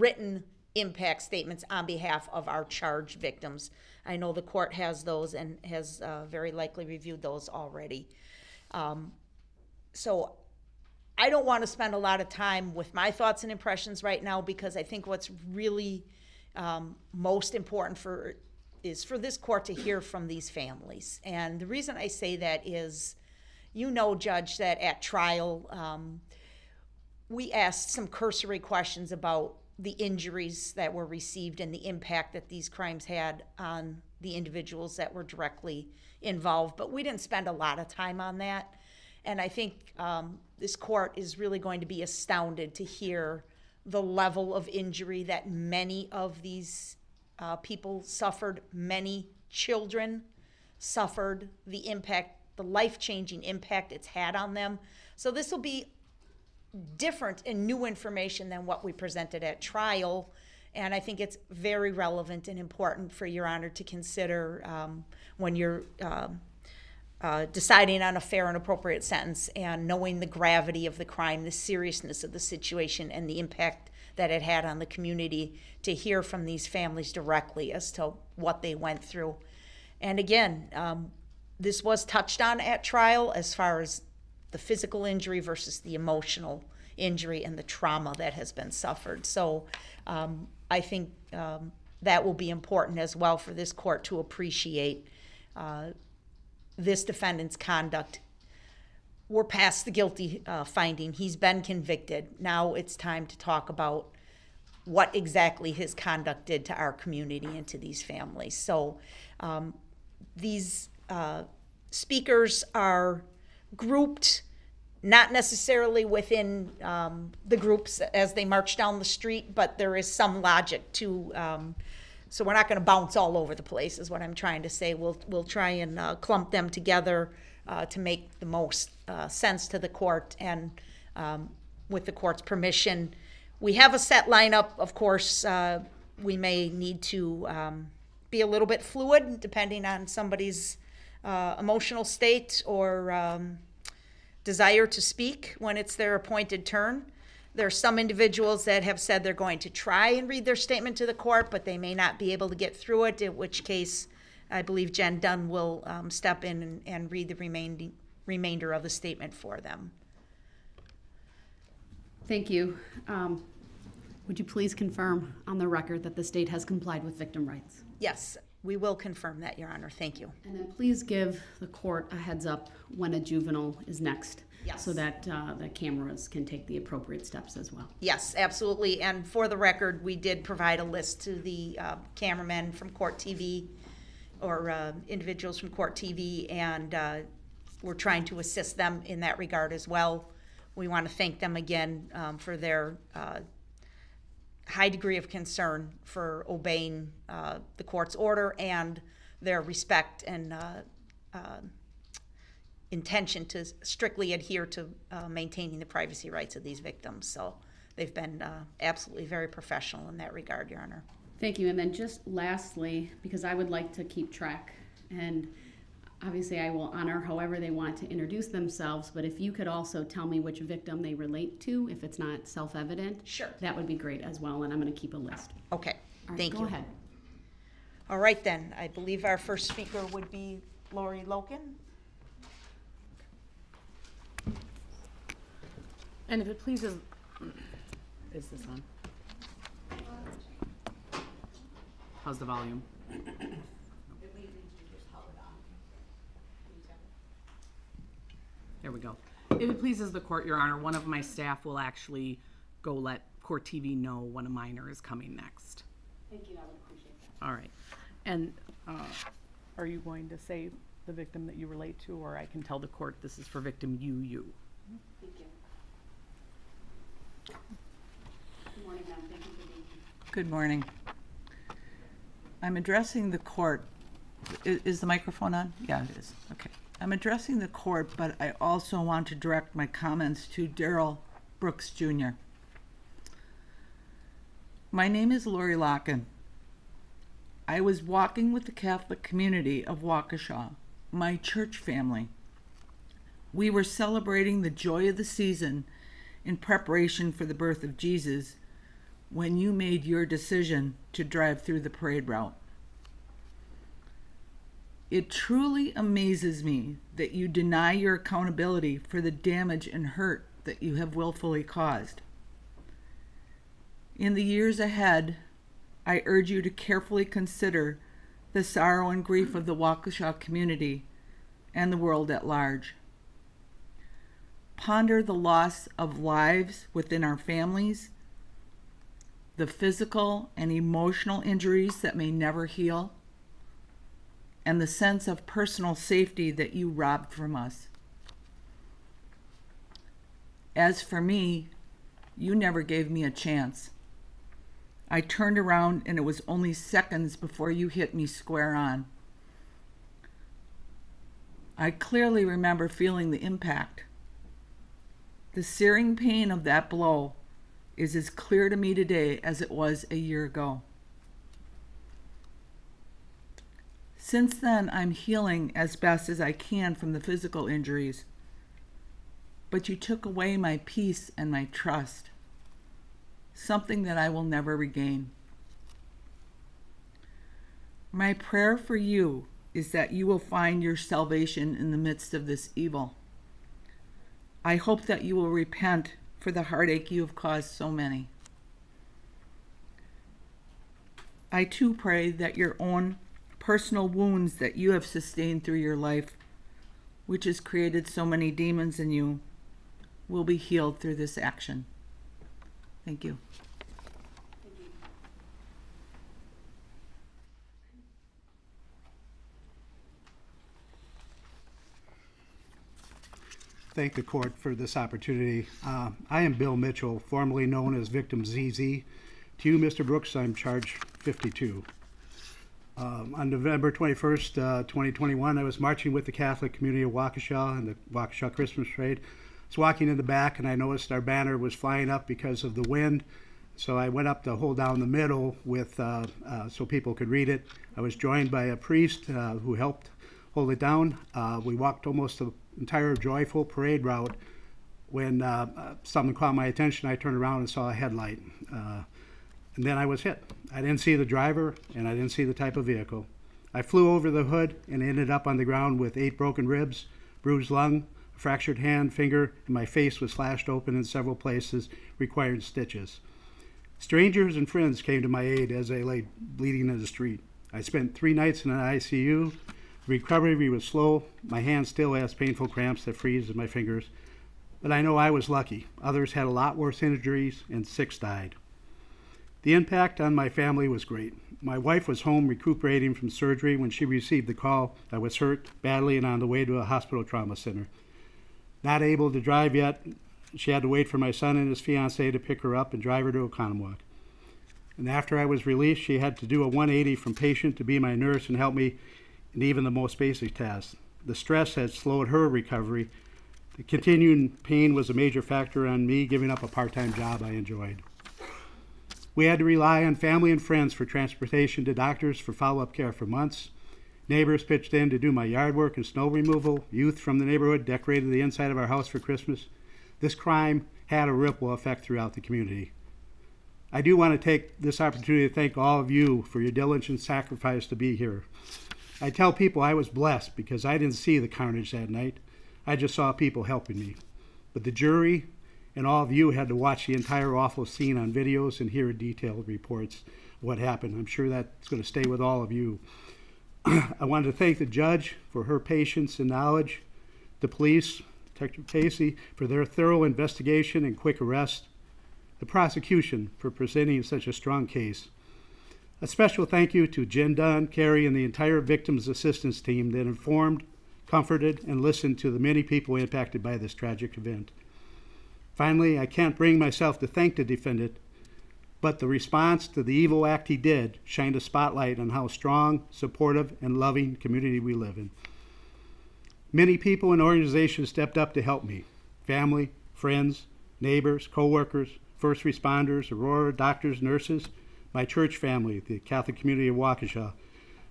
written impact statements on behalf of our charged victims. I know the court has those and has uh, very likely reviewed those already. Um, so I don't want to spend a lot of time with my thoughts and impressions right now because I think what's really um, most important for is for this court to hear from these families. And the reason I say that is, you know, Judge, that at trial, um, we asked some cursory questions about the injuries that were received and the impact that these crimes had on the individuals that were directly involved, but we didn't spend a lot of time on that. And I think um, this court is really going to be astounded to hear the level of injury that many of these uh, people suffered, many children suffered, the impact, the life changing impact it's had on them. So this will be different and new information than what we presented at trial. And I think it's very relevant and important for Your Honor to consider um, when you're um, uh, deciding on a fair and appropriate sentence and knowing the gravity of the crime, the seriousness of the situation, and the impact that it had on the community to hear from these families directly as to what they went through. And again, um, this was touched on at trial as far as the physical injury versus the emotional injury and the trauma that has been suffered. So um, I think um, that will be important as well for this court to appreciate uh, this defendant's conduct. We're past the guilty uh, finding. He's been convicted. Now it's time to talk about what exactly his conduct did to our community and to these families. So um, these uh, speakers are grouped not necessarily within um, the groups as they march down the street, but there is some logic to. Um, so we're not going to bounce all over the place, is what I'm trying to say. We'll we'll try and uh, clump them together uh, to make the most uh, sense to the court, and um, with the court's permission, we have a set lineup. Of course, uh, we may need to um, be a little bit fluid depending on somebody's uh, emotional state or um, desire to speak when it's their appointed turn. There are some individuals that have said they're going to try and read their statement to the court, but they may not be able to get through it, in which case I believe Jen Dunn will um, step in and, and read the remaining, remainder of the statement for them. Thank you. Um, Would you please confirm on the record that the state has complied with victim rights? Yes, we will confirm that, Your Honor. Thank you. And then please give the court a heads up when a juvenile is next. Yes. So that uh, the cameras can take the appropriate steps as well. Yes, absolutely. And for the record, we did provide a list to the uh, cameramen from Court TV or uh, individuals from Court TV, and uh, we're trying to assist them in that regard as well. We want to thank them again um, for their uh, high degree of concern for obeying uh, the court's order and their respect and uh, uh, intention to strictly adhere to uh, maintaining the privacy rights of these victims. So they've been absolutely very professional in that regard, Your Honor. Thank you. And then just lastly, because I would like to keep track, and obviously I will honor however they want to introduce themselves, but if you could also tell me which victim they relate to, if it's not self-evident. Sure. That would be great as well, and I'm going to keep a list. Okay, All right, thank Go you. ahead. All right then, I believe our first speaker would be Lori Loken. And if it pleases, is this on? How's the volume? There we go. If it pleases the court, Your Honor, one of my staff will actually go let Court TV know when a minor is coming next. Thank you. I would appreciate that. All right. And uh, are you going to say the victim that you relate to, or I can tell the court this is for victim UU? Thank you. Good morning, ma'am. Thank you for being here. Good morning. I'm addressing the court. I- Is the microphone on? Yeah, it is. Okay. I'm addressing the court, but I also want to direct my comments to Darrell Brooks Jr. My name is Lori Loken. I was walking with the Catholic community of Waukesha, my church family. We were celebrating the joy of the season in preparation for the birth of Jesus when you made your decision to drive through the parade route. It truly amazes me that you deny your accountability for the damage and hurt that you have willfully caused. In the years ahead, I urge you to carefully consider the sorrow and grief of the Waukesha community and the world at large. Ponder the loss of lives within our families, the physical and emotional injuries that may never heal, and the sense of personal safety that you robbed from us. As for me, you never gave me a chance. I turned around and it was only seconds before you hit me square on. I clearly remember feeling the impact. The searing pain of that blow is as clear to me today as it was a year ago. Since then, I'm healing as best as I can from the physical injuries. But you took away my peace and my trust, something that I will never regain. My prayer for you is that you will find your salvation in the midst of this evil. I hope that you will repent for the heartache you have caused so many. I too pray that your own personal wounds that you have sustained through your life, which has created so many demons in you, will be healed through this action. Thank you. thank the court for this opportunity. Uh, I am Bill Mitchell, formerly known as Victim ZZ. To you, Mr. Brooks, I'm charge 52. Um, on November 21st, uh, 2021, I was marching with the Catholic community of Waukesha and the Waukesha Christmas Parade. I was walking in the back and I noticed our banner was flying up because of the wind. So I went up to hold down the middle with uh, uh, so people could read it. I was joined by a priest uh, who helped hold it down. Uh, we walked almost the entire joyful parade route when uh, something caught my attention. I turned around and saw a headlight. And then I was hit. I didn't see the driver and I didn't see the type of vehicle. I flew over the hood and ended up on the ground with eight broken ribs, bruised lung, a fractured hand, finger, and my face was slashed open in several places, requiring stitches. Strangers and friends came to my aid as I lay bleeding in the street. I spent three nights in an ICU. Recovery was slow. My hand still has painful cramps that freeze in my fingers. But I know I was lucky. Others had a lot worse injuries, and six died. The impact on my family was great. My wife was home recuperating from surgery when she received the call I was hurt badly and on the way to a hospital trauma center. Not able to drive yet, she had to wait for my son and his fiancee to pick her up and drive her to Oconomowoc. And after I was released, she had to do a 180 from patient to be my nurse and help me in even the most basic tasks. The stress had slowed her recovery. The continuing pain was a major factor on me giving up a part time job I enjoyed. We had to rely on family and friends for transportation to doctors for follow up care for months. Neighbors pitched in to do my yard work and snow removal. Youth from the neighborhood decorated the inside of our house for Christmas. This crime had a ripple effect throughout the community. I do want to take this opportunity to thank all of you for your diligent sacrifice to be here. I tell people I was blessed because I didn't see the carnage that night. I just saw people helping me. But the jury and all of you had to watch the entire awful scene on videos and hear detailed reports of what happened. I'm sure that's going to stay with all of you. I wanted to thank the judge for her patience and knowledge, the police, Detective Casey, for their thorough investigation and quick arrest, the prosecution for presenting such a strong case. A special thank you to Jen Dunn, Carrie, and the entire victims assistance team that informed, comforted, and listened to the many people impacted by this tragic event. Finally, I can't bring myself to thank the defendant, but the response to the evil act he did shined a spotlight on how strong, supportive, and loving community we live in. Many people and organizations stepped up to help me family, friends, neighbors, coworkers, first responders, Aurora, doctors, nurses, my church family, the Catholic community of Waukesha,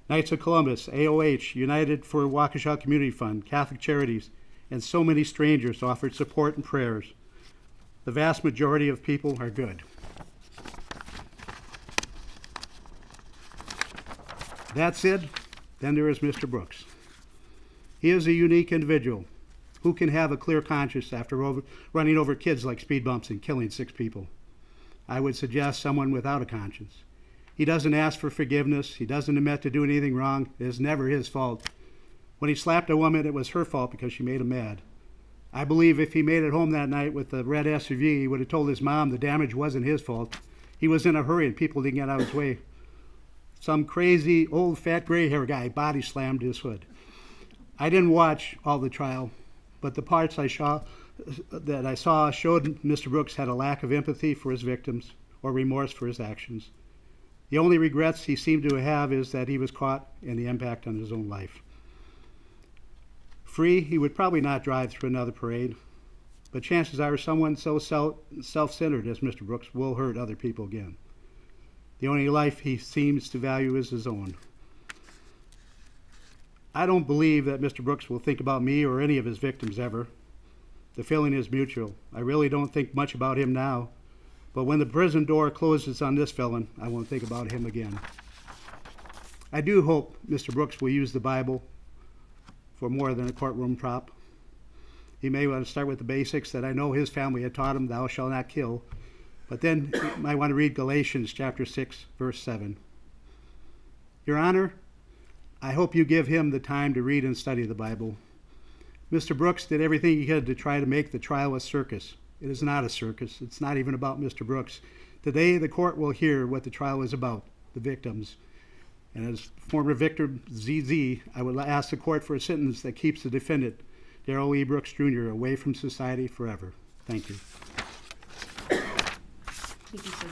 Knights of Columbus, AOH, United for Waukesha Community Fund, Catholic Charities, and so many strangers offered support and prayers the vast majority of people are good. That said, then there is Mr. Brooks. He is a unique individual who can have a clear conscience after over, running over kids like speed bumps and killing six people. I would suggest someone without a conscience. He doesn't ask for forgiveness. He doesn't admit to doing anything wrong. It is never his fault. When he slapped a woman, it was her fault because she made him mad. I believe if he made it home that night with the red SUV, he would have told his mom the damage wasn't his fault. He was in a hurry and people didn't get out of his way. Some crazy old fat gray hair guy body slammed his hood. I didn't watch all the trial, but the parts I saw that I saw showed Mr. Brooks had a lack of empathy for his victims or remorse for his actions. The only regrets he seemed to have is that he was caught and the impact on his own life. Free, he would probably not drive through another parade, but chances are someone so self centered as Mr. Brooks will hurt other people again. The only life he seems to value is his own. I don't believe that Mr. Brooks will think about me or any of his victims ever. The feeling is mutual. I really don't think much about him now, but when the prison door closes on this felon, I won't think about him again. I do hope Mr. Brooks will use the Bible for more than a courtroom prop. He may want to start with the basics that I know his family had taught him, thou shalt not kill, but then you might want to read Galatians chapter 6, verse 7. Your Honor, I hope you give him the time to read and study the Bible. Mr. Brooks did everything he could to try to make the trial a circus. It is not a circus. It's not even about Mr. Brooks. Today, the court will hear what the trial is about the victims. And as former Victor ZZ, I would ask the court for a sentence that keeps the defendant, Darrell E. Brooks Jr., away from society forever. Thank you. Thank you, sir.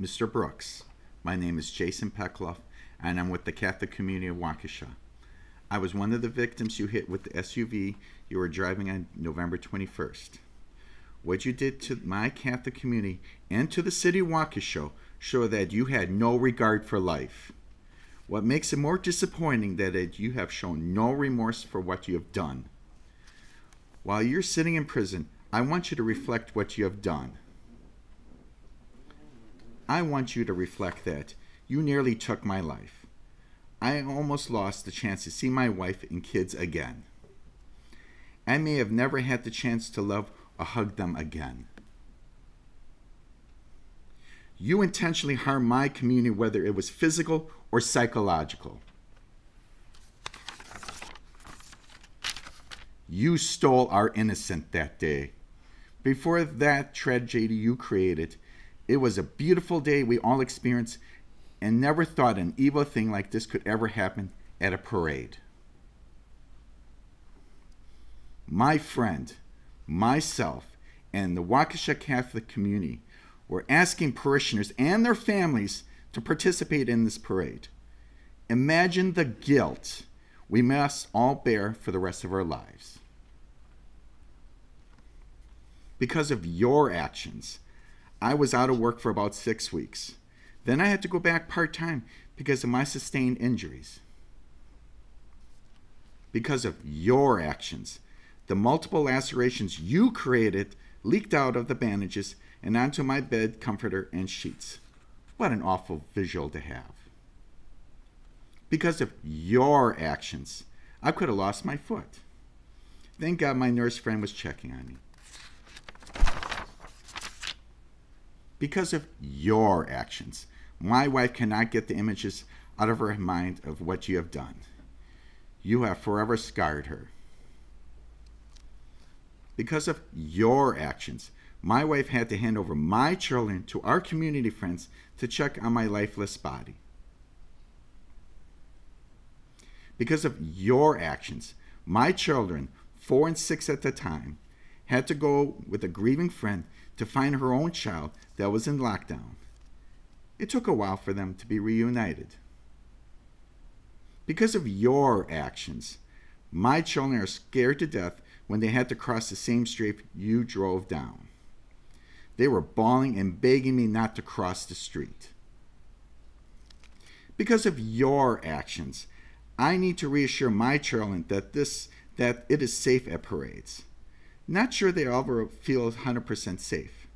Mr. Brooks, my name is Jason Peckloff, and I'm with the Catholic Community of Waukesha. I was one of the victims you hit with the SUV you were driving on November 21st. What you did to my Catholic community and to the city of Waukesha show that you had no regard for life. What makes it more disappointing that you have shown no remorse for what you have done. While you're sitting in prison, I want you to reflect what you have done. I want you to reflect that you nearly took my life. I almost lost the chance to see my wife and kids again. I may have never had the chance to love or hug them again. You intentionally harmed my community, whether it was physical or psychological. You stole our innocent that day. Before that tragedy you created, it was a beautiful day we all experienced and never thought an evil thing like this could ever happen at a parade. My friend, myself, and the Waukesha Catholic community were asking parishioners and their families to participate in this parade. Imagine the guilt we must all bear for the rest of our lives. Because of your actions, I was out of work for about six weeks. Then I had to go back part time because of my sustained injuries. Because of your actions, the multiple lacerations you created leaked out of the bandages and onto my bed comforter and sheets. What an awful visual to have. Because of your actions, I could have lost my foot. Thank God my nurse friend was checking on me. Because of your actions. My wife cannot get the images out of her mind of what you have done. You have forever scarred her. Because of your actions, my wife had to hand over my children to our community friends to check on my lifeless body. Because of your actions, my children, four and six at the time, had to go with a grieving friend to find her own child that was in lockdown. It took a while for them to be reunited. Because of your actions, my children are scared to death when they had to cross the same street you drove down. They were bawling and begging me not to cross the street. Because of your actions, I need to reassure my children that this that it is safe at parades. Not sure they ever feel 100% safe.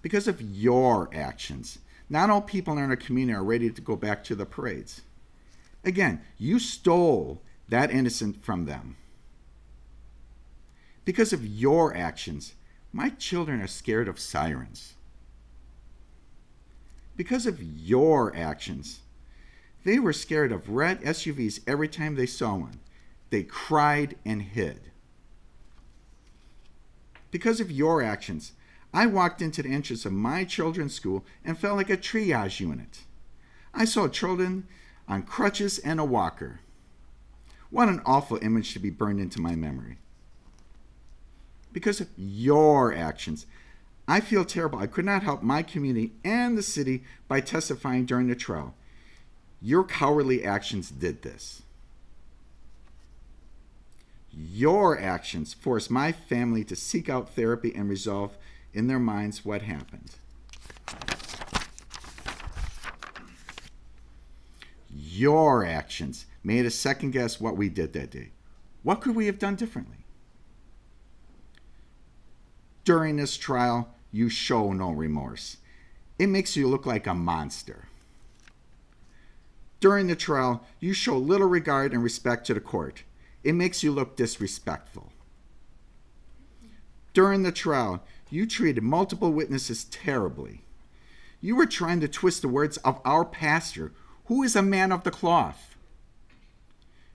Because of your actions, not all people in our community are ready to go back to the parades. Again, you stole that innocent from them. Because of your actions, my children are scared of sirens. Because of your actions, they were scared of red SUVs every time they saw one. They cried and hid. Because of your actions, I walked into the entrance of my children's school and felt like a triage unit. I saw children on crutches and a walker. What an awful image to be burned into my memory. Because of your actions, I feel terrible. I could not help my community and the city by testifying during the trial. Your cowardly actions did this. Your actions forced my family to seek out therapy and resolve in their minds what happened. Your actions made us second guess what we did that day. What could we have done differently? During this trial, you show no remorse. It makes you look like a monster. During the trial, you show little regard and respect to the court. It makes you look disrespectful. During the trial, you treated multiple witnesses terribly. You were trying to twist the words of our pastor, who is a man of the cloth.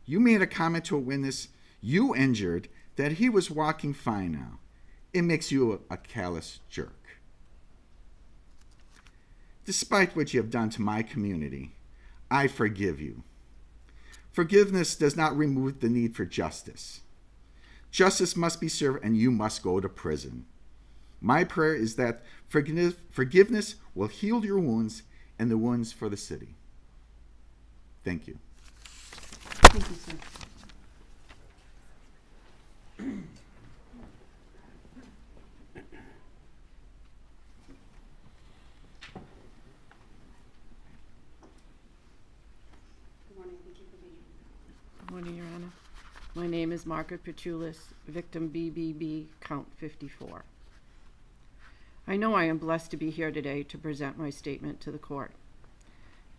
You made a comment to a witness you injured that he was walking fine now. It makes you a, callous jerk. Despite what you have done to my community, I forgive you. Forgiveness does not remove the need for justice. Justice must be served, and you must go to prison. My prayer is that forgiveness will heal your wounds and the wounds for the city. Thank you. Thank you, sir. Good morning, thank you for being here. Good morning, Your Honor. My name is Margaret Petulis, victim BBB, count 54. I know I am blessed to be here today to present my statement to the court.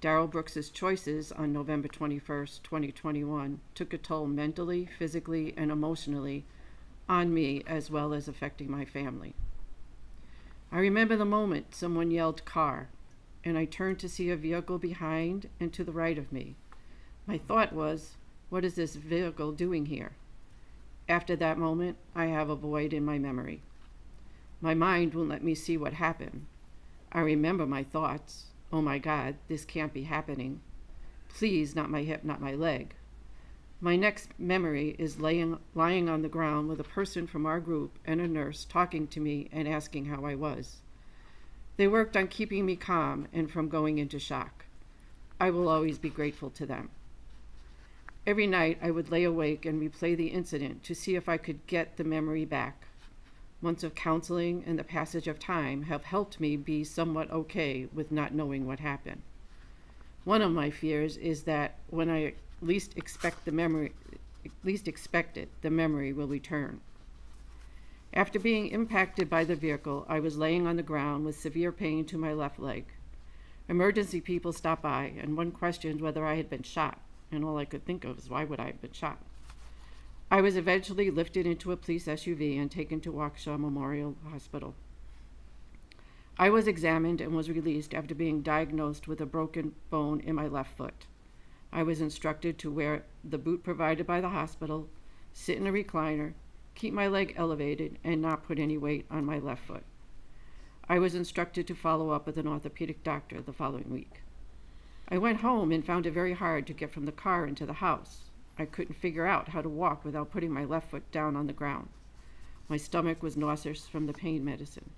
Darrell Brooks's choices on November 21st, 2021 took a toll mentally, physically, and emotionally on me as well as affecting my family. I remember the moment someone yelled car, and I turned to see a vehicle behind and to the right of me. My thought was, what is this vehicle doing here? After that moment, I have a void in my memory. My mind won't let me see what happened. I remember my thoughts. Oh my God, this can't be happening. Please, not my hip, not my leg. My next memory is laying, lying on the ground with a person from our group and a nurse talking to me and asking how I was. They worked on keeping me calm and from going into shock. I will always be grateful to them. Every night I would lay awake and replay the incident to see if I could get the memory back. Months of counseling and the passage of time have helped me be somewhat okay with not knowing what happened. One of my fears is that when I least expect the memory, least expect it, the memory will return. After being impacted by the vehicle, I was laying on the ground with severe pain to my left leg. Emergency people stopped by, and one questioned whether I had been shot, and all I could think of is why would I have been shot? I was eventually lifted into a police SUV and taken to Waukesha Memorial Hospital. I was examined and was released after being diagnosed with a broken bone in my left foot. I was instructed to wear the boot provided by the hospital, sit in a recliner, keep my leg elevated, and not put any weight on my left foot. I was instructed to follow up with an orthopedic doctor the following week. I went home and found it very hard to get from the car into the house. I couldn't figure out how to walk without putting my left foot down on the ground. My stomach was nauseous from the pain medicine.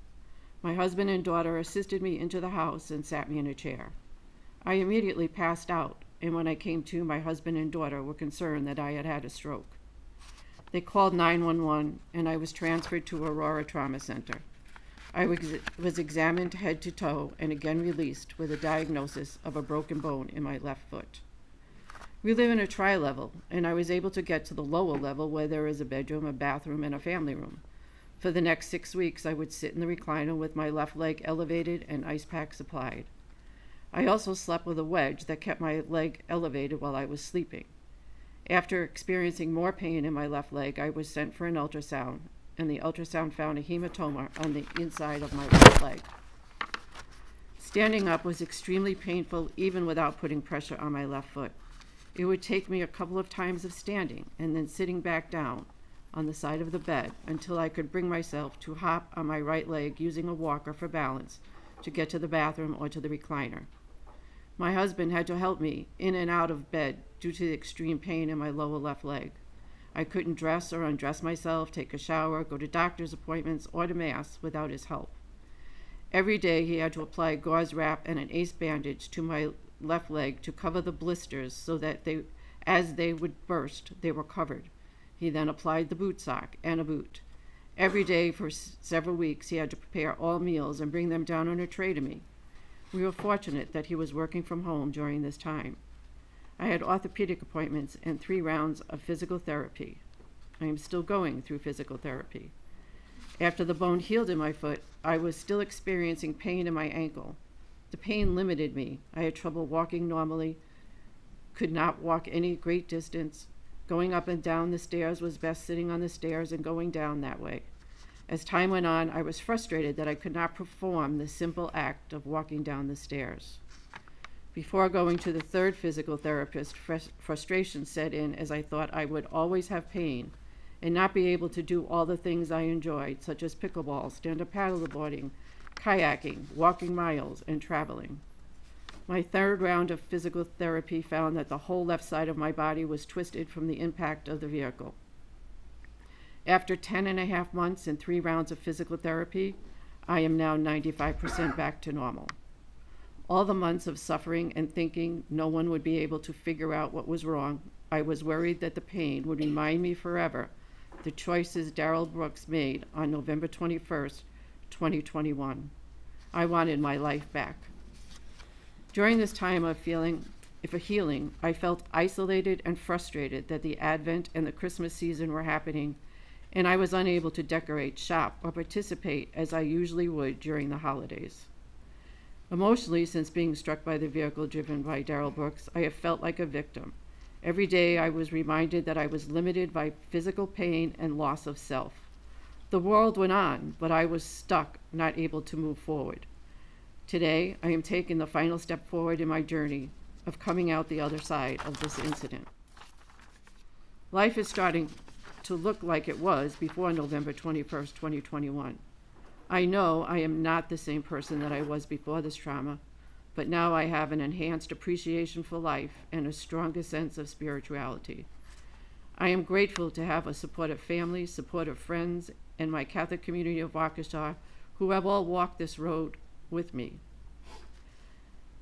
My husband and daughter assisted me into the house and sat me in a chair. I immediately passed out, and when I came to, my husband and daughter were concerned that I had had a stroke. They called 911, and I was transferred to Aurora Trauma Center. I was, examined head to toe and again released with a diagnosis of a broken bone in my left foot. We live in a tri level, and I was able to get to the lower level where there is a bedroom, a bathroom, and a family room. For the next six weeks, I would sit in the recliner with my left leg elevated and ice pack supplied. I also slept with a wedge that kept my leg elevated while I was sleeping. After experiencing more pain in my left leg, I was sent for an ultrasound, and the ultrasound found a hematoma on the inside of my right leg. Standing up was extremely painful even without putting pressure on my left foot. It would take me a couple of times of standing and then sitting back down on the side of the bed until I could bring myself to hop on my right leg using a walker for balance to get to the bathroom or to the recliner. My husband had to help me in and out of bed due to the extreme pain in my lower left leg. I couldn't dress or undress myself, take a shower, go to doctor's appointments, or to Mass without his help. Every day he had to apply gauze wrap and an ace bandage to my left leg to cover the blisters so that they, as they would burst, they were covered. He then applied the boot sock and a boot. Every day for s- several weeks, he had to prepare all meals and bring them down on a tray to me. We were fortunate that he was working from home during this time. I had orthopedic appointments and three rounds of physical therapy. I am still going through physical therapy. After the bone healed in my foot, I was still experiencing pain in my ankle. The pain limited me. I had trouble walking normally, could not walk any great distance. Going up and down the stairs was best sitting on the stairs and going down that way. As time went on, I was frustrated that I could not perform the simple act of walking down the stairs. Before going to the third physical therapist, frus- frustration set in as I thought I would always have pain and not be able to do all the things I enjoyed, such as pickleball, stand-up paddleboarding, kayaking, walking miles, and traveling. My third round of physical therapy found that the whole left side of my body was twisted from the impact of the vehicle. After 10 and a half months and three rounds of physical therapy, I am now 95% back to normal. All the months of suffering and thinking no one would be able to figure out what was wrong, I was worried that the pain would remind me forever the choices Darrell Brooks made on November 21st, 2021. I wanted my life back. During this time of feeling, if a healing, I felt isolated and frustrated that the Advent and the Christmas season were happening, and I was unable to decorate, shop, or participate as I usually would during the holidays. Emotionally, since being struck by the vehicle driven by Darrell Brooks, I have felt like a victim. Every day I was reminded that I was limited by physical pain and loss of self. The world went on, but I was stuck, not able to move forward. Today, I am taking the final step forward in my journey of coming out the other side of this incident. Life is starting to look like it was before November 21st, 2021. I know I am not the same person that I was before this trauma, but now I have an enhanced appreciation for life and a stronger sense of spirituality. I am grateful to have a supportive family, supportive friends, and my Catholic community of Waukesha who have all walked this road with me.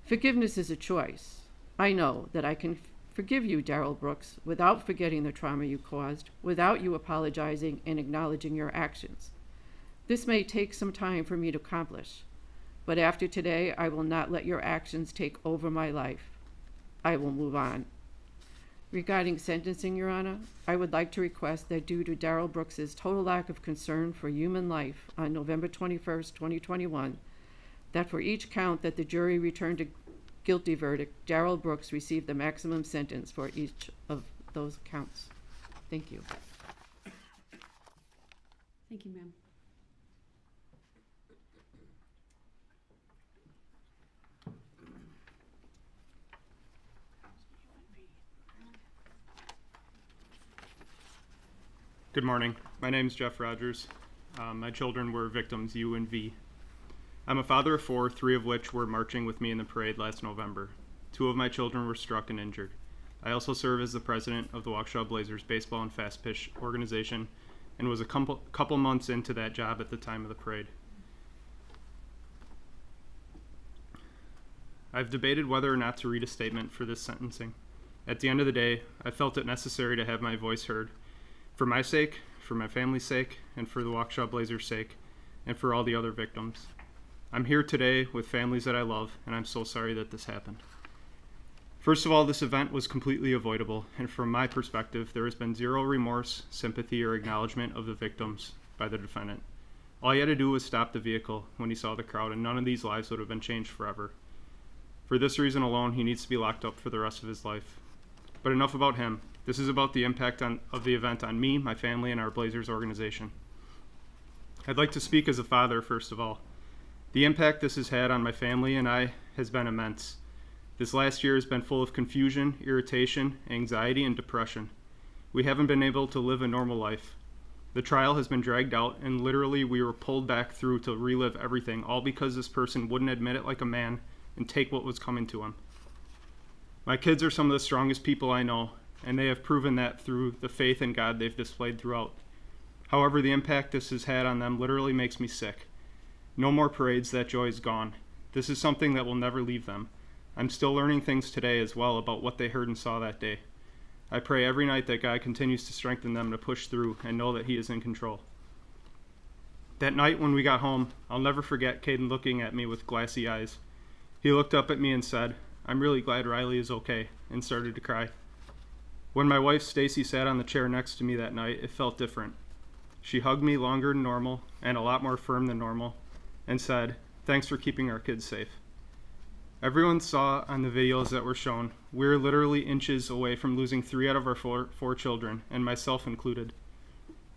Forgiveness is a choice. I know that I can forgive you, Darrell Brooks, without forgetting the trauma you caused, without you apologizing and acknowledging your actions. This may take some time for me to accomplish, but after today, I will not let your actions take over my life. I will move on. Regarding sentencing, Your Honor, I would like to request that due to Darrell Brooks's total lack of concern for human life on November 21st, 2021, that for each count that the jury returned a guilty verdict, Darrell Brooks received the maximum sentence for each of those counts. Thank you. Thank you, ma'am. Good morning. My name is Jeff Rogers. Um, my children were victims U and V. I'm a father of four, three of which were marching with me in the parade last November. Two of my children were struck and injured. I also serve as the president of the Waukesha Blazers baseball and fast pitch organization and was a couple, couple months into that job at the time of the parade. I've debated whether or not to read a statement for this sentencing. At the end of the day, I felt it necessary to have my voice heard for my sake, for my family's sake, and for the Waukesha Blazers' sake, and for all the other victims. I'm here today with families that I love, and I'm so sorry that this happened. First of all, this event was completely avoidable, and from my perspective, there has been zero remorse, sympathy, or acknowledgement of the victims by the defendant. All he had to do was stop the vehicle when he saw the crowd, and none of these lives would have been changed forever. For this reason alone, he needs to be locked up for the rest of his life. But enough about him. This is about the impact on, of the event on me, my family, and our Blazers organization. I'd like to speak as a father, first of all. The impact this has had on my family and I has been immense. This last year has been full of confusion, irritation, anxiety, and depression. We haven't been able to live a normal life. The trial has been dragged out, and literally we were pulled back through to relive everything, all because this person wouldn't admit it like a man and take what was coming to him. My kids are some of the strongest people I know, and they have proven that through the faith in God they've displayed throughout. However, the impact this has had on them literally makes me sick. No more parades, that joy is gone. This is something that will never leave them. I'm still learning things today as well about what they heard and saw that day. I pray every night that God continues to strengthen them to push through and know that He is in control. That night when we got home, I'll never forget Caden looking at me with glassy eyes. He looked up at me and said, I'm really glad Riley is okay, and started to cry. When my wife Stacy sat on the chair next to me that night, it felt different. She hugged me longer than normal and a lot more firm than normal and said, Thanks for keeping our kids safe. Everyone saw on the videos that were shown, we were literally inches away from losing three out of our four, four children, and myself included.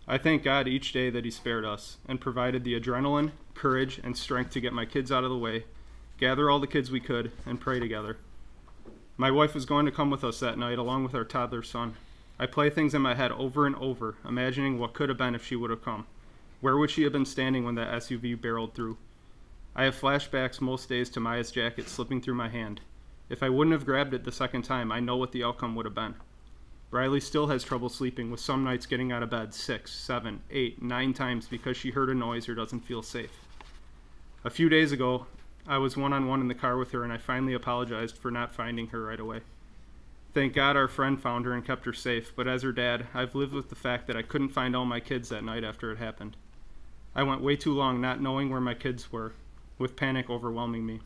I thank God each day that He spared us and provided the adrenaline, courage, and strength to get my kids out of the way, gather all the kids we could, and pray together. My wife was going to come with us that night along with our toddler son. I play things in my head over and over, imagining what could have been if she would have come. Where would she have been standing when that SUV barreled through? I have flashbacks most days to Maya's jacket slipping through my hand. If I wouldn't have grabbed it the second time, I know what the outcome would have been. Riley still has trouble sleeping, with some nights getting out of bed six, seven, eight, nine times because she heard a noise or doesn't feel safe. A few days ago, I was one on one in the car with her, and I finally apologized for not finding her right away. Thank God our friend found her and kept her safe, but as her dad, I've lived with the fact that I couldn't find all my kids that night after it happened. I went way too long not knowing where my kids were, with panic overwhelming me.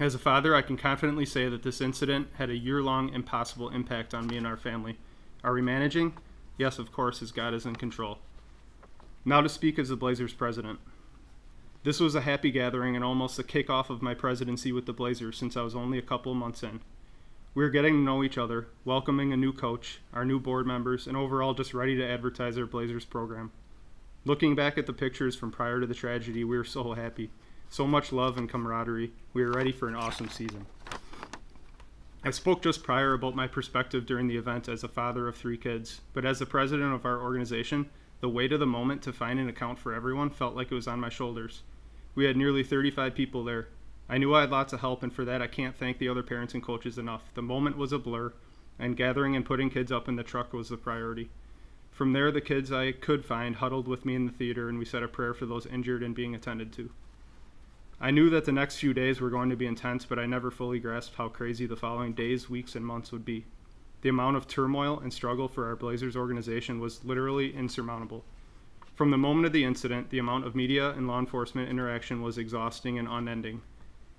As a father, I can confidently say that this incident had a year long impossible impact on me and our family. Are we managing? Yes, of course, as God is in control. Now to speak as the Blazers president. This was a happy gathering and almost the kickoff of my presidency with the Blazers since I was only a couple of months in. We were getting to know each other, welcoming a new coach, our new board members, and overall just ready to advertise our Blazers program. Looking back at the pictures from prior to the tragedy, we were so happy. So much love and camaraderie. We were ready for an awesome season. I spoke just prior about my perspective during the event as a father of three kids, but as the president of our organization, the weight of the moment to find an account for everyone felt like it was on my shoulders. We had nearly 35 people there. I knew I had lots of help, and for that, I can't thank the other parents and coaches enough. The moment was a blur, and gathering and putting kids up in the truck was the priority. From there, the kids I could find huddled with me in the theater, and we said a prayer for those injured and being attended to. I knew that the next few days were going to be intense, but I never fully grasped how crazy the following days, weeks, and months would be. The amount of turmoil and struggle for our Blazers organization was literally insurmountable. From the moment of the incident, the amount of media and law enforcement interaction was exhausting and unending.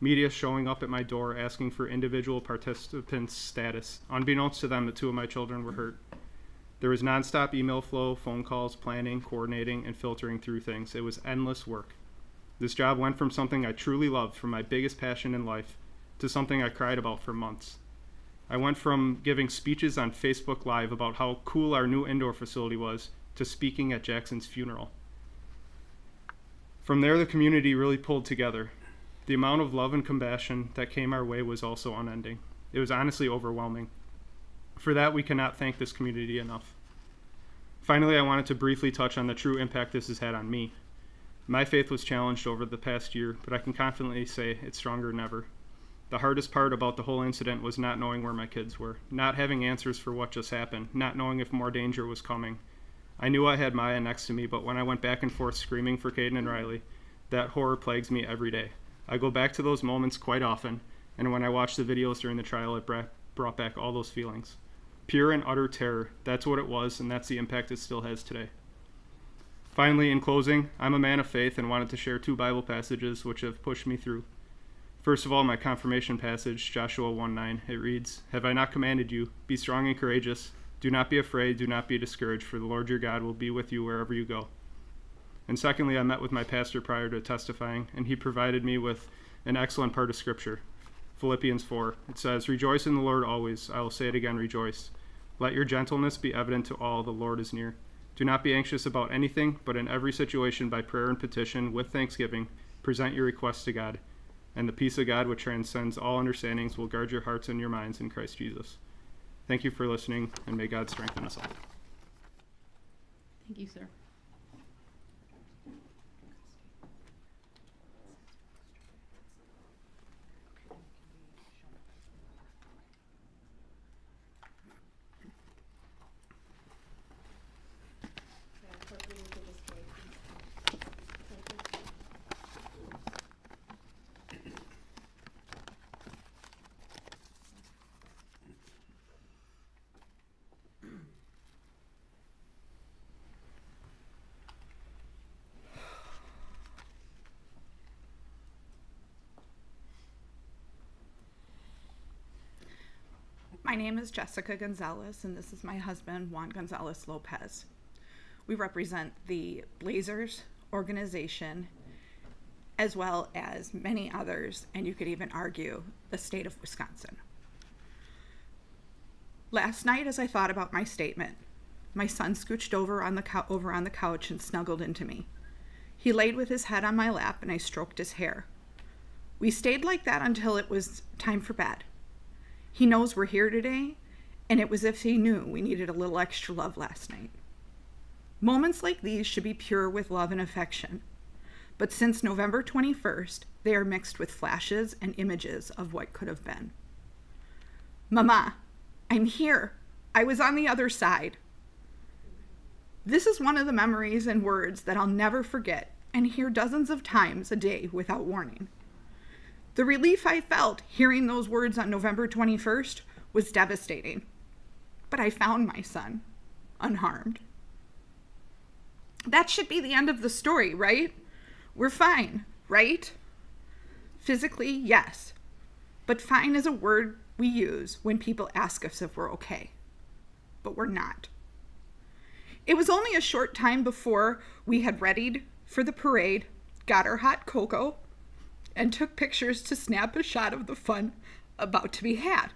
Media showing up at my door asking for individual participants' status. Unbeknownst to them, the two of my children were hurt. There was nonstop email flow, phone calls, planning, coordinating, and filtering through things. It was endless work. This job went from something I truly loved, from my biggest passion in life, to something I cried about for months. I went from giving speeches on Facebook Live about how cool our new indoor facility was to speaking at Jackson's funeral. From there, the community really pulled together. The amount of love and compassion that came our way was also unending. It was honestly overwhelming. For that, we cannot thank this community enough. Finally, I wanted to briefly touch on the true impact this has had on me. My faith was challenged over the past year, but I can confidently say it's stronger than ever. The hardest part about the whole incident was not knowing where my kids were, not having answers for what just happened, not knowing if more danger was coming. I knew I had Maya next to me, but when I went back and forth screaming for Caden and Riley, that horror plagues me every day. I go back to those moments quite often, and when I watch the videos during the trial, it brought back all those feelings. Pure and utter terror. That's what it was, and that's the impact it still has today. Finally, in closing, I'm a man of faith and wanted to share two Bible passages which have pushed me through. First of all, my confirmation passage, Joshua 1 9, it reads, Have I not commanded you? Be strong and courageous. Do not be afraid, do not be discouraged, for the Lord your God will be with you wherever you go. And secondly, I met with my pastor prior to testifying, and he provided me with an excellent part of Scripture. Philippians 4. It says, Rejoice in the Lord always. I will say it again, rejoice. Let your gentleness be evident to all, the Lord is near. Do not be anxious about anything, but in every situation, by prayer and petition, with thanksgiving, present your requests to God. And the peace of God, which transcends all understandings, will guard your hearts and your minds in Christ Jesus. Thank you for listening, and may God strengthen us all. Thank you, sir. My name is Jessica Gonzalez, and this is my husband, Juan Gonzalez Lopez. We represent the Blazers organization as well as many others, and you could even argue the state of Wisconsin. Last night, as I thought about my statement, my son scooched over on the over on the couch and snuggled into me. He laid with his head on my lap, and I stroked his hair. We stayed like that until it was time for bed. He knows we're here today, and it was as if he knew we needed a little extra love last night. Moments like these should be pure with love and affection, but since November 21st, they are mixed with flashes and images of what could have been. Mama, I'm here. I was on the other side. This is one of the memories and words that I'll never forget and hear dozens of times a day without warning. The relief I felt hearing those words on November 21st was devastating. But I found my son, unharmed. That should be the end of the story, right? We're fine, right? Physically, yes. But fine is a word we use when people ask us if we're okay. But we're not. It was only a short time before we had readied for the parade, got our hot cocoa, and took pictures to snap a shot of the fun about to be had.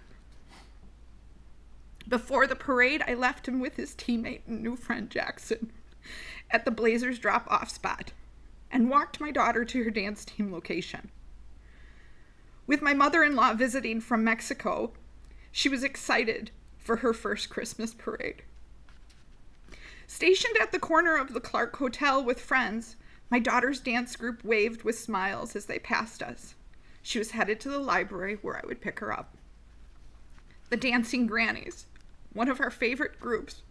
Before the parade, I left him with his teammate and new friend Jackson at the Blazers drop off spot and walked my daughter to her dance team location. With my mother in law visiting from Mexico, she was excited for her first Christmas parade. Stationed at the corner of the Clarke Hotel with friends, my daughter's dance group waved with smiles as they passed us. She was headed to the library where I would pick her up. The Dancing Grannies, one of our favorite groups,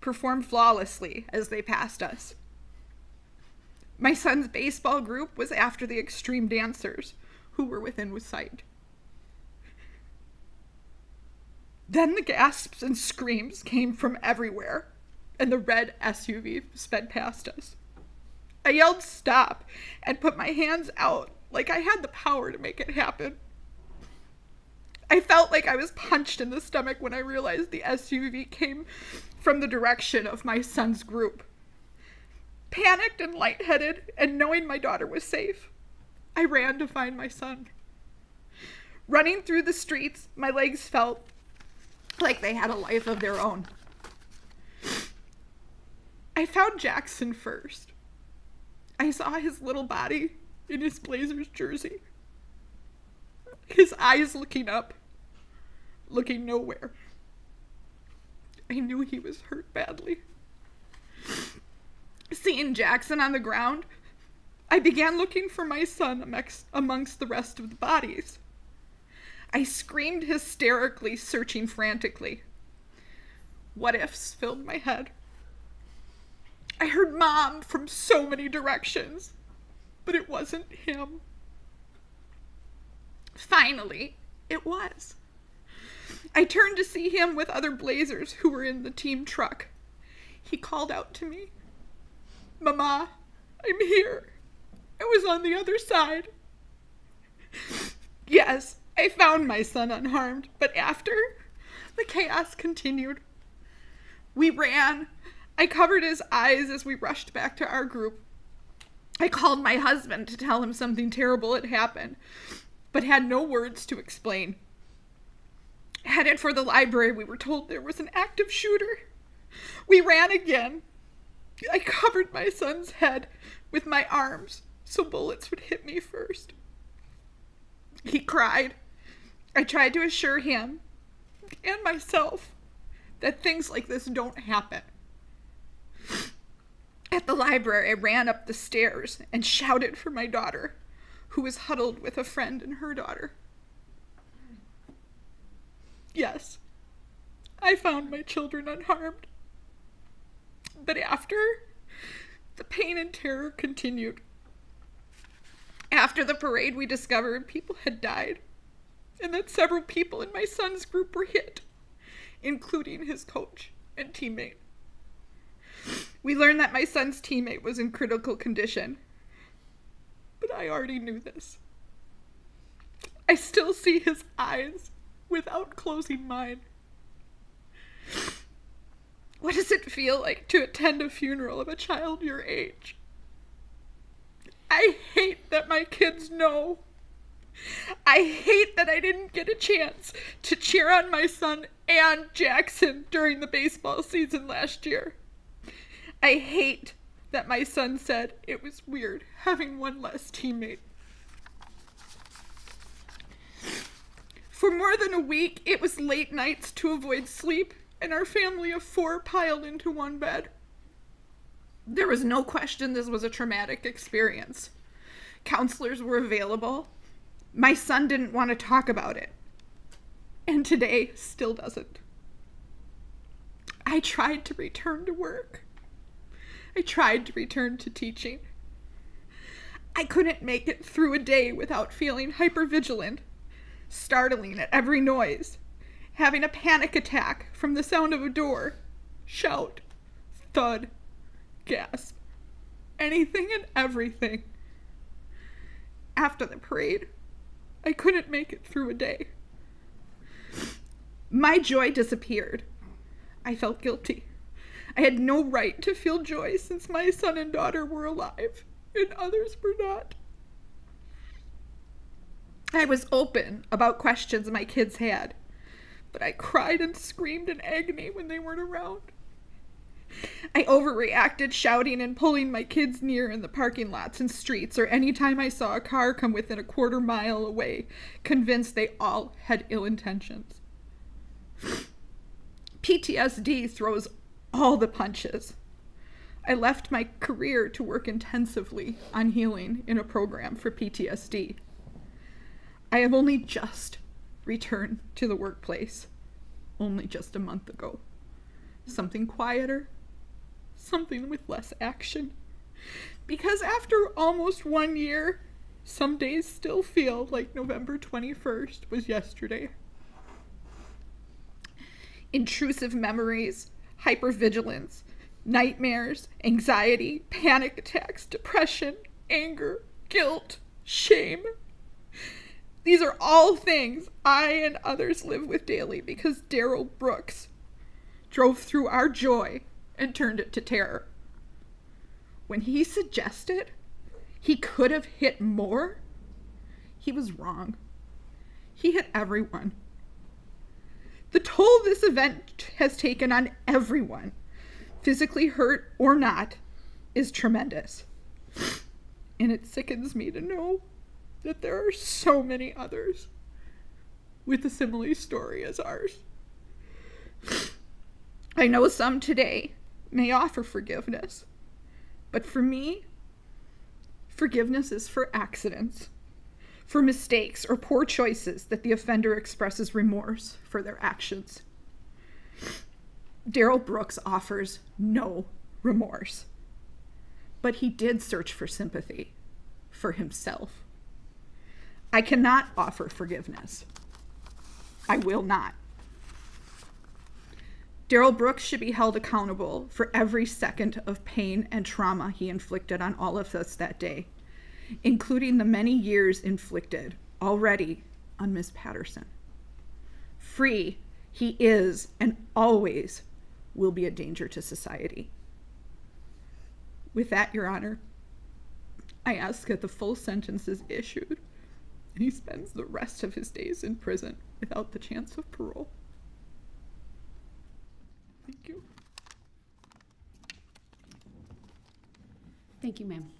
performed flawlessly as they passed us. My son's baseball group was after the extreme dancers who were within sight. Then the gasps and screams came from everywhere, and the red SUV sped past us. I yelled stop and put my hands out like I had the power to make it happen. I felt like I was punched in the stomach when I realized the SUV came from the direction of my son's group. Panicked and lightheaded, and knowing my daughter was safe, I ran to find my son. Running through the streets, my legs felt like they had a life of their own. I found Jackson first. I saw his little body in his Blazers jersey, his eyes looking up, looking nowhere. I knew he was hurt badly. Seeing Jackson on the ground, I began looking for my son amongst, the rest of the bodies. I screamed hysterically, searching frantically. What ifs filled my head. I heard mom from so many directions, but it wasn't him. Finally, it was. I turned to see him with other Blazers who were in the team truck. He called out to me, Mama, I'm here. I was on the other side. Yes, I found my son unharmed, but after, the chaos continued. We ran. I covered his eyes as we rushed back to our group. I called my husband to tell him something terrible had happened, but had no words to explain. Headed for the library, we were told there was an active shooter. We ran again. I covered my son's head with my arms so bullets would hit me first. He cried. I tried to assure him and myself that things like this don't happen. At the library, I ran up the stairs and shouted for my daughter, who was huddled with a friend and her daughter. Yes, I found my children unharmed. But after, the pain and terror continued. After the parade, we discovered people had died, and that several people in my son's group were hit, including his coach and teammate. We learned that my son's teammate was in critical condition, but I already knew this. I still see his eyes without closing mine. What does it feel like to attend a funeral of a child your age? I hate that my kids know. I hate that I didn't get a chance to cheer on my son and Jackson during the baseball season last year. I hate that my son said it was weird having one less teammate. For more than a week, it was late nights to avoid sleep, and our family of four piled into one bed. There was no question this was a traumatic experience. Counselors were available. My son didn't want to talk about it. And today still doesn't. I tried to return to work. I tried to return to teaching. I couldn't make it through a day without feeling hypervigilant, startling at every noise, having a panic attack from the sound of a door, shout, thud, gasp, anything and everything. After the parade, I couldn't make it through a day. My joy disappeared. I felt guilty. I had no right to feel joy since my son and daughter were alive and others were not. I was open about questions my kids had, but I cried and screamed in agony when they weren't around. I overreacted, shouting and pulling my kids near in the parking lots and streets, or any time I saw a car come within a quarter mile away, convinced they all had ill intentions. PTSD throws all the punches. I left my career to work intensively on healing in a program for PTSD. I have only just returned to the workplace, only just a month ago. Something quieter, something with less action. Because after almost one year, some days still feel like November 21st was yesterday. Intrusive memories, hypervigilance, nightmares, anxiety, panic attacks, depression, anger, guilt, shame. These are all things I and others live with daily because Darrell Brooks drove through our joy and turned it to terror. When he suggested he could have hit more, he was wrong. He hit everyone. The toll this event has taken on everyone, physically hurt or not, is tremendous. And it sickens me to know that there are so many others with a similar story as ours. I know some today may offer forgiveness, but for me, forgiveness is for accidents, for mistakes or poor choices that the offender expresses remorse for their actions. Darrell Brooks offers no remorse, but he did search for sympathy for himself. I cannot offer forgiveness. I will not. Darrell Brooks should be held accountable for every second of pain and trauma he inflicted on all of us that day, including the many years inflicted already on Miss Patterson. Free, he is and always will be a danger to society. With that, Your Honor, I ask that the full sentence is issued and he spends the rest of his days in prison without the chance of parole. Thank you. Thank you, ma'am.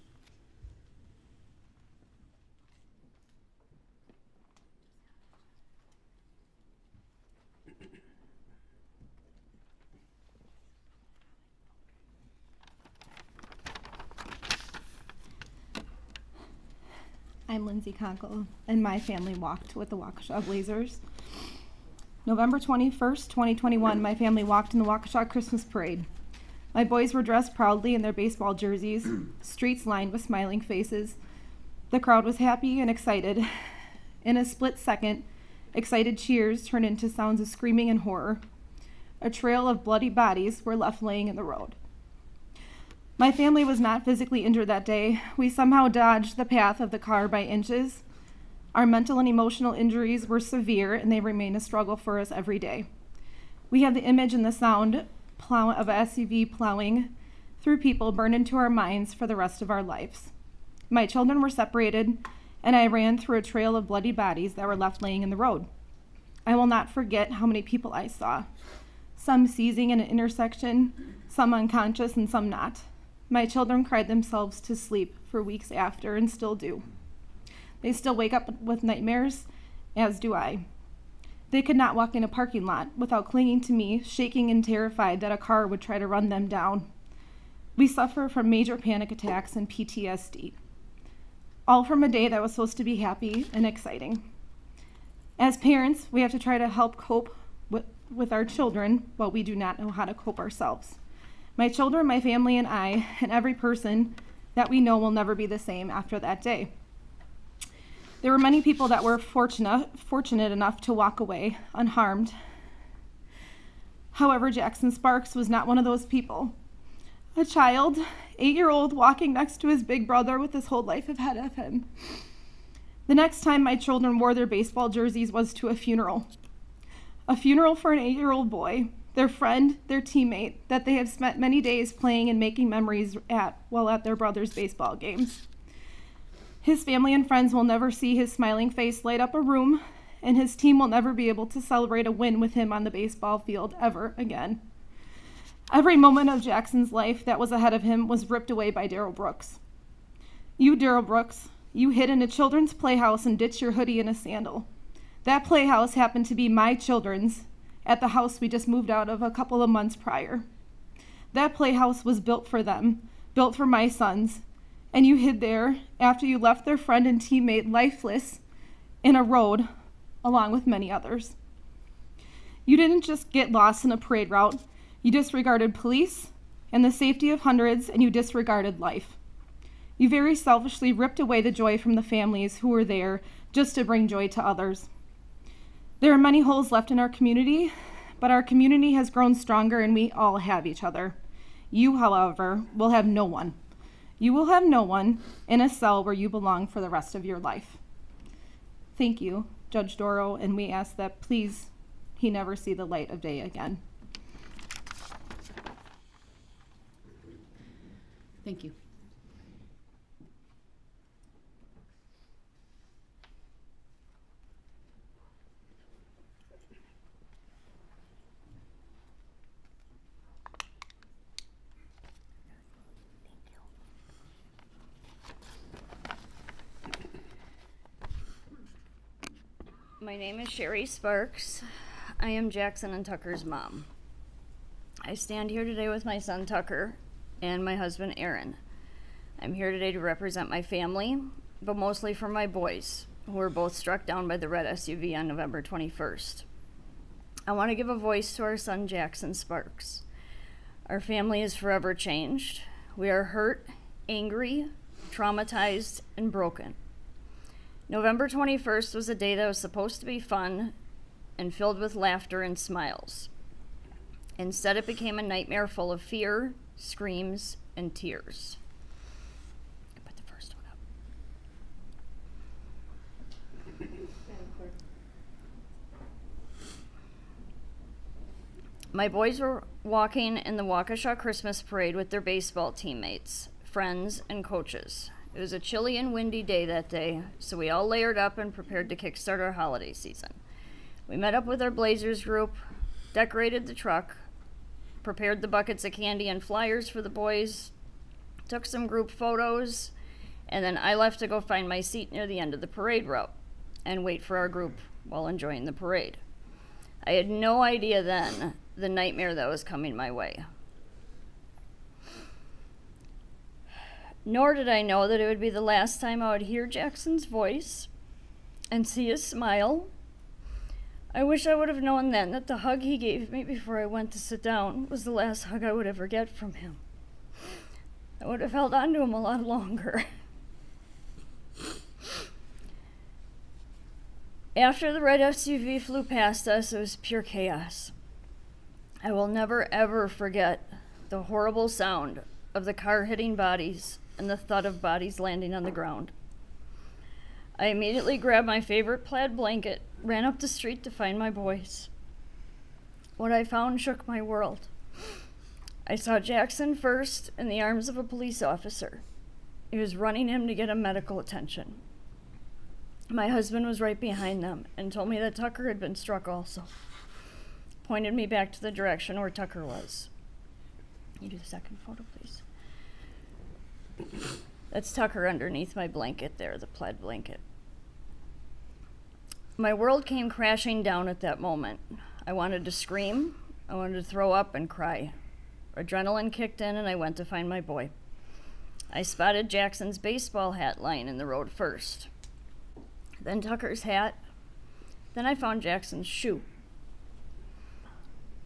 I'm Lindsay Conkle, and my family walked with the Waukesha Blazers. November 21st, 2021, my family walked in the Waukesha Christmas Parade. My boys were dressed proudly in their baseball jerseys, streets lined with smiling faces. The crowd was happy and excited. In a split second, excited cheers turned into sounds of screaming and horror. A trail of bloody bodies were left laying in the road. My family was not physically injured that day. We somehow dodged the path of the car by inches. Our mental and emotional injuries were severe and they remain a struggle for us every day. We have the image and the sound plow- of a SUV plowing through people burned into our minds for the rest of our lives. My children were separated, and I ran through a trail of bloody bodies that were left laying in the road. I will not forget how many people I saw some seizing in an intersection, some unconscious, and some not. My children cried themselves to sleep for weeks after and still do. They still wake up with nightmares, as do I. They could not walk in a parking lot without clinging to me, shaking and terrified that a car would try to run them down. We suffer from major panic attacks and PTSD, all from a day that was supposed to be happy and exciting. As parents, we have to try to help cope with, with our children while we do not know how to cope ourselves. My children, my family, and I, and every person that we know will never be the same after that day. There were many people that were fortunate, fortunate enough to walk away unharmed. However, Jackson Sparks was not one of those people. A child, eight year old, walking next to his big brother with his whole life ahead of him. The next time my children wore their baseball jerseys was to a funeral. A funeral for an eight year old boy, their friend, their teammate, that they have spent many days playing and making memories at while at their brother's baseball games. His family and friends will never see his smiling face light up a room, and his team will never be able to celebrate a win with him on the baseball field ever again. Every moment of Jackson's life that was ahead of him was ripped away by Darrell Brooks. You, Darrell Brooks, you hid in a children's playhouse and ditched your hoodie and a sandal. That playhouse happened to be my children's at the house we just moved out of a couple of months prior. That playhouse was built for them, built for my sons, and you hid there after you left their friend and teammate lifeless in a road along with many others. You didn't just get lost in a parade route, you disregarded police and the safety of hundreds, and you disregarded life. You very selfishly ripped away the joy from the families who were there just to bring joy to others. There are many holes left in our community, but our community has grown stronger and we all have each other. You, however, will have no one. You will have no one in a cell where you belong for the rest of your life. Thank you, Judge Dorow, and we ask that please he never see the light of day again. Thank you. My name is Sheri Sparks. I am Jackson and Tucker's mom. I stand here today with my son Tucker and my husband Aaron. I'm here today to represent my family, but mostly for my boys, who were both struck down by the red SUV on November 21st. I want to give a voice to our son Jackson Sparks. Our family is forever changed. We are hurt, angry, traumatized, and broken. November 21st was a day that was supposed to be fun and filled with laughter and smiles. Instead, it became a nightmare full of fear, screams, and tears. Put the first one up. My boys were walking in the Waukesha Christmas parade with their baseball teammates, friends, and coaches. It was a chilly and windy day that day, so we all layered up and prepared to kickstart our holiday season. We met up with our Blazers group, decorated the truck, prepared the buckets of candy and flyers for the boys, took some group photos, and then I left to go find my seat near the end of the parade route and wait for our group while enjoying the parade. I had no idea then the nightmare that was coming my way. Nor did I know that it would be the last time I would hear Jackson's voice and see his smile. I wish I would have known then that the hug he gave me before I went to sit down was the last hug I would ever get from him. I would have held on to him a lot longer. After the red SUV flew past us, it was pure chaos. I will never ever forget the horrible sound of the car hitting bodies and the thud of bodies landing on the ground. I immediately grabbed my favorite plaid blanket, ran up the street to find my boys. What I found shook my world. I saw Jackson first in the arms of a police officer. He was running him to get him medical attention. My husband was right behind them and told me that Tucker had been struck also. Pointed me back to the direction where Tucker was. You do the second photo, please. That's Tucker underneath my blanket there, the plaid blanket. My world came crashing down at that moment. I wanted to scream, I wanted to throw up and cry. Adrenaline kicked in, and I went to find my boy. I spotted Jackson's baseball hat lying in the road first, then Tucker's hat, then I found Jackson's shoe,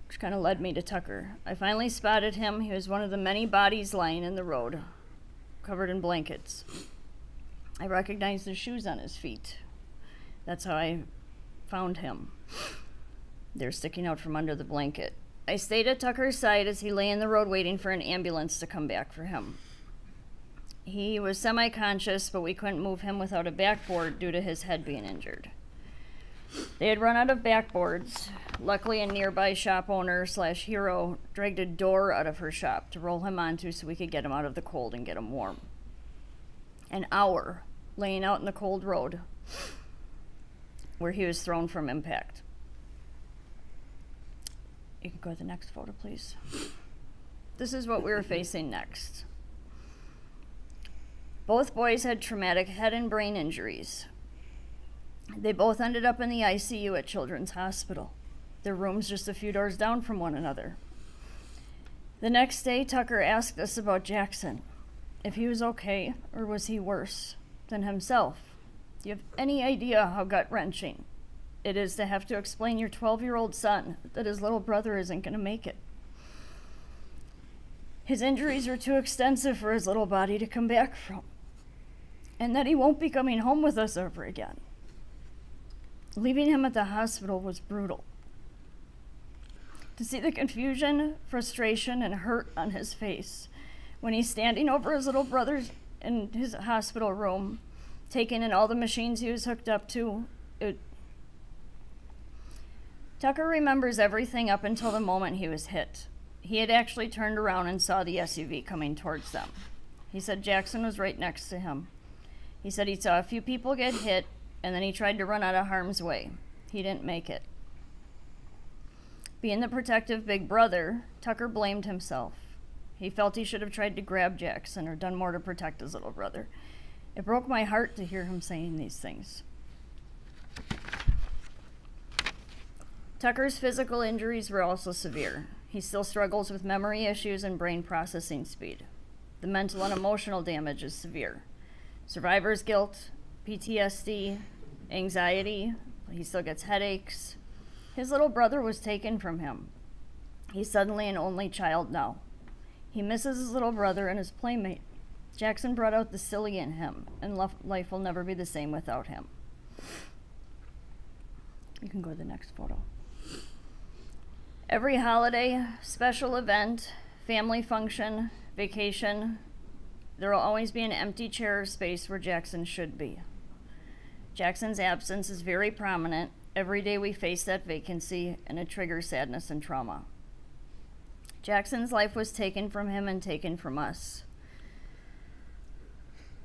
which kind of led me to Tucker. I finally spotted him. He was one of the many bodies lying in the road, covered in blankets. I recognized the shoes on his feet. That's how I found him. They're sticking out from under the blanket. I stayed at Tucker's side as he lay in the road waiting for an ambulance to come back for him. He was semi conscious, but we couldn't move him without a backboard due to his head being injured. They had run out of backboards. Luckily, a nearby shop owner slash hero dragged a door out of her shop to roll him onto so we could get him out of the cold and get him warm. An hour laying out in the cold road where he was thrown from impact. You can go to the next photo, please. This is what we were facing next. Both boys had traumatic head and brain injuries. They both ended up in the ICU at Children's Hospital, their rooms just a few doors down from one another. The next day, Tucker asked us about Jackson if he was okay or was he worse than himself. Do you have any idea how gut wrenching it is to have to explain your 12 year old son that his little brother isn't going to make it? His injuries are too extensive for his little body to come back from, and that he won't be coming home with us ever again. Leaving him at the hospital was brutal. To see the confusion, frustration, and hurt on his face when he's standing over his little brother in his hospital room, taking in all the machines he was hooked up to, it. Tucker remembers everything up until the moment he was hit. He had actually turned around and saw the SUV coming towards them. He said Jackson was right next to him. He said he saw a few people get hit and then he tried to run out of harm's way. He didn't make it. Being the protective big brother, Tucker blamed himself. He felt he should have tried to grab Jackson or done more to protect his little brother. It broke my heart to hear him saying these things. Tucker's physical injuries were also severe. He still struggles with memory issues and brain processing speed. The mental and emotional damage is severe. Survivor's guilt, PTSD, anxiety, he still gets headaches. His little brother was taken from him. He's suddenly an only child now. He misses his little brother and his playmate. Jackson brought out the silly in him, and life will never be the same without him. You can go to the next photo. Every holiday, special event, family function, vacation, there will always be an empty chair or space where Jackson should be. Jackson's absence is very prominent. Every day we face that vacancy, and it triggers sadness and trauma. Jackson's life was taken from him and taken from us.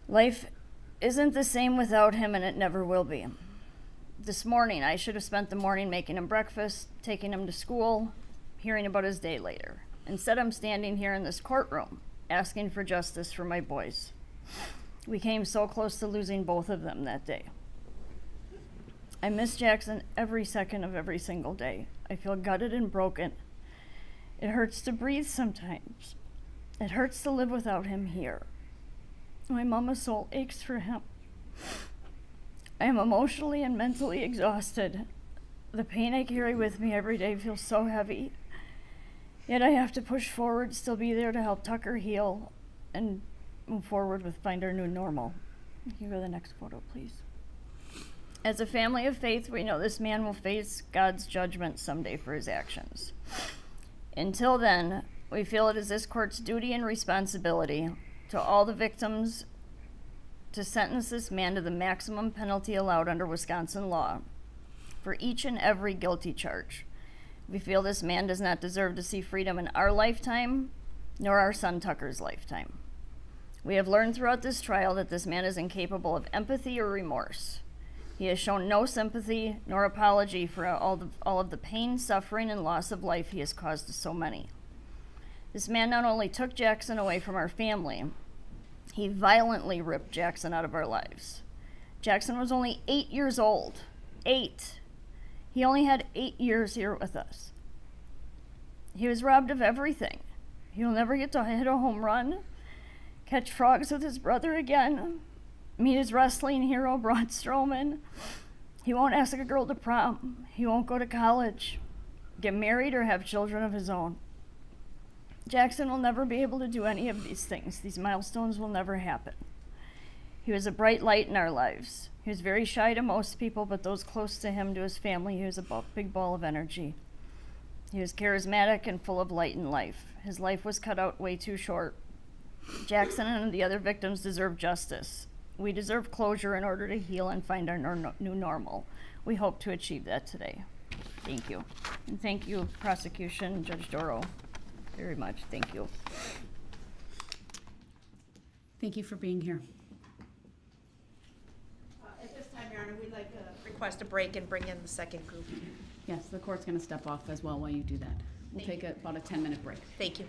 Life isn't the same without him, and it never will be. This morning, I should have spent the morning making him breakfast, taking him to school, hearing about his day later. Instead, I'm standing here in this courtroom asking for justice for my boys. We came so close to losing both of them that day. I miss Jackson every second of every single day. I feel gutted and broken. It hurts to breathe sometimes. It hurts to live without him here. My mama's soul aches for him. I am emotionally and mentally exhausted. The pain I carry with me every day feels so heavy. Yet I have to push forward, still be there to help Tucker heal, and move forward with find our new normal. You can go to the next photo, please. As a family of faith, we know this man will face God's judgment someday for his actions. Until then, we feel it is this court's duty and responsibility to all the victims to sentence this man to the maximum penalty allowed under Wisconsin law for each and every guilty charge. We feel this man does not deserve to see freedom in our lifetime, nor our son Tucker's lifetime. We have learned throughout this trial that this man is incapable of empathy or remorse. He has shown no sympathy nor apology for all, the, all of the pain, suffering, and loss of life he has caused to so many. This man not only took Jackson away from our family, he violently ripped Jackson out of our lives. Jackson was only eight years old. Eight. He only had eight years here with us. He was robbed of everything. He'll never get to hit a home run, catch frogs with his brother again, meet his wrestling hero, Braun Strowman. He won't ask a girl to prom. He won't go to college, get married, or have children of his own. Jackson will never be able to do any of these things. These milestones will never happen. He was a bright light in our lives. He was very shy to most people, but those close to him, to his family, he was a big ball of energy. He was charismatic and full of light and life. His life was cut out way too short. Jackson and the other victims deserve justice. We deserve closure in order to heal and find our nor- new normal. We hope to achieve that today. Thank you. And thank you, prosecution, Judge Dorow, very much. Thank you. Thank you for being here. Uh, at this time, Your Honor, we'd like to request a break and bring in the second group. Yes, the court's gonna step off as well while you do that. We'll take a- about a 10-minute break. Thank you.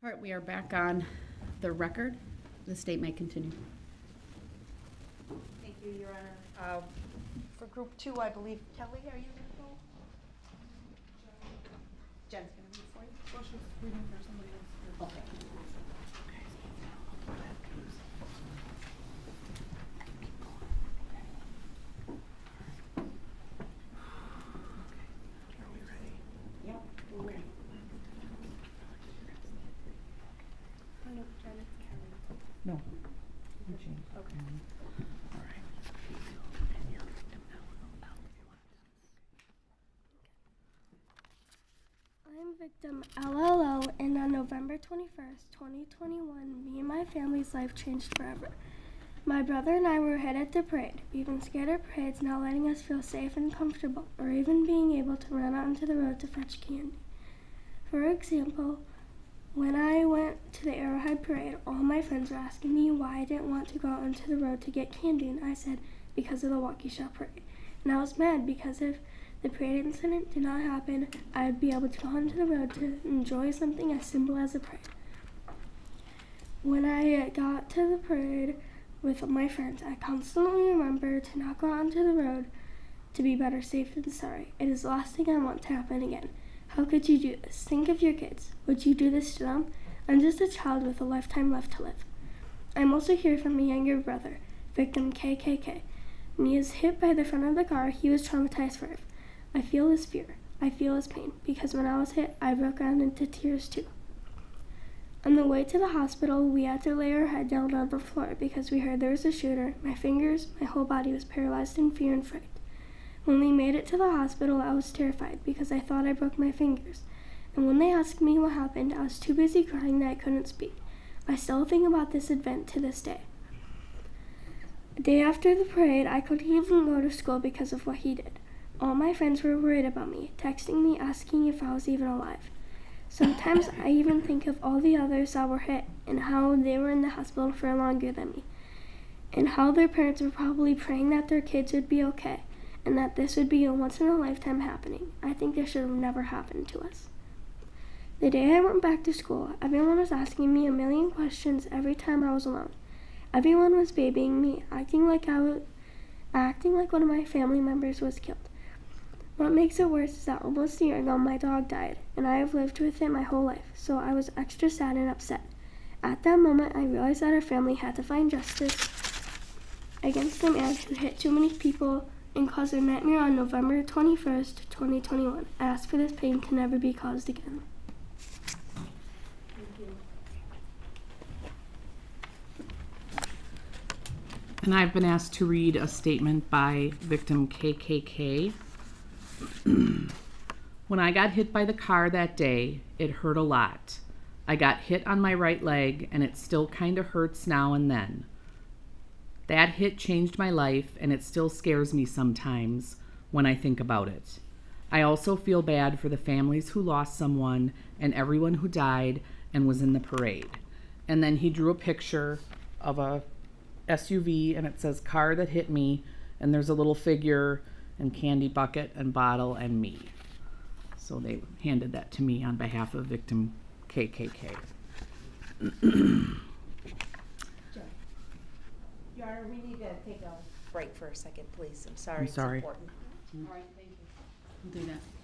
All right, we are back on the record. The state may continue. Thank you, Your Honor. Uh, For group two, I believe, Kelly, are you gonna go? Jen's gonna read for you? Okay. No. I'm victim LLO, and on November 21st, 2021, me and my family's life changed forever. My brother and I were headed to parade. We've been scared of parades not letting us feel safe and comfortable, or even being able to run out into the road to fetch candy. For example, when I went to the Arrowhead Parade, all my friends were asking me why I didn't want to go out into the road to get candy, and I said, because of the Waukesha Parade. And I was mad because if the parade incident did not happen, I'd be able to go onto the road to enjoy something as simple as a parade. When I uh, got to the parade with my friends, I constantly remember to not go onto the road to be better safe than sorry. It is the last thing I want to happen again. How could you do this? Think of your kids. Would you do this to them? I'm just a child with a lifetime left to live. I'm also here from a younger brother, victim KKK. When he was hit by the front of the car, he was traumatized forever. I feel his fear. I feel his pain because when I was hit, I broke down into tears too. On the way to the hospital, we had to lay our head down on the floor because we heard there was a shooter. My fingers, my whole body was paralyzed in fear and fright. When we made it to the hospital, I was terrified because I thought I broke my fingers. And when they asked me what happened, I was too busy crying that I couldn't speak. I still think about this event to this day. The day after the parade, I couldn't even go to school because of what he did. All my friends were worried about me, texting me asking if I was even alive. Sometimes I even think of all the others that were hit and how they were in the hospital for longer than me, and how their parents were probably praying that their kids would be okay and that this would be a once in a lifetime happening. I think this should have never happened to us. The day I went back to school, everyone was asking me a million questions every time I was alone. Everyone was babying me, acting like I was acting like one of my family members was killed. What makes it worse is that almost a year ago my dog died, and I have lived with it my whole life, so I was extra sad and upset. At that moment, I realized that our family had to find justice against the man who hit too many people and caused a nightmare on November 21st, 2021. I ask for this pain to never be caused again. And I've been asked to read a statement by victim KKK. when I got hit by the car that day, it hurt a lot. I got hit on my right leg, and it still kind of hurts now and then. That hit changed my life, and it still scares me sometimes when I think about it. I also feel bad for the families who lost someone and everyone who died and was in the parade. And then he drew a picture of a SUV and it says car that hit me and there's a little figure and candy bucket and bottle and me. So they handed that to me on behalf of victim KKK. Your Honor, we need to take a break for a second, please. I'm sorry. It's sorry. important. All right, thank you. We'll do that.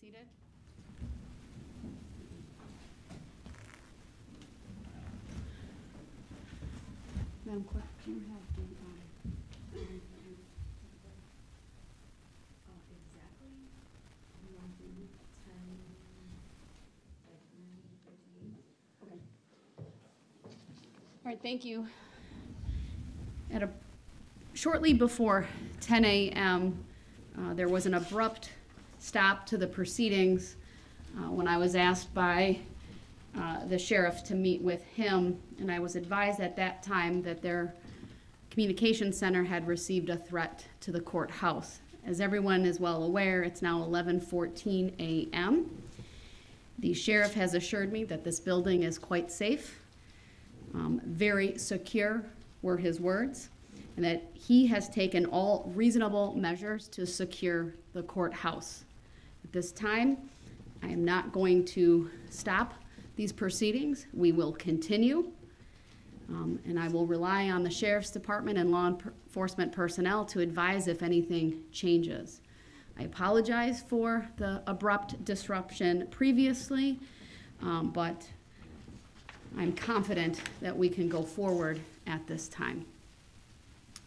Seated. Madam Clerk, do you have the, um, All right, thank you. At a, shortly before 10 a.m., uh, there was an abrupt stop to the proceedings uh, when I was asked by uh, the sheriff to meet with him, and I was advised at that time that their communication center had received a threat to the courthouse. As everyone is well aware, it's now 11:14 a.m. The sheriff has assured me that this building is quite safe, um, very secure were his words, and that he has taken all reasonable measures to secure the courthouse. At this time, I am not going to stop these proceedings. We will continue. Um, and I will rely on the sheriff's department and law enforcement personnel to advise if anything changes. I apologize for the abrupt disruption previously, um, but I'm confident that we can go forward at this time.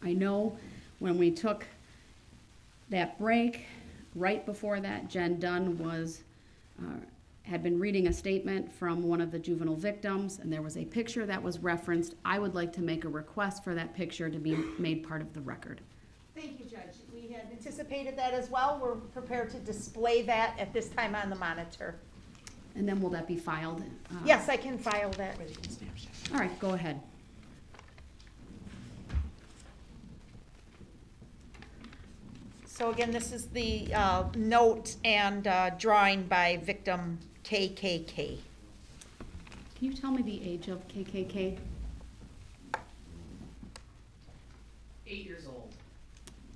I know when we took that break, right before that, Jen Dunn was uh, had been reading a statement from one of the juvenile victims, and there was a picture that was referenced. I would like to make a request for that picture to be made part of the record. Thank you, Judge. We had anticipated that as well. We're prepared to display that at this time on the monitor. And then will that be filed? Uh, Yes, I can file that. All right, go ahead. So again, this is the uh, note and uh, drawing by victim KKK. Can you tell me the age of KKK? Eight years old.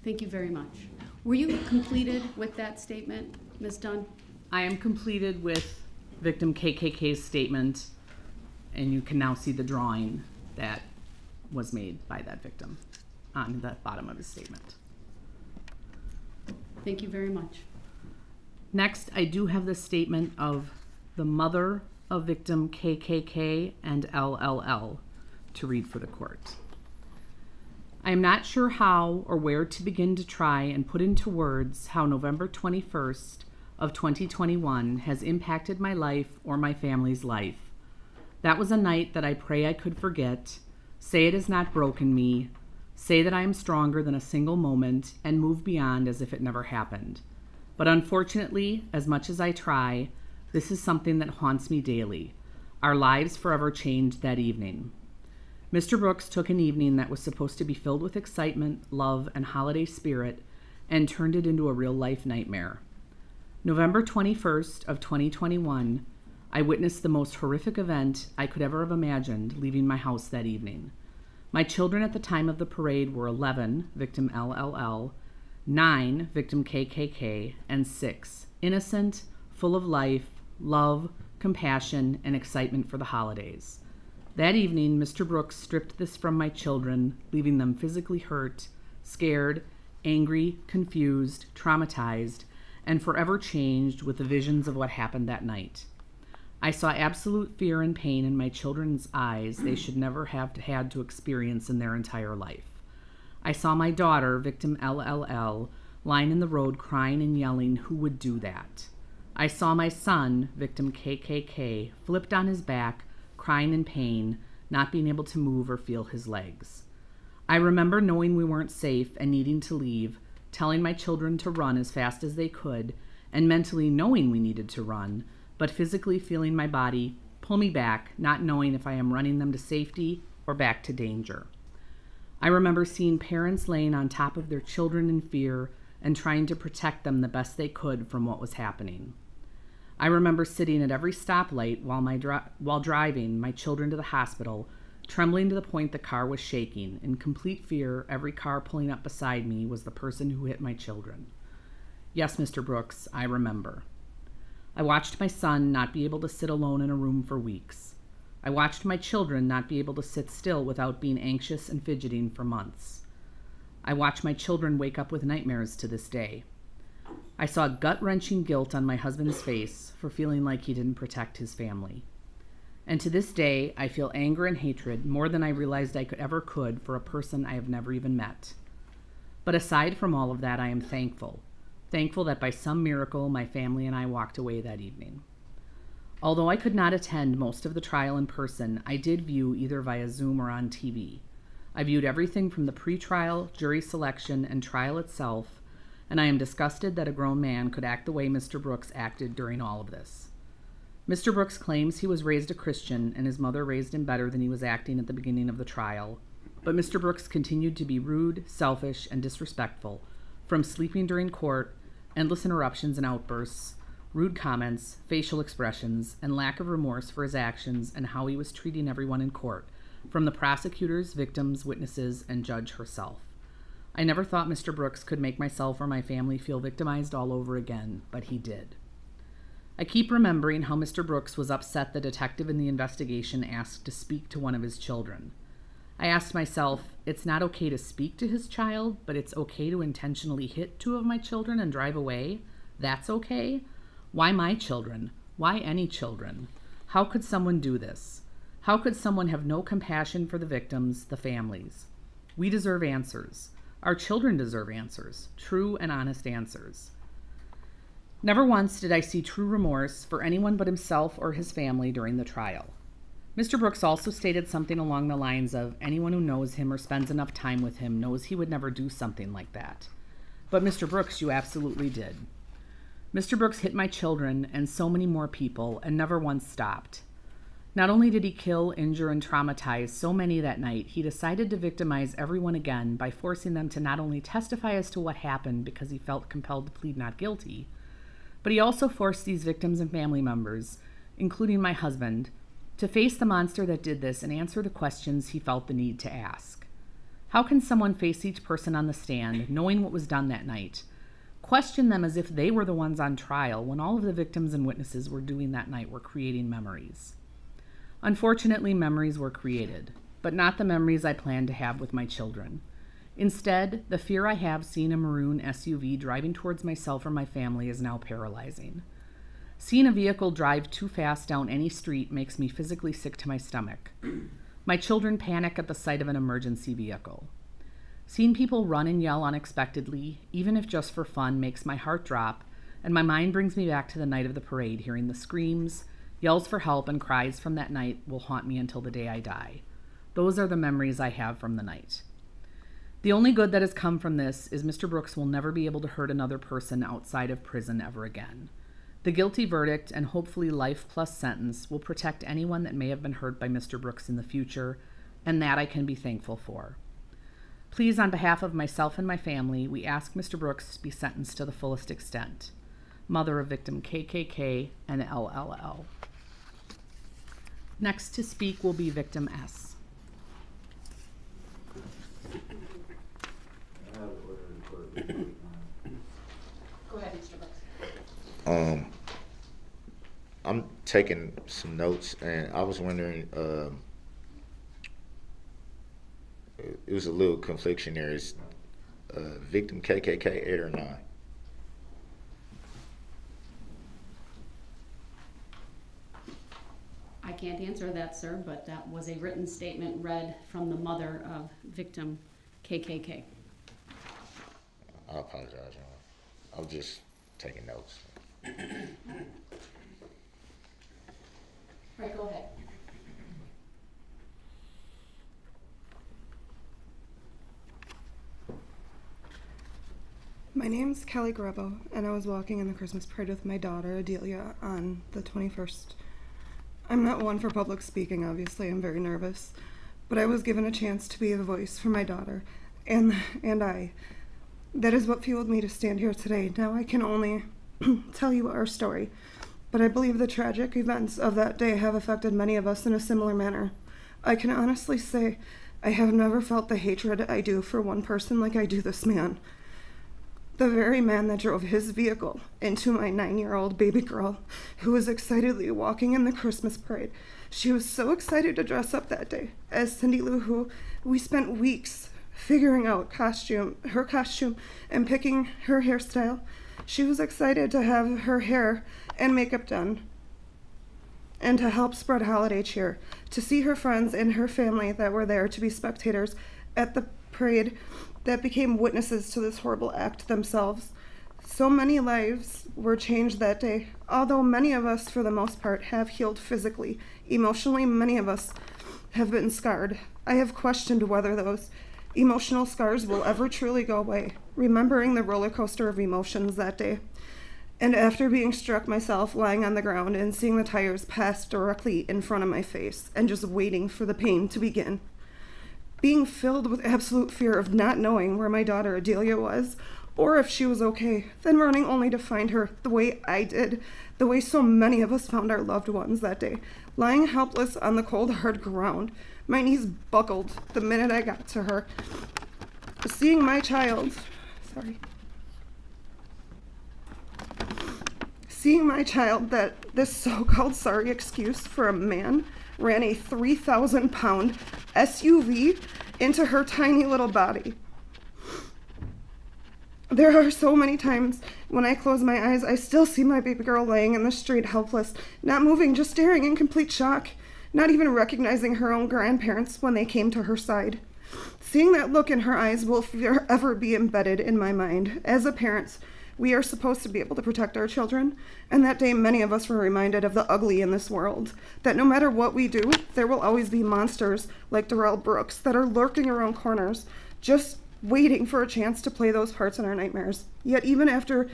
Thank you very much. Were you completed with that statement, Ms. Dunn? I am completed with victim KKK's statement, and you can now see the drawing that was made by that victim on the bottom of his statement. Thank you very much. Next, I do have the statement of the mother of victim KKK and LLL to read for the court. I am not sure how or where to begin to try and put into words how November 21st of 2021 has impacted my life or my family's life. That was a night that I pray I could forget, say it has not broken me, say that I am stronger than a single moment, and move beyond as if it never happened. But unfortunately, as much as I try, this is something that haunts me daily. Our lives forever changed that evening. Mr. Brooks took an evening that was supposed to be filled with excitement, love, and holiday spirit and turned it into a real life nightmare. November 21st of 2021, I witnessed the most horrific event I could ever have imagined leaving my house that evening. My children at the time of the parade were 11, victim LLL, 9, victim KKK, and 6, innocent, full of life, love, compassion, and excitement for the holidays. That evening, Mr. Brooks stripped this from my children, leaving them physically hurt, scared, angry, confused, traumatized, and forever changed with the visions of what happened that night. I saw absolute fear and pain in my children's eyes they should never have had to experience in their entire life. I saw my daughter, victim LLL, lying in the road crying and yelling, Who would do that? I saw my son, victim KKK, flipped on his back, crying in pain, not being able to move or feel his legs. I remember knowing we weren't safe and needing to leave, telling my children to run as fast as they could, and mentally knowing we needed to run, but physically feeling my body pull me back, not knowing if I am running them to safety or back to danger. I remember seeing parents laying on top of their children in fear and trying to protect them the best they could from what was happening. I remember sitting at every stoplight while, my dri- while driving my children to the hospital, trembling to the point the car was shaking. In complete fear, every car pulling up beside me was the person who hit my children. Yes, Mr. Brooks, I remember. I watched my son not be able to sit alone in a room for weeks. I watched my children not be able to sit still without being anxious and fidgeting for months. I watch my children wake up with nightmares to this day. I saw gut wrenching guilt on my husband's face for feeling like he didn't protect his family. And to this day, I feel anger and hatred more than I realized I could ever could for a person I have never even met. But aside from all of that, I am thankful. Thankful that by some miracle, my family and I walked away that evening. Although I could not attend most of the trial in person, I did view either via Zoom or on TV. I viewed everything from the pretrial, jury selection, and trial itself, and I am disgusted that a grown man could act the way Mr. Brooks acted during all of this. Mr. Brooks claims he was raised a Christian and his mother raised him better than he was acting at the beginning of the trial, but Mr. Brooks continued to be rude, selfish, and disrespectful, from sleeping during court, endless interruptions and outbursts, rude comments, facial expressions, and lack of remorse for his actions and how he was treating everyone in court, from the prosecutors, victims, witnesses, and judge herself. I never thought Mr. Brooks could make myself or my family feel victimized all over again, but he did. I keep remembering how Mr. Brooks was upset the detective in the investigation asked to speak to one of his children. I asked myself, it's not okay to speak to his child, but it's okay to intentionally hit two of my children and drive away? That's okay? Why my children? Why any children? How could someone do this? How could someone have no compassion for the victims, the families? We deserve answers. Our children deserve answers, true and honest answers. Never once did I see true remorse for anyone but himself or his family during the trial. Mr. Brooks also stated something along the lines of anyone who knows him or spends enough time with him knows he would never do something like that. But Mr. Brooks, you absolutely did. Mr. Brooks hit my children and so many more people and never once stopped. Not only did he kill, injure, and traumatize so many that night, he decided to victimize everyone again by forcing them to not only testify as to what happened because he felt compelled to plead not guilty, but he also forced these victims and family members, including my husband, to face the monster that did this and answer the questions he felt the need to ask. How can someone face each person on the stand, knowing what was done that night, question them as if they were the ones on trial when all of the victims and witnesses were doing that night were creating memories? Unfortunately, memories were created, but not the memories I planned to have with my children. Instead, the fear I have seeing a maroon SUV driving towards myself or my family is now paralyzing. Seeing a vehicle drive too fast down any street makes me physically sick to my stomach. My children panic at the sight of an emergency vehicle. Seeing people run and yell unexpectedly, even if just for fun, makes my heart drop, and my mind brings me back to the night of the parade, hearing the screams, yells for help, and cries from that night will haunt me until the day I die. Those are the memories I have from the night. The only good that has come from this is Mr. Brooks will never be able to hurt another person outside of prison ever again. The guilty verdict and hopefully life plus sentence will protect anyone that may have been hurt by Mr. Brooks in the future, and that I can be thankful for. Please, on behalf of myself and my family, we ask Mr. Brooks be sentenced to the fullest extent. Mother of victim KKK and LLL. Next to speak will be victim S. Go ahead, Mr. Brooks. Um, I'm taking some notes, and I was wondering. Um, it it was a little confliction there. Is uh, victim KKK eight or nine? I can't answer that, sir, but that was a written statement read from the mother of victim KKK. I apologize. Ron. I was just taking notes. Right, go ahead. My name's Kelly Grebo, and I was walking in the Christmas parade with my daughter Adelia on the 21st. I'm not one for public speaking, obviously, I'm very nervous, but I was given a chance to be a voice for my daughter, and, and I. That is what fueled me to stand here today. Now I can only tell you our story, but I believe the tragic events of that day have affected many of us in a similar manner. I can honestly say I have never felt the hatred I do for one person like I do this man. The very man that drove his vehicle into my nine year old baby girl, who was excitedly walking in the Christmas parade. She was so excited to dress up that day as Cindy Lou Who. We spent weeks figuring out costume, her costume, and picking her hairstyle. She was excited to have her hair and makeup done and to help spread holiday cheer, to see her friends and her family that were there to be spectators at the parade that became witnesses to this horrible act themselves. So many lives were changed that day, although many of us, for the most part, have healed physically. Emotionally, many of us have been scarred. I have questioned whether those emotional scars will ever truly go away, remembering the roller coaster of emotions that day. And after being struck myself lying on the ground and seeing the tires pass directly in front of my face and just waiting for the pain to begin, being filled with absolute fear of not knowing where my daughter Adelia was or if she was okay, then running only to find her the way I did, the way so many of us found our loved ones that day, lying helpless on the cold, hard ground. My knees buckled the minute I got to her. Seeing my child, sorry. Seeing my child that this so called sorry excuse for a man ran a 3,000 pound SUV into her tiny little body. There are so many times when I close my eyes, I still see my baby girl laying in the street, helpless, not moving, just staring in complete shock, not even recognizing her own grandparents when they came to her side. Seeing that look in her eyes will forever be embedded in my mind. As a parent, we are supposed to be able to protect our children, and that day many of us were reminded of the ugly in this world. That no matter what we do, there will always be monsters like Darrell Brooks that are lurking around corners, just waiting for a chance to play those parts in our nightmares. Yet, even after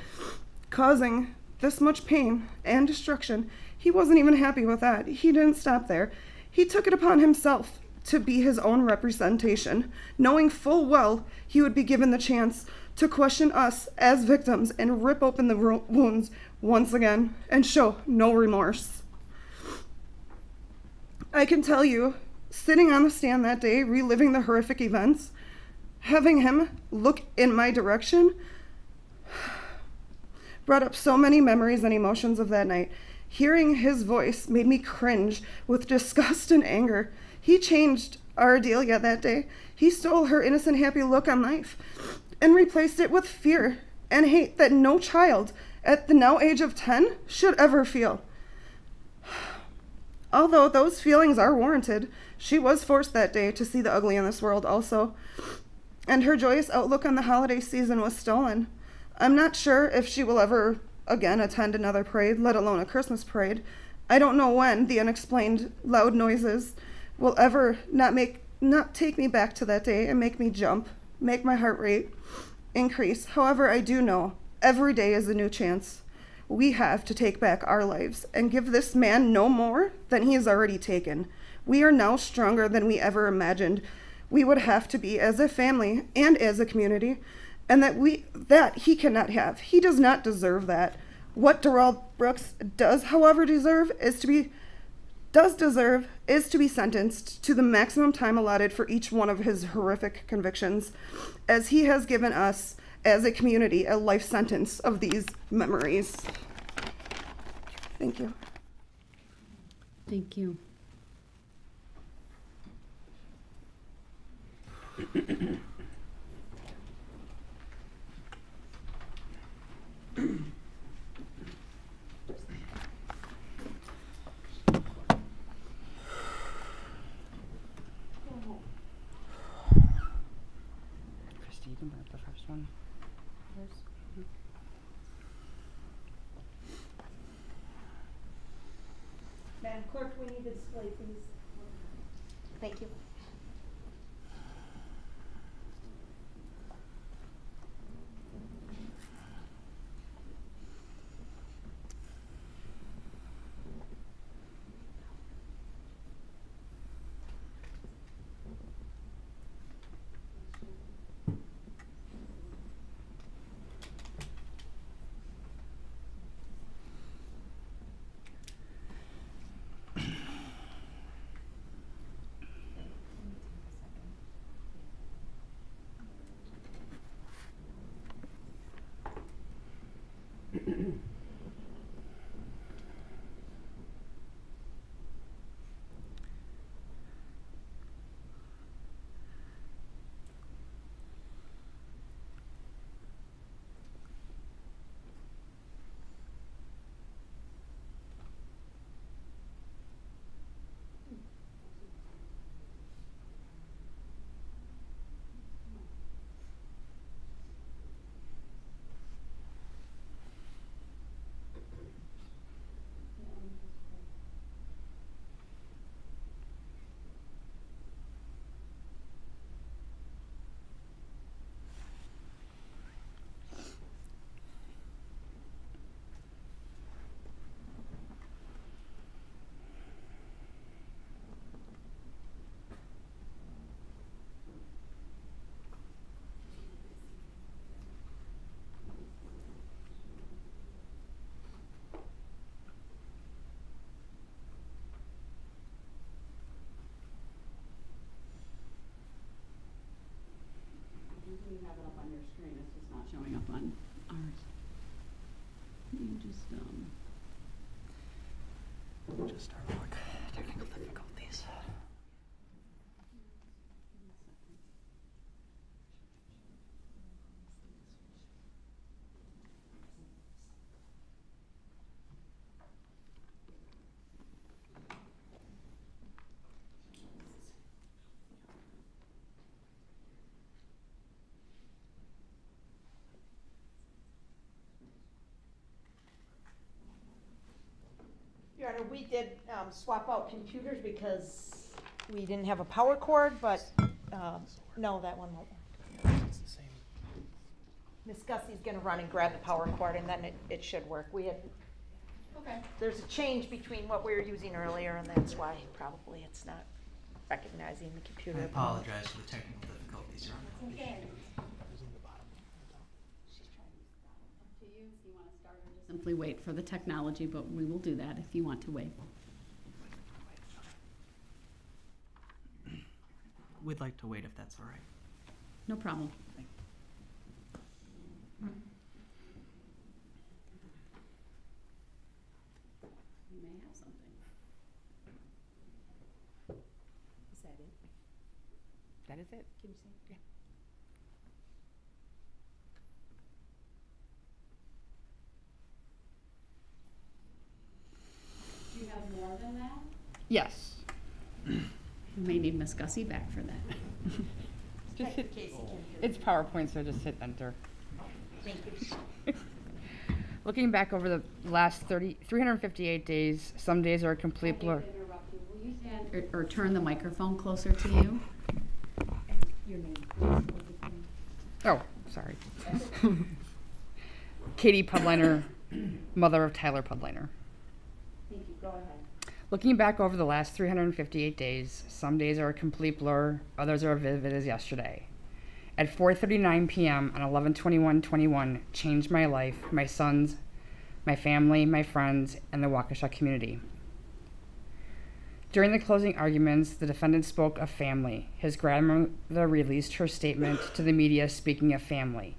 causing this much pain and destruction, he wasn't even happy with that. He didn't stop there. He took it upon himself to be his own representation, knowing full well he would be given the chance to question us as victims and rip open the wounds once again and show no remorse. I can tell you, sitting on the stand that day, reliving the horrific events, having him look in my direction brought up so many memories and emotions of that night. Hearing his voice made me cringe with disgust and anger. He changed our Adelia that day. He stole her innocent, happy look on life and replaced it with fear and hate that no child at the now age of 10 should ever feel. Although those feelings are warranted, she was forced that day to see the ugly in this world also and her joyous outlook on the holiday season was stolen. I'm not sure if she will ever again attend another parade, let alone a Christmas parade. I don't know when the unexplained loud noises will ever not make not take me back to that day and make me jump, make my heart rate increase. However, I do know every day is a new chance. We have to take back our lives and give this man no more than he has already taken. We are now stronger than we ever imagined we would have to be as a family and as a community and that we that he cannot have he does not deserve that what Darrell Brooks does however deserve is to be does deserve is to be sentenced to the maximum time allotted for each one of his horrific convictions as he has given us as a community a life sentence of these memories thank you Thank you. Christy, you can bring up the first one. Madam Clerk, we the display, please. Thank you. Wisdom. Just start with technical difficulties. Your Honor, we did um, swap out computers because we didn't have a power cord, but, um, no, that one won't. work. Ms. Gussie's gonna run and grab the power cord and then it, it should work. We had, Okay. there's a change between what we were using earlier and that's why probably it's not recognizing the computer. I apologize for the technical difficulties, Your Honor. Simply wait for the technology, but we will do that if you want to wait. We'd like to wait if that's all right. No problem. You may have something. Is that it? That is it? Can you say? Yeah. Do you have more than that? Yes. You may need Miss Gussie back for that. Just hit, oh. it's PowerPoint, so just hit enter. Thank you. Looking back over the last 30, 358 days, some days are a complete blur. Will you stand or, or turn the microphone closer to you? Your name. Oh, sorry. Katie Pudleiner, mother of Tyler Pudleiner. Thank you, go ahead. Looking back over the last 358 days, some days are a complete blur, others are as vivid as yesterday. At 4:39 p.m. on 11/21/21 changed my life, my sons, my family, my friends, and the Waukesha community. During the closing arguments, the defendant spoke of family. His grandmother released her statement to the media speaking of family.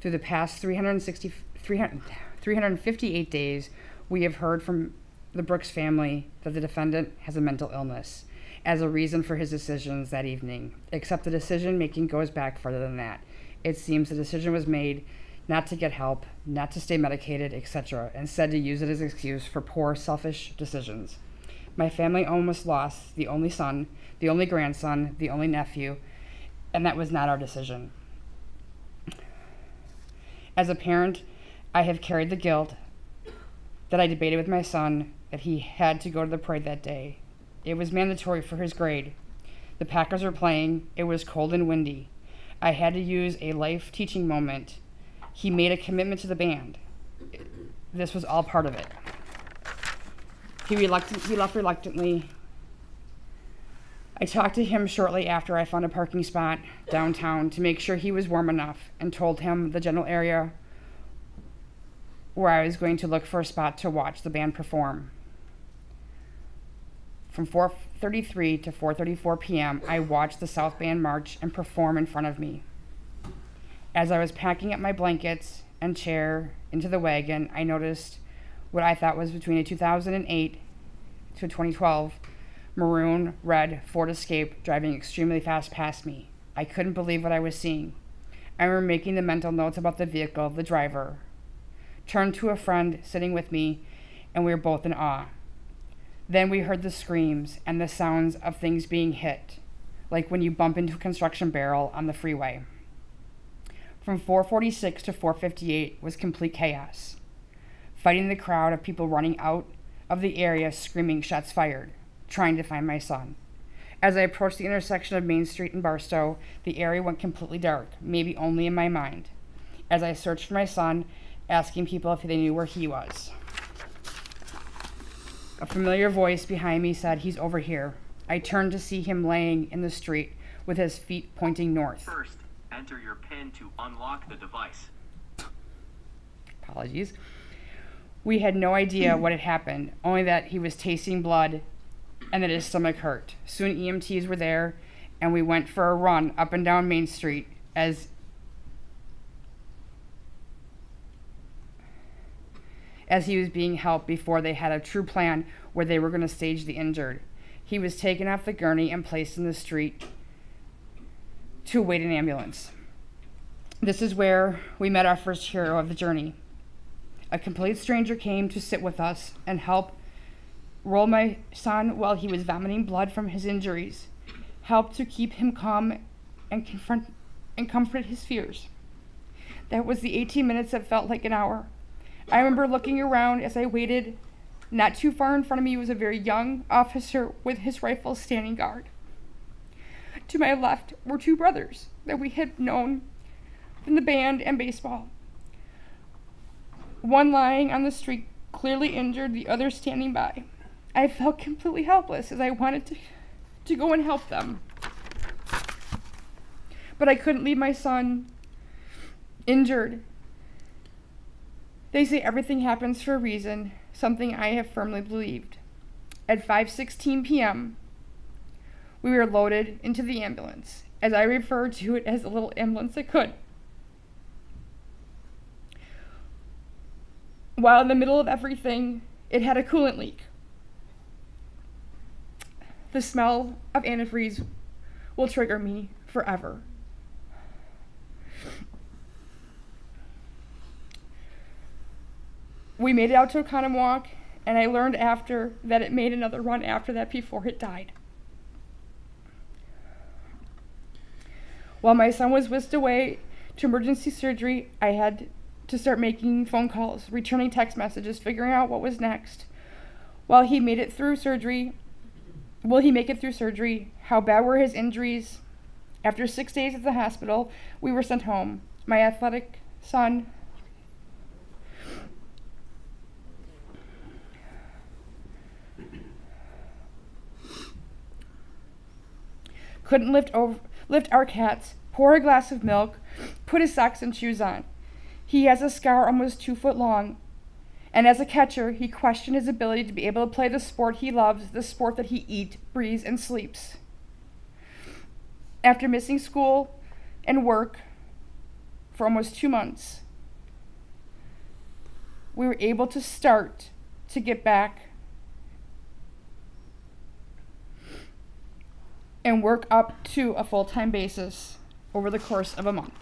Through the past 360, 300, 358 days, we have heard from the Brooks family that the defendant has a mental illness as a reason for his decisions that evening, except the decision making goes back further than that. It seems the decision was made not to get help, not to stay medicated, etc., instead to use it as an excuse for poor, selfish decisions. My family almost lost the only son, the only grandson, the only nephew, and that was not our decision. As a parent, I have carried the guilt that I debated with my son that he had to go to the parade that day. It was mandatory for his grade. The Packers were playing, it was cold and windy. I had to use a life teaching moment. He made a commitment to the band. This was all part of it. He, reluctant, he left reluctantly. I talked to him shortly after I found a parking spot downtown to make sure he was warm enough and told him the general area where I was going to look for a spot to watch the band perform. From 4:33 to 4:34 p.m., I watched the South Band march and perform in front of me. As I was packing up my blankets and chair into the wagon, I noticed what I thought was between a 2008 to 2012 maroon red Ford Escape driving extremely fast past me. I couldn't believe what I was seeing. I remember making the mental notes about the vehicle, the driver. Turned to a friend sitting with me, and we were both in awe. Then we heard the screams and the sounds of things being hit, like when you bump into a construction barrel on the freeway. From 446 to 458 was complete chaos. Fighting the crowd of people running out of the area screaming shots fired, trying to find my son. As I approached the intersection of Main Street and Barstow, the area went completely dark, maybe only in my mind. As I searched for my son, asking people if they knew where he was. A familiar voice behind me said, He's over here. I turned to see him laying in the street with his feet pointing north. First, enter your PIN to unlock the device. Apologies. We had no idea what had happened, only that he was tasting blood and that his stomach hurt. Soon EMTs were there, and we went for a run up and down Main Street as as he was being helped before they had a true plan where they were going to stage the injured. He was taken off the gurney and placed in the street to await an ambulance. This is where we met our first hero of the journey. A complete stranger came to sit with us and help roll my son while he was vomiting blood from his injuries, helped to keep him calm and confront and comfort his fears. That was the 18 minutes that felt like an hour. I remember looking around as I waited. Not too far in front of me was a very young officer with his rifle standing guard. To my left were two brothers that we had known from the band and baseball. One lying on the street, clearly injured, the other standing by. I felt completely helpless as I wanted to, to go and help them. But I couldn't leave my son injured. They say everything happens for a reason, something I have firmly believed. At 5:16 p.m., we were loaded into the ambulance, as I refer to it as the little ambulance that could. While in the middle of everything, it had a coolant leak. The smell of antifreeze will trigger me forever. We made it out to Oconomowoc, and I learned after that it made another run after that before it died. While my son was whisked away to emergency surgery, I had to start making phone calls, returning text messages, figuring out what was next. While he made it through surgery, will he make it through surgery? How bad were his injuries? After six days at the hospital, we were sent home. My athletic son couldn't lift over lift our cats, pour a glass of milk, put his socks and shoes on. He has a scar almost two foot long. And as a catcher, he questioned his ability to be able to play the sport he loves, the sport that he eats, breathes, and sleeps. After missing school and work for almost two months, we were able to start to get back and work up to a full time basis over the course of a month.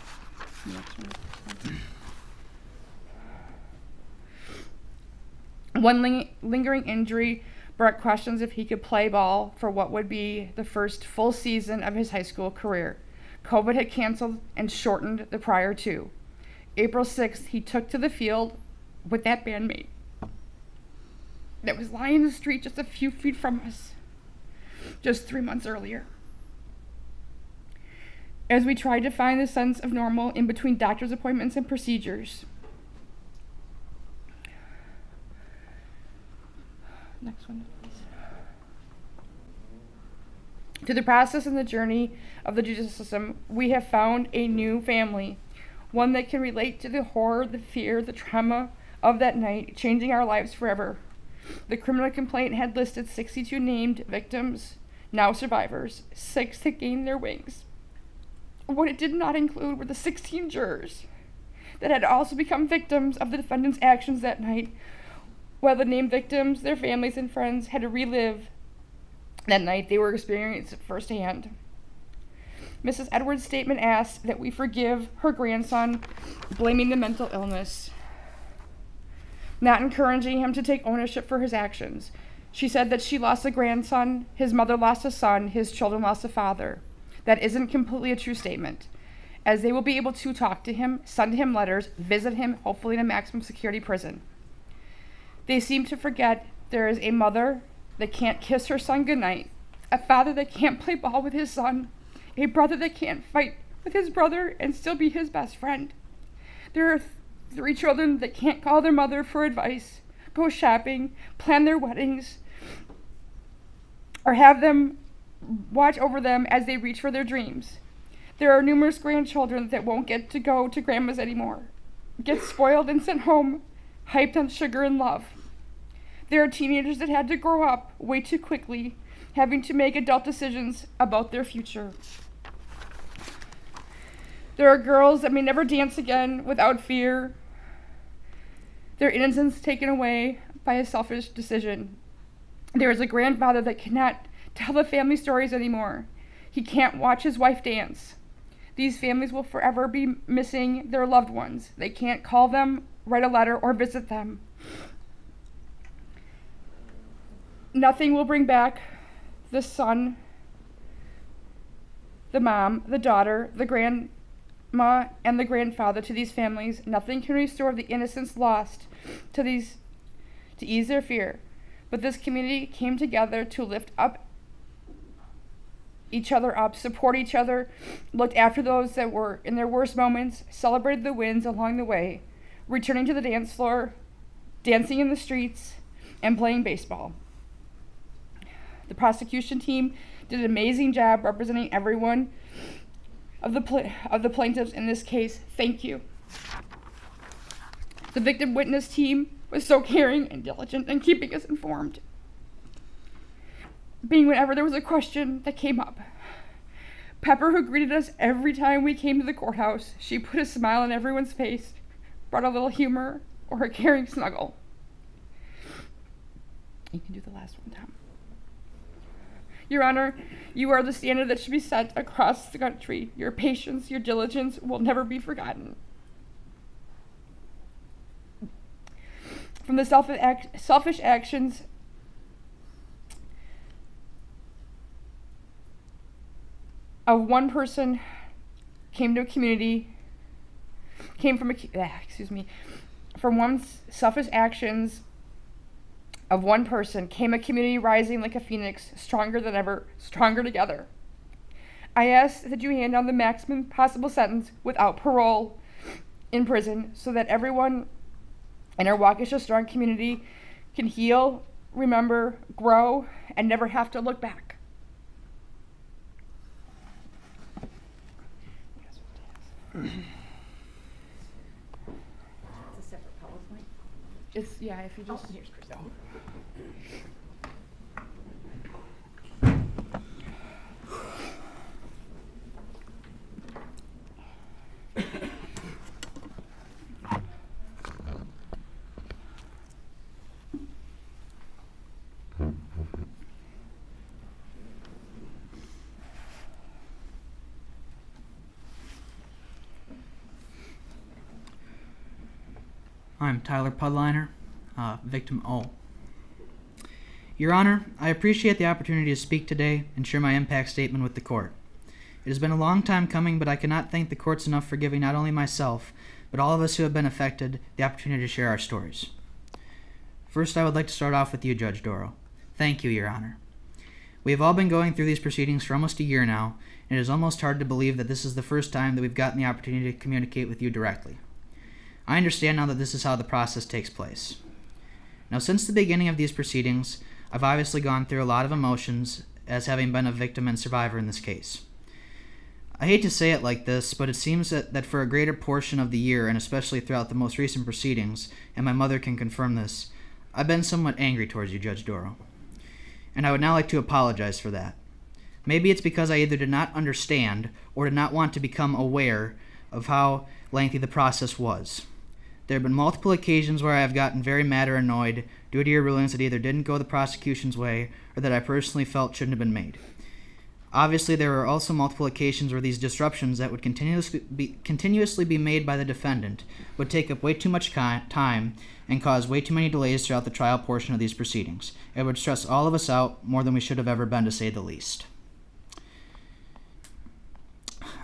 One ling- lingering injury brought questions if he could play ball for what would be the first full season of his high school career. COVID had canceled and shortened the prior two. April 6th, he took to the field with that bandmate that was lying in the street just a few feet from us just three months earlier. As we tried to find the sense of normal in between doctor's appointments and procedures. Next one, please. Through the process and the journey of the judicial system, we have found a new family, one that can relate to the horror, the fear, the trauma of that night, changing our lives forever. The criminal complaint had listed 62 named victims, now survivors, six that gained their wings. What it did not include were the 16 jurors that had also become victims of the defendant's actions that night, while the named victims, their families, and friends had to relive that night they were experiencing firsthand. Mrs. Edwards' statement asked that we forgive her grandson, blaming the mental illness not encouraging him to take ownership for his actions. She said that she lost a grandson, his mother lost a son, his children lost a father. That isn't completely a true statement, as they will be able to talk to him, send him letters, visit him, hopefully in a maximum security prison. They seem to forget there is a mother that can't kiss her son goodnight, a father that can't play ball with his son, a brother that can't fight with his brother and still be his best friend. There are three children that can't call their mother for advice, go shopping, plan their weddings, or have them watch over them as they reach for their dreams. There are numerous grandchildren that won't get to go to grandma's anymore, get spoiled and sent home, hyped on sugar and love. There are teenagers that had to grow up way too quickly, having to make adult decisions about their future. There are girls that may never dance again without fear their innocence taken away by a selfish decision. There is a grandfather that cannot tell the family stories anymore. He can't watch his wife dance. These families will forever be missing their loved ones. They can't call them, write a letter, or visit them. Nothing will bring back the son, the mom, the daughter, the grandma, and the grandfather to these families. Nothing can restore the innocence lost to these to ease their fear. But this community came together to lift up each other up, support each other, looked after those that were in their worst moments, celebrated the wins along the way, returning to the dance floor, dancing in the streets, and playing baseball. The prosecution team did an amazing job representing everyone of the pla- of the plaintiffs in this case. Thank you. The victim witness team was so caring and diligent in keeping us informed. Being whenever there was a question that came up. Pepper, who greeted us every time we came to the courthouse, she put a smile on everyone's face, brought a little humor or a caring snuggle. You can do the last one, Tom. Your Honor, you are the standard that should be set across the country. Your patience, your diligence will never be forgotten. From the self- act- selfish actions of one person came to a community, came from a, ah, excuse me, from one's selfish actions of one person came a community rising like a phoenix, stronger than ever, stronger together. I ask that you hand down the maximum possible sentence without parole in prison so that everyone in our Waukesha Strong community can heal, remember, grow, and never have to look back. It's a separate PowerPoint. It's, yeah, if you just. Oh, here's I'm Tyler Pudleiner, uh, victim O. Your Honor, I appreciate the opportunity to speak today and share my impact statement with the court. It has been a long time coming, but I cannot thank the courts enough for giving not only myself, but all of us who have been affected the opportunity to share our stories. First, I would like to start off with you, Judge Dorow. Thank you, Your Honor. We have all been going through these proceedings for almost a year now, and it is almost hard to believe that this is the first time that we've gotten the opportunity to communicate with you directly. I understand now that this is how the process takes place. Now, since the beginning of these proceedings, I've obviously gone through a lot of emotions as having been a victim and survivor in this case. I hate to say it like this, but it seems that, that for a greater portion of the year, and especially throughout the most recent proceedings, and my mother can confirm this, I've been somewhat angry towards you, Judge Dorow. And I would now like to apologize for that. Maybe it's because I either did not understand or did not want to become aware of how lengthy the process was. There have been multiple occasions where I have gotten very mad or annoyed due to your rulings that either didn't go the prosecution's way or that I personally felt shouldn't have been made. Obviously, there are also multiple occasions where these disruptions that would continuously be, continuously be made by the defendant would take up way too much time and cause way too many delays throughout the trial portion of these proceedings. It would stress all of us out more than we should have ever been, to say the least.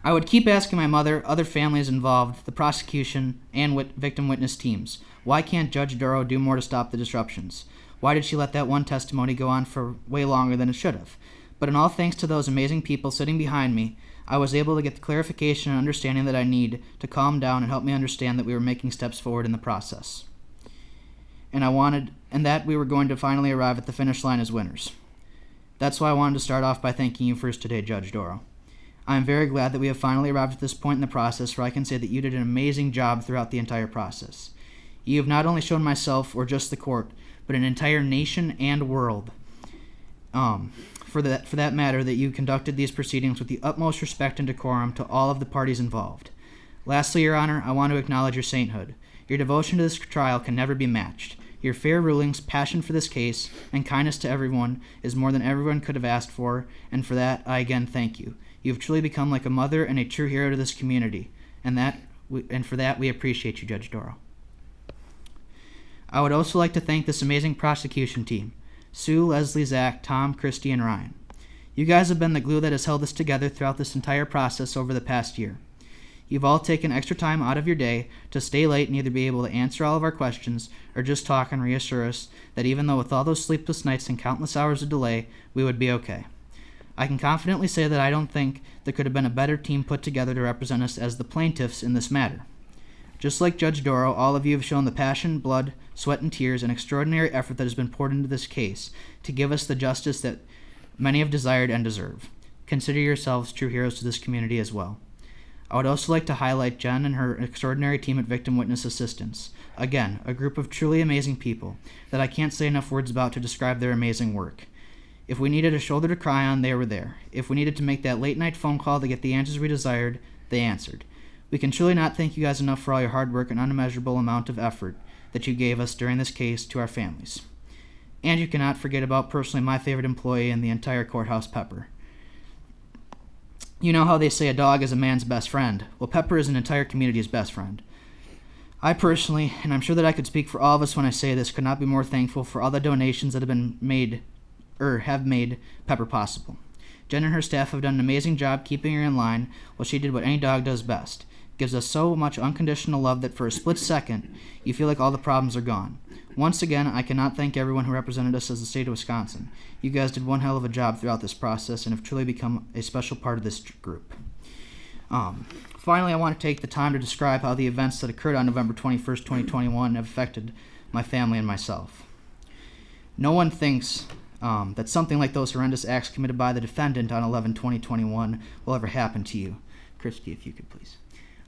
I would keep asking my mother, other families involved, the prosecution, and wit- victim witness teams, why can't Judge Dorow do more to stop the disruptions? Why did she let that one testimony go on for way longer than it should have? But in all thanks to those amazing people sitting behind me, I was able to get the clarification and understanding that I need to calm down and help me understand that we were making steps forward in the process. And I wanted, and that we were going to finally arrive at the finish line as winners. That's why I wanted to start off by thanking you first today, Judge Dorow. I am very glad that we have finally arrived at this point in the process where I can say that you did an amazing job throughout the entire process. You have not only shown myself or just the court, but an entire nation and world, um, for that for that matter, that you conducted these proceedings with the utmost respect and decorum to all of the parties involved. Lastly, Your Honor, I want to acknowledge your sainthood. Your devotion to this trial can never be matched. Your fair rulings, passion for this case, and kindness to everyone is more than everyone could have asked for, and for that I again thank you. You have truly become like a mother and a true hero to this community, and that and for that we appreciate you, Judge Dorow. I would also like to thank this amazing prosecution team Sue, Leslie, Zach, Tom, Christy, and Ryan. You guys have been the glue that has held us together throughout this entire process over the past year. You've all taken extra time out of your day to stay late and either be able to answer all of our questions or just talk and reassure us that even though with all those sleepless nights and countless hours of delay, we would be okay. I can confidently say that I don't think there could have been a better team put together to represent us as the plaintiffs in this matter. Just like Judge Dorow, all of you have shown the passion, blood, sweat, and tears and extraordinary effort that has been poured into this case to give us the justice that many have desired and deserve. Consider yourselves true heroes to this community as well. I would also like to highlight Jen and her extraordinary team at Victim Witness Assistance. Again, a group of truly amazing people that I can't say enough words about to describe their amazing work. If we needed a shoulder to cry on, they were there. If we needed to make that late night phone call to get the answers we desired, they answered. We can truly not thank you guys enough for all your hard work and unmeasurable amount of effort that you gave us during this case to our families. And you cannot forget about personally my favorite employee in the entire courthouse, Pepper. You know how they say a dog is a man's best friend? Well, Pepper is an entire community's best friend. I personally, and I'm sure that I could speak for all of us when I say this, could not be more thankful for all the donations that have been made, or have made Pepper possible. Jen and her staff have done an amazing job keeping her in line while she did what any dog does best gives us so much unconditional love that for a split second, you feel like all the problems are gone. Once again, I cannot thank everyone who represented us as the state of Wisconsin. You guys did one hell of a job throughout this process and have truly become a special part of this group. Um, finally, I want to take the time to describe how the events that occurred on November 21st, 2021 have affected my family and myself. No one thinks um, that something like those horrendous acts committed by the defendant on 11 2021 will ever happen to you. Christy, if you could please.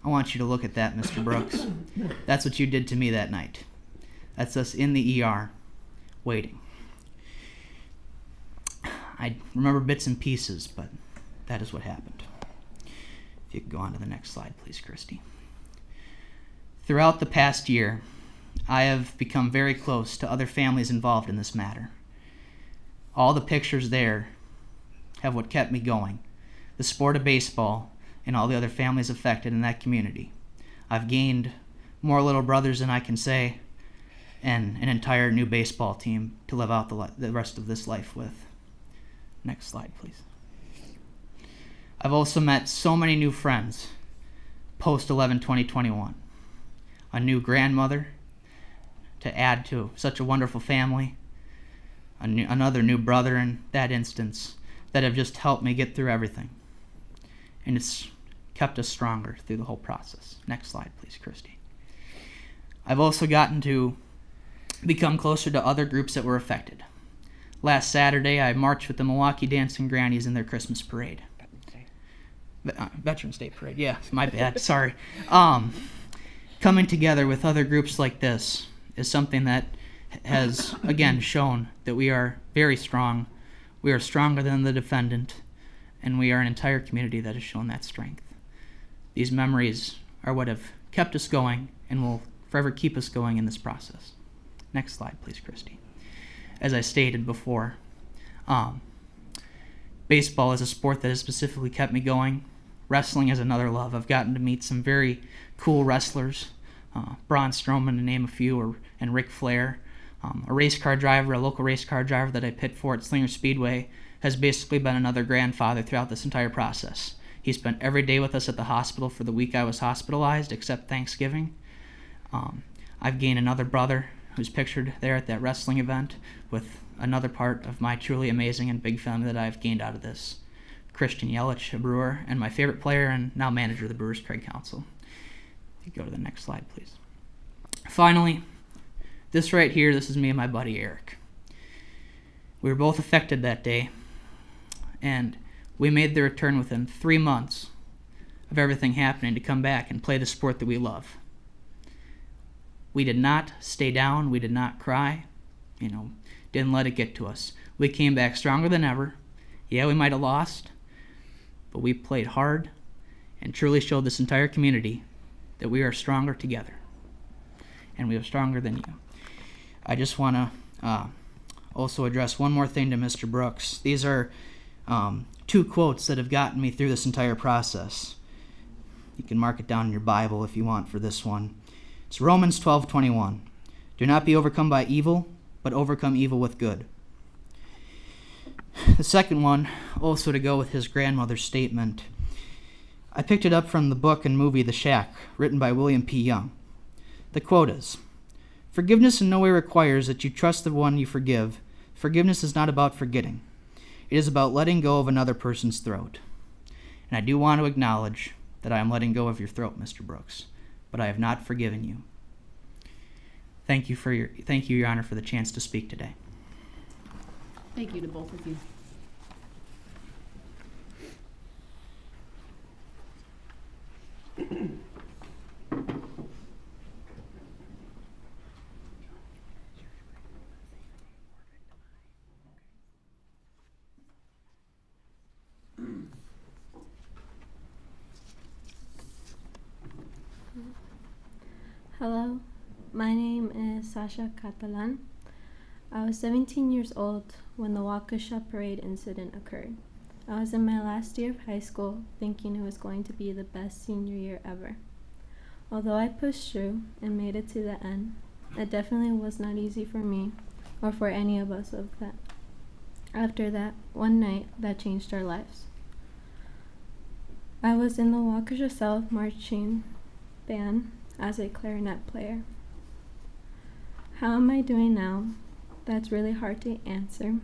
I want you to look at that, Mr. Brooks. That's what you did to me that night. That's us in the ER, waiting. I remember bits and pieces, but that is what happened. If you could go on to the next slide, please, Christy. Throughout the past year, I have become very close to other families involved in this matter. All the pictures there have what kept me going the sport of baseball and all the other families affected in that community. I've gained more little brothers than I can say, and an entire new baseball team to live out the, the rest of this life with. Next slide, please. I've also met so many new friends post 11 2021. A new grandmother to add to such a wonderful family, new, another new brother in that instance that have just helped me get through everything. And it's kept us stronger through the whole process. Next slide, please, Christy. I've also gotten to become closer to other groups that were affected. Last Saturday, I marched with the Milwaukee Dancing Grannies in their Christmas parade. Uh, Veterans Day parade, yeah, my bad, sorry. Um, coming together with other groups like this is something that has, again, shown that we are very strong. We are stronger than the defendant, and we are an entire community that has shown that strength. These memories are what have kept us going and will forever keep us going in this process. Next slide, please, Christy. As I stated before, um, baseball is a sport that has specifically kept me going. Wrestling is another love. I've gotten to meet some very cool wrestlers, uh, Braun Strowman to name a few, or, and Ric Flair. Um, a race car driver, a local race car driver that I pit for at Slinger Speedway, has basically been another grandfather throughout this entire process. He spent every day with us at the hospital for the week I was hospitalized, except Thanksgiving. Um, I've gained another brother who's pictured there at that wrestling event with another part of my truly amazing and big family that I've gained out of this. Christian Yelich, a brewer, and my favorite player and now manager of the Brewers, Craig. You go to the next slide, please. Finally, this right here, this is me and my buddy Eric. We were both affected that day, and we made the return within three months of everything happening to come back and play the sport that we love. We did not stay down, we did not cry, you know, didn't let it get to us. We came back stronger than ever. Yeah, we might have lost, but we played hard and truly showed this entire community that we are stronger together. and we are stronger than you. I just want to uh, also address one more thing to Mr. Brooks. These are um, two quotes that have gotten me through this entire process. You can mark it down in your Bible if you want for this one. It's Romans 12:21. Do not be overcome by evil, but overcome evil with good. The second one, also to go with his grandmother's statement. I picked it up from the book and movie The Shack, written by William P. Young. The quote is Forgiveness in no way requires that you trust the one you forgive. Forgiveness is not about forgetting, it is about letting go of another person's throat. And I do want to acknowledge that I am letting go of your throat, Mr. Brooks, but I have not forgiven you. Thank you for your thank you, Your Honor, for the chance to speak today. Thank you to both of you. Hello, my name is Sasha Catalan. I was 17 years old when the Waukesha parade incident occurred. I was in my last year of high school thinking it was going to be the best senior year ever. Although I pushed through and made it to the end, it definitely was not easy for me or for any of us of that. After that, one night that changed our lives. I was in the Waukesha South marching band as a clarinet player. How am I doing now? That's really hard to answer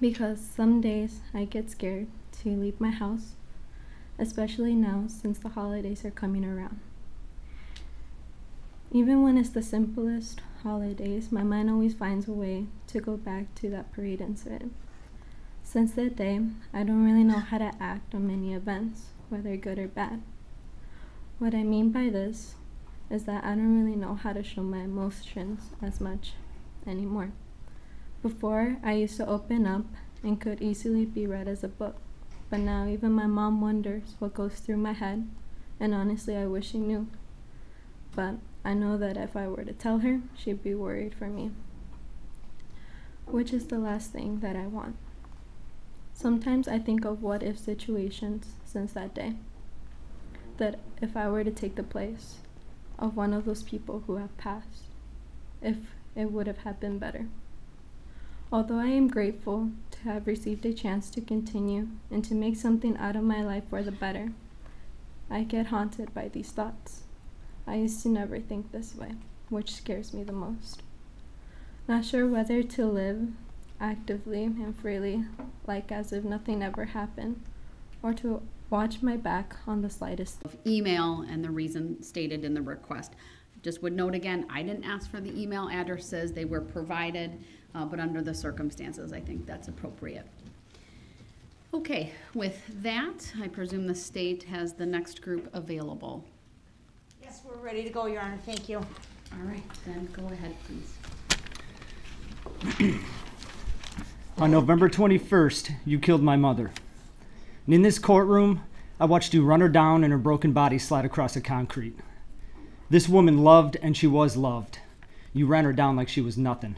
because some days I get scared to leave my house, especially now since the holidays are coming around. Even when it's the simplest holidays, my mind always finds a way to go back to that parade incident. Since that day, I don't really know how to act on many events, whether good or bad. What I mean by this is that I don't really know how to show my emotions as much anymore. Before, I used to open up and could easily be read as a book, but now even my mom wonders what goes through my head, and honestly, I wish she knew. But I know that if I were to tell her, she'd be worried for me, which is the last thing that I want. Sometimes I think of what if situations since that day. That if I were to take the place of one of those people who have passed, if it would have happened better. Although I am grateful to have received a chance to continue and to make something out of my life for the better, I get haunted by these thoughts. I used to never think this way, which scares me the most. Not sure whether to live actively and freely, like as if nothing ever happened, or to watch my back on the slightest. Of email and the reason stated in the request. Just would note again, I didn't ask for the email addresses, they were provided, uh, but under the circumstances, I think that's appropriate. Okay, with that, I presume the state has the next group available. Yes, we're ready to go, Your Honor. Thank you. All right, then go ahead, please. On November 21st, you killed my mother. And in this courtroom, I watched you run her down and her broken body slide across the concrete. This woman loved and she was loved. You ran her down like she was nothing.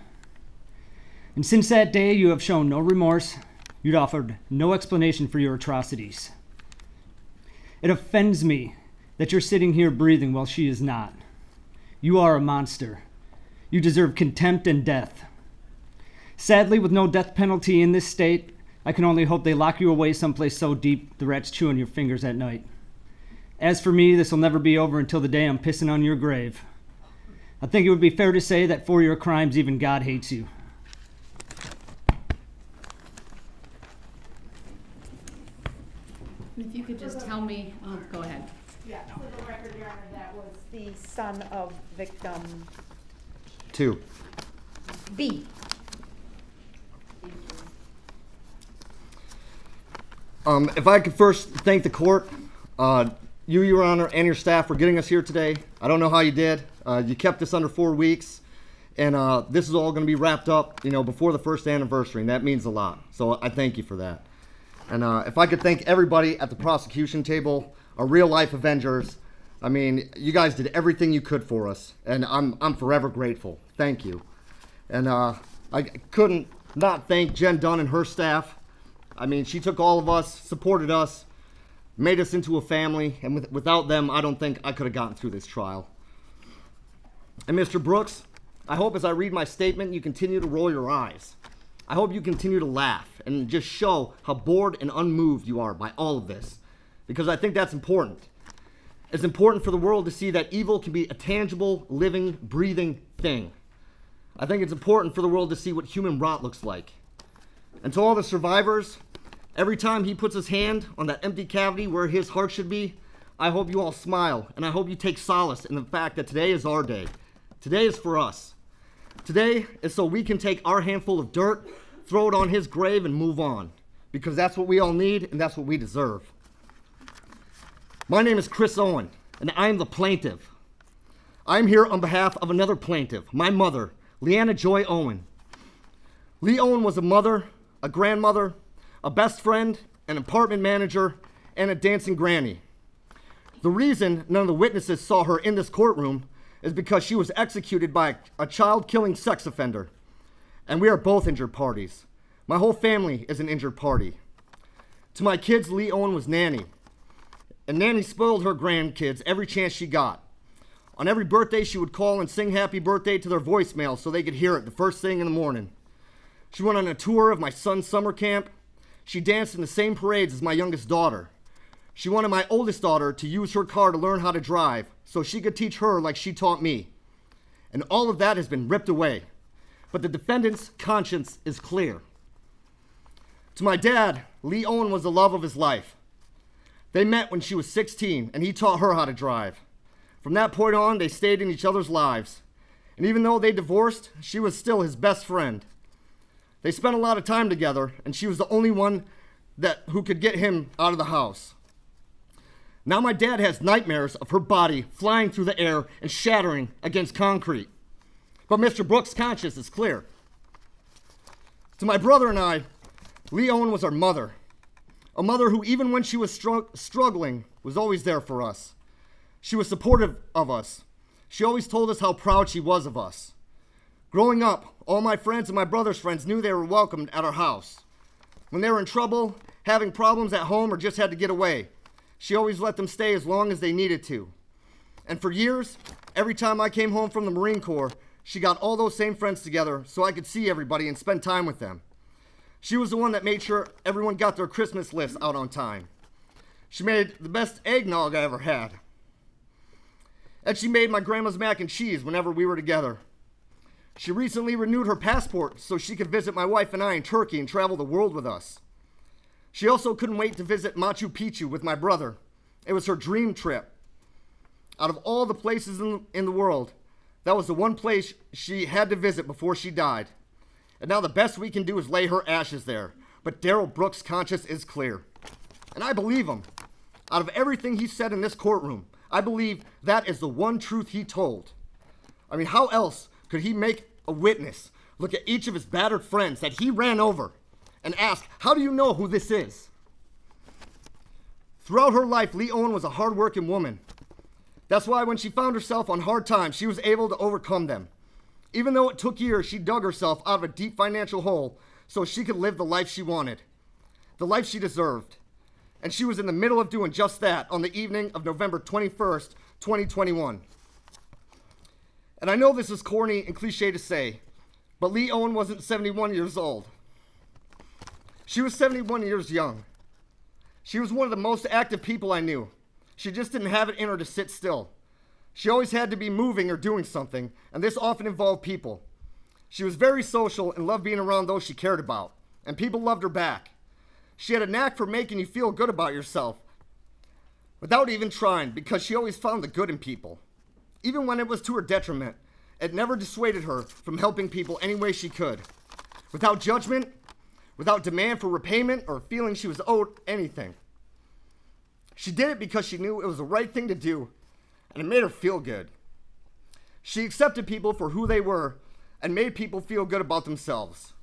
And since that day, you have shown no remorse. You'd offered no explanation for your atrocities. It offends me that you're sitting here breathing while she is not. You are a monster. You deserve contempt and death. Sadly, with no death penalty in this state, I can only hope they lock you away someplace so deep the rats chew on your fingers at night. As for me, this will never be over until the day I'm pissing on your grave. I think it would be fair to say that for your crimes, even God hates you. If you could just tell me, oh, go ahead. Yeah, for the record, Your Honor, that was the son of victim Two. B. Um, if I could first thank the court, uh, you, Your Honor, and your staff for getting us here today. I don't know how you did. Uh, you kept this under four weeks, and uh, this is all going to be wrapped up, you know, before the first anniversary, and that means a lot. So I thank you for that. And uh, if I could thank everybody at the prosecution table, our real life Avengers, I mean, you guys did everything you could for us, and I'm I'm forever grateful. Thank you. And uh, I couldn't not thank Jen Dunn and her staff. I mean, she took all of us, supported us, made us into a family, and with, without them, I don't think I could have gotten through this trial. And Mr. Brooks, I hope as I read my statement, you continue to roll your eyes. I hope you continue to laugh and just show how bored and unmoved you are by all of this, because I think that's important. It's important for the world to see that evil can be a tangible, living, breathing thing. I think it's important for the world to see what human rot looks like. And to all the survivors, every time he puts his hand on that empty cavity where his heart should be, I hope you all smile and I hope you take solace in the fact that today is our day. Today is for us. Today is so we can take our handful of dirt, throw it on his grave, and move on. Because that's what we all need and that's what we deserve. My name is Chris Owen, and I am the plaintiff. I'm here on behalf of another plaintiff, my mother, Leanna Joy Owen. Lee Owen was a mother, a grandmother, a best friend, an apartment manager, and a dancing granny. The reason none of the witnesses saw her in this courtroom is because she was executed by a child killing sex offender. And we are both injured parties. My whole family is an injured party. To my kids, Lee Owen was nanny and Nanny spoiled her grandkids every chance she got. On every birthday, she would call and sing happy birthday to their voicemail so they could hear it the first thing in the morning. She went on a tour of my son's summer camp. She danced in the same parades as my youngest daughter. She wanted my oldest daughter to use her car to learn how to drive so she could teach her like she taught me. And all of that has been ripped away. But the defendant's conscience is clear. To my dad, Lee Owen was the love of his life. They met when she was 16, and he taught her how to drive. From that point on, they stayed in each other's lives. And even though they divorced, she was still his best friend. They spent a lot of time together, and she was the only one that who could get him out of the house. Now my dad has nightmares of her body flying through the air and shattering against concrete. But Mr. Brooks' conscience is clear. To my brother and I, Lee Owen was our mother, a mother who, even when she was str- struggling, was always there for us. She was supportive of us. She always told us how proud she was of us. Growing up, all my friends and my brother's friends knew they were welcomed at our house. When they were in trouble, having problems at home, or just had to get away, she always let them stay as long as they needed to. And for years, every time I came home from the Marine Corps, she got all those same friends together so I could see everybody and spend time with them. She was the one that made sure everyone got their Christmas list out on time. She made the best eggnog I ever had. And she made my grandma's mac and cheese whenever we were together. She recently renewed her passport so she could visit my wife and I in Turkey and travel the world with us. She also couldn't wait to visit Machu Picchu with my brother. It was her dream trip. Out of all the places in, in the world, that was the one place she had to visit before she died. And now the best we can do is lay her ashes there. But Darrell Brooks' conscience is clear. And I believe him. Out of everything he said in this courtroom, I believe that is the one truth he told. I mean, how else could he make a witness look at each of his battered friends that he ran over and ask, How do you know who this is? Throughout her life, Lee Owen was a hardworking woman. That's why when she found herself on hard times, she was able to overcome them. Even though it took years, she dug herself out of a deep financial hole so she could live the life she wanted, the life she deserved. And she was in the middle of doing just that on the evening of November 21st, 2021. And I know this is corny and cliche to say, but Lee Owen wasn't 71 years old. She was 71 years young. She was one of the most active people I knew. She just didn't have it in her to sit still. She always had to be moving or doing something, and this often involved people. She was very social and loved being around those she cared about, and people loved her back. She had a knack for making you feel good about yourself without even trying because she always found the good in people. Even when it was to her detriment, it never dissuaded her from helping people any way she could. Without judgment, without demand for repayment or feeling she was owed anything. She did it because she knew it was the right thing to do and it made her feel good. She accepted people for who they were and made people feel good about themselves.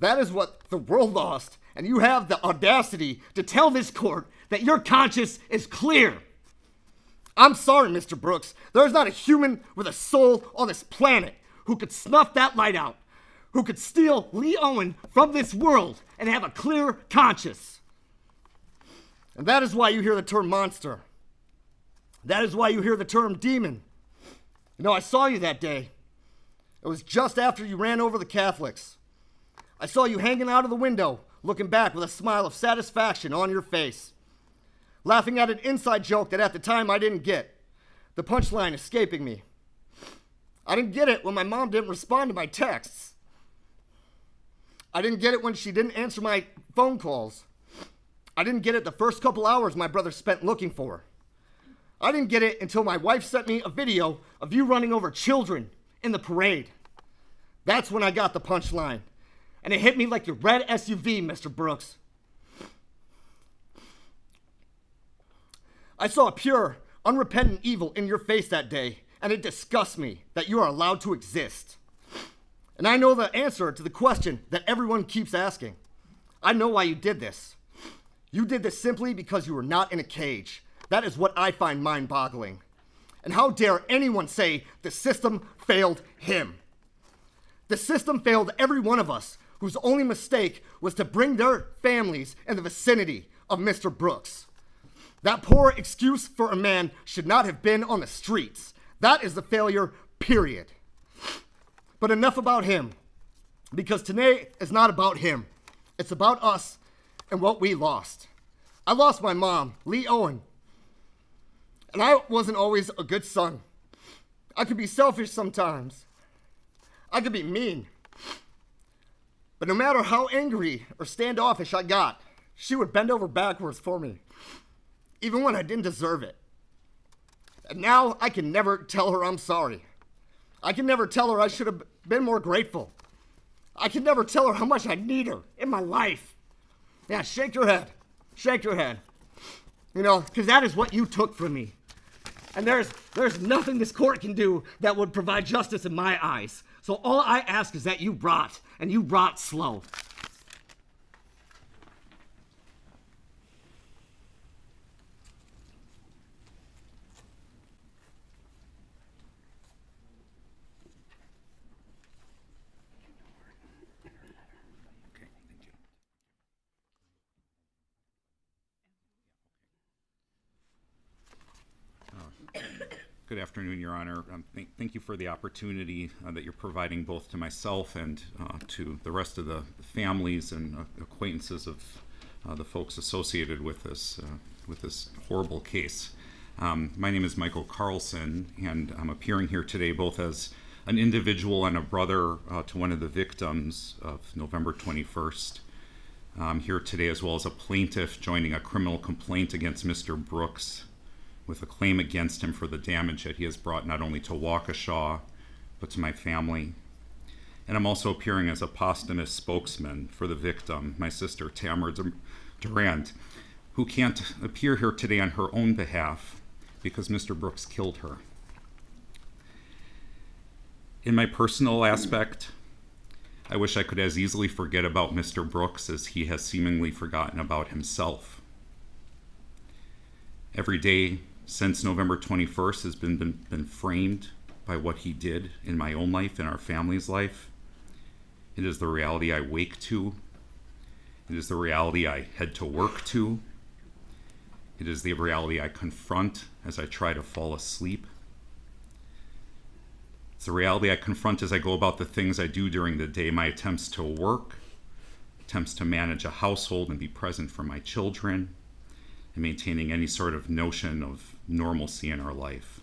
That is what the world lost, and you have the audacity to tell this court that your conscience is clear. I'm sorry, Mr. Brooks. There's not a human with a soul on this planet who could snuff that light out, who could steal Lee Owen from this world and have a clear conscience. And that is why you hear the term monster. That is why you hear the term demon. You know, I saw you that day. It was just after you ran over the Catholics. I saw you hanging out of the window, looking back with a smile of satisfaction on your face, laughing at an inside joke that at the time I didn't get, the punchline escaping me. I didn't get it when my mom didn't respond to my texts. I didn't get it when she didn't answer my phone calls. I didn't get it the first couple hours my brother spent looking for her. I didn't get it until my wife sent me a video of you running over children in the parade. That's when I got the punchline. And it hit me like your red SUV, Mr. Brooks. I saw a pure, unrepentant evil in your face that day, and it disgusts me that you are allowed to exist. And I know the answer to the question that everyone keeps asking. I know why you did this. You did this simply because you were not in a cage. That is what I find mind boggling. And how dare anyone say the system failed him? The system failed every one of us whose only mistake was to bring their families in the vicinity of Mr. Brooks. That poor excuse for a man should not have been on the streets. That is the failure, period. But enough about him, because today is not about him. It's about us and what we lost. I lost my mom, Lee Owen, and I wasn't always a good son. I could be selfish sometimes. I could be mean. But no matter how angry or standoffish I got, she would bend over backwards for me, even when I didn't deserve it. And now I can never tell her I'm sorry. I can never tell her I should have been more grateful. I can never tell her how much I need her in my life. Yeah, shake your head. Shake your head. You know, because that is what you took from me. And there's there's nothing this court can do that would provide justice in my eyes. So all I ask is that you rot, and you rot slow. Good afternoon, Your Honor. Um, thank, thank you for the opportunity uh, that you're providing both to myself and uh, to the rest of the families and uh, acquaintances of uh, the folks associated with this uh, with this horrible case. Um, my name is Michael Carlson, and I'm appearing here today both as an individual and a brother uh, to one of the victims of November 21st. I'm here today as well as a plaintiff joining a criminal complaint against Mr. Brooks with a claim against him for the damage that he has brought not only to Waukesha, but to my family. And I'm also appearing as a posthumous spokesman for the victim, my sister Tamara Durand, who can't appear here today on her own behalf because Mr. Brooks killed her. In my personal aspect, I wish I could as easily forget about Mr. Brooks as he has seemingly forgotten about himself. Every day since November 21st has been, been, been framed by what he did in my own life, in our family's life. It is the reality I wake to. It is the reality I head to work to. It is the reality I confront as I try to fall asleep. It's the reality I confront as I go about the things I do during the day, my attempts to work, attempts to manage a household and be present for my children, and maintaining any sort of notion of normalcy in our life.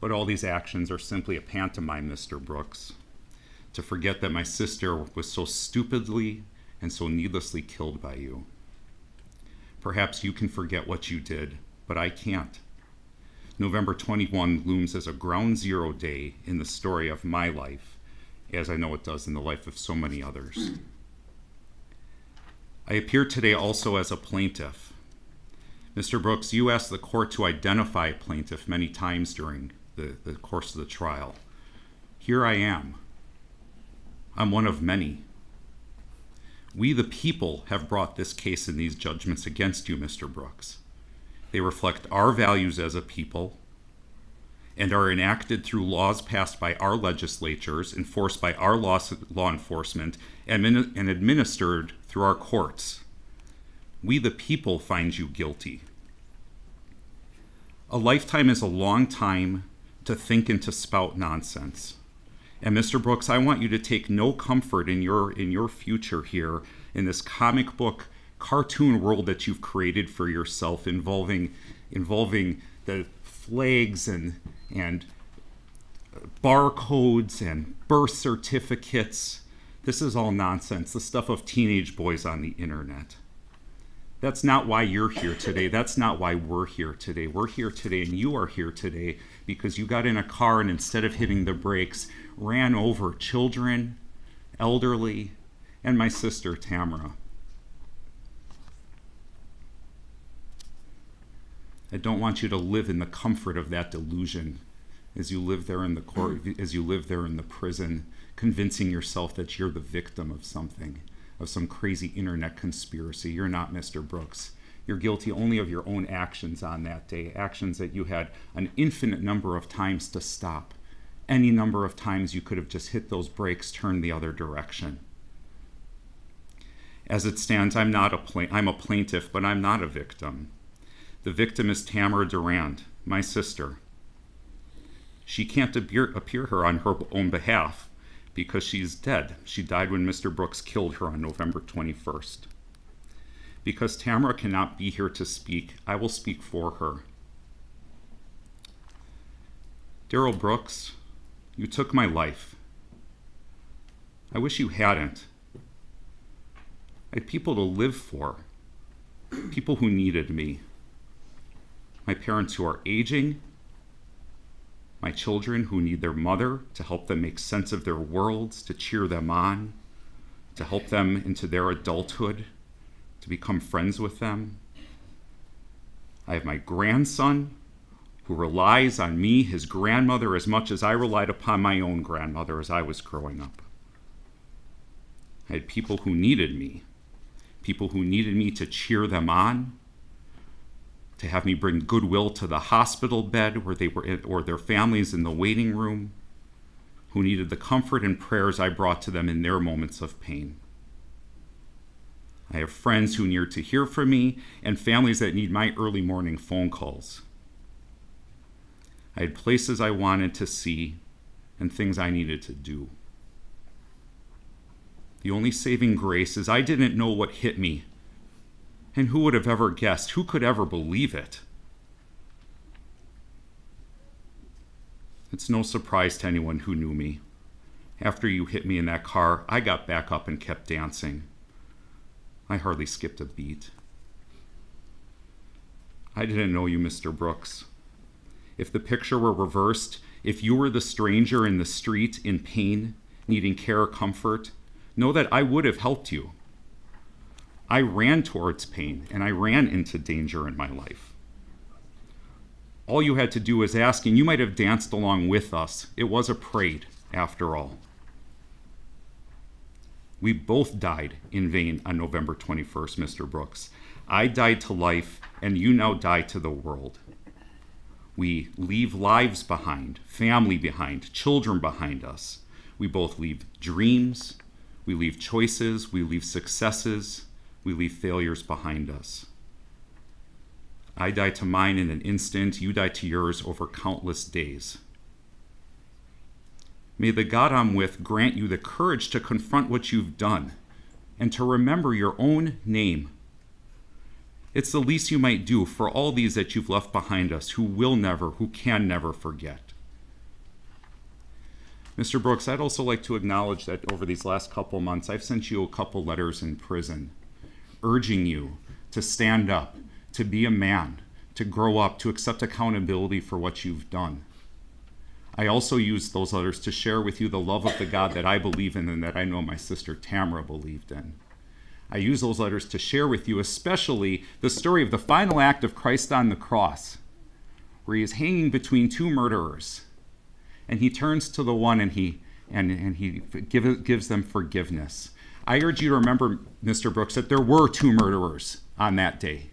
But all these actions are simply a pantomime, Mr. Brooks, to forget that my sister was so stupidly and so needlessly killed by you. Perhaps you can forget what you did, but I can't. November 21 looms as a ground zero day in the story of my life, as I know it does in the life of so many others. I appear today also as a plaintiff. Mr. Brooks, you asked the court to identify a plaintiff many times during the, the course of the trial. Here I am. I'm one of many. We, the people, have brought this case and these judgments against you, Mr. Brooks. They reflect our values as a people and are enacted through laws passed by our legislatures, enforced by our law, law enforcement, and, and administered through our courts. We, the people, find you guilty. A lifetime is a long time to think and to spout nonsense. And Mr. Brooks, I want you to take no comfort in your in your future here in this comic book cartoon world that you've created for yourself involving involving the flags and and barcodes and birth certificates. This is all nonsense, the stuff of teenage boys on the internet. That's not why you're here today. That's not why we're here today. We're here today and you are here today because you got in a car and instead of hitting the brakes, ran over children, elderly, and my sister Tamara. I don't want you to live in the comfort of that delusion as you live there in the court, as you live there in the prison, convincing yourself that you're the victim of something, of some crazy internet conspiracy. You're not Mr. Brooks. You're guilty only of your own actions on that day, actions that you had an infinite number of times to stop. Any number of times you could have just hit those brakes, turned the other direction. As it stands, I'm not a pla- I'm a plaintiff, but I'm not a victim. The victim is Tamara Durand, my sister. She can't appear, appear here on her own behalf because she's dead. She died when Mr. Brooks killed her on November 21st. Because Tamara cannot be here to speak, I will speak for her. Darrell Brooks, you took my life. I wish you hadn't. I had people to live for, people who needed me my parents who are aging, my children who need their mother to help them make sense of their worlds, to cheer them on, to help them into their adulthood, to become friends with them. I have my grandson who relies on me, his grandmother, as much as I relied upon my own grandmother as I was growing up. I had people who needed me, people who needed me to cheer them on, to have me bring goodwill to the hospital bed where they were in, or their families in the waiting room who needed the comfort and prayers I brought to them in their moments of pain. I have friends who need to hear from me and families that need my early morning phone calls. I had places I wanted to see and things I needed to do. The only saving grace is I didn't know what hit me and who would have ever guessed? Who could ever believe it? It's no surprise to anyone who knew me. After you hit me in that car, I got back up and kept dancing. I hardly skipped a beat. I didn't know you, Mr. Brooks. If the picture were reversed, if you were the stranger in the street in pain, needing care or comfort, know that I would have helped you. I ran towards pain and I ran into danger in my life. All you had to do was ask, and you might have danced along with us. It was a parade, after all. We both died in vain on November 21st, Mr. Brooks. I died to life, and you now die to the world. We leave lives behind, family behind, children behind us. We both leave dreams, we leave choices, we leave successes, we leave failures behind us. I die to mine in an instant, you die to yours over countless days. May the God I'm with grant you the courage to confront what you've done and to remember your own name. It's the least you might do for all these that you've left behind us who will never, who can never forget. Mr. Brooks, I'd also like to acknowledge that over these last couple months, I've sent you a couple letters in prison urging you to stand up, to be a man, to grow up, to accept accountability for what you've done. I also use those letters to share with you the love of the God that I believe in and that I know my sister Tamara believed in. I use those letters to share with you, especially the story of the final act of Christ on the cross, where he is hanging between two murderers. And he turns to the one and he, and, and he give, gives them forgiveness. I urge you to remember, Mr. Brooks, that there were two murderers on that day.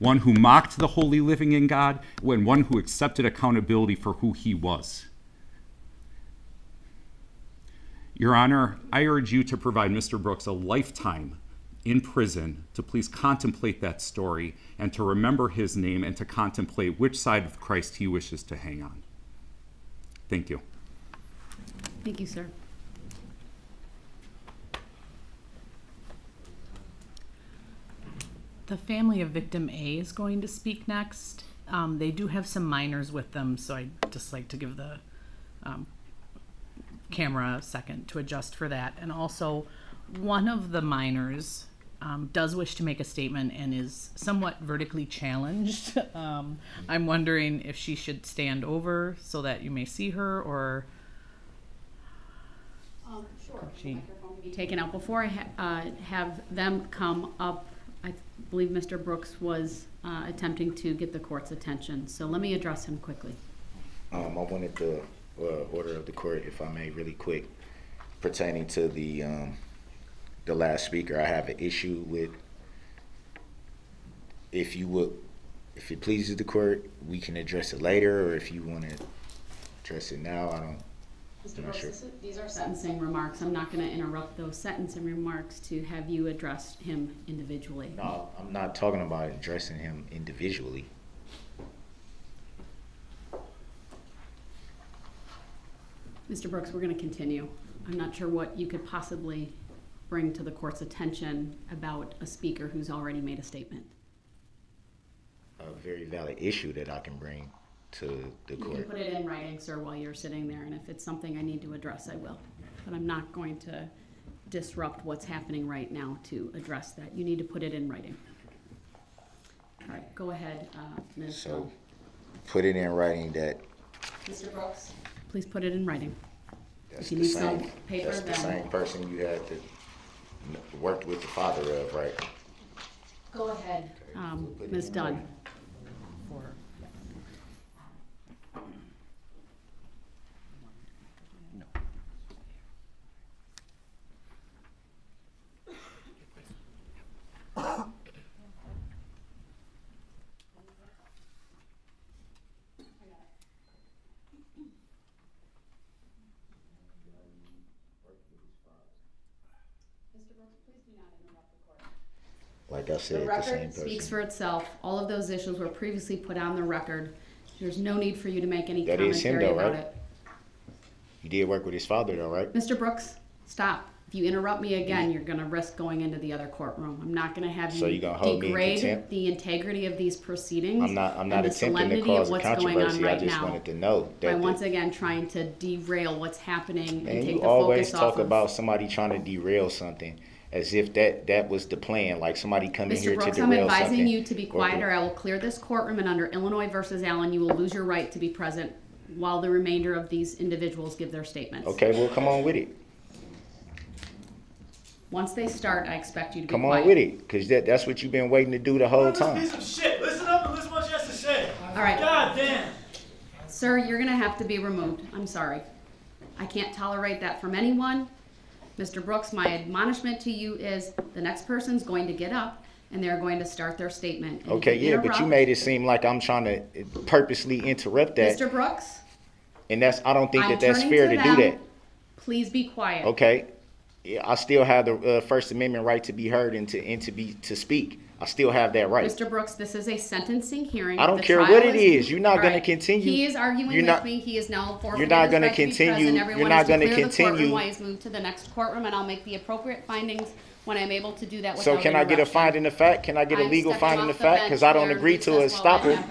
one who mocked the holy living in God, and one who accepted accountability for who he was. Your Honor, I urge you to provide Mr. Brooks a lifetime in prison to please contemplate that story and to remember his name and to contemplate which side of Christ he wishes to hang on. Thank you. Thank you, sir. The family of victim A is going to speak next. Um, they do have some minors with them, so I'd just like to give the um, camera a second to adjust for that. And also, one of the minors um, does wish to make a statement and is somewhat vertically challenged. um, I'm wondering if she should stand over so that you may see her, or Um, sure. She- taken out. Before I ha- uh, have them come up, believe Mr. Brooks was uh, attempting to get the court's attention. So let me address him quickly. Um, I wanted the uh, order of the court, if I may, really quick, pertaining to the um, the last speaker. I have an issue with. If you would, if it pleases the court, we can address it later, or if you want to address it now, I don't. Mr. Brooks, sure. this is- these are sentencing remarks. I'm not going to interrupt those sentencing remarks to have you address him individually. No, I'm not talking about addressing him individually. Mr. Brooks, we're going to continue. I'm not sure what you could possibly bring to the court's attention about a speaker who's already made a statement. A very valid issue that I can bring to the You can court. put it in writing, sir, while you're sitting there, and if it's something I need to address, I will. But I'm not going to disrupt what's happening right now to address that. You need to put it in writing. All right, go ahead, uh, Ms. So, put it in writing that Mr. Brooks, please put it in writing. that's If you the need some same, paper, that's the then- same person you had to work with the father of, right? Go ahead, um, Ms. Dunn. Like I said, the same record speaks person. for itself. All of those issues were previously put on the record. There's no need for you to make any That is him commentary though, about right? it. You did work with his father though, right? Mr. Brooks, stop. If you interrupt me again, mm. you're gonna risk going into the other courtroom. I'm not gonna have So you you gonna hold in degrade contempt? the integrity of these proceedings. I'm not, I'm not and not the attempting to cause of what's going on controversy, I right just now wanted to know By that, once the- again trying to derail what's happening and you the always focus talk off of about somebody trying to derail something, as if that, that was the plan, like somebody coming Mr. here to Brooks, I'm derail something. advising you to be quiet or I will clear this courtroom and under Illinois versus Allen, you will lose your right to be present while the remainder of these individuals give their statements. Okay, well, come on with it. Once they start, I expect you to be Come quiet. on with it, cause that, that's what you've been waiting to do the whole time. Piece of shit. Listen up and listen what she has to say. All right. God damn. Sir, you're gonna have to be removed. I'm sorry. I can't tolerate that from anyone. Mr. Brooks, my admonishment to you is the next person's going to get up and they're going to start their statement. And if Okay, yeah, but you interrupt- made it seem like I'm trying to purposely interrupt that, Mr. Brooks, and that's, I don't think I'm that that's turning fair to to do them. that. please be quiet. Okay, yeah, I still have the uh, First Amendment right to be heard and to and to be to speak. I still have that right. Mr. Brooks, this is a sentencing hearing. I don't The care what it is. You're not All gonna continue- He is arguing you're with not- me. He is now forfeited You're not right to continue- you're not is to gonna clear the courtroom continue- while he's moved to the next courtroom, and I'll make the appropriate findings when I'm able to do that So can I get a finding of fact? Can I get a I'm legal stepping finding of fact? Because I don't agree to a that stopper.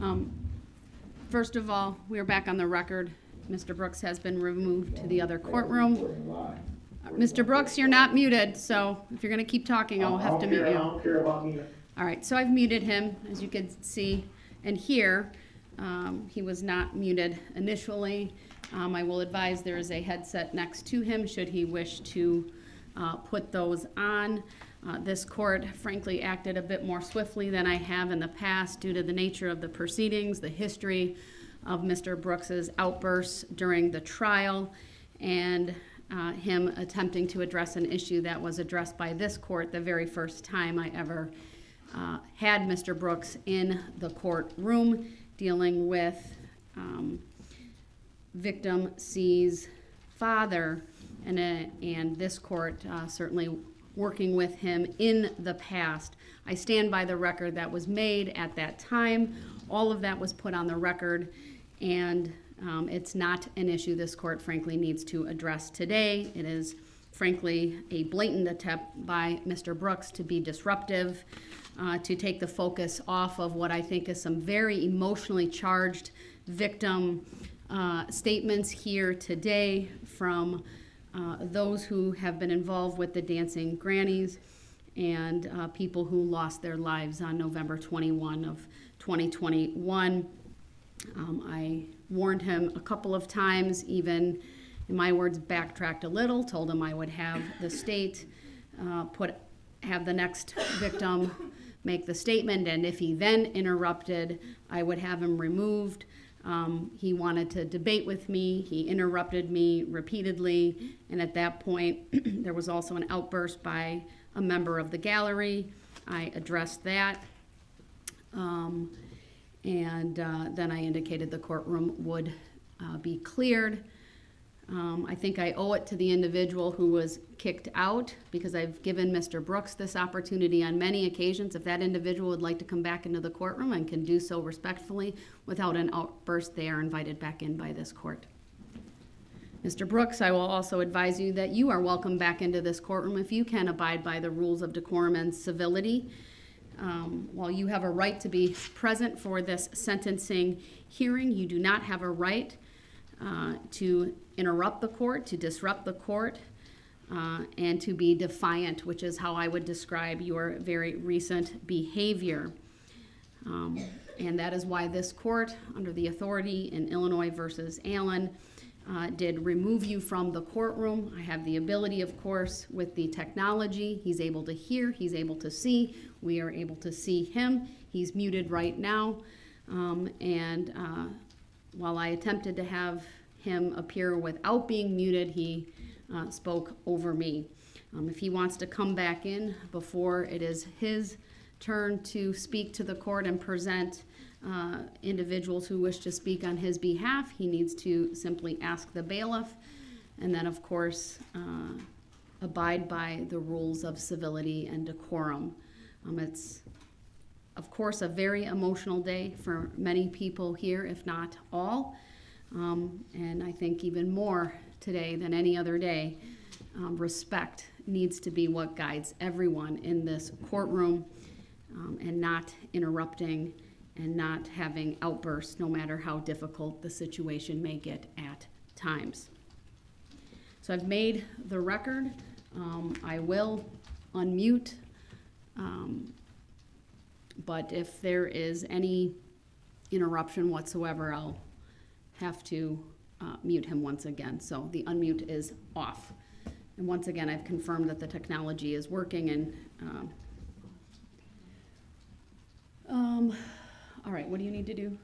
Um, First of all, we are back on the record. Mr. Brooks has been removed to the other courtroom. Uh, Mr. Brooks, you're not muted, so if you're gonna keep talking, I'll have to mute you. I don't care about me. All right, so I've muted him, as you can see and hear. Um, he was not muted initially. Um, I will advise there is a headset next to him, should he wish to, uh, put those on. Uh, this court frankly acted a bit more swiftly than I have in the past due to the nature of the proceedings, the history of Mr. Brooks's outbursts during the trial, and uh, him attempting to address an issue that was addressed by this court the very first time I ever uh, had Mr. Brooks in the courtroom dealing with um, victim C's father, and, uh, and this court uh, certainly working with him in the past. I stand by the record that was made at that time. All of that was put on the record, and um, it's not an issue this court frankly needs to address today. It is frankly a blatant attempt by Mr. Brooks to be disruptive, uh, to take the focus off of what I think is some very emotionally charged victim uh, statements here today from uh, those who have been involved with the Dancing Grannies and uh, people who lost their lives on November 21 of 2021. Um, I warned him a couple of times, even in my words, backtracked a little, told him I would have the state uh, put have the next victim make the statement, and if he then interrupted, I would have him removed. Um, he wanted to debate with me. He interrupted me repeatedly. And at that point, there was also an outburst by a member of the gallery. I addressed that. Um, and uh, then I indicated the courtroom would uh, be cleared. Um, I think I owe it to the individual who was kicked out because I've given Mr. Brooks this opportunity on many occasions. If that individual would like to come back into the courtroom and can do so respectfully without an outburst, they are invited back in by this court. Mr. Brooks, I will also advise you that you are welcome back into this courtroom if you can abide by the rules of decorum and civility. Um, while you have a right to be present for this sentencing hearing, you do not have a right uh, to interrupt the court, to disrupt the court, uh, and to be defiant, which is how I would describe your very recent behavior. Um, and that is why this court, under the authority in Illinois versus Allen, uh, did remove you from the courtroom. I have the ability, of course, with the technology. He's able to hear, he's able to see. We are able to see him. He's muted right now. Um, and uh, while I attempted to have him appear without being muted, he uh, spoke over me. Um, if he wants to come back in before it is his turn to speak to the court and present uh, individuals who wish to speak on his behalf, he needs to simply ask the bailiff and then, of course, uh, abide by the rules of civility and decorum. Um, it's, of course, a very emotional day for many people here, if not all. Um, and I think even more today than any other day, um, respect needs to be what guides everyone in this courtroom um, and not interrupting and not having outbursts, no matter how difficult the situation may get at times. So I've made the record. Um, I will unmute, um, but if there is any interruption whatsoever, I'll have to uh, mute him once again. So the unmute is off. And once again, I've confirmed that the technology is working and um, um, all right, what do you need to do?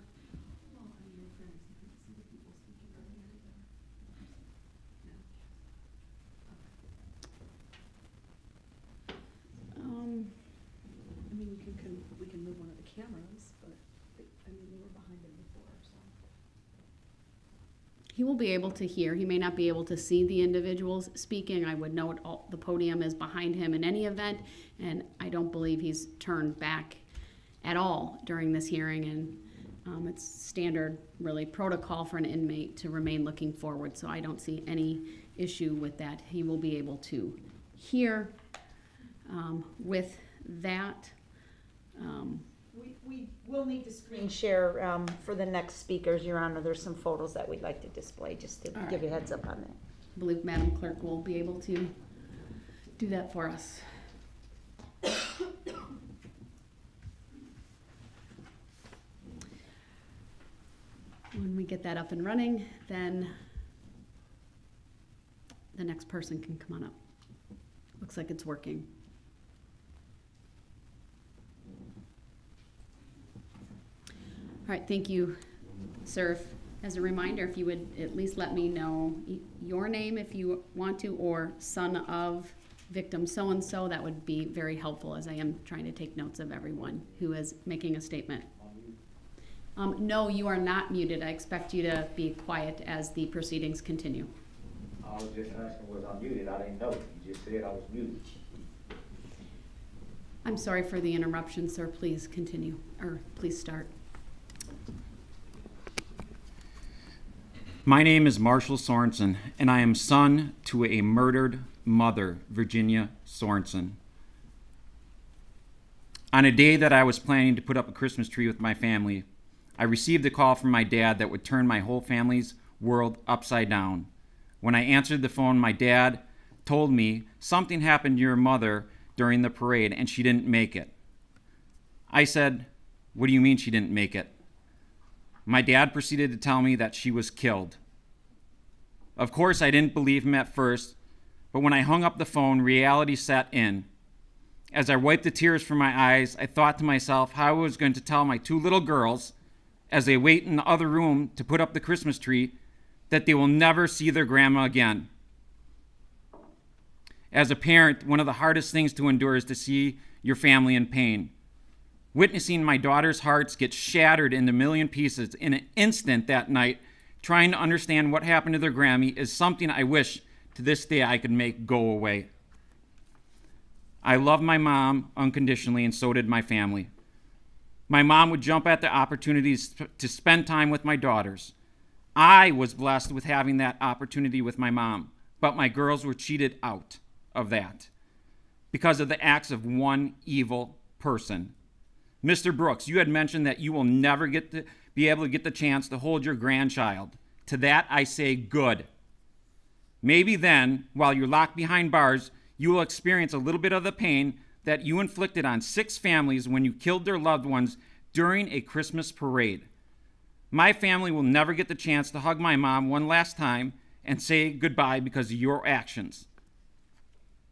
Um, I mean, we can, can, we can move one of the cameras, but, I mean, they were behind him before, so. He will be able to hear. He may not be able to see the individuals speaking. I would note all, the podium is behind him in any event, and I don't believe he's turned back at all during this hearing. And um, it's standard, really, protocol for an inmate to remain looking forward. So I don't see any issue with that. He will be able to hear. Um, with that, um, We, we will need to screen share, um, for the next speakers, Your Honor. There's some photos that we'd like to display, just to All give you a heads up on that. I believe Madam Clerk will be able to do that for us. When we get that up and running, then the next person can come on up. Looks like it's working. All right, thank you, sir. If- As a reminder, if you would at least let me know y- your name if you want to, or son of victim so-and-so, that would be very helpful as I am trying to take notes of everyone who is making a statement. Um, no, you are not muted. I expect you to be quiet as the proceedings continue. I was just asking, was I muted? I didn't know. You just said I was muted. I'm sorry for the interruption, sir. Please continue, or please start. My name is Marshall Sorensen, and I am son to a murdered mother, Virginia Sorensen. On a day that I was planning to put up a Christmas tree with my family, I received a call from my dad that would turn my whole family's world upside down. When I answered the phone, my dad told me something happened to your mother during the parade and she didn't make it. I said, What do you mean she didn't make it? My dad proceeded to tell me that she was killed. Of course, I didn't believe him at first, but when I hung up the phone, reality set in. As I wiped the tears from my eyes, I thought to myself how I was going to tell my two little girls, as they wait in the other room to put up the Christmas tree, that they will never see their grandma again. As a parent, one of the hardest things to endure is to see your family in pain. Witnessing my daughter's hearts get shattered into million pieces in an instant that night, trying to understand what happened to their Grammy, is something I wish to this day I could make go away. I love my mom unconditionally, and so did my family. My mom would jump at the opportunities to spend time with my daughters. I was blessed with having that opportunity with my mom, but my girls were cheated out of that because of the acts of one evil person. Mr. Brooks, you had mentioned that you will never get to be able to get the chance to hold your grandchild. To that I say good. Maybe then, while you're locked behind bars, you will experience a little bit of the pain that you inflicted on six families when you killed their loved ones during a Christmas parade. My family will never get the chance to hug my mom one last time and say goodbye because of your actions.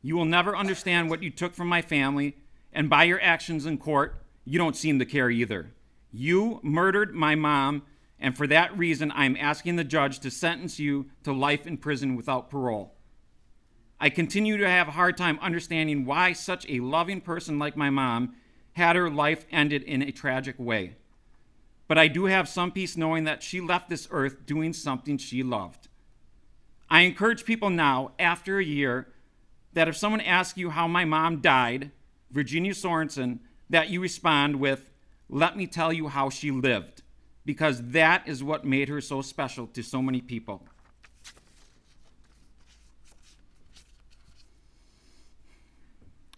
You will never understand what you took from my family, and by your actions in court, you don't seem to care either. You murdered my mom, and for that reason, I'm asking the judge to sentence you to life in prison without parole. I continue to have a hard time understanding why such a loving person like my mom had her life ended in a tragic way. But I do have some peace knowing that she left this earth doing something she loved. I encourage people now, after a year, that if someone asks you how my mom died, Virginia Sorensen, that you respond with, Let me tell you how she lived, because that is what made her so special to so many people.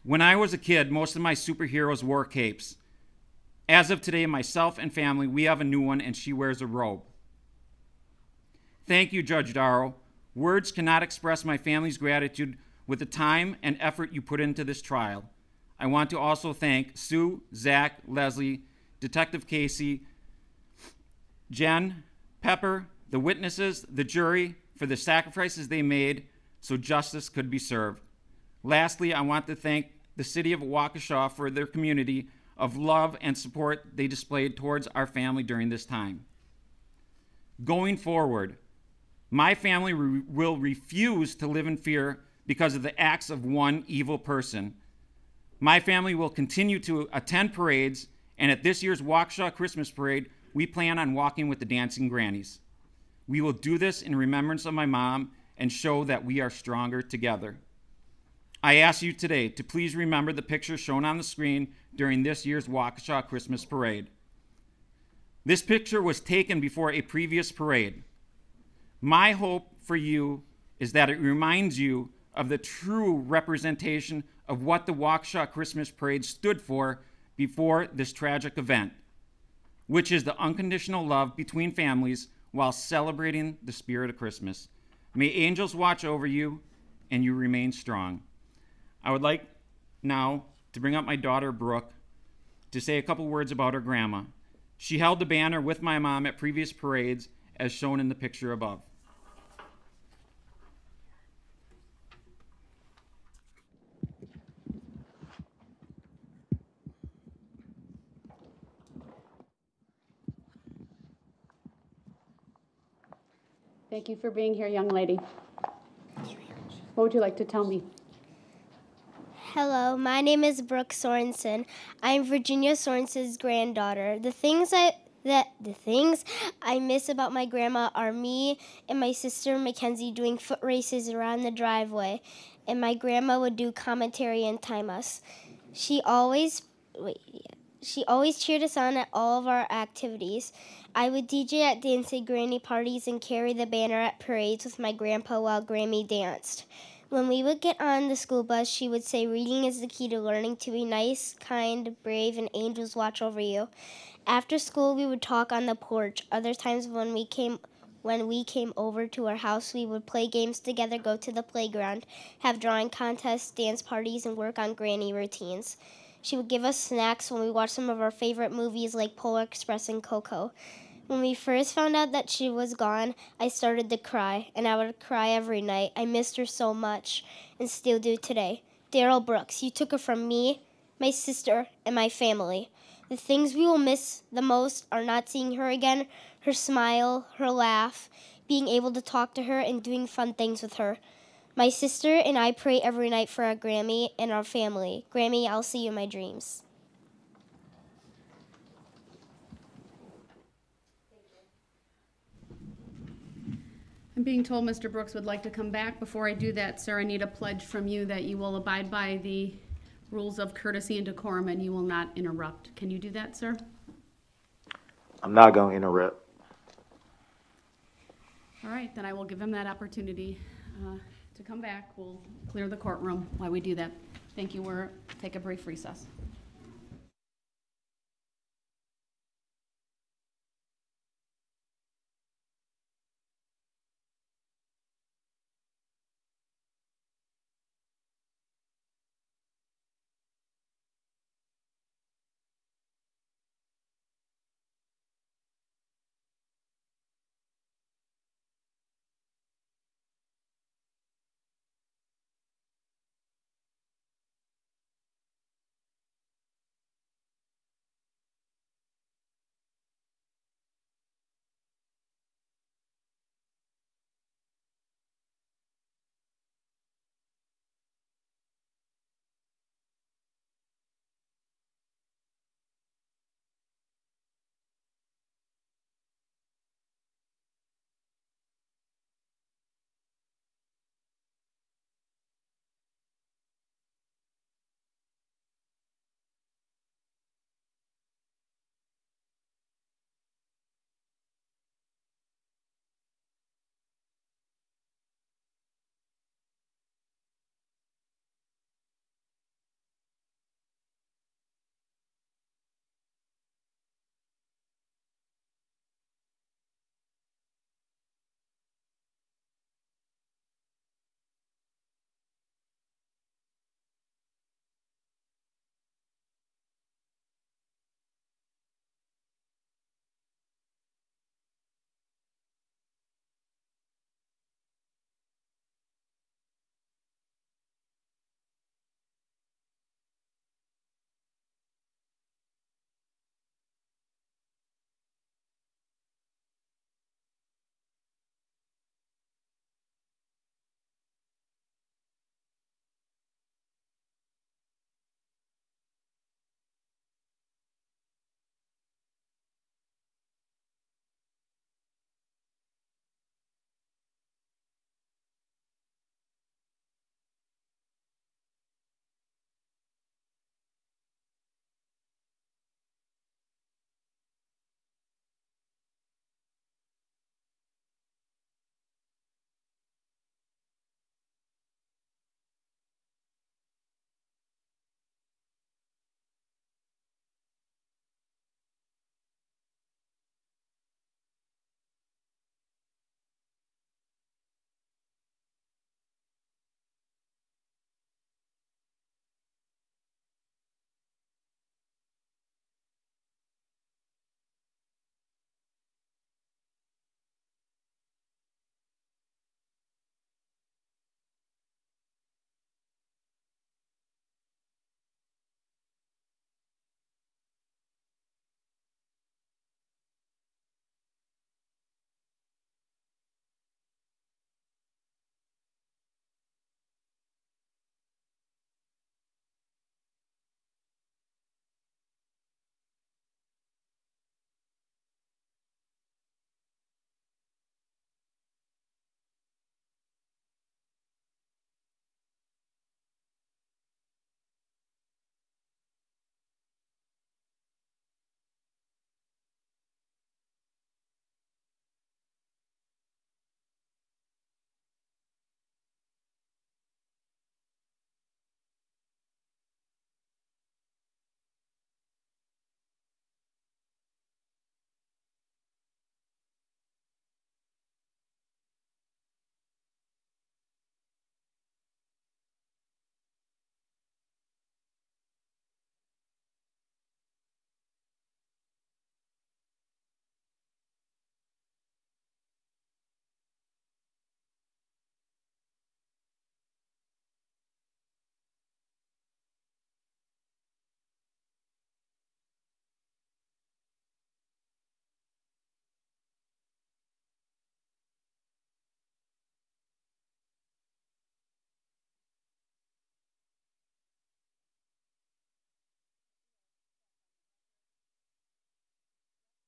When I was a kid, most of my superheroes wore capes. As of today, myself and family, we have a new one, and she wears a robe. Thank you, Judge Dorow. Words cannot express my family's gratitude with the time and effort you put into this trial. I want to also thank Sue, Zach, Leslie, Detective Casey, Jen, Pepper, the witnesses, the jury for the sacrifices they made so justice could be served. Lastly, I want to thank the city of Waukesha for their community of love and support they displayed towards our family during this time. Going forward, my family re- will refuse to live in fear because of the acts of one evil person. My family will continue to attend parades, and at this year's Waukesha Christmas Parade, we plan on walking with the dancing grannies. We will do this in remembrance of my mom and show that we are stronger together. I ask you today to please remember the picture shown on the screen during this year's Waukesha Christmas Parade. This picture was taken before a previous parade. My hope for you is that it reminds you of the true representation of what the Waukesha Christmas Parade stood for before this tragic event, which is the unconditional love between families while celebrating the spirit of Christmas. May angels watch over you and you remain strong. I would like now to bring up my daughter, Brooke, to say a couple words about her grandma. She held the banner with my mom at previous parades, as shown in the picture above. Thank you for being here, young lady. What would you like to tell me? Hello, my name is Brooke Sorensen. I'm Virginia Sorensen's granddaughter. The things I that the things I miss about my grandma are me and my sister Mackenzie doing foot races around the driveway, and my grandma would do commentary and time us. She always wait, yeah. She always cheered us on at all of our activities. I would DJ at dancing granny parties and carry the banner at parades with my grandpa while Grammy danced. When we would get on the school bus, she would say, Reading is the key to learning to be nice, kind, brave, and angels watch over you. After school, we would talk on the porch. Other times, when we came when we came over to our house, we would play games together, go to the playground, have drawing contests, dance parties, and work on granny routines. She would give us snacks when we watched some of our favorite movies like Polar Express and Coco. When we first found out that she was gone, I started to cry, and I would cry every night. I missed her so much, and still do today. Darrell Brooks, you took her from me, my sister, and my family. The things we will miss the most are not seeing her again, her smile, her laugh, being able to talk to her, and doing fun things with her. My sister and I pray every night for our Grammy and our family. Grammy, I'll see you in my dreams. I'm being told Mr. Brooks would like to come back. Before I do that, sir, I need a pledge from you that you will abide by the rules of courtesy and decorum and you will not interrupt. Can you do that, sir? I'm not gonna interrupt. All right, then I will give him that opportunity uh, to come back. We'll clear the courtroom while we do that. Thank you. We're take a brief recess.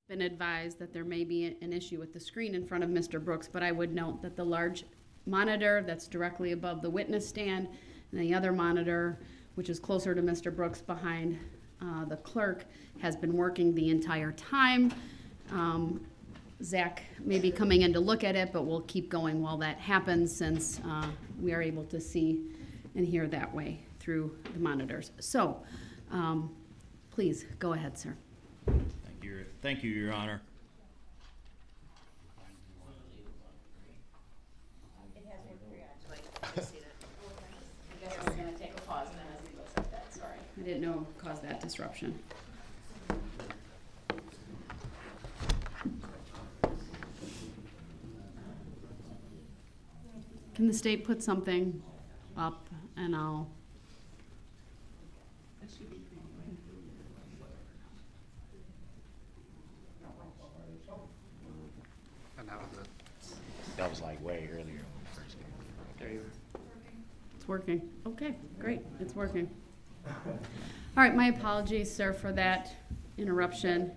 Been advised that there may be an issue with the screen in front of Mr. Brooks, but I would note that the large monitor that's directly above the witness stand and the other monitor, which is closer to Mr. Brooks behind uh, the clerk, has been working the entire time. Um, Zach may be coming in to look at it, but we'll keep going while that happens since uh, we are able to see and hear that way through the monitors. So, um, please, go ahead, sir. Thank you, Your- thank you, Your Honor. I didn't know it caused that disruption. Can the state put something up and I'll, That was like way earlier when we first came. There you it's working. Okay, great, it's working. All right, my apologies, sir, for that interruption.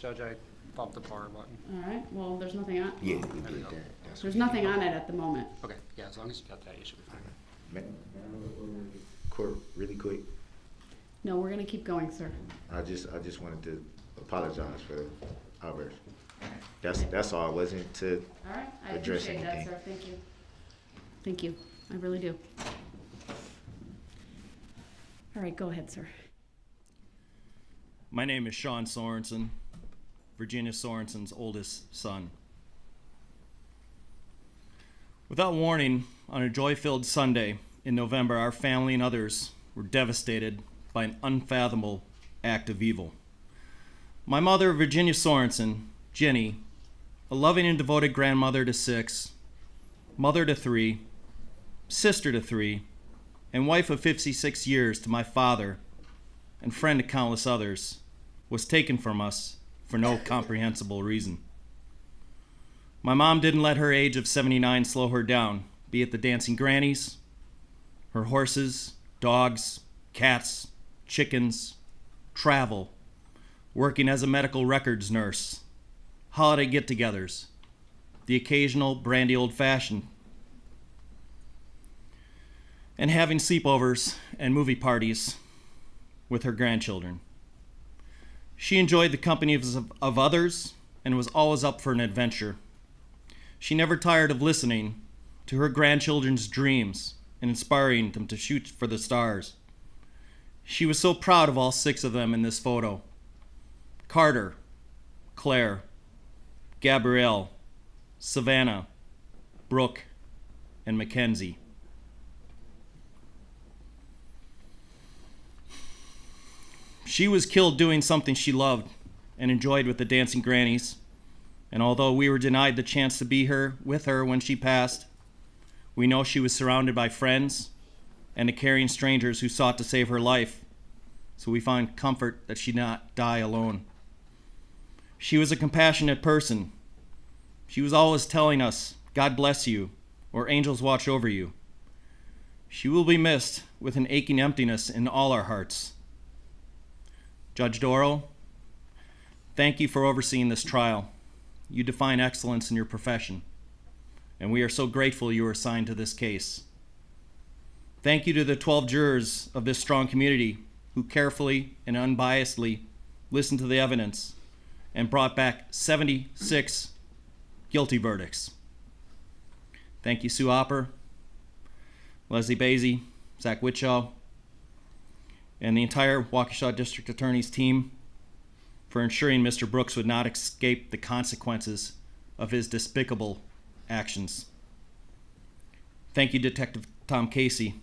Judge, I popped the power button. All right, well, there's nothing on. Yeah, you did that. There's nothing on it at the moment. Okay, yeah, as long as you got that, you should be fine. Court, really quick, No, we're gonna keep going, sir. I just, I just wanted to apologize for the outburst. That's, that's all, it wasn't to All right, I address appreciate that, anything. sir, thank you. Thank you, I really do. All right, go ahead, sir. My name is Sean Sorensen, Virginia Sorensen's oldest son. Without warning, on a joy filled Sunday in November, our family and others were devastated by an unfathomable act of evil. My mother, Virginia Sorensen, Jenny, a loving and devoted grandmother to six, mother to three, sister to three, and wife of 56 years to my father and friend to countless others, was taken from us for no comprehensible reason. My mom didn't let her age of 79 slow her down, be it the dancing grannies, her horses, dogs, cats, chickens, travel, working as a medical records nurse, holiday get togethers, the occasional brandy old fashioned, and having sleepovers and movie parties with her grandchildren. She enjoyed the company of, of others and was always up for an adventure. She never tired of listening to her grandchildren's dreams and inspiring them to shoot for the stars. She was so proud of all six of them in this photo Carter, Claire, Gabrielle, Savannah, Brooke, and Mackenzie. She was killed doing something she loved and enjoyed with the dancing grannies. And although we were denied the chance to be her with her when she passed, we know she was surrounded by friends and the caring strangers who sought to save her life. So we find comfort that she did not die alone. She was a compassionate person. She was always telling us, God bless you, or angels watch over you. She will be missed with an aching emptiness in all our hearts. Judge Dorow, thank you for overseeing this trial. You define excellence in your profession, and we are so grateful you were assigned to this case. Thank you to the 12 jurors of this strong community who carefully and unbiasedly listened to the evidence and brought back 76 guilty verdicts. Thank you, Sue Opper, Lesli Boese, Zach Wittchow, and the entire Waukesha District Attorney's team for ensuring Mr. Brooks would not escape the consequences of his despicable actions. Thank you, Detective Tom Casey,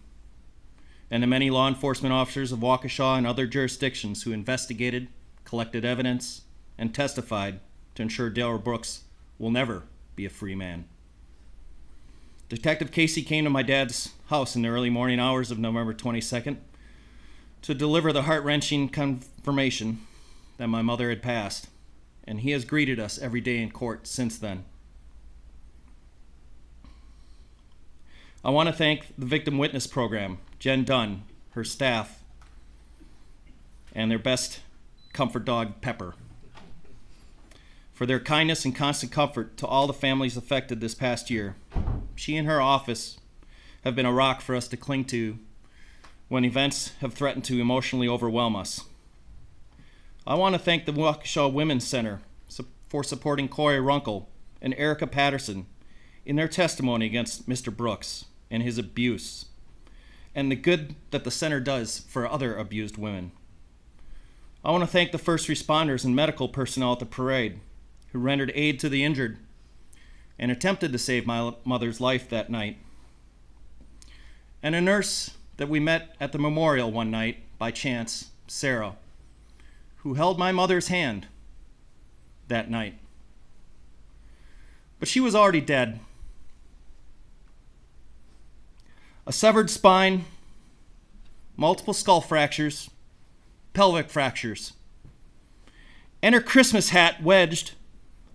and the many law enforcement officers of Waukesha and other jurisdictions who investigated, collected evidence, and testified to ensure Darrell Brooks will never be a free man. Detective Casey came to my dad's house in the early morning hours of November 22nd to deliver the heart wrenching confirmation that my mother had passed, and he has greeted us every day in court since then. I want to thank the Victim Witness Program, Jen Dunn, her staff, and their best comfort dog, Pepper. for their kindness and constant comfort to all the families affected this past year. She and her office have been a rock for us to cling to when events have threatened to emotionally overwhelm us. I want to thank the Waukesha Women's Center for supporting Corey Runkle and Erica Patterson in their testimony against Mr. Brooks and his abuse, and the good that the center does for other abused women. I want to thank the first responders and medical personnel at the parade who rendered aid to the injured and attempted to save my mother's life that night. And a nurse that we met at the memorial one night by chance, Sarah, who held my mother's hand that night. But she was already dead. A severed spine, multiple skull fractures, pelvic fractures, and her Christmas hat wedged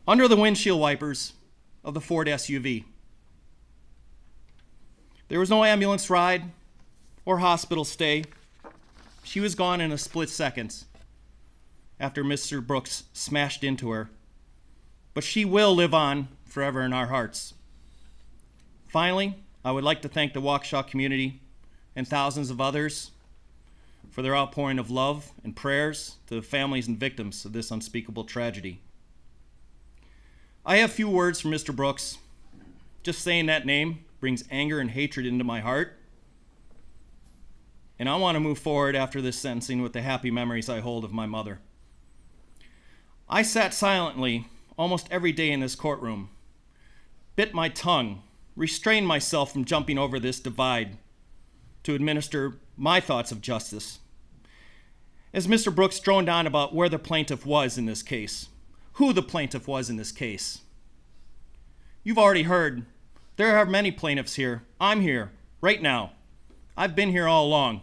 under the windshield wipers of the Ford SUV. There was no ambulance ride or hospital stay. She was gone in a split second after Mr. Brooks smashed into her. But she will live on forever in our hearts. Finally, I would like to thank the Waukesha community and thousands of others for their outpouring of love and prayers to the families and victims of this unspeakable tragedy. I have few words for Mr. Brooks. Just saying that name brings anger and hatred into my heart. And I want to move forward after this sentencing with the happy memories I hold of my mother. I sat silently almost every day in this courtroom, bit my tongue, restrained myself from jumping over this divide to administer my thoughts of justice. As Mr. Brooks droned on about where the plaintiff was in this case, who the plaintiff was in this case. You've already heard. There are many plaintiffs here. I'm here, right now. I've been here all along.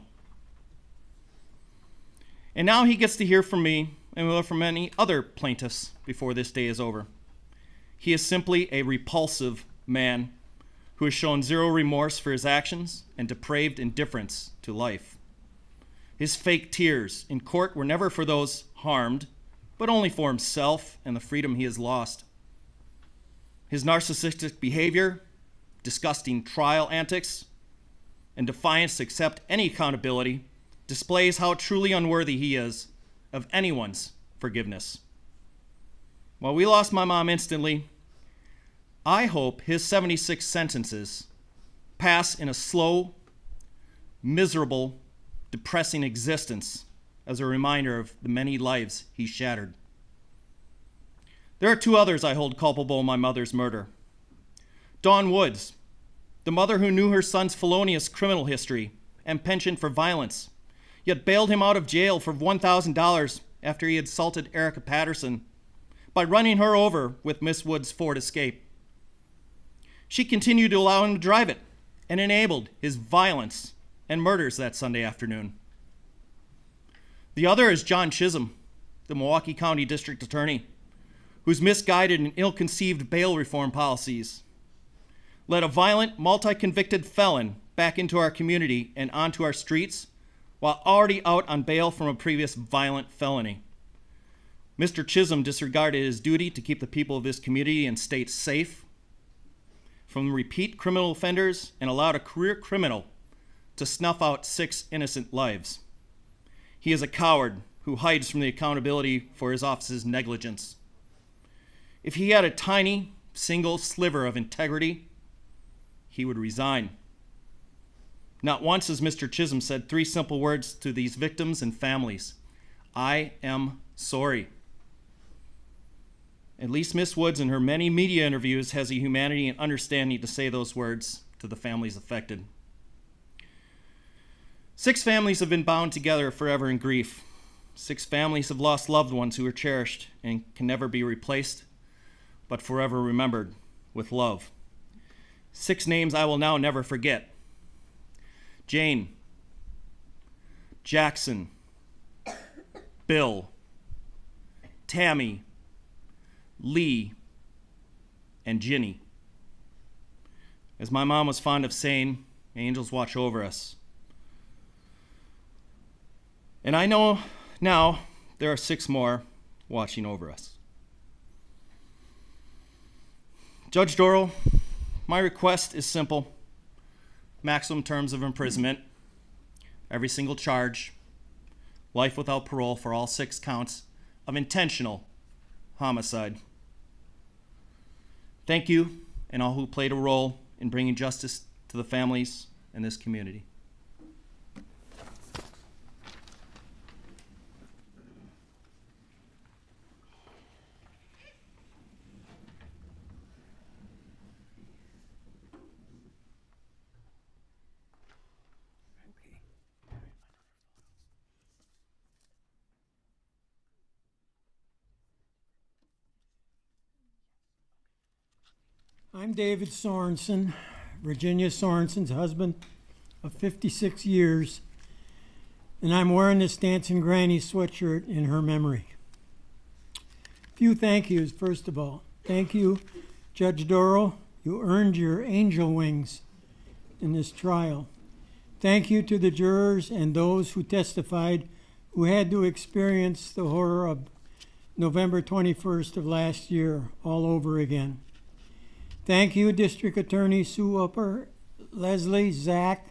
And now he gets to hear from me and will from many other plaintiffs before this day is over. He is simply a repulsive man who has shown zero remorse for his actions and depraved indifference to life. His fake tears in court were never for those harmed, but only for himself and the freedom he has lost. His narcissistic behavior, disgusting trial antics, and defiance to accept any accountability displays how truly unworthy he is of anyone's forgiveness. While we lost my mom instantly, I hope his 76 sentences pass in a slow, miserable, depressing existence as a reminder of the many lives he shattered. There are two others I hold culpable in my mother's murder. Dawn Woods, the mother who knew her son's felonious criminal history and penchant for violence, yet bailed him out of jail for $1,000 after he had assaulted Erica Patterson by running her over with Miss Woods' Ford Escape. She continued to allow him to drive it and enabled his violence and murders that Sunday afternoon. The other is John Chisholm, the Milwaukee County District Attorney, whose misguided and ill conceived bail reform policies led a violent, multi convicted felon back into our community and onto our streets while already out on bail from a previous violent felony. Mr. Chisholm disregarded his duty to keep the people of this community and state safe from repeat criminal offenders and allowed a career criminal to snuff out six innocent lives. He is a coward who hides from the accountability for his office's negligence. If he had a tiny, single sliver of integrity, he would resign. Not once has Mr. Chisholm said three simple words to these victims and families I am sorry. At least Miss Woods, in her many media interviews, has the humanity and understanding to say those words to the families affected. Six families have been bound together forever in grief. Six families have lost loved ones who are cherished and can never be replaced, but forever remembered with love. Six names I will now never forget Jane, Jackson, Bill, Tammy, Lee, and Ginny. As my mom was fond of saying, angels watch over us. And I know now there are six more watching over us. Judge Dorow, my request is simple maximum terms of imprisonment, every single charge, life without parole for all six counts of intentional homicide. Thank you and all who played a role in bringing justice to the families in this community. I'm David Sorenson, Virginia Sorenson's husband of 56 years, and I'm wearing this Dancing Granny sweatshirt in her memory. Few thank yous, first of all. Thank you, Judge Dorow. You earned your angel wings in this trial. Thank you to the jurors and those who testified who had to experience the horror of November 21st of last year all over again. Thank you, District Attorney Sue Opper, Lesli, Zach,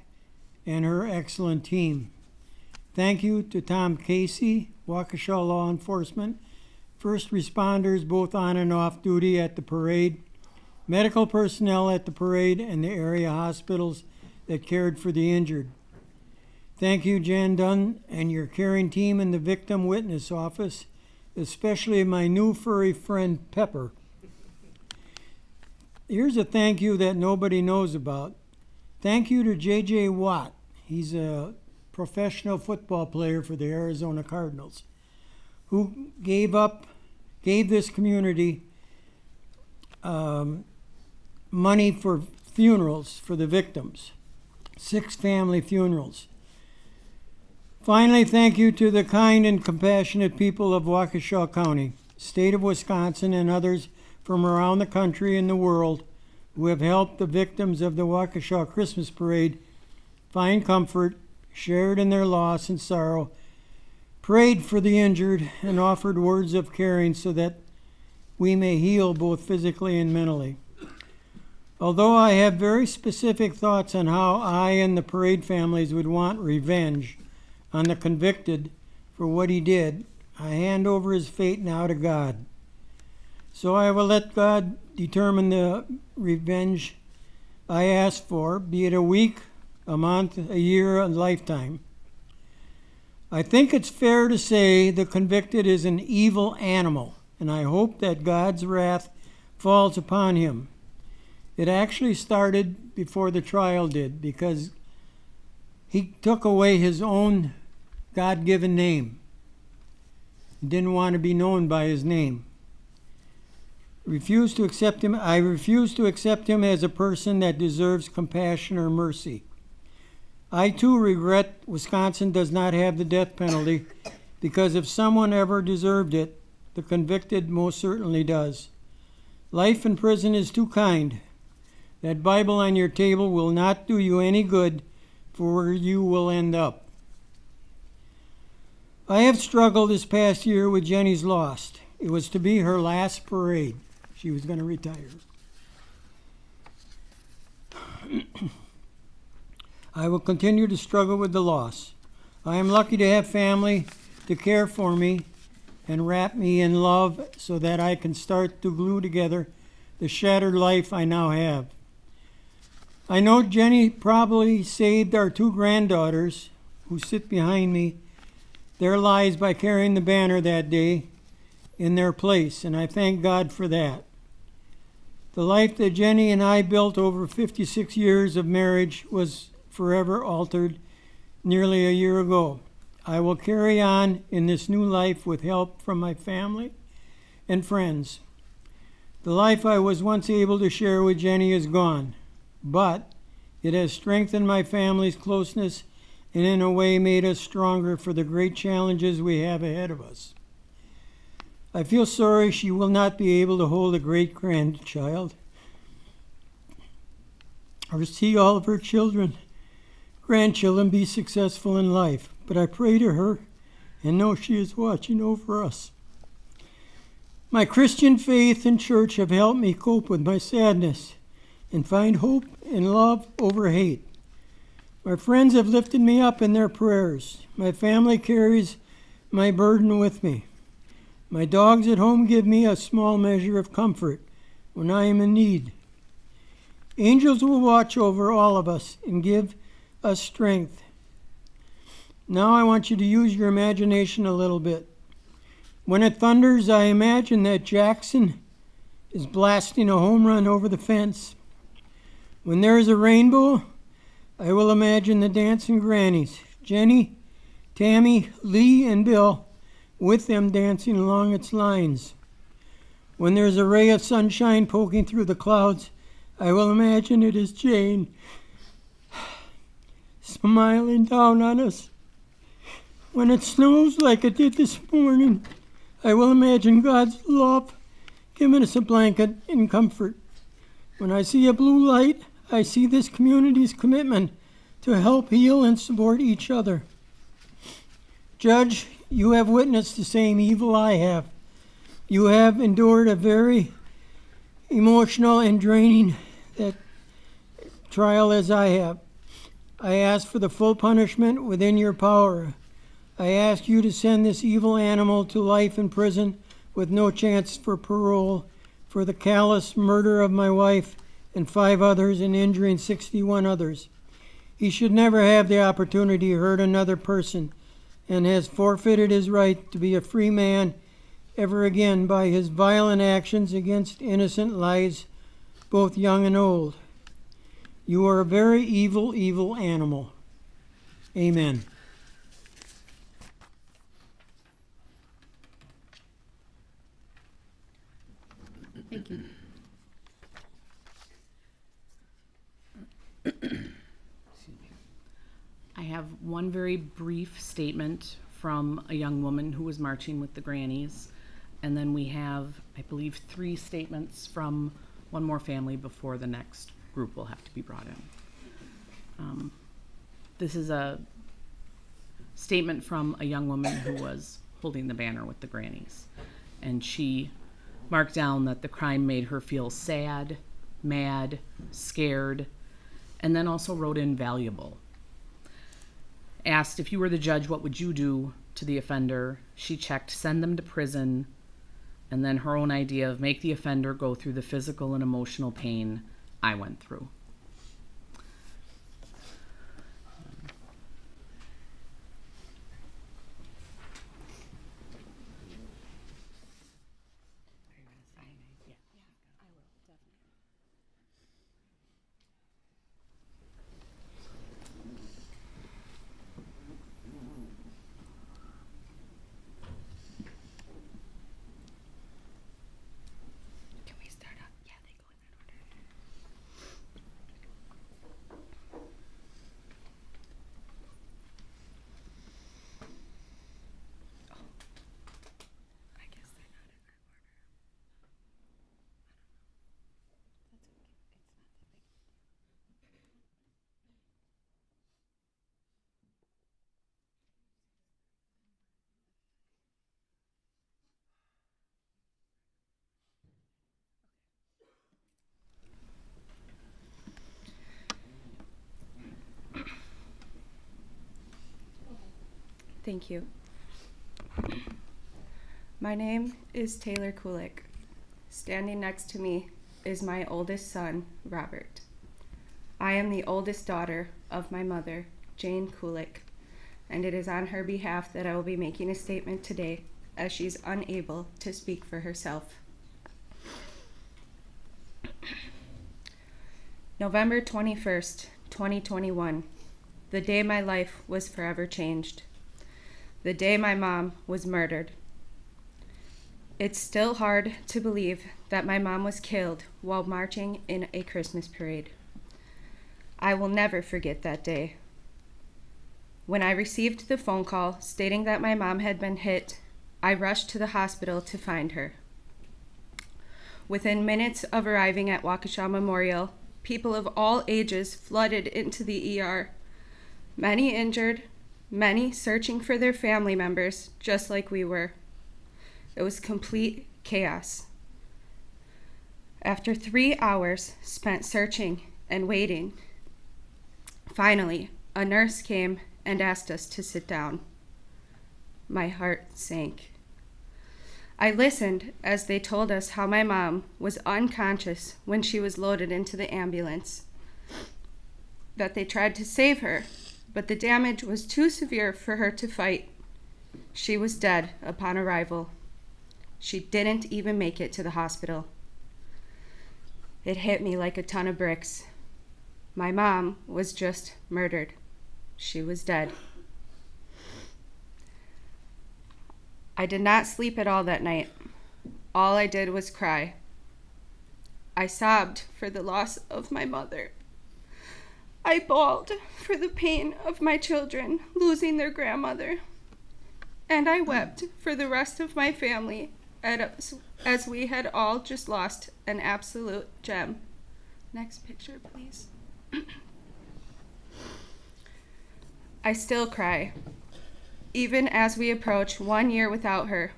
and her excellent team. Thank you to Tom Casey, Waukesha Law Enforcement, first responders both on and off duty at the parade, medical personnel at the parade, and the area hospitals that cared for the injured. Thank you, Jan Dunn, and your caring team in the Victim Witness Office, especially my new furry friend Pepper. Here's a thank you that nobody knows about. Thank you to J.J. Watt. He's a professional football player for the Arizona Cardinals who gave up, gave this community um, money for funerals for the victims, six family funerals. Finally, thank you to the kind and compassionate people of Waukesha County, state of Wisconsin, and others from around the country and the world who have helped the victims of the Waukesha Christmas Parade find comfort, shared in their loss and sorrow, prayed for the injured, and offered words of caring so that we may heal both physically and mentally. Although I have very specific thoughts on how I and the parade families would want revenge on the convicted for what he did, I hand over his fate now to God. So I will let God determine the revenge I ask for, be it a week, a month, a year, a lifetime. I think it's fair to say the convicted is an evil animal, and I hope that God's wrath falls upon him. It actually started before the trial did because he took away his own God given name. He didn't want to be known by his name refuse to accept him. I refuse to accept him as a person that deserves compassion or mercy. I too regret Wisconsin does not have the death penalty because if someone ever deserved it, the convicted most certainly does. Life in prison is too kind. That Bible on your table will not do you any good for where you will end up. I have struggled this past year with Jenny's loss. It was to be her last parade. She was going to retire. I will continue to struggle with the loss. I am lucky to have family to care for me and wrap me in love so that I can start to glue together the shattered life I now have. I know Jenny probably saved our two granddaughters who sit behind me their lives by carrying the banner that day in their place, and I thank God for that. The life that Jenny and I built over 56 years of marriage was forever altered nearly a year ago. I will carry on in this new life with help from my family and friends. The life I was once able to share with Jenny is gone, but it has strengthened my family's closeness and in a way made us stronger for the great challenges we have ahead of us. I feel sorry she will not be able to hold a great grandchild or see all of her children, grandchildren be successful in life. But I pray to her and know she is watching over us. My Christian faith and church have helped me cope with my sadness and find hope and love over hate. My friends have lifted me up in their prayers. My family carries my burden with me. My dogs at home give me a small measure of comfort when I am in need. Angels will watch over all of us and give us strength. Now I want you to use your imagination a little bit. When it thunders, I imagine that Jackson is blasting a home run over the fence. When there is a rainbow, I will imagine the dancing grannies, Jenny, Tammy, Lee, and Bill, with them dancing along its lines. When there's a ray of sunshine poking through the clouds, I will imagine it is Jane smiling down on us. When it snows like it did this morning, I will imagine God's love giving us a blanket and comfort. When I see a blue light, I see this community's commitment to help heal and support each other. Judge, you have witnessed the same evil I have. You have endured a very emotional and draining that trial as I have. I ask for the full punishment within your power. I ask you to send this evil animal to life in prison with no chance for parole for the callous murder of my wife and five others and injuring 61 others. He should never have the opportunity to hurt another person and has forfeited his right to be a free man ever again by his violent actions against innocent lives, both young and old. You are a very evil, evil animal. Amen. Thank you. I have one very brief statement from a young woman who was marching with the grannies. And then we have, I believe, three statements from one more family before the next group will have to be brought in. Um, this is a statement from a young woman who was holding the banner with the grannies. And she marked down that the crime made her feel sad, mad, scared, and then also wrote in valuable. Asked if you were the judge, what would you do to the offender? She checked send them to prison, and then her own idea of make the offender go through the physical and emotional pain I went through. Can we start up? Yeah, they go in that order. Oh. I guess they're not in that order. I don't know. That's okay. It's not that big. Thank you. My name is Taylor Kulich. Standing next to me is my oldest son, Robert. I am the oldest daughter of my mother, Jane Kulich, and it is on her behalf that I will be making a statement today as she's unable to speak for herself. November 21st, 2021, the day my life was forever changed. The day my mom was murdered. It's still hard to believe that my mom was killed while marching in a Christmas parade. I will never forget that day. When I received the phone call stating that my mom had been hit, I rushed to the hospital to find her. Within minutes of arriving at Waukesha Memorial, people of all ages flooded into the ER. Many injured, many searching for their family members, just like we were. It was complete chaos. After three hours spent searching and waiting, finally, a nurse came and asked us to sit down. My heart sank. I listened as they told us how my mom was unconscious when she was loaded into the ambulance, that they tried to save her, but the damage was too severe for her to fight. She was dead upon arrival. She didn't even make it to the hospital. It hit me like a ton of bricks. My mom was just murdered. She was dead. I did not sleep at all that night. All I did was cry. I sobbed for the loss of my mother. I bawled for the pain of my children losing their grandmother. And I wept for the rest of my family as, we had all just lost an absolute gem. Next picture, please. I still cry, even as we approach one year without her.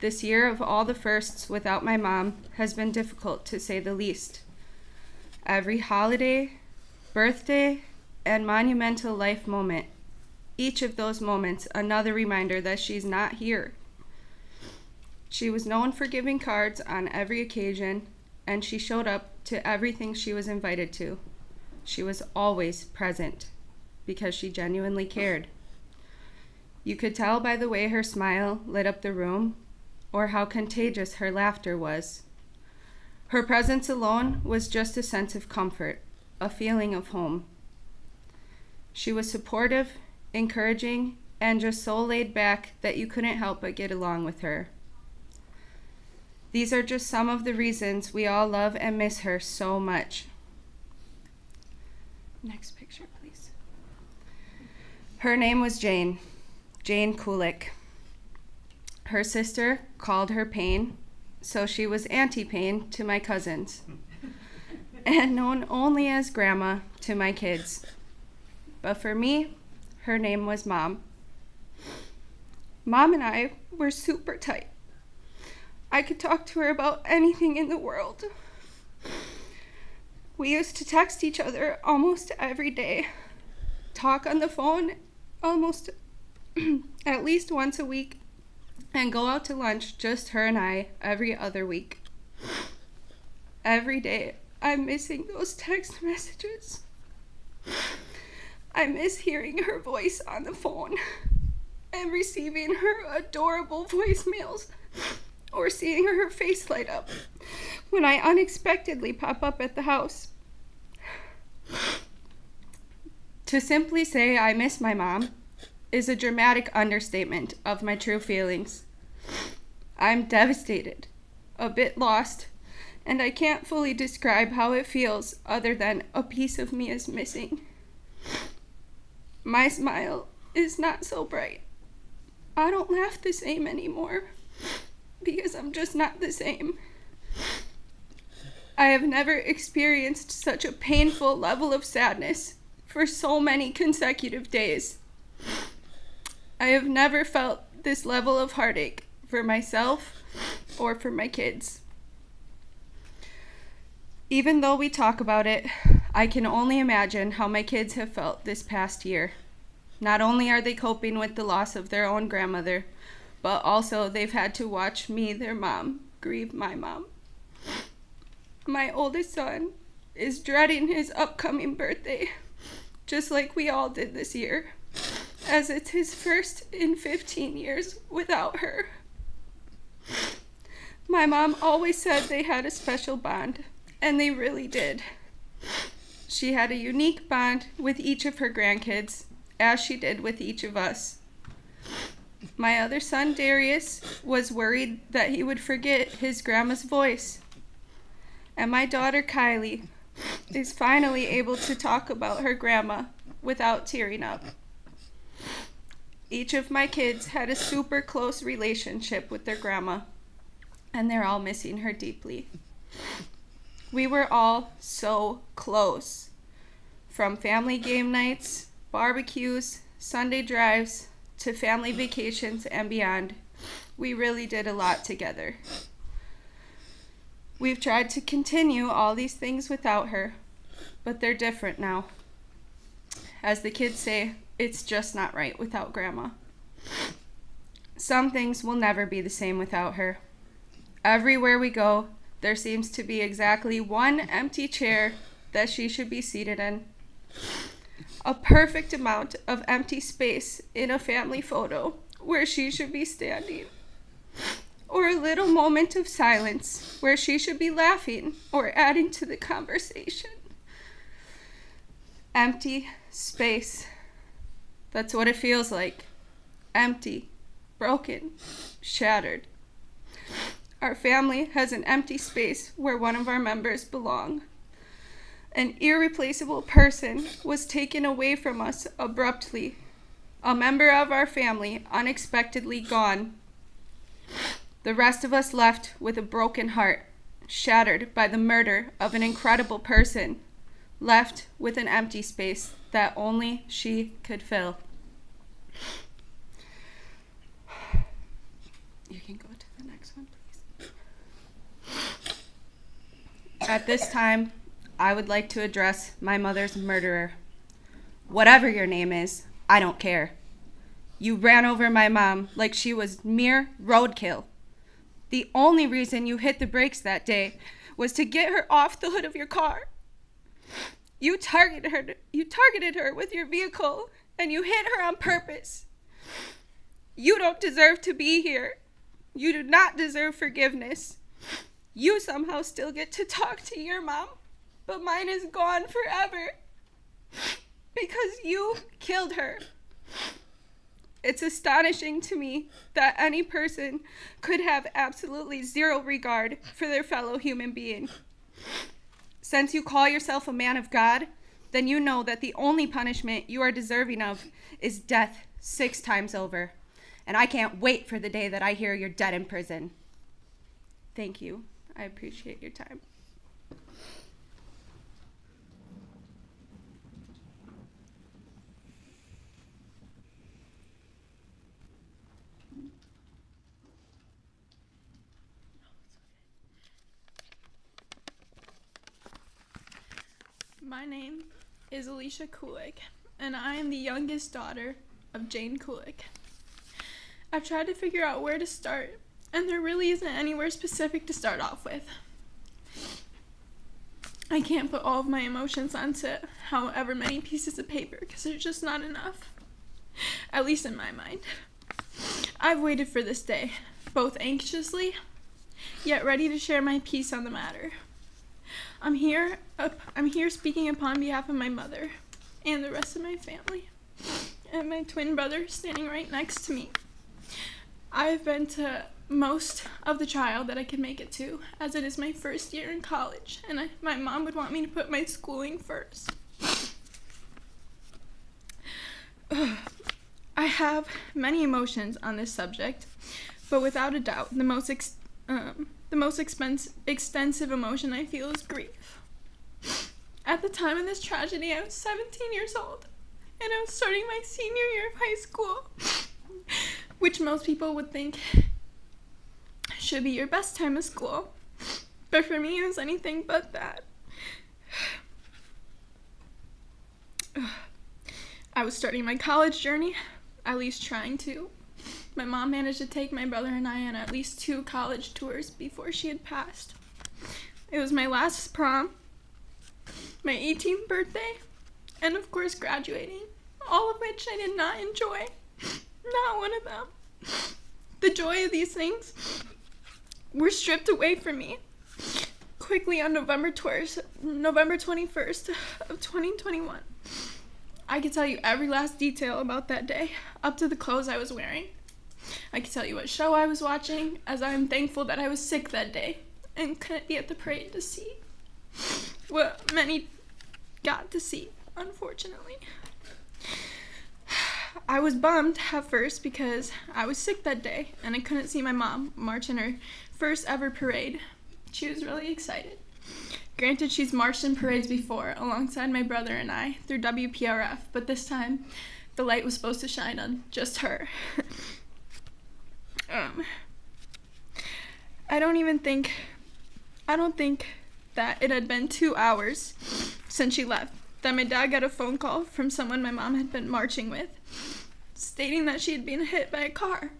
This year of all the firsts without my mom has been difficult to say the least. Every holiday, birthday, and monumental life moment, each of those moments another reminder that she's not here. She was known for giving cards on every occasion, and she showed up to everything she was invited to. She was always present because she genuinely cared. You could tell by the way her smile lit up the room or how contagious her laughter was. Her presence alone was just a sense of comfort, a feeling of home. She was supportive, encouraging, and just so laid back that you couldn't help but get along with her. These are just some of the reasons we all love and miss her so much. Next picture, please. Her name was Jane, Jane Kulich. Her sister called her Pain, so she was Auntie Pain to my cousins, hmm. And known only as Grandma to my kids. But for me, her name was Mom. Mom and I were super tight. I could talk to her about anything in the world. We used to text each other almost every day, talk on the phone almost at least once a week, and go out to lunch, just her and I, every other week. Every day, I'm missing those text messages. I miss hearing her voice on the phone and receiving her adorable voicemails or seeing her face light up when I unexpectedly pop up at the house. To simply say I miss my mom is a dramatic understatement of my true feelings. I'm devastated, a bit lost, and I can't fully describe how it feels other than a piece of me is missing. My smile is not so bright. I don't laugh the same anymore because I'm just not the same. I have never experienced such a painful level of sadness for so many consecutive days. I have never felt this level of heartache for myself or for my kids. Even though we talk about it, I can only imagine how my kids have felt this past year. Not only are they coping with the loss of their own grandmother, but also they've had to watch me, their mom, grieve my mom. My oldest son is dreading his upcoming birthday, just like we all did this year, as it's his first in 15 years without her. My mom always said they had a special bond, and they really did. She had a unique bond with each of her grandkids, as she did with each of us. My other son, Darius, was worried that he would forget his grandma's voice. And my daughter, Kylie, is finally able to talk about her grandma without tearing up. Each of my kids had a super close relationship with their grandma, and they're all missing her deeply. We were all so close. From family game nights, barbecues, Sunday drives, to family vacations and beyond, We really did a lot together. We've tried to continue all these things without her, but they're different now. As the kids say, it's just not right without Grandma. Some things will never be the same without her. Everywhere we go, there seems to be exactly one empty chair that she should be seated in. A perfect amount of empty space in a family photo where she should be standing. Or a little moment of silence where she should be laughing or adding to the conversation. Empty space. That's what it feels like. Empty, broken, shattered. Our family has an empty space where one of our members belong. An irreplaceable person was taken away from us abruptly. A member of our family unexpectedly gone. The rest of us left with a broken heart, shattered by the murder of an incredible person, left with an empty space that only she could fill. You can go to the next one, please. At this time, I would like to address my mother's murderer. Whatever your name is, I don't care. You ran over my mom like she was mere roadkill. The only reason you hit the brakes that day was to get her off the hood of your car. You targeted her you targeted her with your vehicle and you hit her on purpose. You don't deserve to be here. You do not deserve forgiveness. You somehow still get to talk to your mom, but mine is gone forever. Because you killed her. It's astonishing to me that any person could have absolutely zero regard for their fellow human being. Since you call yourself a man of God, then you know that the only punishment you are deserving of is death six times over. And I can't wait for the day that I hear you're dead in prison. Thank you. I appreciate your time. My name is Alicia Kulich, and I am the youngest daughter of Jane Kulich. I've tried to figure out where to start, and there really isn't anywhere specific to start off with. I can't put all of my emotions onto however many pieces of paper because there's just not enough. At least in my mind. I've waited for this day, both anxiously, yet ready to share my piece on the matter. I'm here I'm here speaking upon behalf of my mother and the rest of my family and my twin brother standing right next to me. I've been to most of the trial that I could make it to, as it is my first year in college, and I, my mom would want me to put my schooling first. I have many emotions on this subject, but without a doubt, the most ex- um, the most expense- extensive emotion I feel is grief. At the time of this tragedy, I was 17 years old, and I was starting my senior year of high school, which most people would think should be your best time of school. But for me, it was anything but that. I was starting my college journey, at least trying to. My mom managed to take my brother and I on at least two college tours before she had passed. It was my last prom, my 18th birthday, and of course graduating, all of which I did not enjoy. Not one of them. The joy of these things were stripped away from me quickly on November 12th, November 21st of 2021. I can tell you every last detail about that day, up to the clothes I was wearing. I can tell you what show I was watching, as I am thankful that I was sick that day and couldn't be at the parade to see what many got to see, unfortunately. I was bummed at first because I was sick that day and I couldn't see my mom march in her first ever parade. She was really excited. Granted, she's marched in parades before alongside my brother and I through WPRF, but this time the light was supposed to shine on just her. Um, I don't even think, I don't think that it had been two hours since she left that my dad got a phone call from someone my mom had been marching with, stating that she had been hit by a car.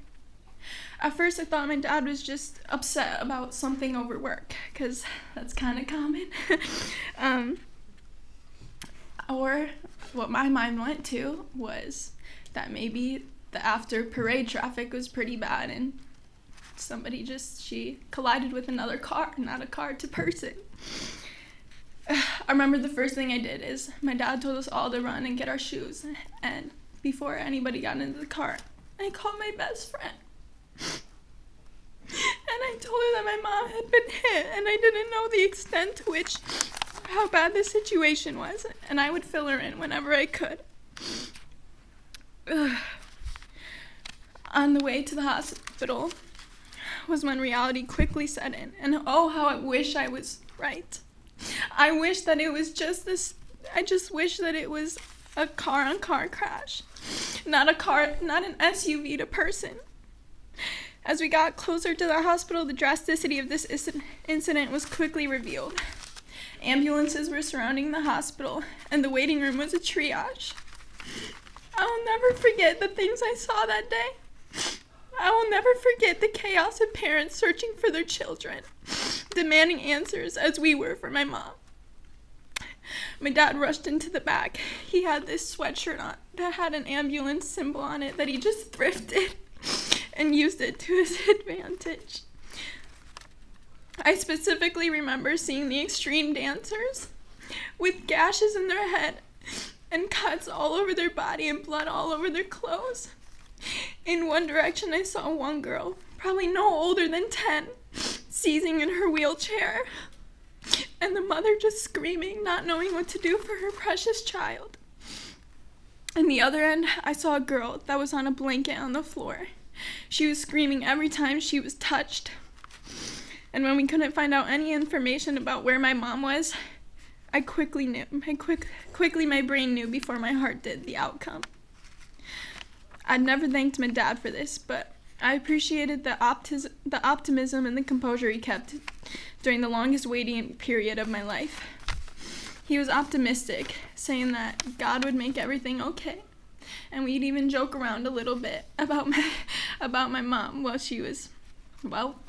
At first, I thought my dad was just upset about something over work, because that's kind of common. um, or what my mind went to was that maybe the after parade traffic was pretty bad and somebody just she collided with another car not a car to person i remember the first thing i did is my dad told us all to run and get our shoes. And before anybody got into the car i called my best friend and i told her that my mom had been hit and i didn't know the extent to which how bad the situation was and i would fill her in whenever i could Ugh. On the way to the hospital was when reality quickly set in, and oh, how I wish I was right. I wish that it was just this, I just wish that it was a car on car crash, not a car, not an SUV to person. As we got closer to the hospital, the drasticity of this incident was quickly revealed. Ambulances were surrounding the hospital, and the waiting room was a triage. I will never forget the things I saw that day. I will never forget the chaos of parents searching for their children, demanding answers as we were for my mom. My dad rushed into the back. He had this sweatshirt on that had an ambulance symbol on it that he just thrifted and used it to his advantage. I specifically remember seeing the extreme dancers with gashes in their head and cuts all over their body and blood all over their clothes. In one direction, I saw one girl, probably no older than 10, seizing in her wheelchair, and the mother just screaming, not knowing what to do for her precious child. In the other end, I saw a girl that was on a blanket on the floor. She was screaming every time she was touched. And when we couldn't find out any information about where my mom was, I quickly knew. I quick, quickly my brain knew before my heart did the outcome. I'd never thanked my dad for this, but I appreciated the, optis- the optimism and the composure he kept during the longest waiting period of my life. He was optimistic, saying that God would make everything okay. And we'd even joke around a little bit about my about my mom while she was well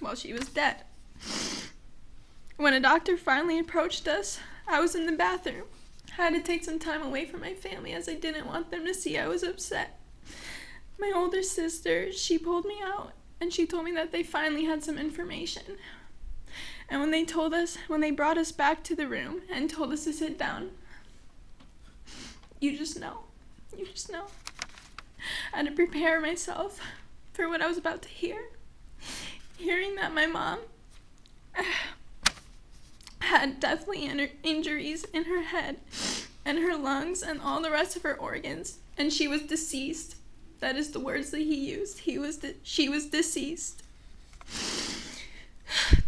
while she was dead. When a doctor finally approached us, I was in the bathroom. I had to take some time away from my family as I didn't want them to see I was upset. My older sister, she pulled me out and she told me that they finally had some information. And when they told us, when they brought us back to the room and told us to sit down, you just know. You just know. I had to prepare myself for what I was about to hear. Hearing that my mom had deathly in- injuries in her head and her lungs and all the rest of her organs, and she was deceased. That is the words that he used. He was she was deceased.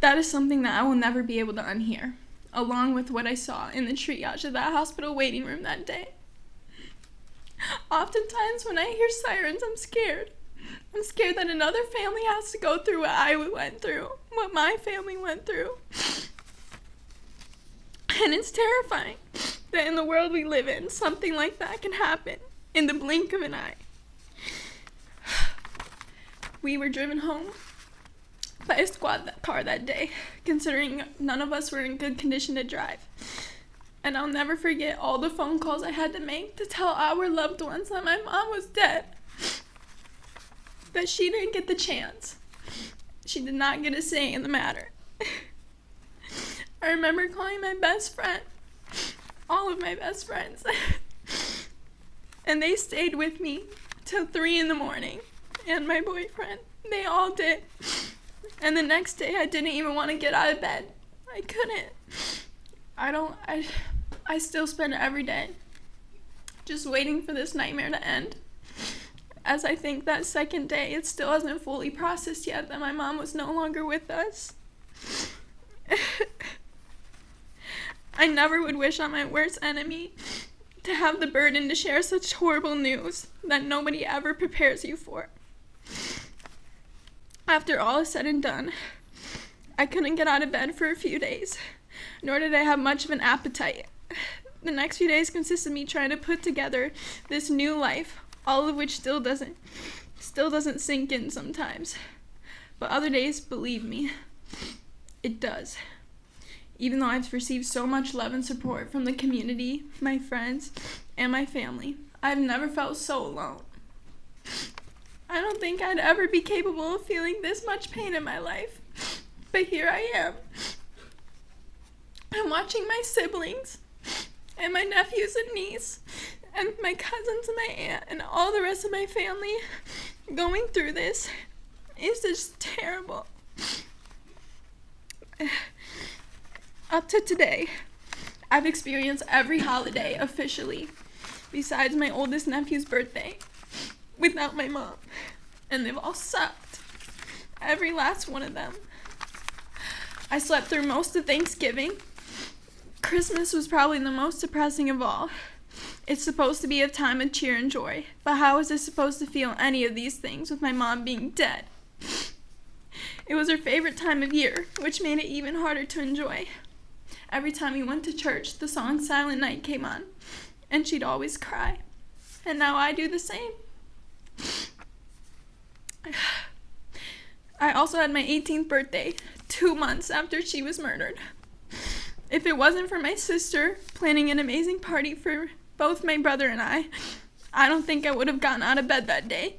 That is something that I will never be able to unhear, along with what I saw in the triage of that hospital waiting room that day. Oftentimes, when I hear sirens, I'm scared. I'm scared that another family has to go through what I went through, what my family went through. And it's terrifying that in the world we live in, something like that can happen in the blink of an eye. We were driven home by a squad car that day, considering none of us were in good condition to drive. And I'll never forget all the phone calls I had to make to tell our loved ones that my mom was dead. That she didn't get the chance. She did not get a say in the matter. I remember calling my best friend, all of my best friends, and they stayed with me till three in the morning, and my boyfriend. They all did. And the next day, I didn't even want to get out of bed. I couldn't. I don't. I. I still spend every day just waiting for this nightmare to end. As I think that second day, it still hasn't fully processed yet that my mom was no longer with us. I never would wish on my worst enemy to have the burden to share such horrible news that nobody ever prepares you for. After all is said and done, I couldn't get out of bed for a few days, nor did I have much of an appetite. The next few days consist of me trying to put together this new life, all of which still doesn't still doesn't sink in sometimes. But other days, believe me, it does. Even though I've received so much love and support from the community, my friends, and my family, I've never felt so alone. I don't think I'd ever be capable of feeling this much pain in my life. But here I am. I'm watching my siblings and my nephews and niece and my cousins and my aunt and all the rest of my family going through this. is just terrible. Up to today, I've experienced every holiday officially, besides my oldest nephew's birthday, without my mom. And they've all sucked. Every last one of them. I slept through most of Thanksgiving. Christmas was probably the most depressing of all. It's supposed to be a time of cheer and joy, but how was I supposed to feel any of these things with my mom being dead? It was her favorite time of year, which made it even harder to enjoy. Every time we went to church, the song Silent Night came on, and she'd always cry. And now I do the same. I also had my 18th birthday, two months after she was murdered. If it wasn't for my sister planning an amazing party for both my brother and I, I don't think I would have gotten out of bed that day.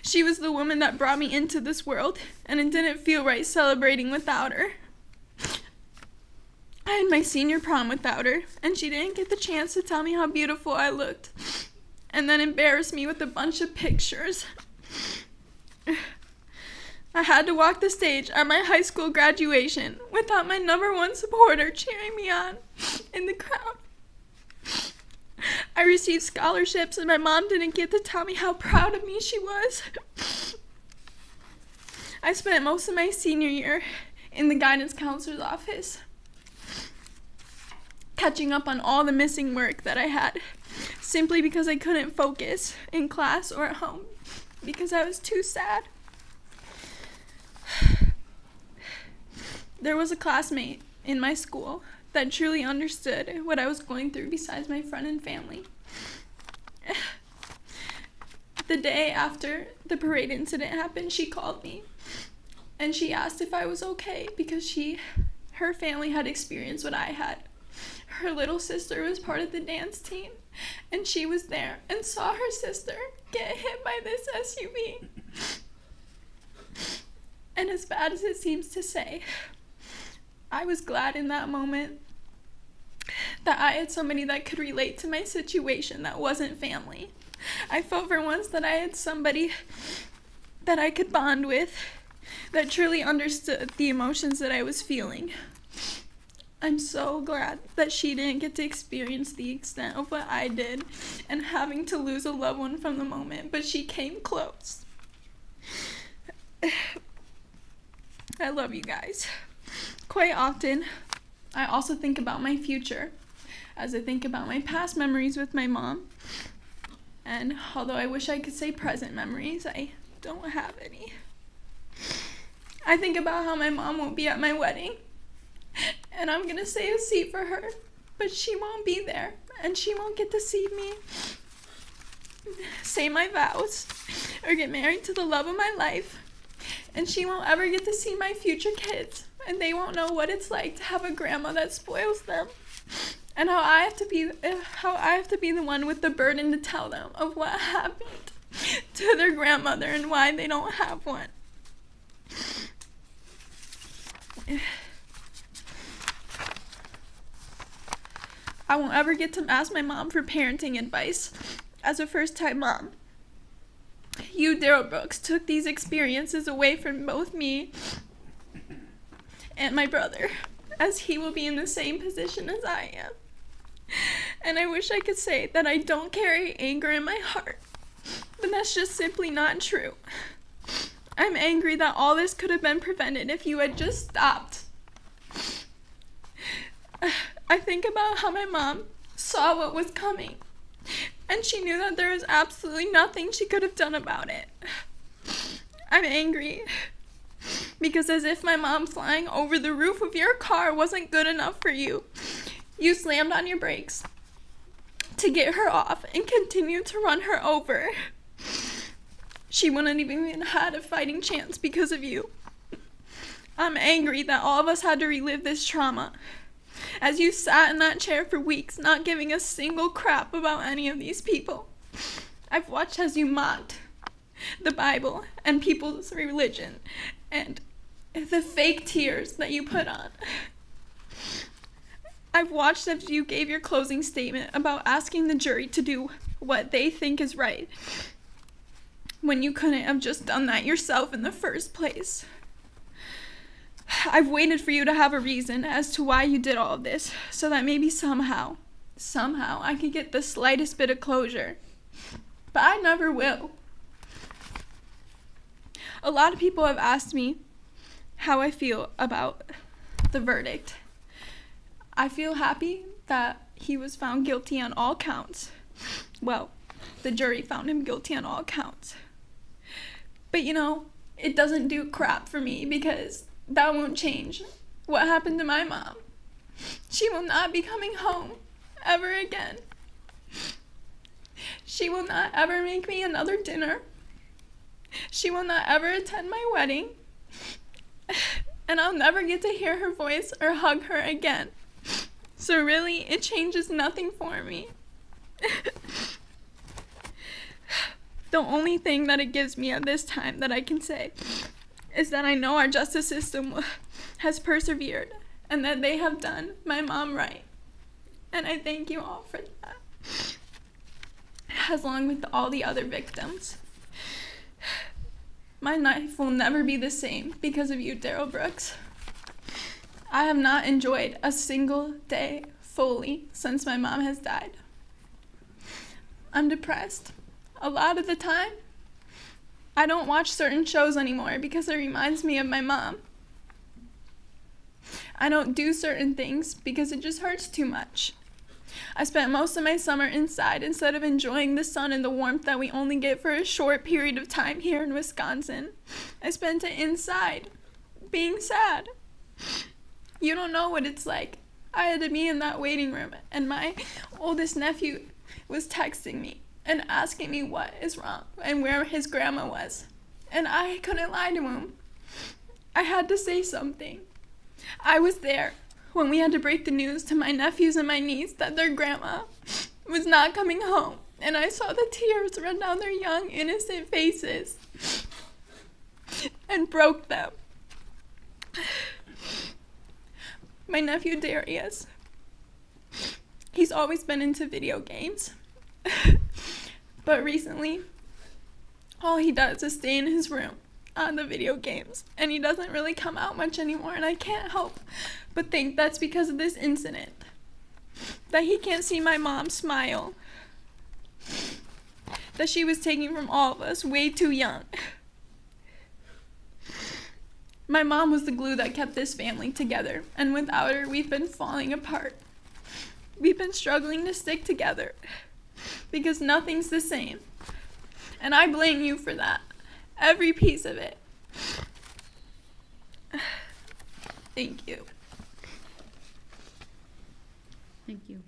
She was the woman that brought me into this world, and it didn't feel right celebrating without her. I had my senior prom without her, and she didn't get the chance to tell me how beautiful I looked, and then embarrass me with a bunch of pictures. I had to walk the stage at my high school graduation without my number one supporter cheering me on in the crowd. I received scholarships, and my mom didn't get to tell me how proud of me she was. I spent most of my senior year in the guidance counselor's office, catching up on all the missing work that I had, simply because I couldn't focus in class or at home because I was too sad. There was a classmate in my school that truly understood what I was going through besides my friend and family. The day after the parade incident happened, she called me and she asked if I was okay because she her family had experienced what I had. Her little sister was part of the dance team and she was there and saw her sister get hit by this SUV. And as bad as it seems to say, I was glad in that moment that I had somebody that could relate to my situation that wasn't family. I felt for once that I had somebody that I could bond with that truly understood the emotions that I was feeling. I'm so glad that she didn't get to experience the extent of what I did and having to lose a loved one from the moment, but she came close. I love you guys. Quite often, I also think about my future as I think about my past memories with my mom. And although I wish I could say present memories, I don't have any. I think about how my mom won't be at my wedding, and I'm gonna save a seat for her, but she won't be there, and she won't get to see me say my vows or get married to the love of my life, and she won't ever get to see my future kids, and they won't know what it's like to have a grandma that spoils them and how I have to be uh, how I have to be the one with the burden to tell them of what happened to their grandmother and why they don't have one. I won't ever get to ask my mom for parenting advice as a first time mom. You, Darrell Brooks, took these experiences away from both me and my brother, as he will be in the same position as I am. And I wish I could say that I don't carry anger in my heart, but that's just simply not true. I'm angry that all this could have been prevented if you had just stopped. I think about how my mom saw what was coming, and she knew that there was absolutely nothing she could have done about it. I'm angry because, as if my mom flying over the roof of your car wasn't good enough for you, you slammed on your brakes to get her off and continued to run her over. She wouldn't even had a fighting chance because of you. I'm angry that all of us had to relive this trauma. As you sat in that chair for weeks, not giving a single crap about any of these people. I've watched as you mocked the Bible and people's religion and the fake tears that you put on. I've watched as you gave your closing statement about asking the jury to do what they think is right when you couldn't have just done that yourself in the first place. I've waited for you to have a reason as to why you did all of this so that maybe somehow, somehow I could get the slightest bit of closure. But I never will. A lot of people have asked me how I feel about the verdict. I feel happy that he was found guilty on all counts. Well, the jury found him guilty on all counts. But you know, it doesn't do crap for me because that won't change what happened to my mom. She will not be coming home ever again. She will not ever make me another dinner. She will not ever attend my wedding. And I'll never get to hear her voice or hug her again. So, really, it changes nothing for me. the only thing that it gives me at this time that I can say is that I know our justice system has persevered and that they have done my mom right. And I thank you all for that. As long with all the other victims. My life will never be the same because of you, Darrell Brooks. I have not enjoyed a single day fully since my mom has died. I'm depressed. A lot of the time, I don't watch certain shows anymore because it reminds me of my mom. I don't do certain things because it just hurts too much. I spent most of my summer inside instead of enjoying the sun and the warmth that we only get for a short period of time here in Wisconsin. I spent it inside, being sad. You don't know what it's like. I had to be in that waiting room, and my oldest nephew was texting me and asking me what is wrong and where his grandma was. And I couldn't lie to him. I had to say something. I was there when we had to break the news to my nephews and my niece that their grandma was not coming home. And I saw the tears run down their young, innocent faces and broke them. My nephew Darius, he's always been into video games. but recently, all he does is stay in his room on the video games and he doesn't really come out much anymore and I can't help but think that's because of this incident that he can't see my mom smile that she was taking from all of us way too young. My mom was the glue that kept this family together and without her we've been falling apart. We've been struggling to stick together because nothing's the same and I blame you for that every piece of it. Thank you. Thank you.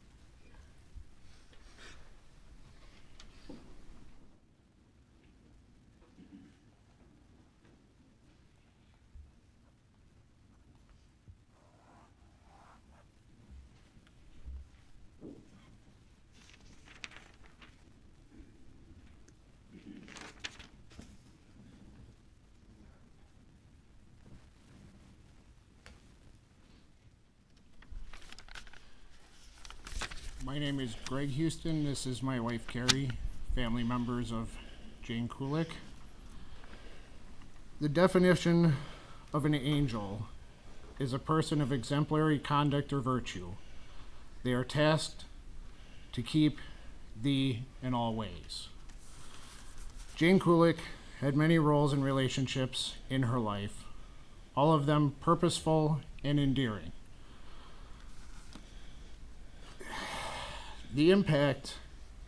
My name is Greg Houston. This is my wife Carrie, family members of Jane Kulich. The definition of an angel is a person of exemplary conduct or virtue. They are tasked to keep thee in all ways. Jane Kulich had many roles and relationships in her life, all of them purposeful and endearing. The impact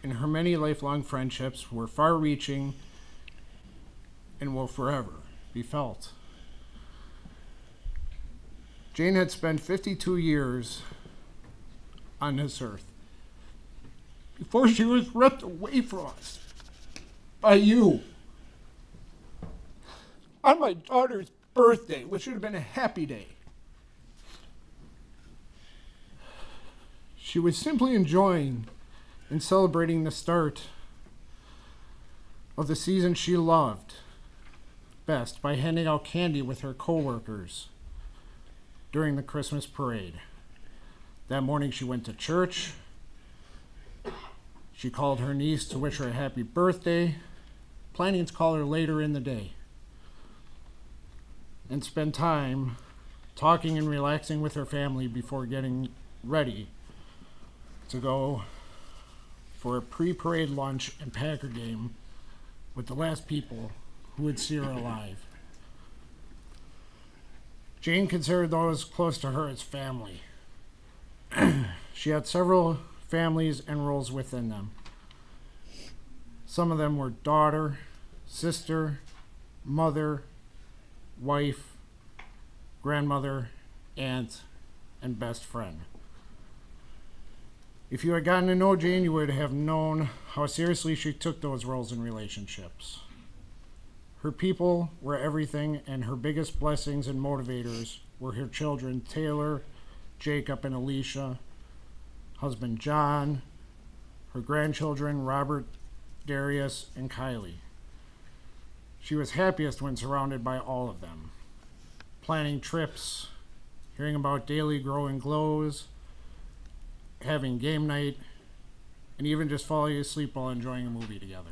in her many lifelong friendships were far reaching and will forever be felt. Jane had spent 52 years on this earth before she was ripped away from us by you. On my daughter's birthday, which should have been a happy day. She was simply enjoying and celebrating the start of the season she loved best by handing out candy with her coworkers during the Christmas parade. That morning she went to church. She called her niece to wish her a happy birthday, planning to call her later in the day. And spend time talking and relaxing with her family before getting ready to go for a pre parade lunch and Packer game with the last people who would see her alive. Jane considered those close to her as family. she had several families and roles within them. Some of them were daughter, sister, mother, wife, grandmother, aunt, and best friend. If you had gotten to know Jane, you would have known how seriously she took those roles and relationships. Her people were everything, and her biggest blessings and motivators were her children, Taylor, Jacob, and Alicia, husband John, her grandchildren, Robert, Darius, and Kylie. She was happiest when surrounded by all of them, planning trips, hearing about daily growing glows, having game night, and even just falling asleep while enjoying a movie together.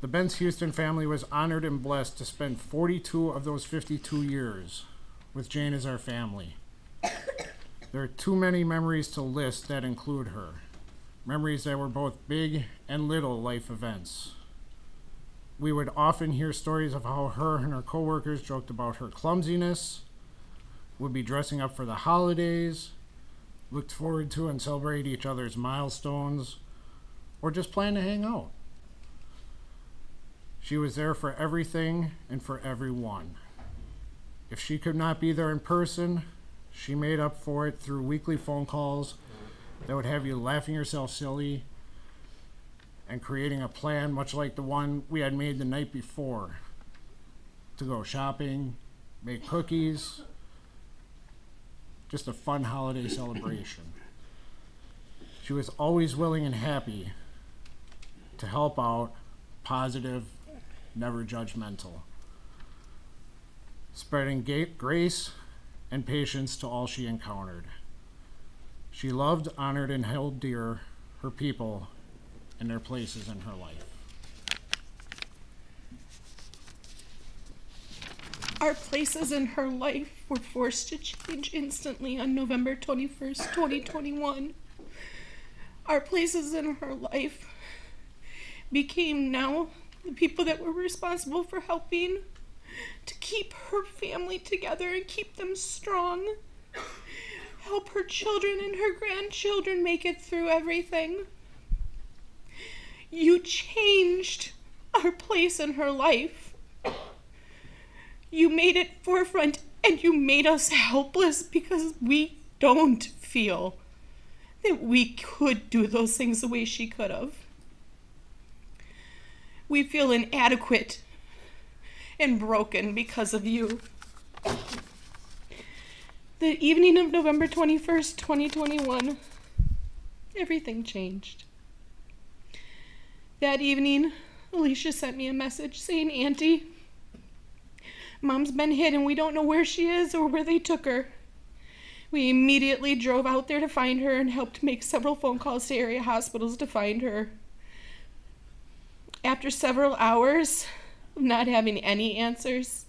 The Benz Houston family was honored and blessed to spend 42 of those 52 years with Jane as our family. There are too many memories to list that include her. Memories that were both big and little life events. We would often hear stories of how her and her coworkers joked about her clumsiness, would be dressing up for the holidays, looked forward to and celebrate each other's milestones, or just plan to hang out. She was there for everything and for everyone. If she could not be there in person, she made up for it through weekly phone calls that would have you laughing yourself silly and creating a plan much like the one we had made the night before to go shopping, make cookies, just a fun holiday celebration. She was always willing and happy to help out, positive, never judgmental, spreading ga- grace and patience to all she encountered. She loved, honored, and held dear her people and their places in her life. Our places in her life were forced to change instantly on November 21st, 2021. Our places in her life became now the people that were responsible for helping to keep her family together and keep them strong. Help her children and her grandchildren make it through everything. You changed our place in her life. You made it forefront and you made us helpless because we don't feel that we could do those things the way she could have. We feel inadequate and broken because of you. The evening of November 21st, 2021, everything changed. That evening, Alicia sent me a message saying, Auntie, Mom's been hit and we don't know where she is or where they took her. We immediately drove out there to find her and helped make several phone calls to area hospitals to find her. After several hours of not having any answers,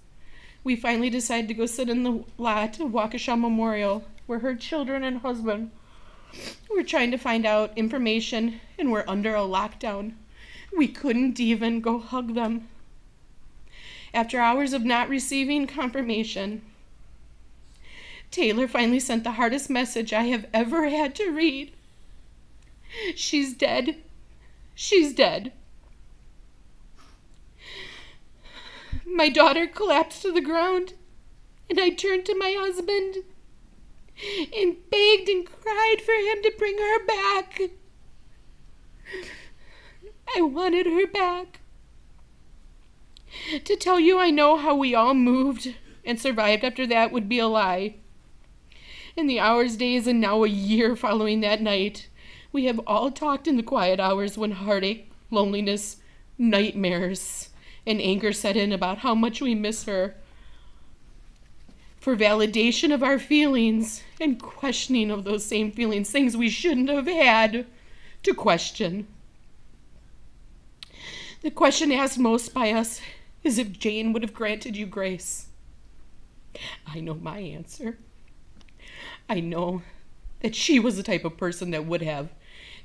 we finally decided to go sit in the lot of Waukesha Memorial, where her children and husband were trying to find out information and were under a lockdown. We couldn't even go hug them. After hours of not receiving confirmation, Taylor finally sent the hardest message I have ever had to read. She's dead. She's dead. my daughter collapsed to the ground, and I turned to my husband and begged and cried for him to bring her back. I wanted her back. To tell you I know how we all moved and survived after that would be a lie. In the hours, days, and now a year following that night, we have all talked in the quiet hours when heartache, loneliness, nightmares, and anger set in about how much we miss her. For validation of our feelings and questioning of those same feelings, things we shouldn't have had to question. The question asked most by us is if Jane would have granted you grace. I know my answer. I know that she was the type of person that would have,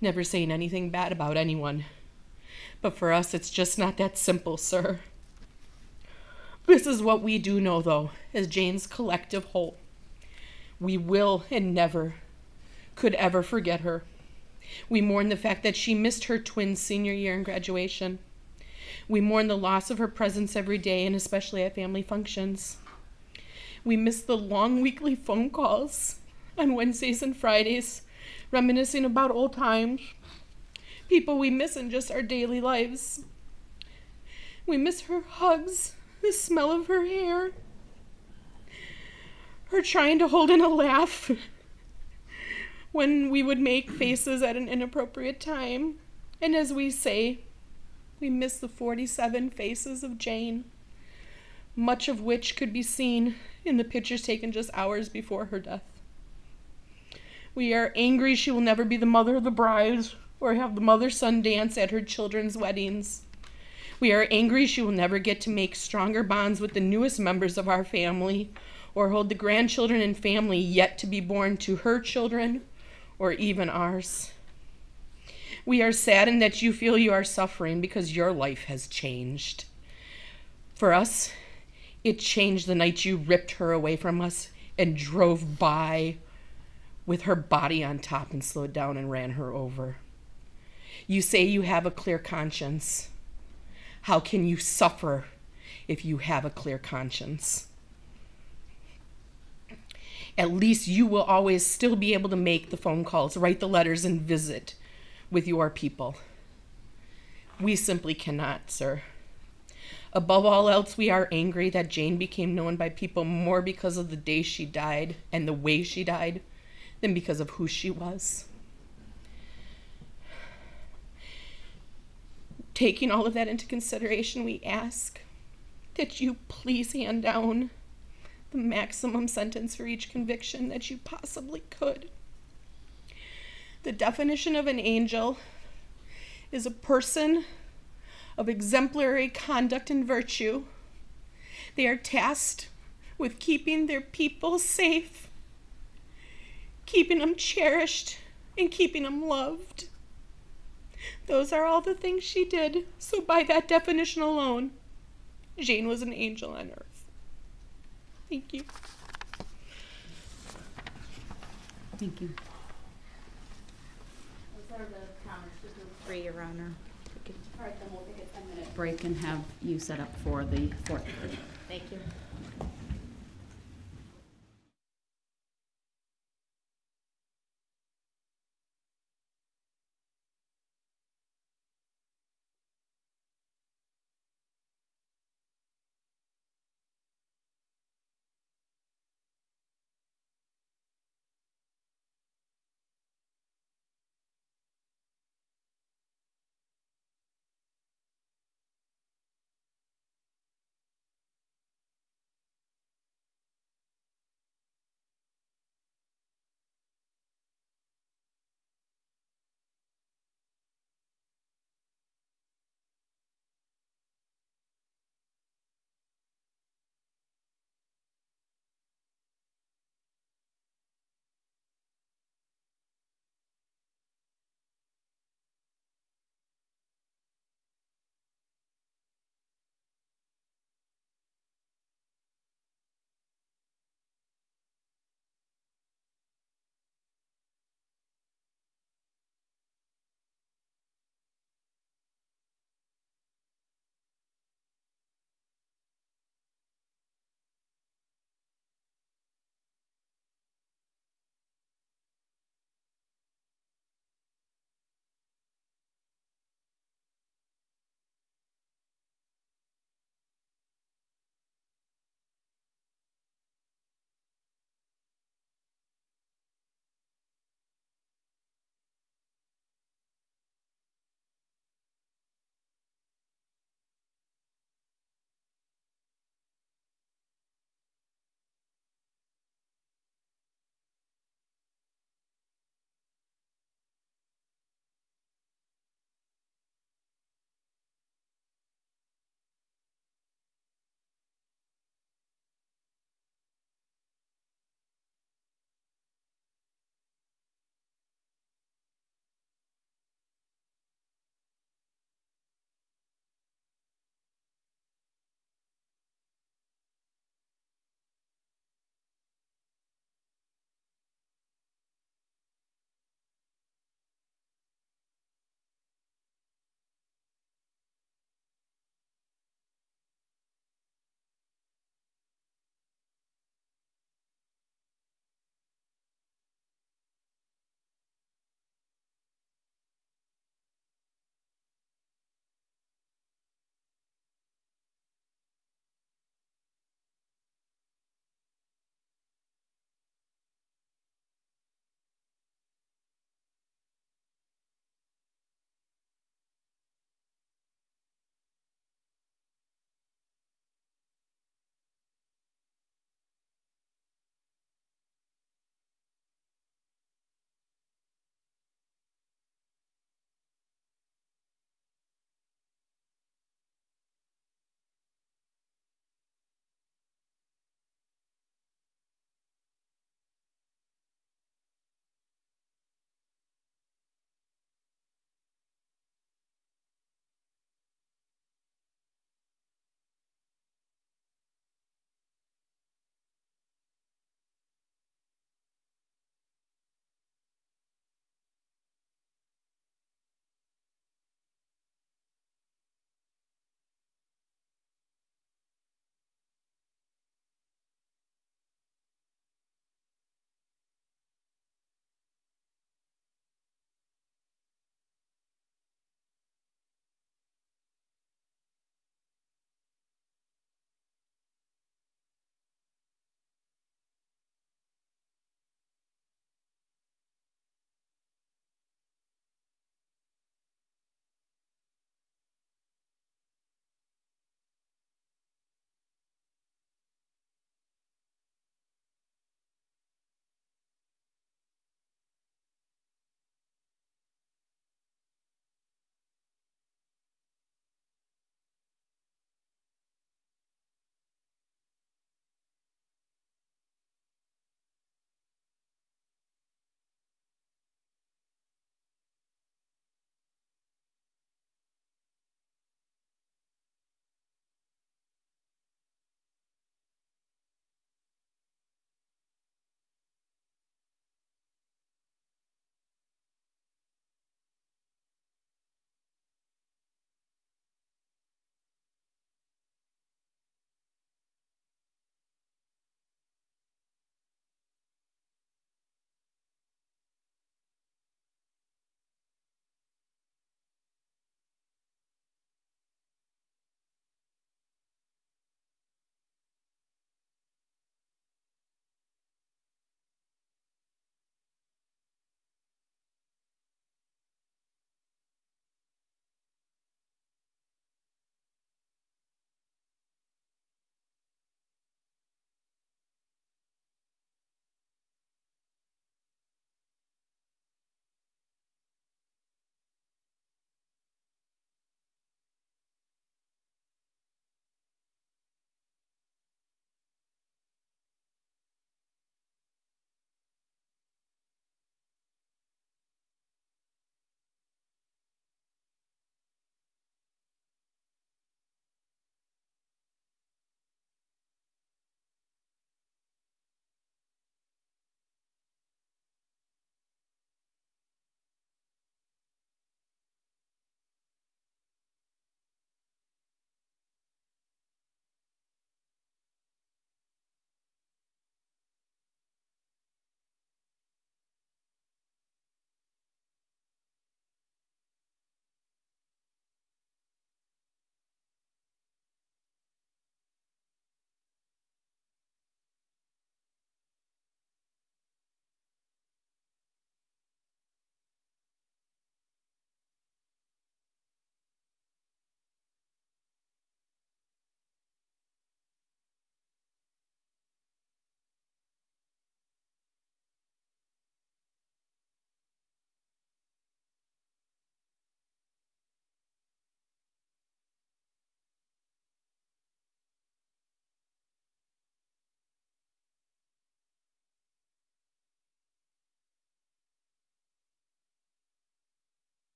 never saying anything bad about anyone. But for us, it's just not that simple, sir. This is what we do know, though, as Jane's collective whole. We will and never could ever forget her. We mourn the fact that she missed her twins' senior year and graduation. We mourn the loss of her presence every day and especially at family functions. We miss the long weekly phone calls on Wednesdays and Fridays, reminiscing about old times, people we miss in just our daily lives. We miss her hugs, the smell of her hair, her trying to hold in a laugh when we would make faces at an inappropriate time. And as we say, we miss the 47 faces of Jane, much of which could be seen in the pictures taken just hours before her death. We are angry she will never be the mother of the brides or have the mother son dance at her children's weddings. We are angry she will never get to make stronger bonds with the newest members of our family or hold the grandchildren and family yet to be born to her children or even ours. We are saddened that you feel you are suffering because your life has changed. For us, it changed the night you ripped her away from us and drove by with her body on top and slowed down and ran her over. You say you have a clear conscience. How can you suffer if you have a clear conscience? At least you will always still be able to make the phone calls, write the letters, and visit with your people. We simply cannot, sir. Above all else, we are angry that Jane became known by people more because of the day she died and the way she died than because of who she was. Taking all of that into consideration, we ask that you please hand down the maximum sentence for each conviction that you possibly could. The definition of an angel is a person of exemplary conduct and virtue. They are tasked with keeping their people safe, keeping them cherished, and keeping them loved. Those are all the things she did, so by that definition alone, Jane was an angel on earth. Thank you. Thank you. Three, Your Honor. All right, then we'll take a 10-minute break and have you set up for the fourth. Thank you.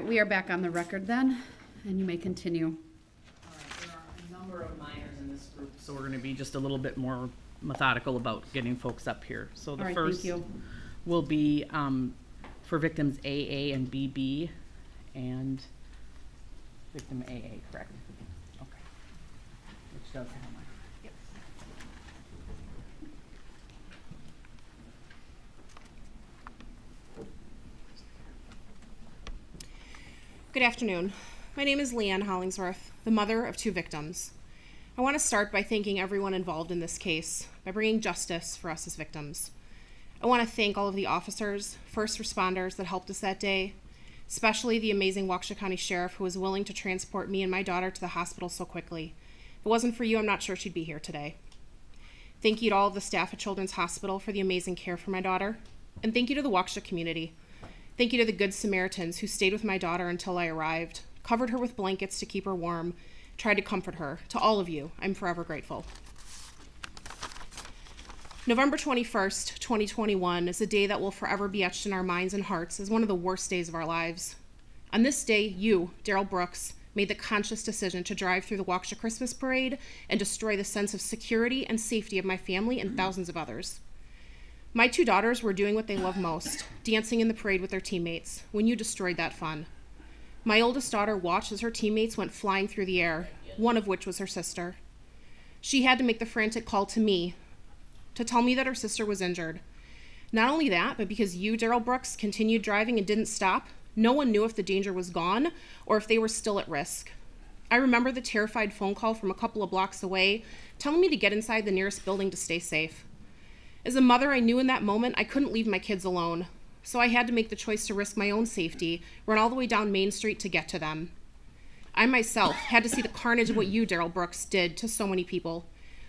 Right, we are back on the record then, and you may continue. There are a number of minors in this group, so we're gonna be just a little bit more methodical about getting folks up here. So All the right, thank first you. will be, um, for victims AA and BB, and victim AA, correct? Okay. Which does have my, yep. Good afternoon. My name is Leanne Hollingsworth, the mother of two victims. I want to start by thanking everyone involved in this case by bringing justice for us as victims. I want to thank all of the officers, first responders that helped us that day, especially the amazing Waukesha County Sheriff who was willing to transport me and my daughter to the hospital so quickly. If it wasn't for you, I'm not sure she'd be here today. Thank you to all of the staff at Children's Hospital for the amazing care for my daughter, and thank you to the Waukesha community. Thank you to the Good Samaritans who stayed with my daughter until I arrived, covered her with blankets to keep her warm, tried to comfort her. To all of you, I'm forever grateful. November 21st, 2021 is a day that will forever be etched in our minds and hearts as one of the worst days of our lives. On this day, you, Darrell Brooks, made the conscious decision to drive through the Waukesha Christmas parade and destroy the sense of security and safety of my family and thousands of others. My two daughters were doing what they love most, dancing in the parade with their teammates, when you destroyed that fun. My oldest daughter watched as her teammates went flying through the air, one of which was her sister. She had to make the frantic call to me to tell me that her sister was injured. Not only that, but because you, Darrell Brooks, continued driving and didn't stop, no one knew if the danger was gone or if they were still at risk. I remember the terrified phone call from a couple of blocks away telling me to get inside the nearest building to stay safe. As a mother, I knew in that moment I couldn't leave my kids alone, so I had to make the choice to risk my own safety, run all the way down Main Street to get to them. I myself had to see the carnage of what you, Darrell Brooks, did to so many people.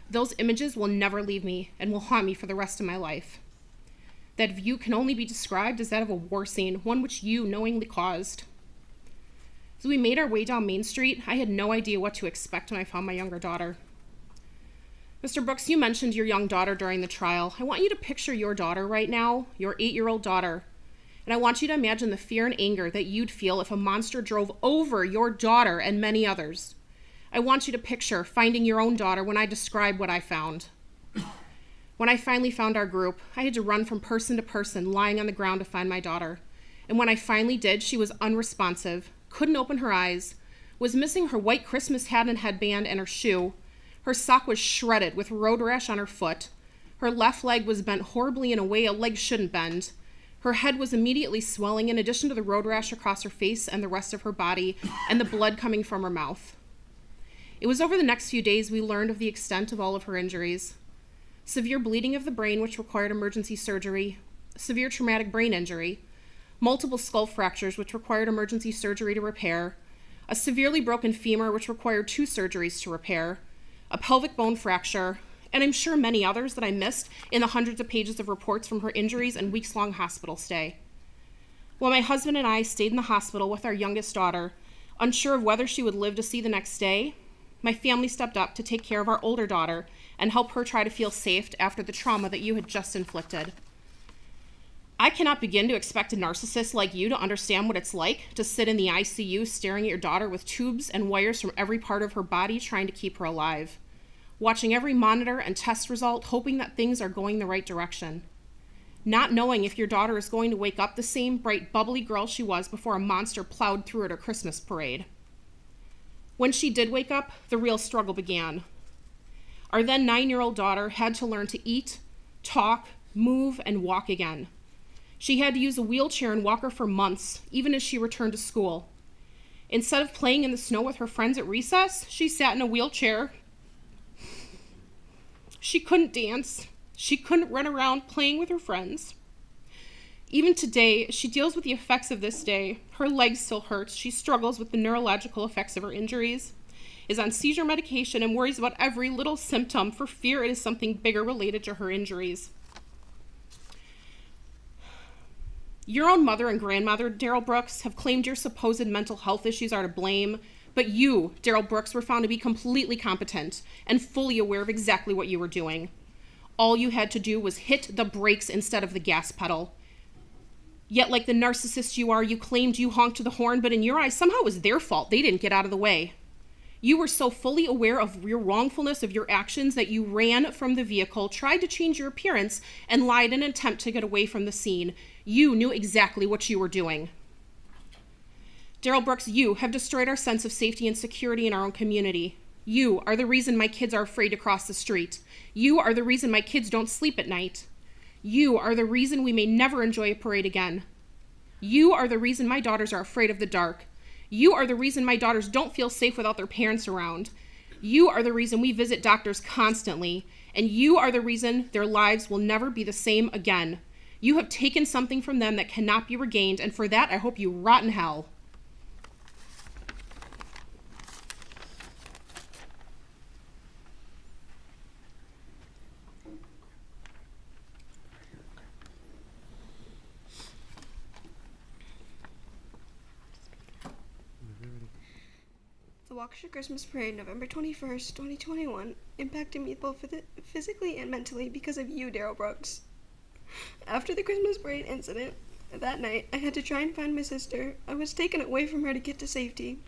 Those images will never leave me and will haunt me for the rest of my life. That view can only be described as that of a war scene, one which you knowingly caused. As we made our way down Main Street, I had no idea what to expect when I found my younger daughter. Mr. Brooks, you mentioned your young daughter during the trial. I want you to picture your daughter right now, your eight year old daughter. And I want you to imagine the fear and anger that you'd feel if a monster drove over your daughter and many others. I want you to picture finding your own daughter when I describe what I found. When I finally found our group, I had to run from person to person, lying on the ground to find my daughter. And when I finally did, she was unresponsive, couldn't open her eyes, was missing her white Christmas hat and headband and her shoe. Her sock was shredded with road rash on her foot. Her left leg was bent horribly in a way a leg shouldn't bend. Her head was immediately swelling, in addition to the road rash across her face and the rest of her body, and the blood coming from her mouth. It was over the next few days we learned of the extent of all of her injuries severe bleeding of the brain, which required emergency surgery, severe traumatic brain injury, multiple skull fractures, which required emergency surgery to repair, a severely broken femur, which required two surgeries to repair, a pelvic bone fracture, and I'm sure many others that I missed in the hundreds of pages of reports from her injuries and weeks long hospital stay. While my husband and I stayed in the hospital with our youngest daughter, unsure of whether she would live to see the next day, my family stepped up to take care of our older daughter and help her try to feel safe after the trauma that you had just inflicted. I cannot begin to expect a narcissist like you to understand what it's like to sit in the ICU staring at your daughter with tubes and wires from every part of her body trying to keep her alive, watching every monitor and test result, hoping that things are going the right direction. Not knowing if your daughter is going to wake up the same bright, bubbly girl she was before a monster plowed through at her Christmas parade. When she did wake up, the real struggle began. Our then nine year old daughter had to learn to eat, talk, move, and walk again. She had to use a wheelchair and walker for months, even as she returned to school. Instead of playing in the snow with her friends at recess, she sat in a wheelchair. She couldn't dance. She couldn't run around playing with her friends. Even today, she deals with the effects of this day. Her leg still hurts. She struggles with the neurological effects of her injuries, is on seizure medication, and worries about every little symptom for fear it is something bigger related to her injuries. Your own mother and grandmother, Darrell Brooks, have claimed your supposed mental health issues are to blame, but you, Darrell Brooks, were found to be completely competent and fully aware of exactly what you were doing. All you had to do was hit the brakes instead of the gas pedal. Yet, like the narcissist you are, you claimed you honked the horn, but in your eyes, somehow it was their fault. They didn't get out of the way. You were so fully aware of your wrongfulness of your actions that you ran from the vehicle, tried to change your appearance, and lied in an attempt to get away from the scene. You knew exactly what you were doing. Darrell Brooks, you have destroyed our sense of safety and security in our own community. You are the reason my kids are afraid to cross the street. You are the reason my kids don't sleep at night. You are the reason we may never enjoy a parade again. You are the reason my daughters are afraid of the dark. You are the reason my daughters don't feel safe without their parents around. You are the reason we visit doctors constantly. And you are the reason their lives will never be the same again. You have taken something from them that cannot be regained, and for that I hope you rot in hell. The Waukesha Christmas Parade, November 21st, 2021, impacted me both physically and mentally because of you, Darrell Brooks. After the Christmas Parade incident, that night, I had to try and find my sister. I was taken away from her to get to safety.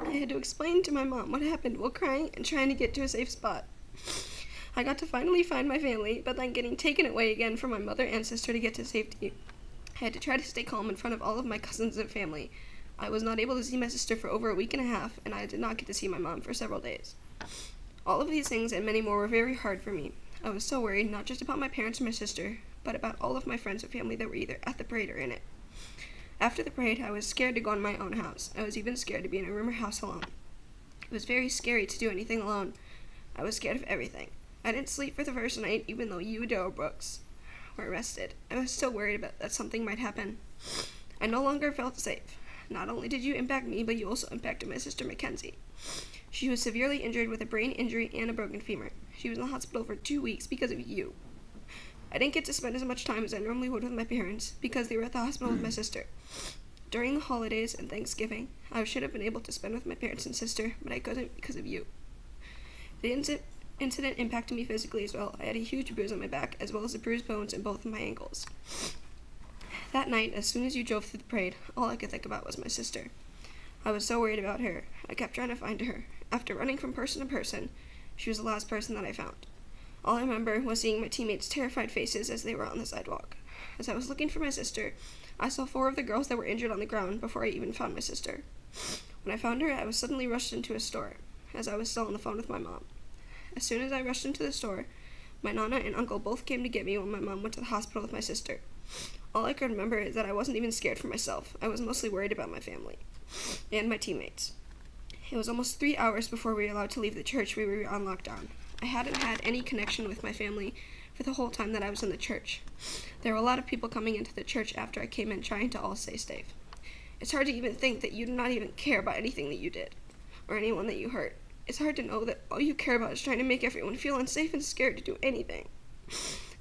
I had to explain to my mom what happened while crying and trying to get to a safe spot. I got to finally find my family, but then getting taken away again from my mother and sister to get to safety. I had to try to stay calm in front of all of my cousins and family. I was not able to see my sister for over a week and a half, and I did not get to see my mom for several days. All of these things and many more were very hard for me. I was so worried, not just about my parents and my sister, but about all of my friends and family that were either at the parade or in it. After the parade, I was scared to go in my own house. I was even scared to be in a room or house alone. It was very scary to do anything alone. I was scared of everything. I didn't sleep for the first night, even though you, Darrell Brooks, were arrested. I was still worried about that something might happen. I no longer felt safe. Not only did you impact me, but you also impacted my sister Mackenzie. She was severely injured with a brain injury and a broken femur. She was in the hospital for two weeks because of you. I didn't get to spend as much time as I normally would with my parents because they were at the hospital with my mm. sister. During the holidays and Thanksgiving, I should have been able to spend with my parents and sister, but I couldn't because of you. The inci- incident impacted me physically as well. I had a huge bruise on my back, as well as a bruised bones in both of my ankles. That night, as soon as you drove through the parade, all I could think about was my sister. I was so worried about her. I kept trying to find her. After running from person to person, she was the last person that I found. All I remember was seeing my teammates' terrified faces as they were on the sidewalk. As I was looking for my sister, I saw four of the girls that were injured on the ground before I even found my sister. When I found her, I was suddenly rushed into a store, as I was still on the phone with my mom. As soon as I rushed into the store, my nana and uncle both came to get me when my mom went to the hospital with my sister. All I could remember is that I wasn't even scared for myself. I was mostly worried about my family and my teammates. It was almost three hours before we were allowed to leave the church. We were on lockdown. I hadn't had any connection with my family for the whole time that I was in the church. There were a lot of people coming into the church after I came in trying to all stay safe. It's hard to even think that you do not even care about anything that you did or anyone that you hurt. It's hard to know that all you care about is trying to make everyone feel unsafe and scared to do anything.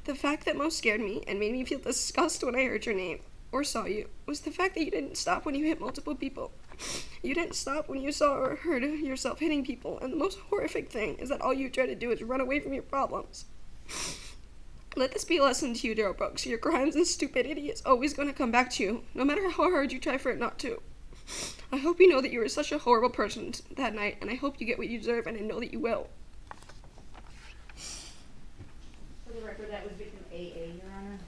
The fact that most scared me and made me feel disgust when I heard your name or saw you was the fact that you didn't stop when you hit multiple people. You didn't stop when you saw or heard yourself hitting people, and the most horrific thing is that all you try to do is run away from your problems. Let this be a lesson to you, Darrell Brooks. Your crimes and stupidity is always going to come back to you, no matter how hard you try for it not to. I hope you know that you were such a horrible person that night, and I hope you get what you deserve, and I know that you will. For the record, that was victim AA, Your Honor.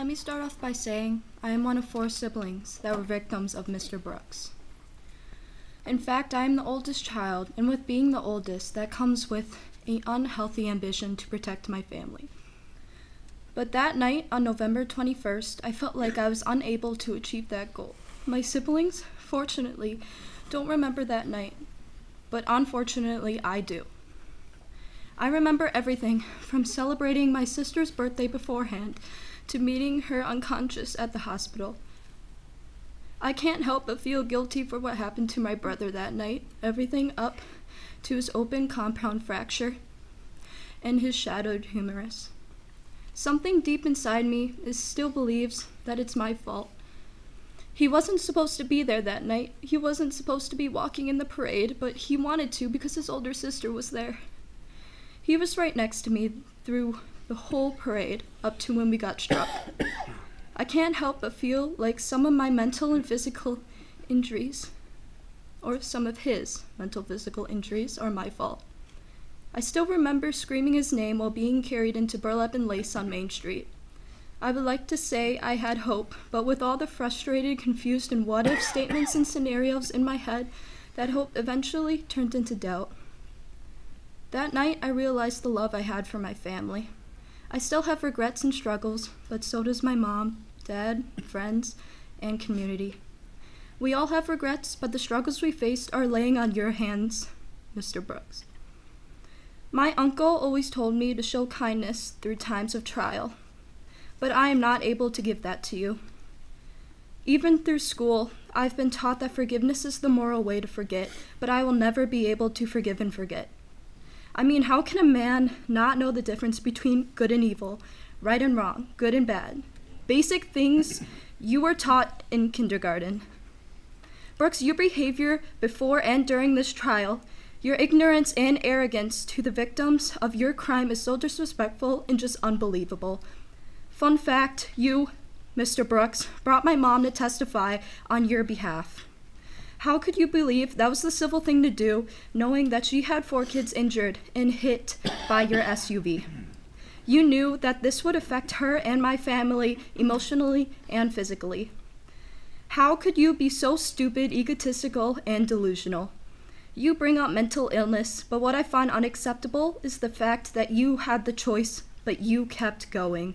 Let me start off by saying I am one of four siblings that were victims of Mr. Brooks. In fact, I am the oldest child, and with being the oldest, that comes with an unhealthy ambition to protect my family. But that night on November 21st, I felt like I was unable to achieve that goal. My siblings, fortunately, don't remember that night, but unfortunately, I do. I remember everything from celebrating my sister's birthday beforehand to meeting her unconscious at the hospital. I can't help but feel guilty for what happened to my brother that night, everything up to his open compound fracture and his shadowed humerus. Something deep inside me is still believes that it's my fault. He wasn't supposed to be there that night. He wasn't supposed to be walking in the parade, but he wanted to because his older sister was there. He was right next to me through the whole parade up to when we got struck. I can't help but feel like some of my mental and physical injuries, or some of his mental physical injuries, are my fault. I still remember screaming his name while being carried into burlap and lace on Main Street. I would like to say I had hope, but with all the frustrated, confused, and what if statements and scenarios in my head, that hope eventually turned into doubt. That night, I realized the love I had for my family. I still have regrets and struggles, but so does my mom, dad, friends, and community. We all have regrets, but the struggles we faced are laying on your hands, Mr. Brooks. My uncle always told me to show kindness through times of trial, but I am not able to give that to you. Even through school, I've been taught that forgiveness is the moral way to forget, but I will never be able to forgive and forget. I mean, how can a man not know the difference between good and evil, right and wrong, good and bad? Basic things you were taught in kindergarten. Brooks, your behavior before and during this trial, your ignorance and arrogance to the victims of your crime is so disrespectful and just unbelievable. Fun fact you, Mr. Brooks, brought my mom to testify on your behalf. How could you believe that was the civil thing to do, knowing that she had four kids injured and hit by your SUV? You knew that this would affect her and my family emotionally and physically. How could you be so stupid, egotistical, and delusional? You bring up mental illness, but what I find unacceptable is the fact that you had the choice, but you kept going.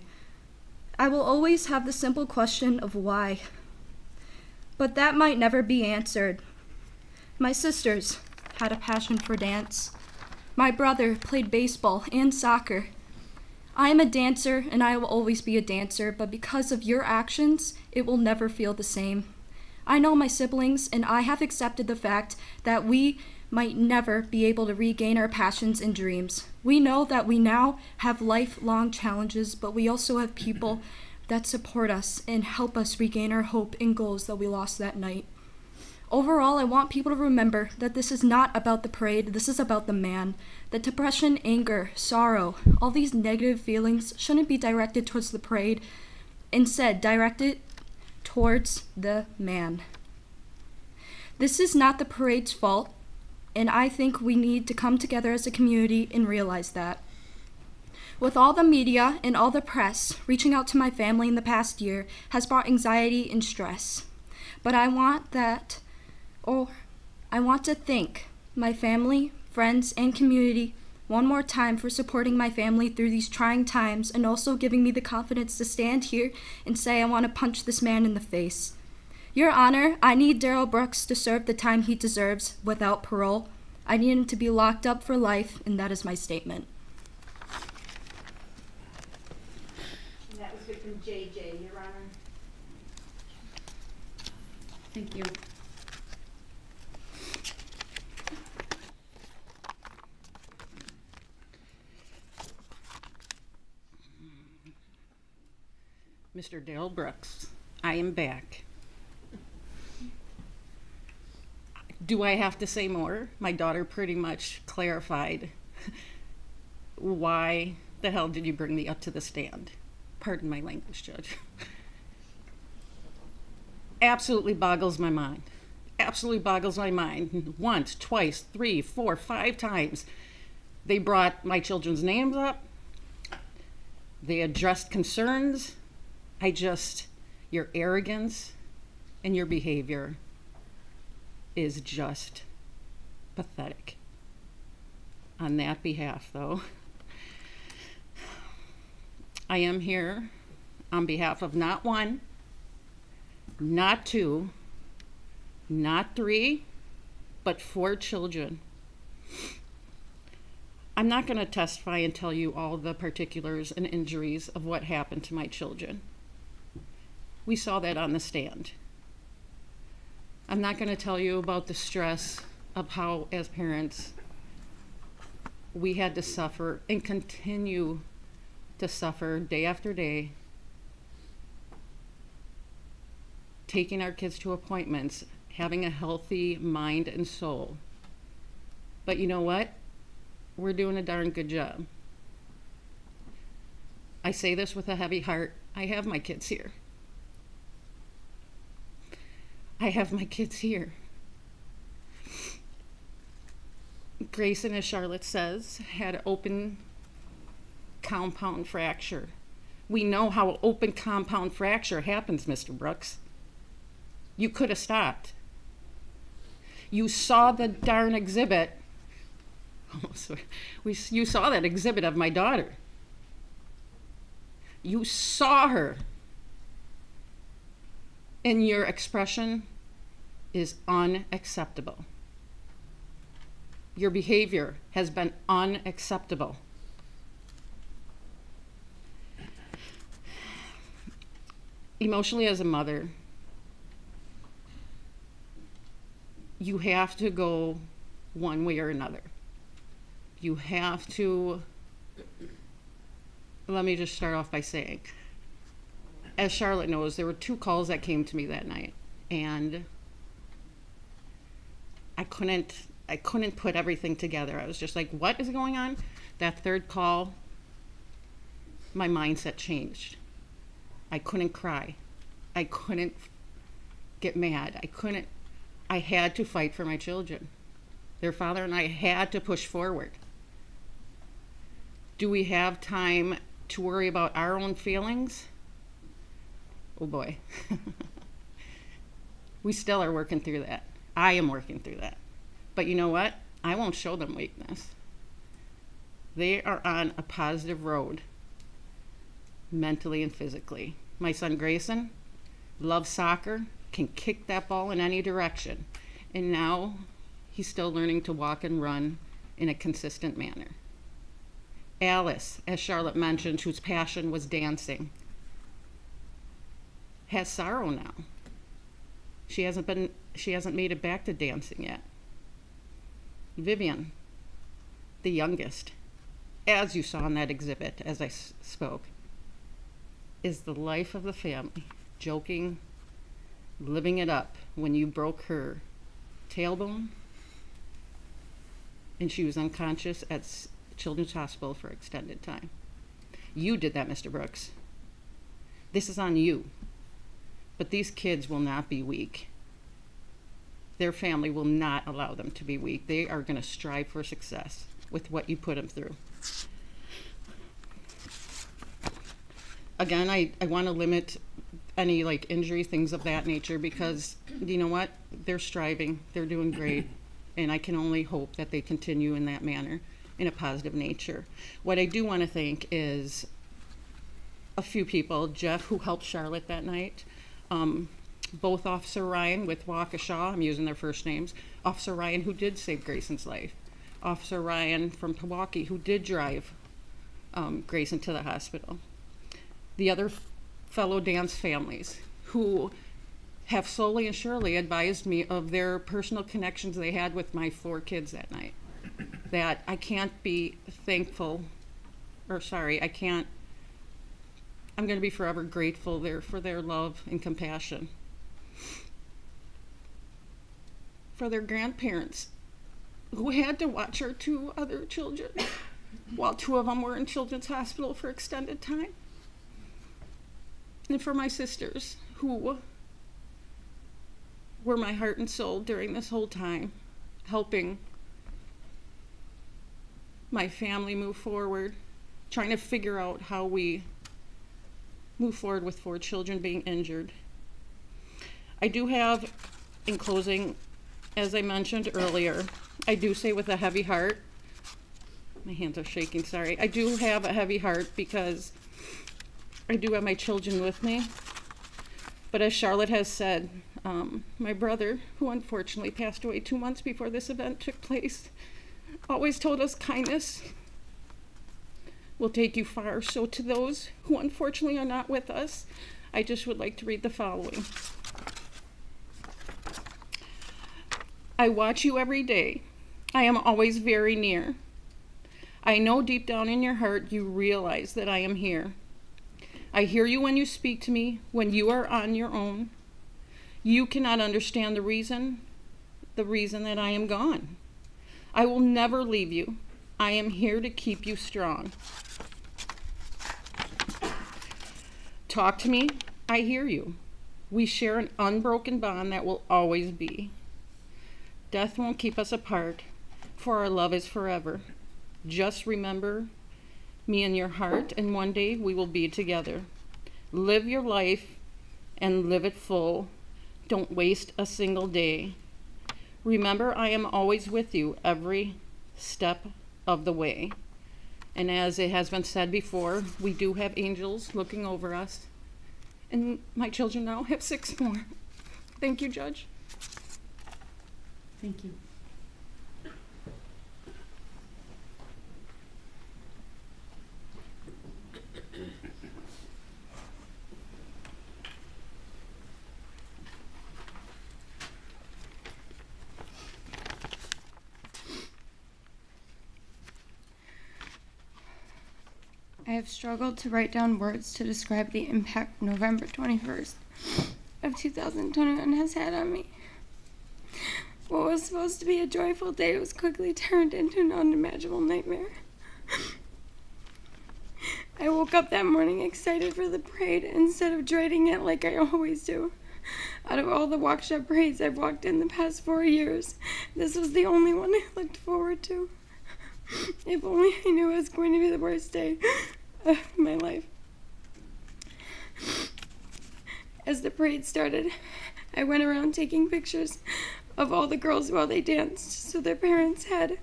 I will always have the simple question of why. But that might never be answered. My sisters had a passion for dance. My brother played baseball and soccer. I am a dancer and I will always be a dancer, but because of your actions, it will never feel the same. I know my siblings, and I have accepted the fact that we might never be able to regain our passions and dreams. We know that we now have lifelong challenges, but we also have people that support us and help us regain our hope and goals that we lost that night. Overall, I want people to remember that this is not about the parade, this is about the man. That depression, anger, sorrow, all these negative feelings shouldn't be directed towards the parade, instead, directed towards the man. This is not the parade's fault, and I think we need to come together as a community and realize that. With all the media and all the press, reaching out to my family in the past year has brought anxiety and stress. But I want that, or I want to thank my family, friends, and community one more time for supporting my family through these trying times and also giving me the confidence to stand here and say I want to punch this man in the face. Your Honor, I need Darrell Brooks to serve the time he deserves without parole. I need him to be locked up for life, and that is my statement. And that was victim JJ, Your Honor. Thank you. Mr. Dale Brooks, I am back. Do I have to say more? My daughter pretty much clarified why the hell did you bring me up to the stand? Pardon my language, Judge. Absolutely boggles my mind. Absolutely boggles my mind. Once, twice, three, four, five times. They brought my children's names up. They addressed concerns. I just, your arrogance and your behavior is just pathetic. On that behalf, though, I am here on behalf of not one, not two, not three, but four children. I'm not going to testify and tell you all the particulars and injuries of what happened to my children. We saw that on the stand. I'm not going to tell you about the stress of how, as parents, we had to suffer and continue to suffer day after day, taking our kids to appointments, having a healthy mind and soul. But you know what? We're doing a darn good job. I say this with a heavy heart. I have my kids here. I have my kids here. Grayson, as Charlotte says, had open compound fracture. We know how open compound fracture happens, Mr. Brooks. You could have stopped. You saw the darn exhibit. Oh, we, you saw that exhibit of my daughter. You saw her. And your expression is unacceptable. Your behavior has been unacceptable. Emotionally, as a mother, you have to go one way or another. You have to. Let me just start off by saying, as Charlotte knows, there were two calls that came to me that night, and I couldn't I couldn't put everything together. I was just like, what is going on? That third call, my mindset changed. I couldn't cry. I couldn't get mad. I couldn't I had to fight for my children. Their father and I had to push forward. Do we have time to worry about our own feelings? Oh boy. we still are working through that. I am working through that. But you know what? I won't show them weakness. They are on a positive road, mentally and physically. My son Grayson loves soccer, can kick that ball in any direction. And now he's still learning to walk and run in a consistent manner. Alice, as Charlotte mentioned, whose passion was dancing, has sorrow now. She hasn't been she hasn't made it back to dancing yet. Vivian, the youngest, as you saw in that exhibit as I spoke, is the life of the family, joking, living it up when you broke her tailbone and she was unconscious at Children's Hospital for extended time. You did that, Mr. Brooks. This is on you. But these kids will not be weak. Their family will not allow them to be weak. They are going to strive for success with what you put them through. Again, I, I want to limit any like injury, things of that nature, because you know what? They're striving, they're doing great, and I can only hope that they continue in that manner in a positive nature. What I do want to thank is a few people. Jeff, who helped Charlotte that night, um, both Officer Ryan with Waukesha, I'm using their first names, Officer Ryan, who did save Grayson's life, Officer Ryan from Milwaukee, who did drive um, Grayson to the hospital, the other fellow dance families who have slowly and surely advised me of their personal connections they had with my four kids that night. That I can't be thankful, or sorry, I can't I'm going to be forever grateful there for their love and compassion. For their grandparents who had to watch our two other children while two of them were in Children's Hospital for extended time. And for my sisters who were my heart and soul during this whole time, helping my family move forward, trying to figure out how we move forward with four children being injured. I do have, in closing, as I mentioned earlier, I do say with a heavy heart, my hands are shaking, sorry. I do have a heavy heart because I do have my children with me. But as Charlotte has said, um, my brother, who unfortunately passed away two months before this event took place, always told us kindness will take you far. So, to those who unfortunately are not with us, I just would like to read the following I watch you every day. I am always very near. I know deep down in your heart you realize that I am here. I hear you when you speak to me, when you are on your own. You cannot understand the reason, the reason that I am gone. I will never leave you. I am here to keep you strong. Talk to me. I hear you. We share an unbroken bond that will always be. Death won't keep us apart, for our love is forever. Just remember me in your heart, and one day we will be together. Live your life and live it full. Don't waste a single day. Remember, I am always with you every step of the way. And as it has been said before, we do have angels looking over us. And my children now have six more. Thank you, Judge. Thank you. I have struggled to write down words to describe the impact November 21st of 2021 has had on me. What was supposed to be a joyful day was quickly turned into an unimaginable nightmare. I woke up that morning excited for the parade instead of dreading it like I always do. Out of all the Waukesha parades I've walked in the past four years, this was the only one I looked forward to. If only I knew it was going to be the worst day my life. As the parade started, I went around taking pictures of all the girls while they danced, so their parents had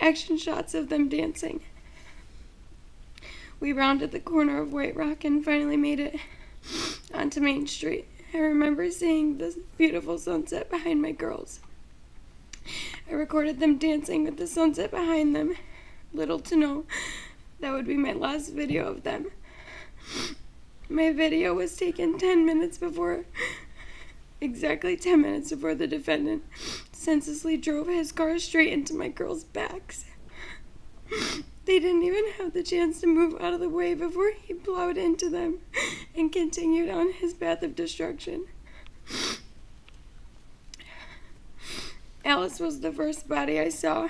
action shots of them dancing. We rounded the corner of White Rock and finally made it onto Main Street. I remember seeing the beautiful sunset behind my girls. I recorded them dancing with the sunset behind them. Little to know that would be my last video of them. My video was taken 10 minutes before, exactly 10 minutes before the defendant senselessly drove his car straight into my girls' backs. They didn't even have the chance to move out of the way before he plowed into them and continued on his path of destruction. Alice was the first body I saw.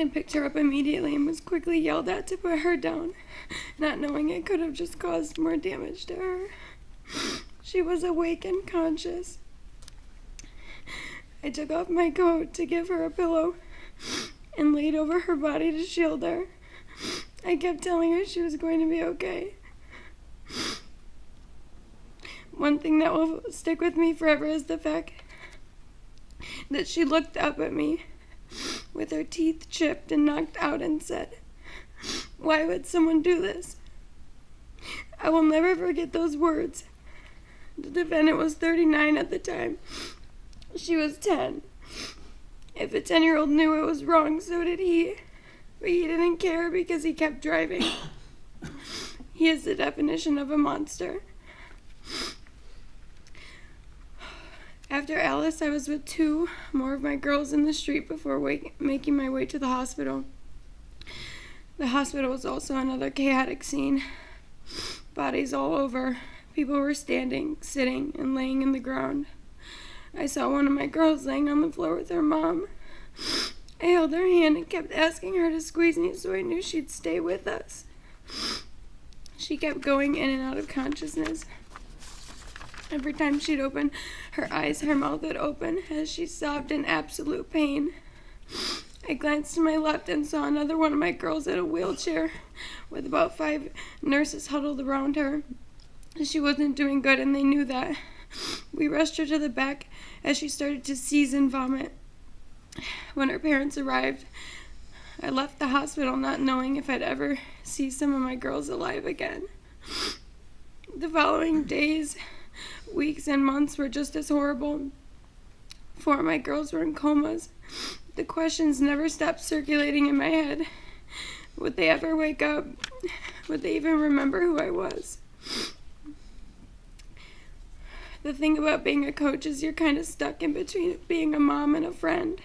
I picked her up immediately and was quickly yelled at to put her down, not knowing it could have just caused more damage to her. She was awake and conscious. I took off my coat to give her a pillow and laid over her body to shield her. I kept telling her she was going to be okay. One thing that will stick with me forever is the fact that she looked up at me with her teeth chipped and knocked out and said, Why would someone do this? I will never forget those words. The defendant was 39 at the time. She was 10. If a 10 year old knew it was wrong, so did he. But he didn't care because he kept driving. he is the definition of a monster. After Alice, I was with two more of my girls in the street before wake- making my way to the hospital. The hospital was also another chaotic scene. Bodies all over. People were standing, sitting, and laying in the ground. I saw one of my girls laying on the floor with her mom. I held her hand and kept asking her to squeeze me so I knew she'd stay with us. She kept going in and out of consciousness. Every time she'd open her eyes, her mouth would open as she sobbed in absolute pain. I glanced to my left and saw another one of my girls in a wheelchair with about five nurses huddled around her. She wasn't doing good, and they knew that. We rushed her to the back as she started to seize and vomit. When her parents arrived, I left the hospital not knowing if I'd ever see some of my girls alive again. The following days, weeks, and months were just as horrible. Four of my girls were in comas. The questions never stopped circulating in my head. Would they ever wake up? Would they even remember who I was? The thing about being a coach is you're kind of stuck in between being a mom and a friend.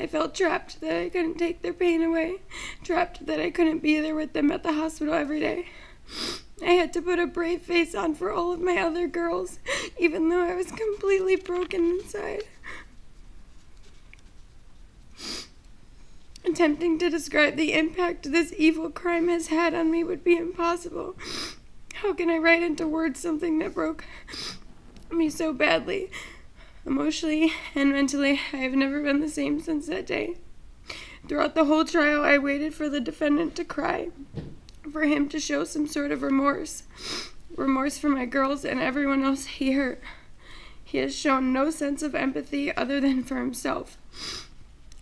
I felt trapped that I couldn't take their pain away, trapped that I couldn't be there with them at the hospital every day. I had to put a brave face on for all of my other girls, even though I was completely broken inside. Attempting to describe the impact this evil crime has had on me would be impossible. How can I write into words something that broke me so badly? Emotionally and mentally, I have never been the same since that day. Throughout the whole trial, I waited for the defendant to cry, for him to show some sort of remorse. Remorse for my girls and everyone else he hurt. He has shown no sense of empathy other than for himself.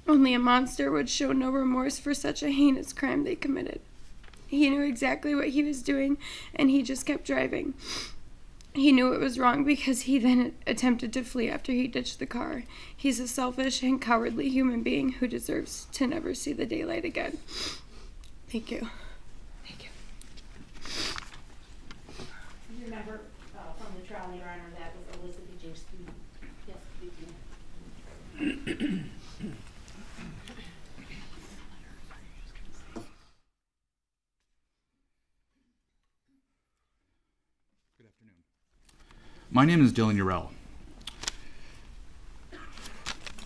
Only a monster would show no remorse for such a heinous crime they committed. He knew exactly what he was doing, and he just kept driving. He knew it was wrong because he then attempted to flee after he ditched the car. He's a selfish and cowardly human being who deserves to never see the daylight again. Thank you. Remember uh, from the trial, Your Honor, that was Elizabeth. Yes, My name is Dylan Urell.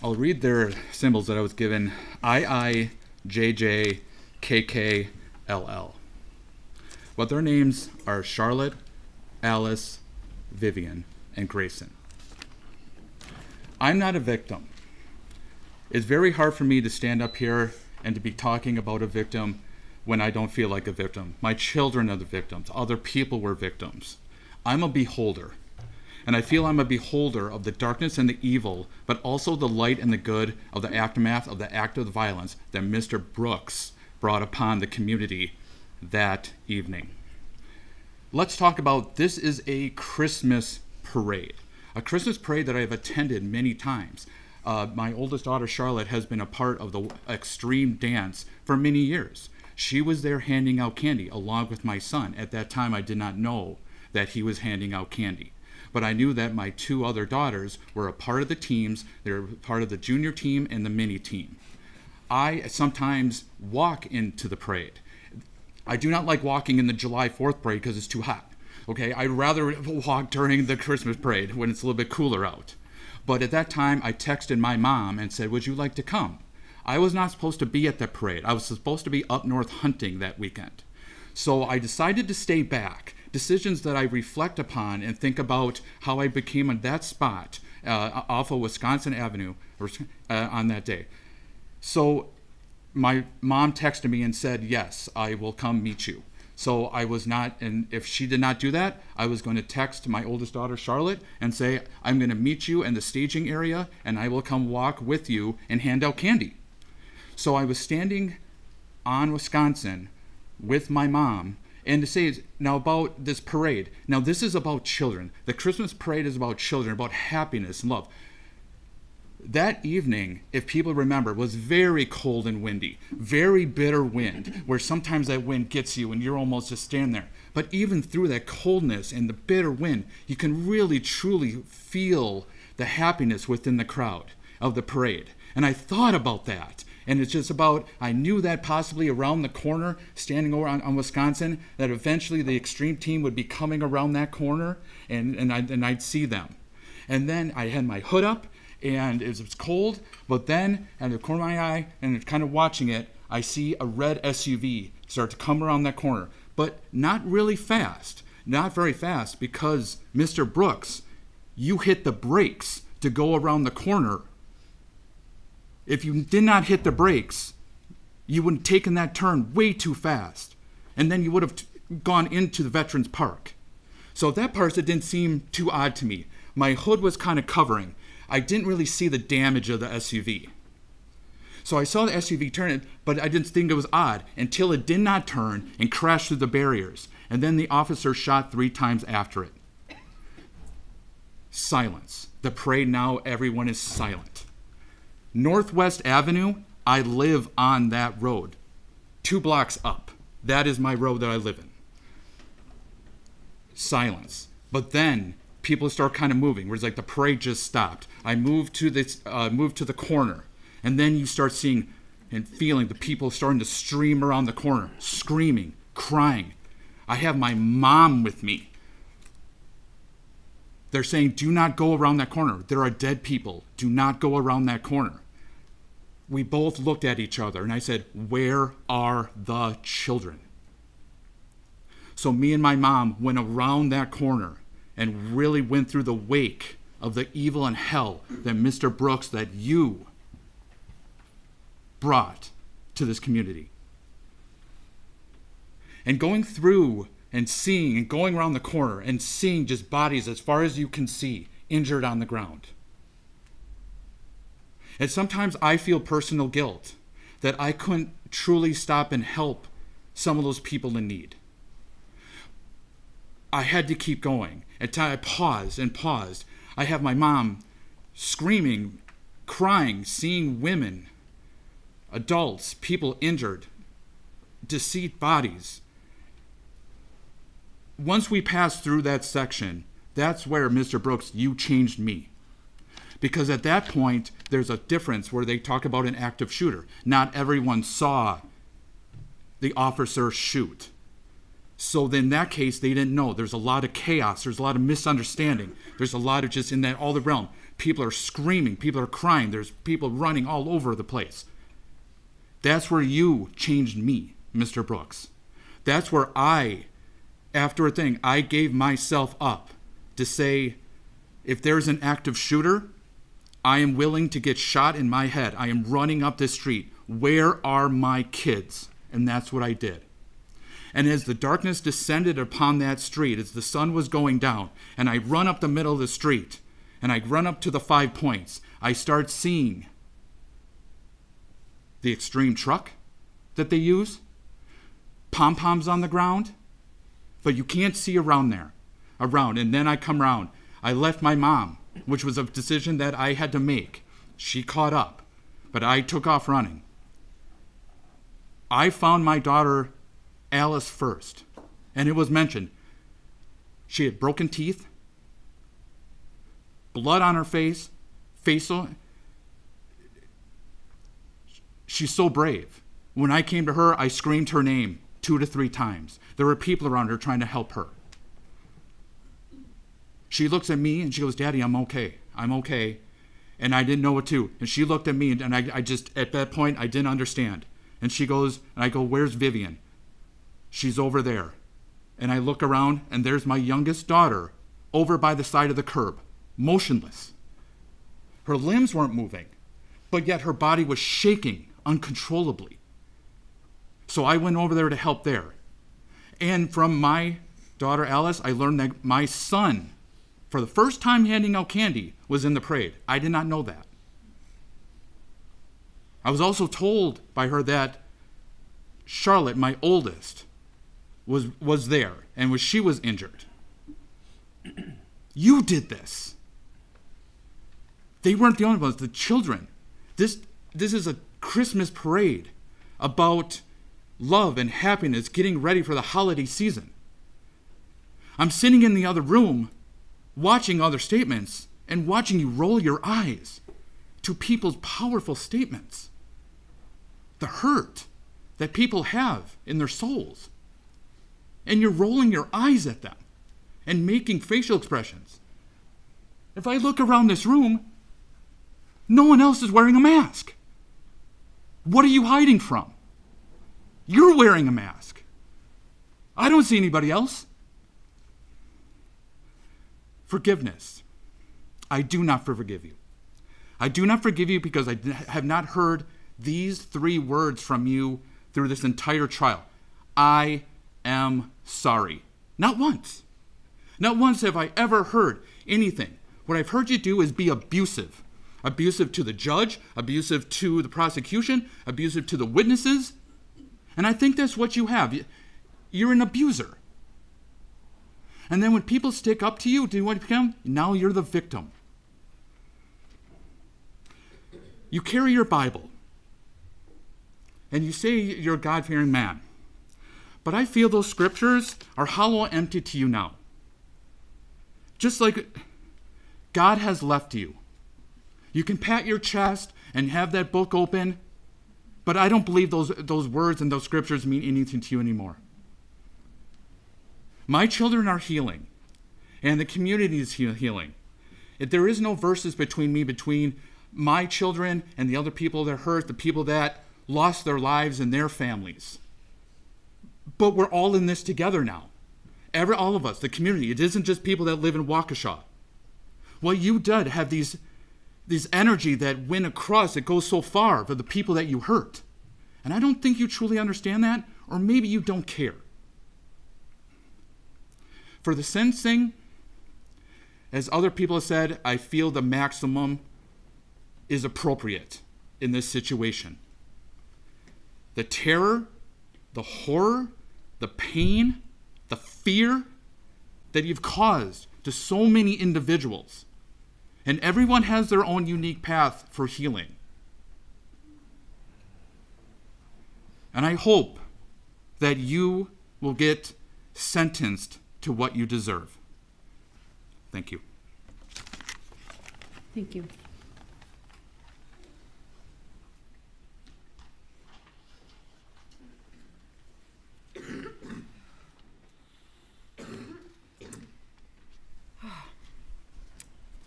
I'll read their symbols that I was given II, JJ, KK, LL. But their names are Charlotte, Alice, Vivian, and Grayson. I'm not a victim. It's very hard for me to stand up here and to be talking about a victim when I don't feel like a victim. My children are the victims, other people were victims. I'm a beholder. And I feel I'm a beholder of the darkness and the evil, but also the light and the good of the aftermath of the act of violence that Mr. Brooks brought upon the community that evening. Let's talk about this is a Christmas parade. A Christmas parade that I've attended many times. Uh, my oldest daughter, Charlotte, has been a part of the extreme dance for many years. She was there handing out candy along with my son. At that time, I did not know that he was handing out candy but I knew that my two other daughters were a part of the teams. They were part of the junior team and the mini team. I sometimes walk into the parade. I do not like walking in the July 4th parade because it's too hot. Okay, I'd rather walk during the Christmas parade when it's a little bit cooler out. But at that time, I texted my mom and said, Would you like to come? I was not supposed to be at the parade. I was supposed to be up north hunting that weekend. So I decided to stay back decisions that I reflect upon and think about how I became on that spot uh, off of Wisconsin Avenue or, uh, on that day. So my mom texted me and said, Yes, I will come meet you. So I was not, and if she did not do that, I was going to text my oldest daughter, Charlotte, and say, I'm going to meet you in the staging area and I will come walk with you and hand out candy. So I was standing on Wisconsin with my mom and to say now about this parade. Now this is about children. The Christmas parade is about children, about happiness and love. That evening, if people remember, was very cold and windy, very bitter wind, where sometimes that wind gets you and you're almost just standing there. But even through that coldness and the bitter wind, you can really truly feel the happiness within the crowd of the parade. And I thought about that and it's just about, I knew that possibly around the corner, standing over on, on Wisconsin, that eventually the extreme team would be coming around that corner and, and, I'd, and I'd see them. And then I had my hood up and it was cold, but then at the corner of my eye and kind of watching it, I see a red SUV start to come around that corner, but not really fast, not very fast because Mr. Brooks, you hit the brakes to go around the corner if you did not hit the brakes, you would have taken that turn way too fast. And then you would have t- gone into the Veterans Park. So that part it didn't seem too odd to me. My hood was kind of covering. I didn't really see the damage of the SUV. So I saw the SUV turn, it, but I didn't think it was odd until it did not turn and crashed through the barriers. And then the officer shot three times after it. Silence. The parade now, everyone is silent. Northwest Avenue, I live on that road, two blocks up. That is my road that I live in. Silence. But then people start kind of moving. Where it's like the parade just stopped. I moved to this, uh, moved to the corner, And then you start seeing and feeling the people starting to stream around the corner, screaming, crying. I have my mom with me. They're saying, do not go around that corner. There are dead people. Do not go around that corner. We both looked at each other and I said, Where are the children? So me and my mom went around that corner and really went through the wake of the evil and hell that Mr. Brooks, that you brought to this community. And going through and seeing and going around the corner and seeing just bodies as far as you can see injured on the ground. And sometimes I feel personal guilt that I couldn't truly stop and help some of those people in need. I had to keep going. Times I paused and paused. I have my mom screaming, crying, seeing women, adults, people injured, deceased bodies. Once we passed through that section, that's where, Mr. Brooks, you changed me. Because at that point, there's a difference where they talk about an active shooter. Not everyone saw the officer shoot. So in that case, they didn't know. There's a lot of chaos. There's a lot of misunderstanding. There's a lot of just in that all the realm. People are screaming. People are crying. There's people running all over the place. That's where you changed me, Mr. Brooks. That's where I, after a thing, I gave myself up to say, if there's an active shooter, I am willing to get shot in my head. I am running up this street. Where are my kids? And that's what I did. And as the darkness descended upon that street, as the sun was going down, and I run up the middle of the street, and I run up to the five points, I start seeing the extreme truck that they use, pom poms on the ground, but you can't see around there, around. And then I come around. I left my mom, which was a decision that I had to make. She caught up, but I took off running. I found my daughter Alice first, and it was mentioned. She had broken teeth, blood on her face, facial. She's so brave. When I came to her, I screamed her name two to three times. There were people around her trying to help her. She looks at me and she goes, Daddy, I'm okay. I'm okay. And I didn't know what to. And she looked at me and I, I just, at that point, I didn't understand. And she goes, and I go, Where's Vivian? She's over there. And I look around, and there's my youngest daughter over by the side of the curb, motionless. Her limbs weren't moving, but yet her body was shaking uncontrollably. So I went over there to help there. And from my daughter Alice, I learned that my son, for the first time handing out candy, was in the parade. I did not know that. I was also told by her that Charlotte, my oldest, was was there and was she was injured. you did this. They weren't the only ones, the children. This this is a Christmas parade about love and happiness getting ready for the holiday season. I'm sitting in the other room watching other statements and watching you roll your eyes to people's powerful statements. The hurt that people have in their souls and you're rolling your eyes at them and making facial expressions. If I look around this room, no one else is wearing a mask. What are you hiding from? You're wearing a mask. I don't see anybody else. Forgiveness. I do not forgive you. I do not forgive you because I have not heard these three words from you through this entire trial. I am sorry. Not once. Not once have I ever heard anything. What I've heard you do is be abusive. Abusive to the judge, abusive to the prosecution, abusive to the witnesses. And I think that's what you have. You're an abuser. And then when people stick up to you, do you want to become? Now you're the victim. You carry your Bible and you say you're a God fearing man. But I feel those scriptures are hollow and empty to you now. Just like God has left you. You can pat your chest and have that book open, but I don't believe those, those words and those scriptures mean anything to you anymore. My children are healing, and the community is he- healing. If there is no verses between me, between my children and the other people that hurt, the people that lost their lives and their families. But we're all in this together now. Every all of us, the community. It isn't just people that live in Waukesha. What you did have these this energy that went across, it goes so far for the people that you hurt. And I don't think you truly understand that, or maybe you don't care. For the sentencing, as other people have said, I feel the maximum is appropriate in this situation. The terror, the horror, the pain, the fear that you've caused to so many individuals. And everyone has their own unique path for healing. And I hope that you will get sentenced to what you deserve. Thank you. Thank you.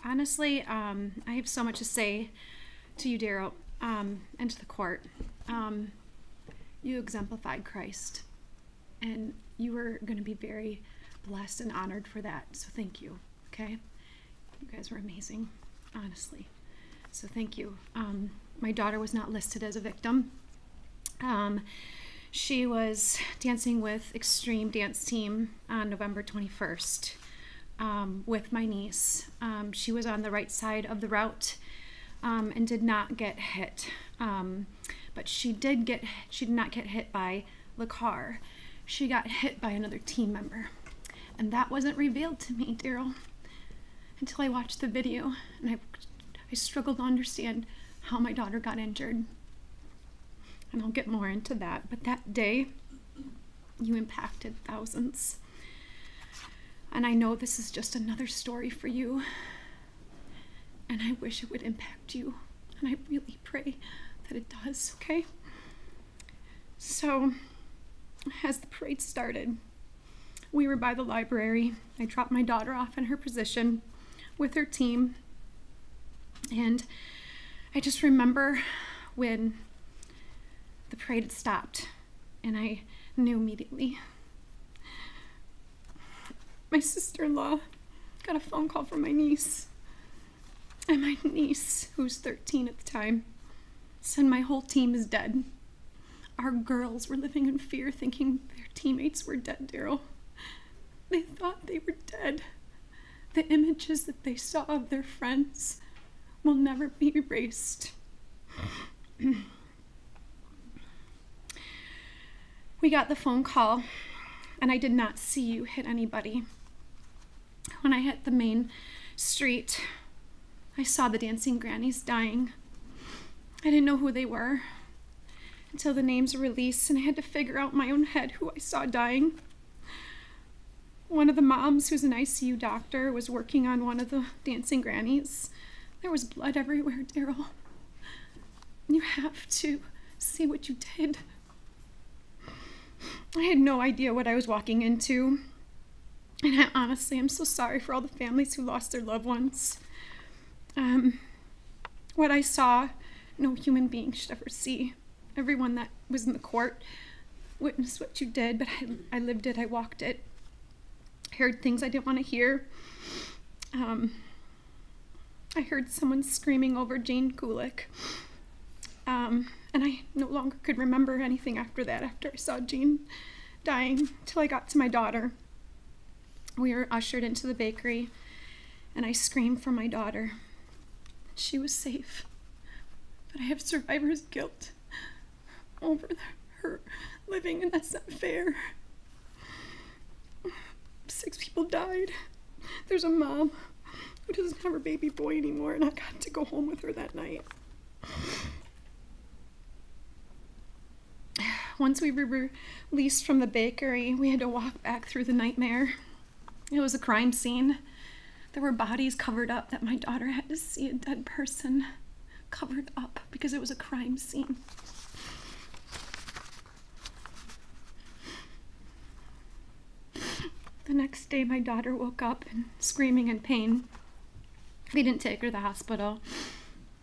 Honestly, um, I have so much to say to you, Darrell, um, and to the court. Um, you exemplified Christ, and you are going to be very blessed and honored for that. So thank you. Okay, you guys were amazing, honestly. So thank you. Um, my daughter was not listed as a victim. Um, she was dancing with Extreme Dance Team on November 21st um, with my niece. Um, she was on the right side of the route um, and did not get hit. Um, but she did get she did not get hit by the car. She got hit by another team member. And that wasn't revealed to me, Darrell, until I watched the video and I, I struggled to understand how my daughter got injured. And I'll get more into that. But that day, you impacted thousands. And I know this is just another story for you. And I wish it would impact you. And I really pray that it does, okay? So, as the parade started, we were by the library. I dropped my daughter off in her position with her team. And I just remember when the parade had stopped, and I knew immediately. My sister in law got a phone call from my niece. And my niece, who was 13 at the time, said my whole team is dead. Our girls were living in fear, thinking their teammates were dead, Darrell. They thought they were dead. The images that they saw of their friends will never be erased. we got the phone call, and I did not see you hit anybody. When I hit the main street, I saw the dancing grannies dying. I didn't know who they were until the names were released, and I had to figure out in my own head who I saw dying. One of the moms, who's an ICU doctor, was working on one of the dancing grannies. There was blood everywhere, Darrell. You have to see what you did. I had no idea what I was walking into. And I honestly am so sorry for all the families who lost their loved ones. Um, what I saw, no human being should ever see. Everyone that was in the court witnessed what you did, but I, I lived it, I walked it. Heard things I didn't want to hear. Um, I heard someone screaming over Jane Kulich. Um, and I no longer could remember anything after that, after I saw Jane dying, till I got to my daughter. We were ushered into the bakery, and I screamed for my daughter. She was safe, but I have survivor's guilt over her living, and that's not fair. Six people died. There's a mom who doesn't have her baby boy anymore, and I got to go home with her that night. Once we were released from the bakery, we had to walk back through the nightmare. It was a crime scene. There were bodies covered up that my daughter had to see a dead person covered up because it was a crime scene. The next day, my daughter woke up and screaming in pain. We didn't take her to the hospital.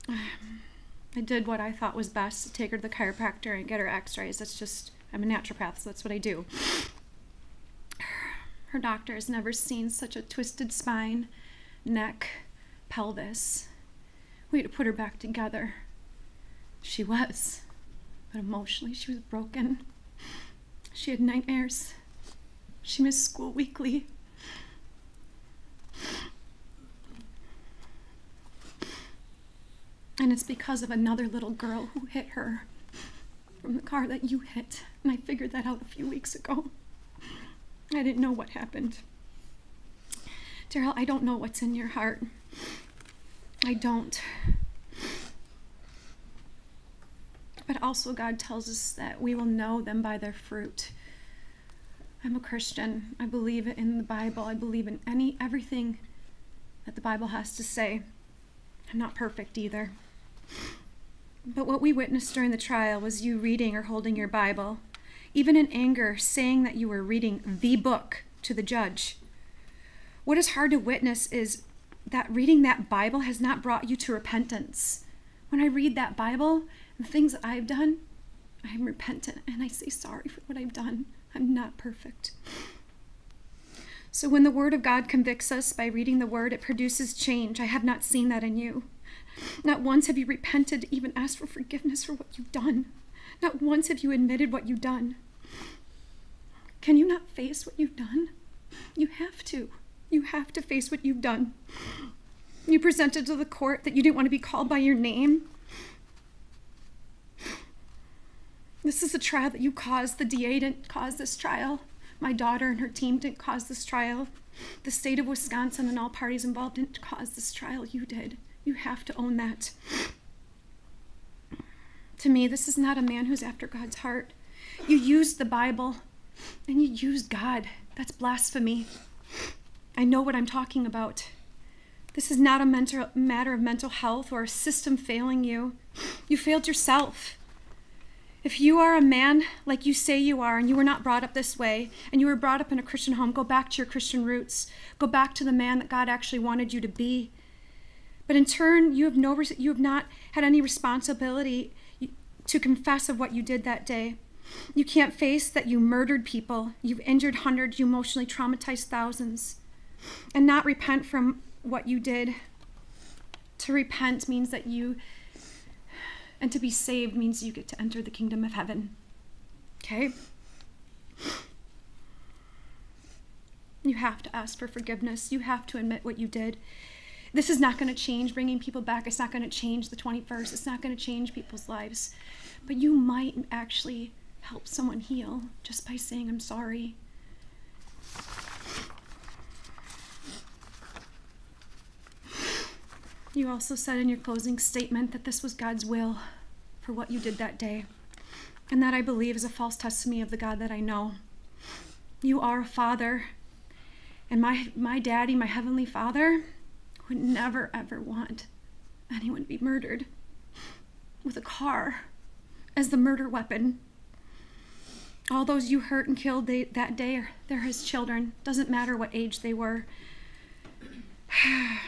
I did what I thought was best to take her to the chiropractor and get her x rays. That's just, I'm a naturopath, so that's what I do. Her doctor has never seen such a twisted spine, neck, pelvis. We had to put her back together. She was, but emotionally, she was broken. She had nightmares. She missed school weekly. And it's because of another little girl who hit her from the car that you hit. And I figured that out a few weeks ago. I didn't know what happened. Darrell, I don't know what's in your heart. I don't. But also, God tells us that we will know them by their fruit. I'm a Christian. I believe in the Bible. I believe in any everything that the Bible has to say. I'm not perfect either. But what we witnessed during the trial was you reading or holding your Bible, even in anger, saying that you were reading the book to the judge. What is hard to witness is that reading that Bible has not brought you to repentance. When I read that Bible, the things that I've done, I'm repentant and I say sorry for what I've done. I'm not perfect. So when the Word of God convicts us by reading the Word, it produces change. I have not seen that in you. Not once have you repented, even asked for forgiveness for what you've done. Not once have you admitted what you've done. Can you not face what you've done? You have to. You have to face what you've done. You presented to the court that you didn't want to be called by your name. This is a trial that you caused. The DA didn't cause this trial. My daughter and her team didn't cause this trial. The state of Wisconsin and all parties involved didn't cause this trial. You did. You have to own that. To me, this is not a man who's after God's heart. You used the Bible and you used God. That's blasphemy. I know what I'm talking about. This is not a mental, matter of mental health or a system failing you. You failed yourself. If you are a man like you say you are, and you were not brought up this way, and you were brought up in a Christian home, go back to your Christian roots. Go back to the man that God actually wanted you to be. But in turn, you have no, you have not had any responsibility to confess of what you did that day. You can't face that you murdered people, you've injured hundreds, you emotionally traumatized thousands, and not repent from what you did. To repent means that you and to be saved means you get to enter the kingdom of heaven. Okay? You have to ask for forgiveness. You have to admit what you did. This is not going to change bringing people back. It's not going to change the 21st. It's not going to change people's lives. But you might actually help someone heal just by saying, I'm sorry. You also said in your closing statement that this was God's will for what you did that day, and that I believe is a false testimony of the God that I know. You are a father, and my, my daddy, my heavenly father, would never ever want anyone to be murdered with a car as the murder weapon. All those you hurt and killed they, that day, they're his children. Doesn't matter what age they were.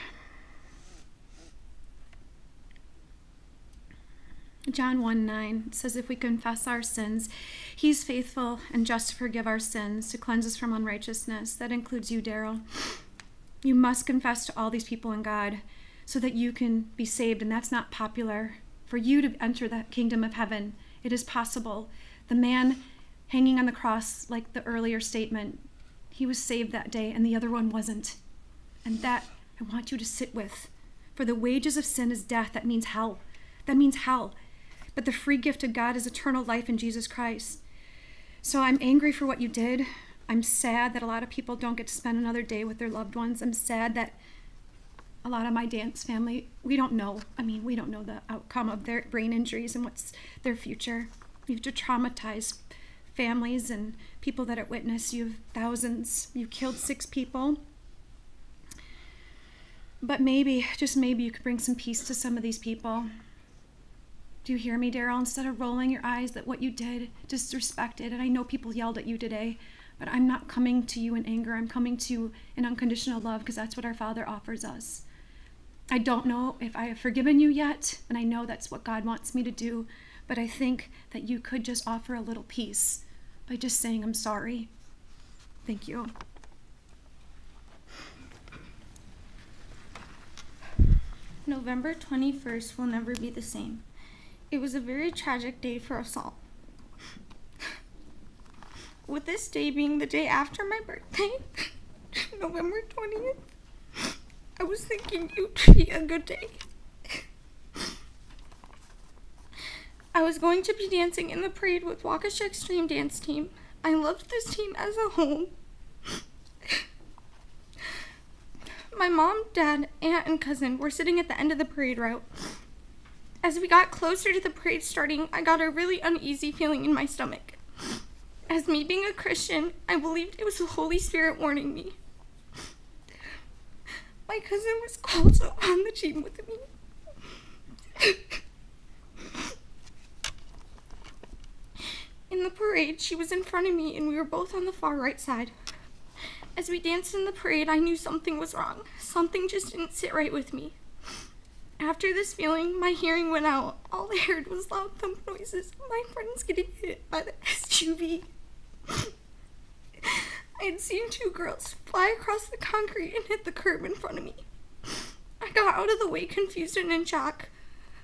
John 1 9 says, If we confess our sins, he's faithful and just to forgive our sins, to cleanse us from unrighteousness. That includes you, Darrell. You must confess to all these people in God so that you can be saved, and that's not popular. For you to enter the kingdom of heaven, it is possible. The man hanging on the cross, like the earlier statement, he was saved that day, and the other one wasn't. And that I want you to sit with. For the wages of sin is death. That means hell. That means hell but the free gift of God is eternal life in Jesus Christ. So I'm angry for what you did. I'm sad that a lot of people don't get to spend another day with their loved ones. I'm sad that a lot of my dance family, we don't know. I mean, we don't know the outcome of their brain injuries and what's their future. You've traumatized families and people that have witnessed. You've thousands. You killed six people. But maybe, just maybe, you could bring some peace to some of these people. Do you hear me, Darrell? Instead of rolling your eyes that what you did disrespected, and I know people yelled at you today, but I'm not coming to you in anger. I'm coming to you in unconditional love because that's what our Father offers us. I don't know if I have forgiven you yet, and I know that's what God wants me to do, but I think that you could just offer a little peace by just saying, I'm sorry. Thank you. November 21st will never be the same. It was a very tragic day for us all. With this day being the day after my birthday, November 20th, I was thinking it would be a good day. I was going to be dancing in the parade with Waukesha Extreme Dance Team. I loved this team as a whole. My mom, dad, aunt, and cousin were sitting at the end of the parade route. As we got closer to the parade starting, I got a really uneasy feeling in my stomach. As me being a Christian, I believed it was the Holy Spirit warning me. My cousin was also on the team with me. In the parade, she was in front of me, and we were both on the far right side. As we danced in the parade, I knew something was wrong. Something just didn't sit right with me. After this feeling, my hearing went out. All I heard was loud thump noises. My friends getting hit by the SUV. I had seen two girls fly across the concrete and hit the curb in front of me. I got out of the way, confused and in shock.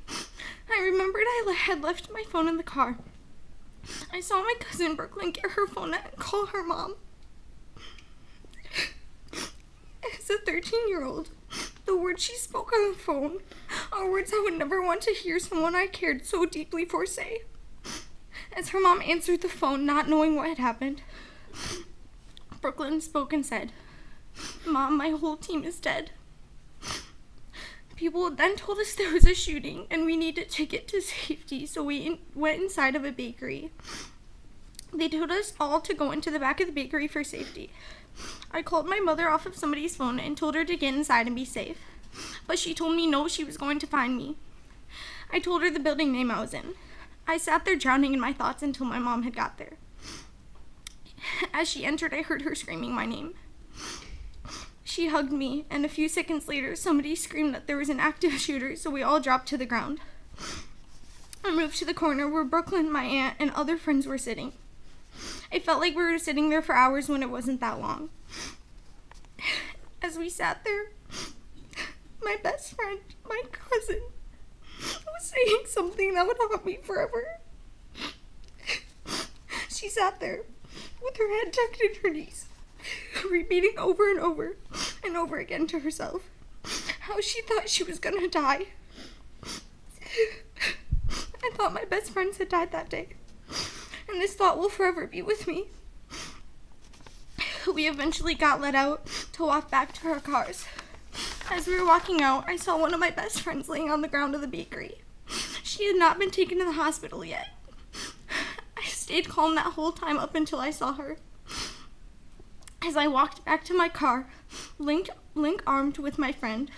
I remembered I had left my phone in the car. I saw my cousin Brooklyn get her phone out and call her mom. As a 13 year old, the words she spoke on the phone are words I would never want to hear someone I cared so deeply for say. As her mom answered the phone, not knowing what had happened, Brooklyn spoke and said, Mom, my whole team is dead. People then told us there was a shooting and we needed to get to safety, so we in- went inside of a bakery. They told us all to go into the back of the bakery for safety. I called my mother off of somebody's phone and told her to get inside and be safe. But she told me no, she was going to find me. I told her the building name I was in. I sat there drowning in my thoughts until my mom had got there. As she entered, I heard her screaming my name. She hugged me, and a few seconds later, somebody screamed that there was an active shooter, so we all dropped to the ground. I moved to the corner where Brooklyn, my aunt, and other friends were sitting. It felt like we were sitting there for hours when it wasn't that long. As we sat there, my best friend, my cousin, was saying something that would haunt me forever. She sat there with her head tucked in her knees, repeating over and over and over again to herself how she thought she was gonna die. I thought my best friends had died that day, and this thought will forever be with me. We eventually got let out to walk back to our cars. As we were walking out, I saw one of my best friends laying on the ground of the bakery. She had not been taken to the hospital yet. I stayed calm that whole time up until I saw her. As I walked back to my car, linked, link armed with my friend,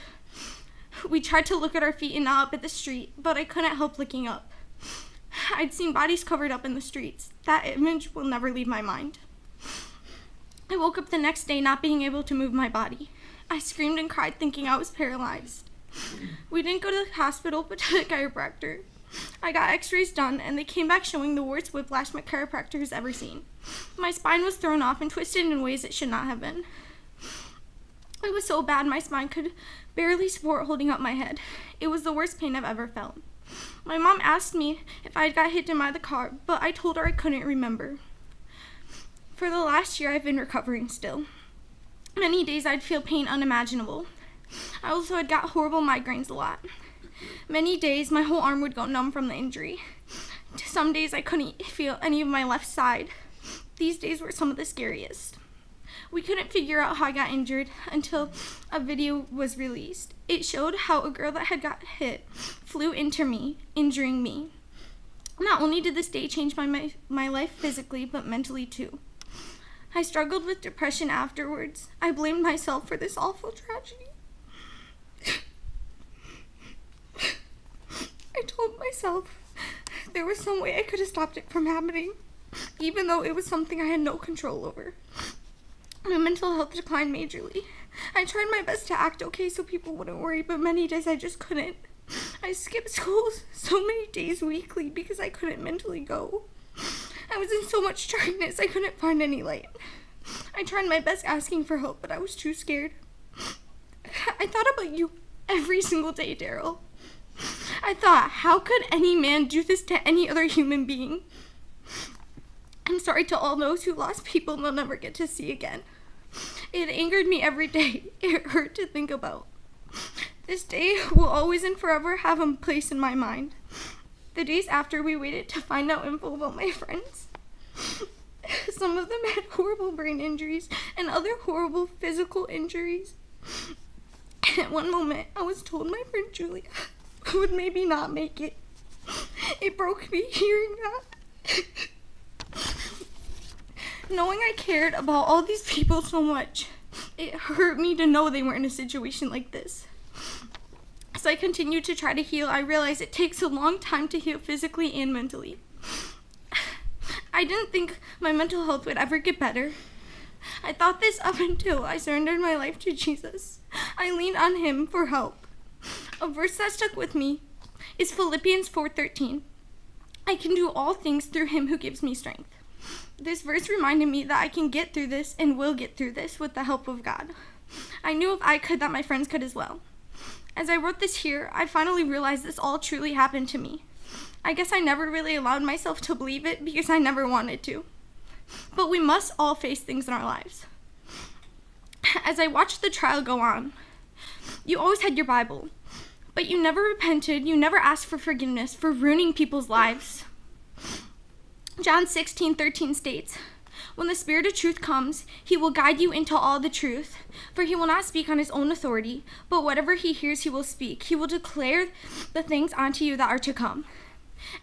we tried to look at our feet and not up at the street, but I couldn't help looking up. I'd seen bodies covered up in the streets. That image will never leave my mind. I woke up the next day not being able to move my body. I screamed and cried, thinking I was paralyzed. We didn't go to the hospital, but to the chiropractor. I got x rays done, and they came back showing the worst whiplash my chiropractor has ever seen. My spine was thrown off and twisted in ways it should not have been. It was so bad my spine could barely support holding up my head. It was the worst pain I've ever felt. My mom asked me if I got hit in by the car, but I told her I couldn't remember. For the last year, I've been recovering still. Many days I'd feel pain unimaginable. I also had got horrible migraines a lot. Many days my whole arm would go numb from the injury. Some days I couldn't feel any of my left side. These days were some of the scariest. We couldn't figure out how I got injured until a video was released. It showed how a girl that had got hit flew into me, injuring me. Not only did this day change my, my, my life physically, but mentally too. I struggled with depression afterwards. I blamed myself for this awful tragedy. I told myself there was some way I could have stopped it from happening, even though it was something I had no control over. My mental health declined majorly. I tried my best to act okay so people wouldn't worry, but many days I just couldn't. I skipped school so many days weekly because I couldn't mentally go. I was in so much darkness I couldn't find any light. I tried my best asking for help, but I was too scared. I thought about you every single day, Darrell. I thought, how could any man do this to any other human being? I'm sorry to all those who lost people they'll never get to see again. It angered me every day. It hurt to think about. This day will always and forever have a place in my mind. The days after we waited to find out info about my friends. Some of them had horrible brain injuries and other horrible physical injuries. At one moment, I was told my friend Julia would maybe not make it. It broke me hearing that. Knowing I cared about all these people so much, it hurt me to know they were in a situation like this. As I continued to try to heal, I realized it takes a long time to heal physically and mentally. I didn't think my mental health would ever get better. I thought this up until I surrendered my life to Jesus. I leaned on him for help. A verse that stuck with me is Philippians 4:13. I can do all things through him who gives me strength. This verse reminded me that I can get through this and will get through this with the help of God. I knew if I could that my friends could as well. As I wrote this here, I finally realized this all truly happened to me. I guess I never really allowed myself to believe it because I never wanted to. But we must all face things in our lives. As I watched the trial go on, you always had your Bible, but you never repented, you never asked for forgiveness for ruining people's lives. John 16 13 states, When the Spirit of truth comes, he will guide you into all the truth, for he will not speak on his own authority, but whatever he hears, he will speak. He will declare the things unto you that are to come.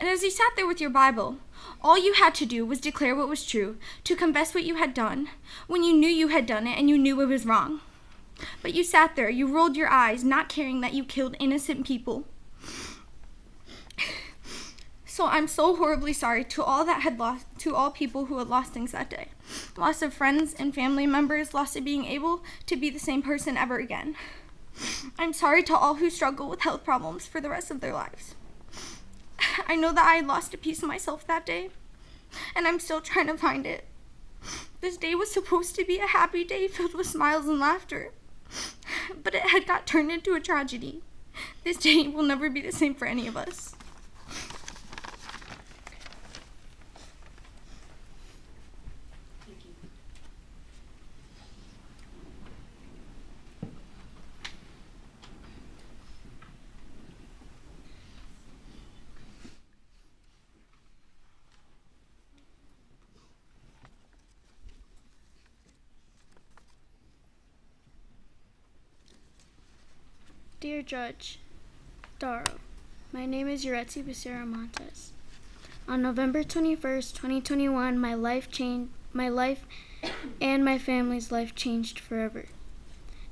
And as you sat there with your Bible, all you had to do was declare what was true, to confess what you had done, when you knew you had done it and you knew it was wrong. But you sat there, you rolled your eyes, not caring that you killed innocent people. So I'm so horribly sorry to all that had lost, to all people who had lost things that day. Loss of friends and family members, loss of being able to be the same person ever again. I'm sorry to all who struggle with health problems for the rest of their lives. I know that I lost a piece of myself that day, and I'm still trying to find it. This day was supposed to be a happy day filled with smiles and laughter, but it had got turned into a tragedy. This day will never be the same for any of us. Dear Judge Dorow, my name is Yuretsi Becerra Montes. On November 21st, 2021, my life changed, my life and my family's life changed forever.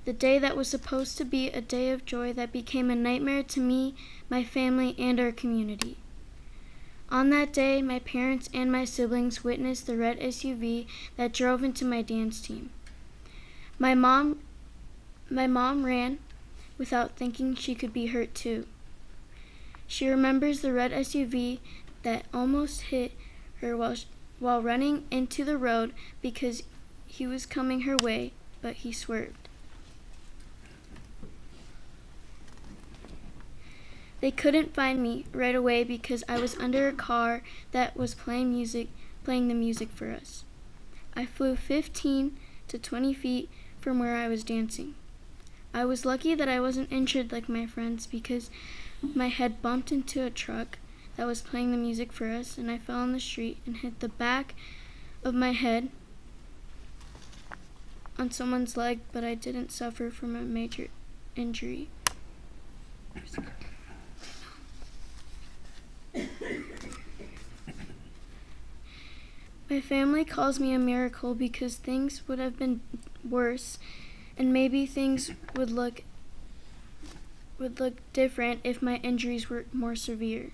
The day that was supposed to be a day of joy that became a nightmare to me, my family, and our community. On that day, my parents and my siblings witnessed the red SUV that drove into my dance team. My mom my mom ran without thinking she could be hurt too. She remembers the red SUV that almost hit her while, while running into the road because he was coming her way, but he swerved. They couldn't find me right away because I was under a car that was playing music, playing the music for us. I flew 15 to 20 feet from where I was dancing. I was lucky that I wasn't injured like my friends because my head bumped into a truck that was playing the music for us and I fell on the street and hit the back of my head on someone's leg, but I didn't suffer from a major injury. My family calls me a miracle because things would have been worse and maybe things would look would look different if my injuries were more severe.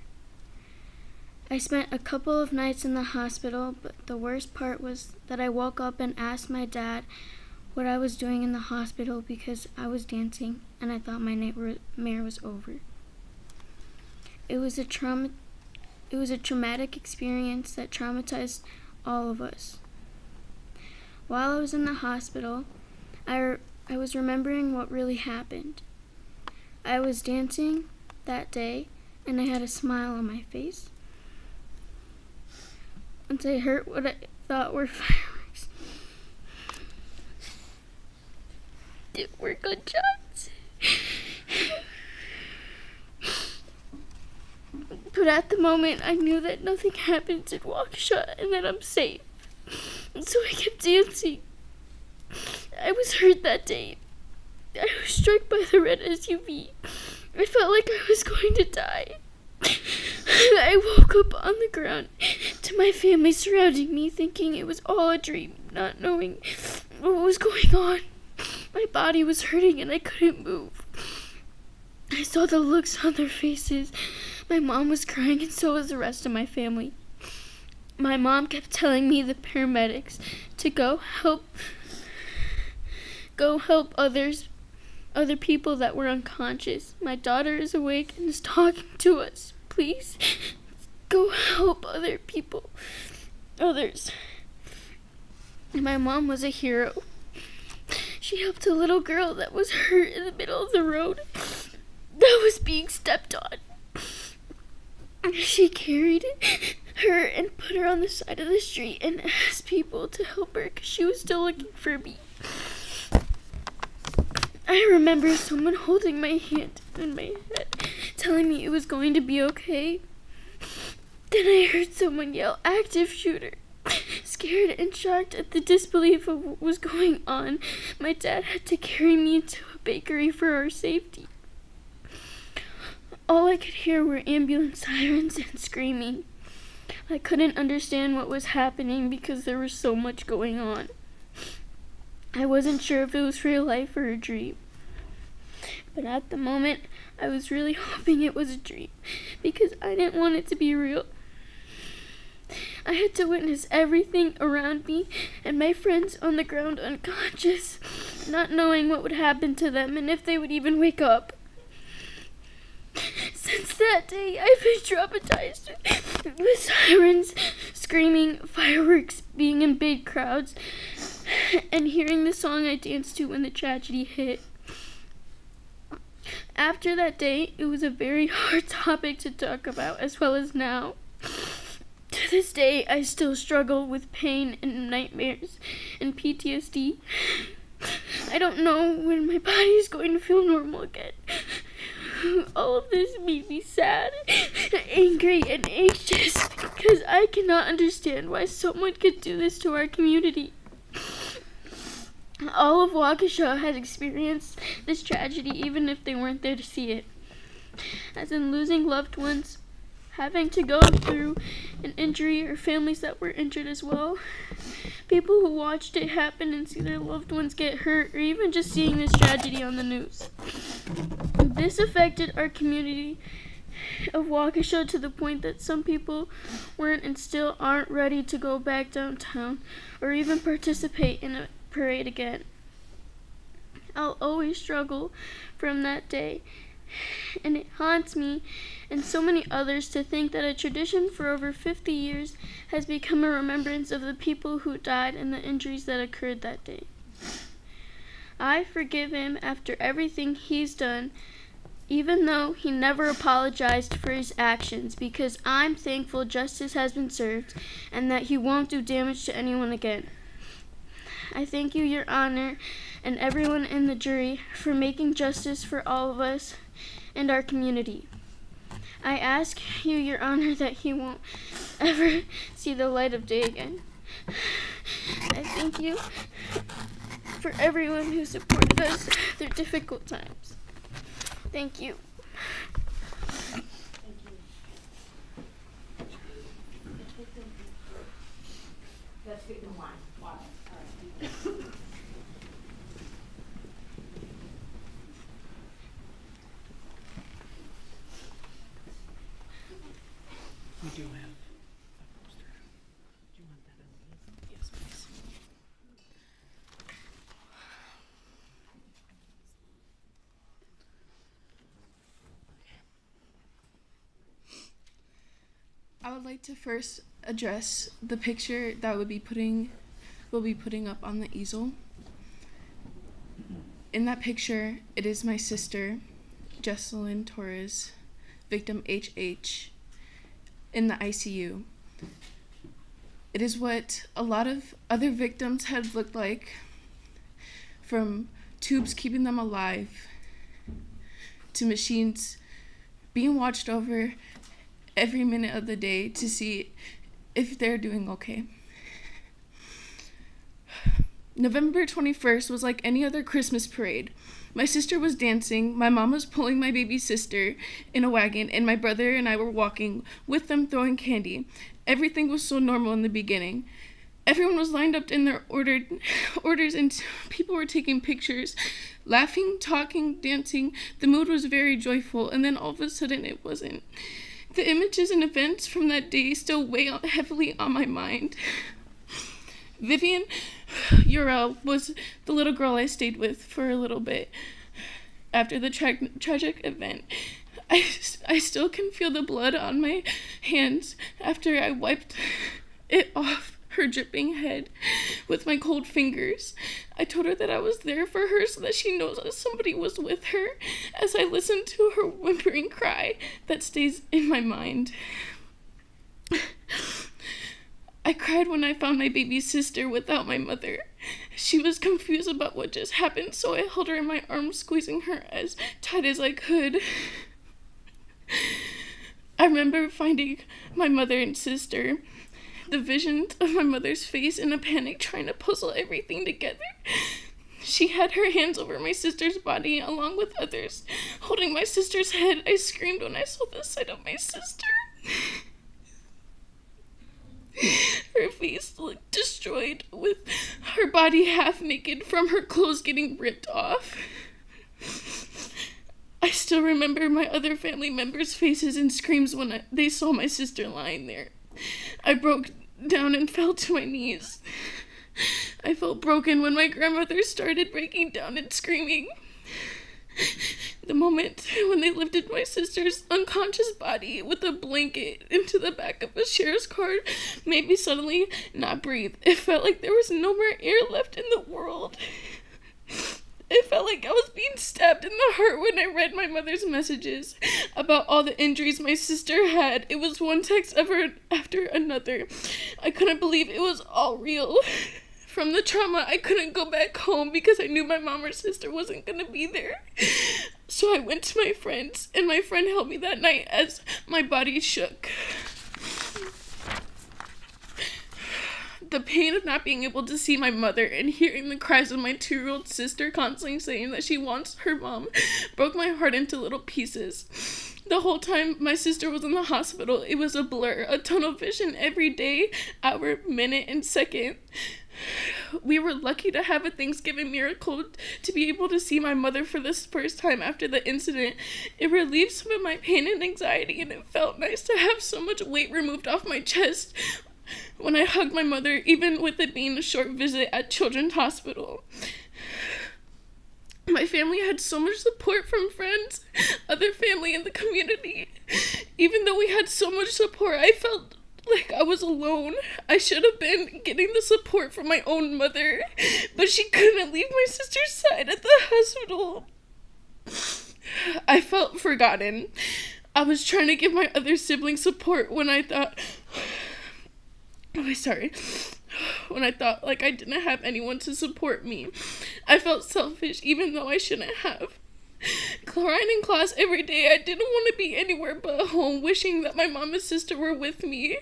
I spent a couple of nights in the hospital, but the worst part was that I woke up and asked my dad what I was doing in the hospital because I was dancing and I thought my nightmare was over. It was a trauma it was a traumatic experience that traumatized all of us. While I was in the hospital, I, I was remembering what really happened. I was dancing that day and I had a smile on my face. Once I heard what I thought were fireworks, it were gunshots. But at the moment, I knew that nothing happened in Waukesha and that I'm safe. And so I kept dancing. I was hurt that day. I was struck by the red SUV. I felt like I was going to die. I woke up on the ground to my family surrounding me, thinking it was all a dream, not knowing what was going on. My body was hurting and I couldn't move. I saw the looks on their faces. My mom was crying, and so was the rest of my family. My mom kept telling me the paramedics to go help go help others other people that were unconscious. My daughter is awake and is talking to us. Please go help other people. Others. My mom was a hero. She helped a little girl that was hurt in the middle of the road that was being stepped on. She carried her and put her on the side of the street and asked people to help her because she was still looking for me. I remember someone holding my hand in my head, telling me it was going to be okay. Then I heard someone yell, active shooter. Scared and shocked at the disbelief of what was going on, my dad had to carry me into a bakery for our safety. All I could hear were ambulance sirens and screaming. I couldn't understand what was happening because there was so much going on. I wasn't sure if it was real life or a dream. But at the moment, I was really hoping it was a dream because I didn't want it to be real. I had to witness everything around me and my friends on the ground unconscious, not knowing what would happen to them and if they would even wake up. Since that day, I've been traumatized with sirens, screaming, fireworks, being in big crowds, and hearing the song I danced to when the tragedy hit. After that day, it was a very hard topic to talk about, as well as now. To this day, I still struggle with pain and nightmares and PTSD. I don't know when my body is going to feel normal again. All of this made me sad, angry, and anxious because I cannot understand why someone could do this to our community. All of Waukesha has experienced this tragedy even if they weren't there to see it. As in losing loved ones, having to go through an injury or families that were injured as well. People who watched it happen and see their loved ones get hurt, or even just seeing this tragedy on the news. This affected our community of Waukesha to the point that some people weren't and still aren't ready to go back downtown or even participate in a parade again. I'll always struggle from that day and it haunts me and so many others to think that a tradition for over 50 years has become a remembrance of the people who died and the injuries that occurred that day. I forgive him after everything he's done, even though he never apologized for his actions, because I'm thankful justice has been served and that he won't do damage to anyone again. I thank you, Your Honor, and everyone in the jury for making justice for all of us and our community. I ask you, Your Honor, that he won't ever see the light of day again. I thank you for everyone who supported us through difficult times. Thank you. That's victim one. We do have. I would like to first address the picture that would be putting will be putting up on the easel. In that picture, it is my sister, Jesselyn Torres, victim HH, in the ICU. It is what a lot of other victims had looked like from tubes keeping them alive to machines being watched over every minute of the day to see if they're doing okay. November 21st was like any other Christmas parade. My sister was dancing, my mom was pulling my baby sister in a wagon, and my brother and I were walking with them throwing candy. Everything was so normal in the beginning. Everyone was lined up in their ordered orders and people were taking pictures, laughing, talking, dancing. The mood was very joyful, and then all of a sudden it wasn't. The images and events from that day still weigh heavily on my mind. Vivian Urel was the little girl I stayed with for a little bit after the tra- tragic event. I, I still can feel the blood on my hands after I wiped it off her dripping head with my cold fingers. I told her that I was there for her so that she knows that somebody was with her as I listened to her whimpering cry that stays in my mind. I cried when I found my baby sister without my mother. She was confused about what just happened, so I held her in my arms, squeezing her as tight as I could. I remember finding my mother and sister, the vision of my mother's face in a panic, trying to puzzle everything together. She had her hands over my sister's body along with others. Holding my sister's head, I screamed when I saw the sight of my sister. Her face looked destroyed, with her body half naked from her clothes getting ripped off. I still remember my other family members' faces and screams when I, they saw my sister lying there. I broke down and fell to my knees. I felt broken when my grandmother started breaking down and screaming. The moment when they lifted my sister's unconscious body with a blanket into the back of a sheriff's car made me suddenly not breathe. It felt like there was no more air left in the world. It felt like I was being stabbed in the heart when I read my mother's messages about all the injuries my sister had. It was one text ever after another. I couldn't believe it was all real. From the trauma, I couldn't go back home because I knew my mom or sister wasn't gonna be there. So I went to my friends, and my friend held me that night as my body shook. The pain of not being able to see my mother and hearing the cries of my two year old sister constantly saying that she wants her mom broke my heart into little pieces. The whole time my sister was in the hospital, it was a blur, a tunnel vision every day, hour, minute, and second. We were lucky to have a Thanksgiving miracle to be able to see my mother for this first time after the incident. It relieved some of my pain and anxiety, and it felt nice to have so much weight removed off my chest when I hugged my mother, even with it being a short visit at Children's Hospital. My family had so much support from friends, other family in the community. Even though we had so much support, I felt like I was alone. I should have been getting the support from my own mother, but she couldn't leave my sister's side at the hospital. I felt forgotten. I was trying to give my other siblings support when I thought. Oh, sorry. When I thought like I didn't have anyone to support me. I felt selfish even though I shouldn't have. Crying in class every day, I didn't want to be anywhere but home, wishing that my mom and sister were with me.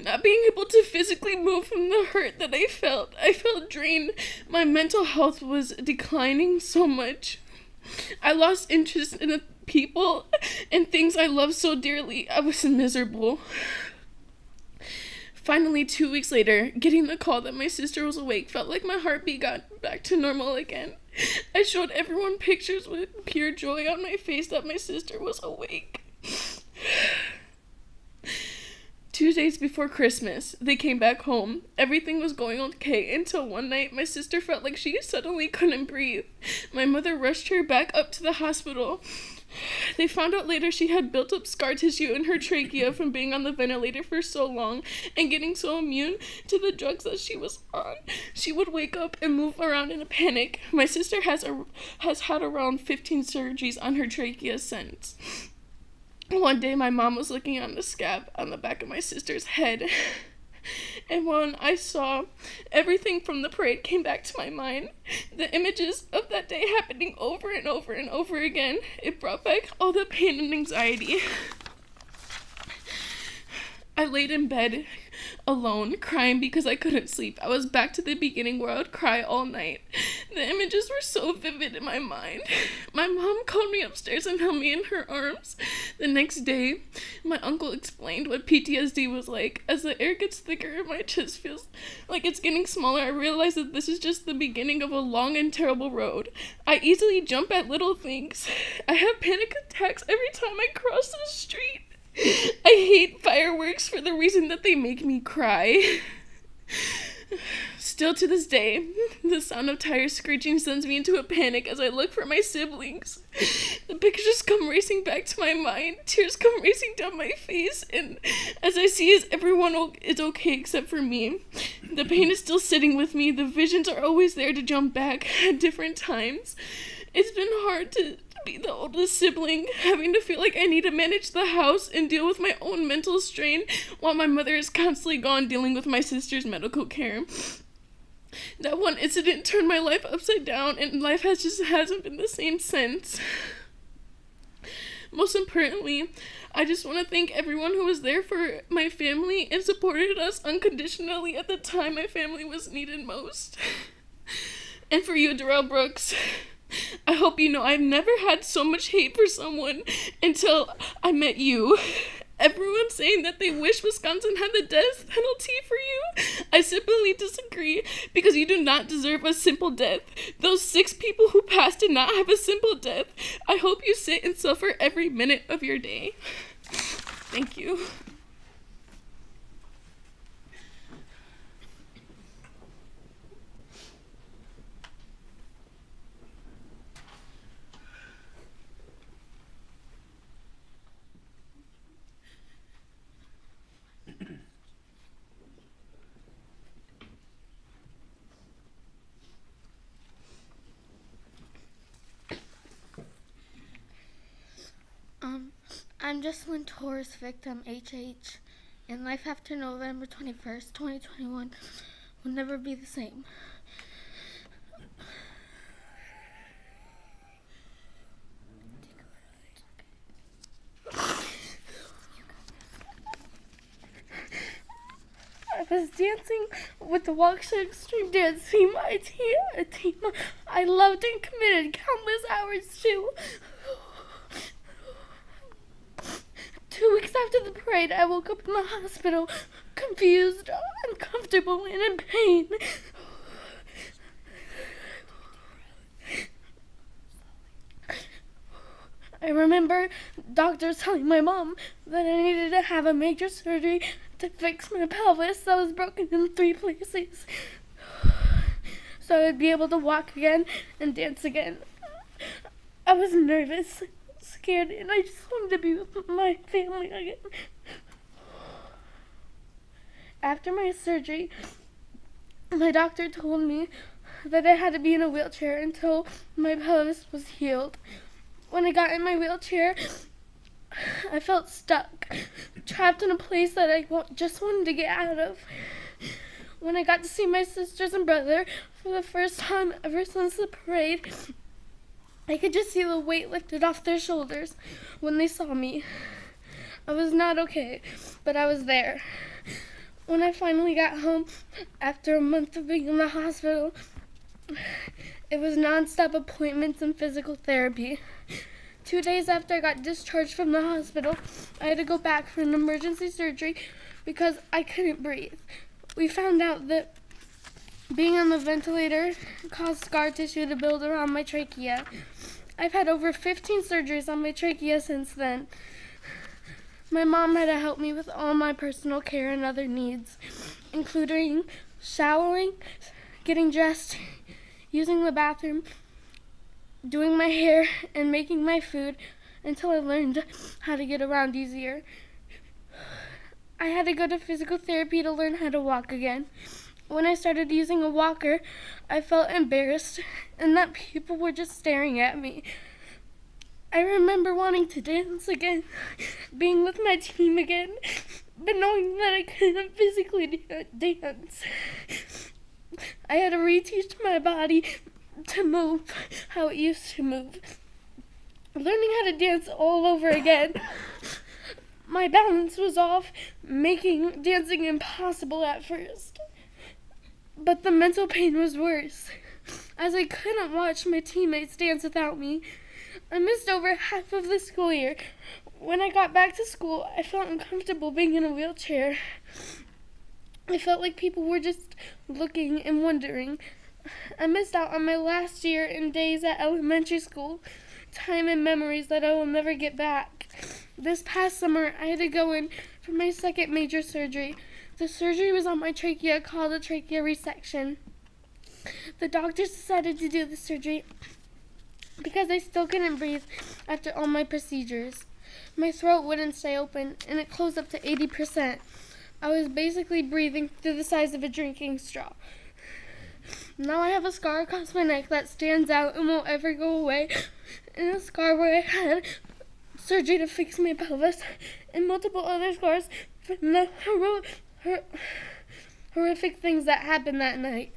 Not being able to physically move from the hurt that I felt. I felt drained. My mental health was declining so much. I lost interest in the people and things I loved so dearly. I was miserable. Finally, two weeks later, getting the call that my sister was awake felt like my heartbeat got back to normal again. I showed everyone pictures with pure joy on my face that my sister was awake. Two days before Christmas, they came back home. Everything was going okay until one night my sister felt like she suddenly couldn't breathe. My mother rushed her back up to the hospital. They found out later she had built up scar tissue in her trachea from being on the ventilator for so long and getting so immune to the drugs that she was on. She would wake up and move around in a panic. My sister has a, has had around 15 surgeries on her trachea since. One day, my mom was looking on the scab on the back of my sister's head. And when I saw everything from the parade came back to my mind, the images of that day happening over and over and over again, it brought back all the pain and anxiety. I laid in bed alone, crying because I couldn't sleep. I was back to the beginning where I would cry all night. The images were so vivid in my mind. My mom called me upstairs and held me in her arms. The next day, my uncle explained what PTSD was like. As the air gets thicker my chest feels like it's getting smaller, I realize that this is just the beginning of a long and terrible road. I easily jump at little things. I have panic attacks every time I cross the street. I hate fireworks for the reason that they make me cry. Still to this day, the sound of tires screeching sends me into a panic as I look for my siblings. The pictures come racing back to my mind, tears come racing down my face, and as I see as everyone is okay except for me, the pain is still sitting with me. The visions are always there to jump back at different times. It's been hard to be the oldest sibling, having to feel like I need to manage the house and deal with my own mental strain while my mother is constantly gone dealing with my sister's medical care. That one incident turned my life upside down and life has just hasn't been the same since. Most importantly, I just want to thank everyone who was there for my family and supported us unconditionally at the time my family was needed most. And for you, Darrell Brooks, I hope you know I've never had so much hate for someone until I met you. Everyone saying that they wish Wisconsin had the death penalty for you. I simply disagree because you do not deserve a simple death. Those six people who passed did not have a simple death. I hope you sit and suffer every minute of your day. Thank you. Um, I'm Jocelyn Torres, victim HH, and life after November 21st, 2021 will never be the same. I was dancing with the Waukesha Extreme Dance Team. I team, I loved and committed countless hours to. Two weeks after the parade, I woke up in the hospital, confused, uncomfortable, and in pain. I remember doctors telling my mom that I needed to have a major surgery to fix my pelvis that was broken in three places. So I'd be able to walk again and dance again. I was nervous, scared, and I just wanted to be with my family again. After my surgery, my doctor told me that I had to be in a wheelchair until my pelvis was healed. When I got in my wheelchair, I felt stuck, trapped in a place that I just wanted to get out of. When I got to see my sisters and brother for the first time ever since the parade, I could just see the weight lifted off their shoulders when they saw me. I was not okay, but I was there. When I finally got home after a month of being in the hospital, it was nonstop appointments and physical therapy. Two days after I got discharged from the hospital, I had to go back for an emergency surgery because I couldn't breathe. We found out that being on the ventilator caused scar tissue to build around my trachea. I've had over 15 surgeries on my trachea since then. My mom had to help me with all my personal care and other needs, including showering, getting dressed, using the bathroom, doing my hair, and making my food until I learned how to get around easier. I had to go to physical therapy to learn how to walk again. When I started using a walker, I felt embarrassed and that people were just staring at me. I remember wanting to dance again, being with my team again, but knowing that I couldn't physically dance. I had to reteach my body to move how it used to move. Learning how to dance all over again. My balance was off, making dancing impossible at first. But the mental pain was worse, as I couldn't watch my teammates dance without me. I missed over half of the school year. When I got back to school, I felt uncomfortable being in a wheelchair. I felt like people were just looking and wondering. I missed out on my last year and days at elementary school, time and memories that I will never get back. This past summer, I had to go in for my second major surgery. The surgery was on my trachea called a trachea resection. The doctors decided to do the surgery because I still couldn't breathe after all my procedures. My throat wouldn't stay open and it closed up to 80%. I was basically breathing through the size of a drinking straw. Now I have a scar across my neck that stands out and won't ever go away, and a scar where I had surgery to fix my pelvis, and multiple other scars from the hero- hor- horrific things that happened that night.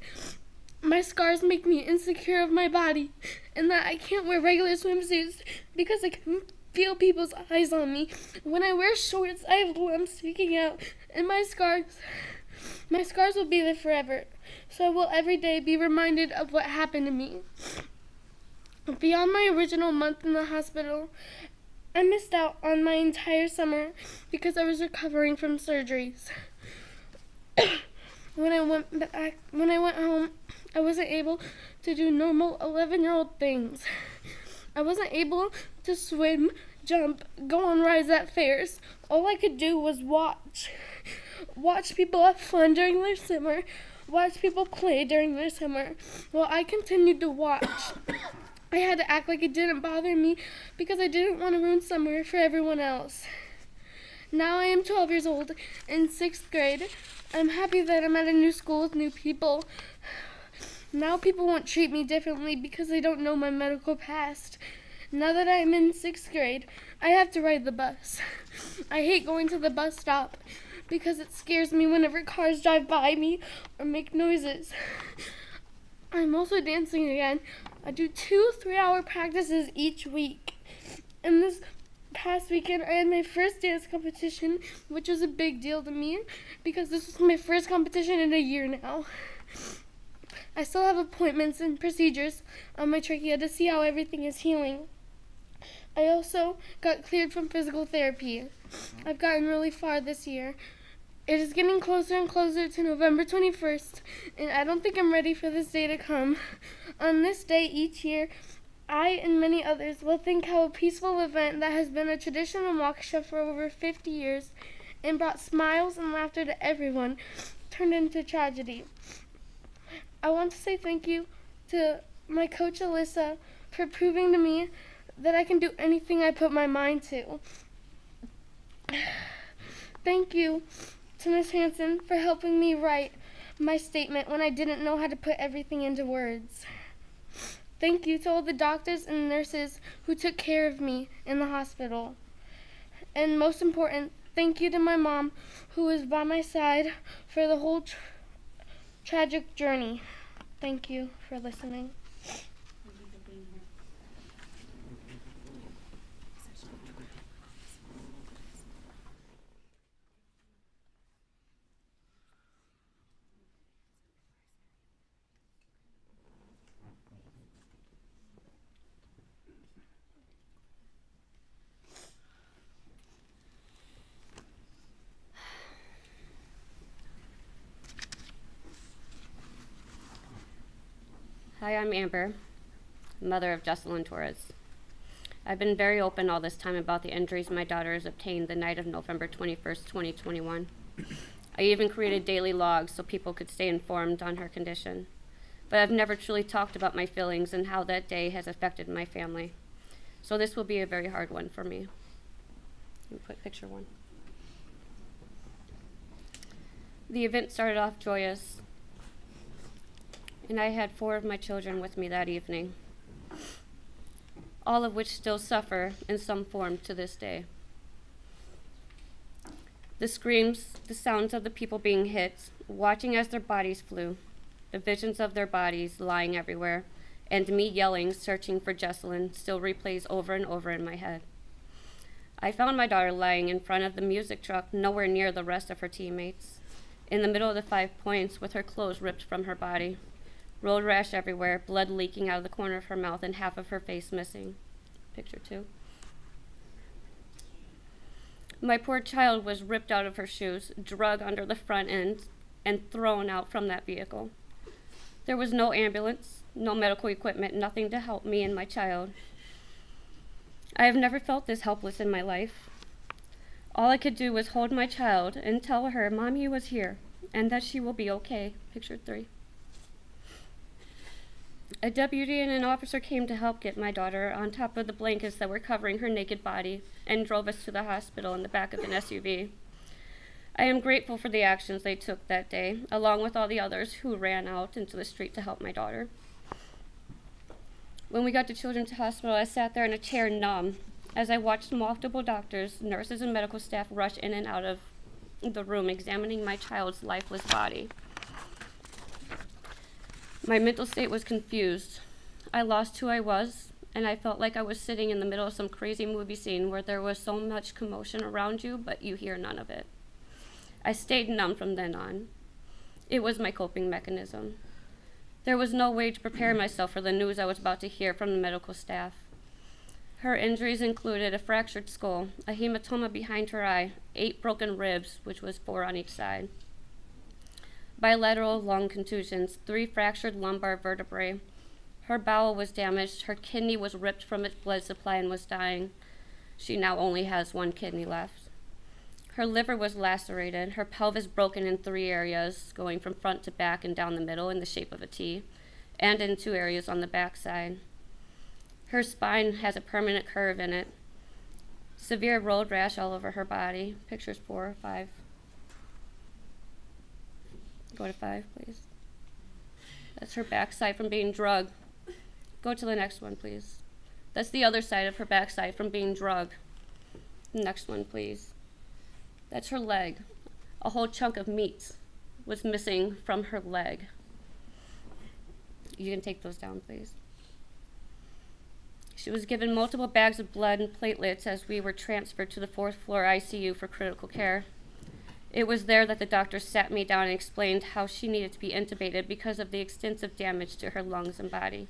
My scars make me insecure of my body, and that I can't wear regular swimsuits because I can feel people's eyes on me. When I wear shorts, I have lumps sticking out, and my scars, my scars will be there forever. So I will every day be reminded of what happened to me. Beyond my original month in the hospital, I missed out on my entire summer because I was recovering from surgeries. When I went back, when I went home, I wasn't able to do normal 11-year-old things. I wasn't able to swim, jump, go on rides at fairs. All I could do was watch. Watch people have fun during their summer. Watch people play during their summer. While I continued to watch. I had to act like it didn't bother me because I didn't want to ruin summer for everyone else. Now I am 12 years old in sixth grade. I'm happy that I'm at a new school with new people. Now people won't treat me differently because they don't know my medical past. Now that I'm in sixth grade, I have to ride the bus. I hate going to the bus stop because it scares me whenever cars drive by me or make noises. I'm also dancing again. I do two three hour practices each week. And this past weekend, I had my first dance competition, which was a big deal to me because this was my first competition in a year now. I still have appointments and procedures on my trachea to see how everything is healing. I also got cleared from physical therapy. I've gotten really far this year. It is getting closer and closer to November 21st, and I don't think I'm ready for this day to come. On this day each year, I and many others will think how a peaceful event that has been a tradition in Waukesha for over 50 years and brought smiles and laughter to everyone turned into tragedy. I want to say thank you to my coach Alyssa for proving to me that I can do anything I put my mind to. Thank you to Miss Hanson for helping me write my statement when I didn't know how to put everything into words. Thank you to all the doctors and nurses who took care of me in the hospital. And most important, thank you to my mom who was by my side for the whole tr- tragic journey. Thank you for listening. Hi, I'm Amber, mother of Jocelyn Torres. I've been very open all this time about the injuries my daughter has obtained the night of November 21st, 2021. I even created daily logs so people could stay informed on her condition. But I've never truly talked about my feelings and how that day has affected my family. So this will be a very hard one for me. Let me put picture one. The event started off joyous, and I had four of my children with me that evening, all of which still suffer in some form to this day. The screams, the sounds of the people being hit, watching as their bodies flew, the visions of their bodies lying everywhere, and me yelling, searching for Jessalyn, still replays over and over in my head. I found my daughter lying in front of the music truck, nowhere near the rest of her teammates, in the middle of the five points with her clothes ripped from her body, road rash everywhere, blood leaking out of the corner of her mouth, and half of her face missing. Picture two. My poor child was ripped out of her shoes, drug under the front end, and thrown out from that vehicle. There was no ambulance, no medical equipment, nothing to help me and my child. I have never felt this helpless in my life. All I could do was hold my child and tell her mommy was here and that she will be okay. Picture three. A deputy and an officer came to help get my daughter on top of the blankets that were covering her naked body and drove us to the hospital in the back of an SUV. I am grateful for the actions they took that day, along with all the others who ran out into the street to help my daughter. When we got to Children's Hospital, I sat there in a chair numb as I watched multiple doctors, nurses, and medical staff rush in and out of the room examining my child's lifeless body. My mental state was confused. I lost who I was, and I felt like I was sitting in the middle of some crazy movie scene where there was so much commotion around you, but you hear none of it. I stayed numb from then on. It was my coping mechanism. There was no way to prepare myself for the news I was about to hear from the medical staff. Her injuries included a fractured skull, a hematoma behind her eye, eight broken ribs, which was four on each side, bilateral lung contusions, three fractured lumbar vertebrae. Her bowel was damaged, her kidney was ripped from its blood supply and was dying. She now only has one kidney left. Her liver was lacerated, her pelvis broken in three areas, going from front to back and down the middle in the shape of a T, and in two areas on the backside. Her spine has a permanent curve in it. Severe road rash all over her body. Pictures four, or five. Go to five, please. That's her backside from being drugged. Go to the next one, please. That's the other side of her backside from being drugged. Next one, please. That's her leg. A whole chunk of meat was missing from her leg. You can take those down, please. She was given multiple bags of blood and platelets as we were transferred to the fourth floor ICU for critical care. It was there that the doctor sat me down and explained how she needed to be intubated because of the extensive damage to her lungs and body.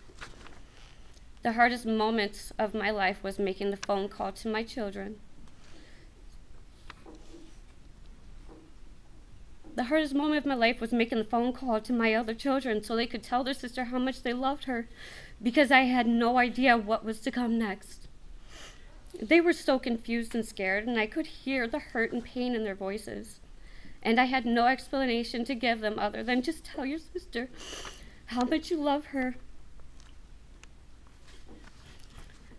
The hardest moments of my life was making the phone call to my children. The hardest moment of my life was making the phone call to my other children so they could tell their sister how much they loved her because I had no idea what was to come next. They were so confused and scared, and I could hear the hurt and pain in their voices. And I had no explanation to give them other than just tell your sister how much you love her.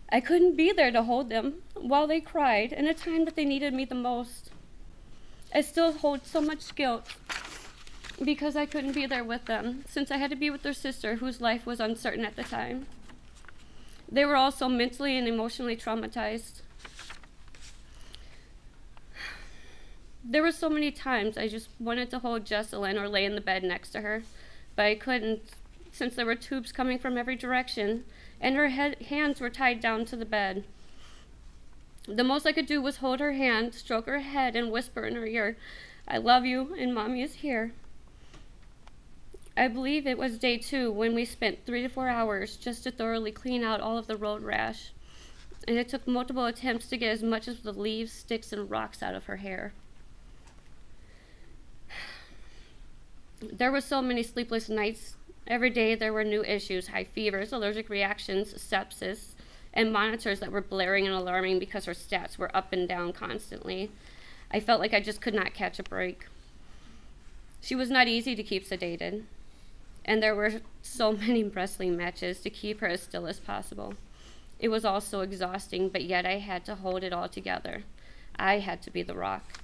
I couldn't be there to hold them while they cried in a time that they needed me the most. I still hold so much guilt because I couldn't be there with them, since I had to be with their sister, whose life was uncertain at the time. They were also mentally and emotionally traumatized. There were so many times I just wanted to hold Jessalyn or lay in the bed next to her, but I couldn't, since there were tubes coming from every direction, and her head, hands were tied down to the bed. The most I could do was hold her hand, stroke her head, and whisper in her ear, I love you, and mommy is here. I believe it was day two when we spent three to four hours just to thoroughly clean out all of the road rash. And it took multiple attempts to get as much of the leaves, sticks, and rocks out of her hair. There were so many sleepless nights. Every day there were new issues high fevers, allergic reactions, sepsis, and monitors that were blaring and alarming because her stats were up and down constantly. I felt like I just could not catch a break. She was not easy to keep sedated, and there were so many wrestling matches to keep her as still as possible. It was all so exhausting, but yet I had to hold it all together. I had to be the rock.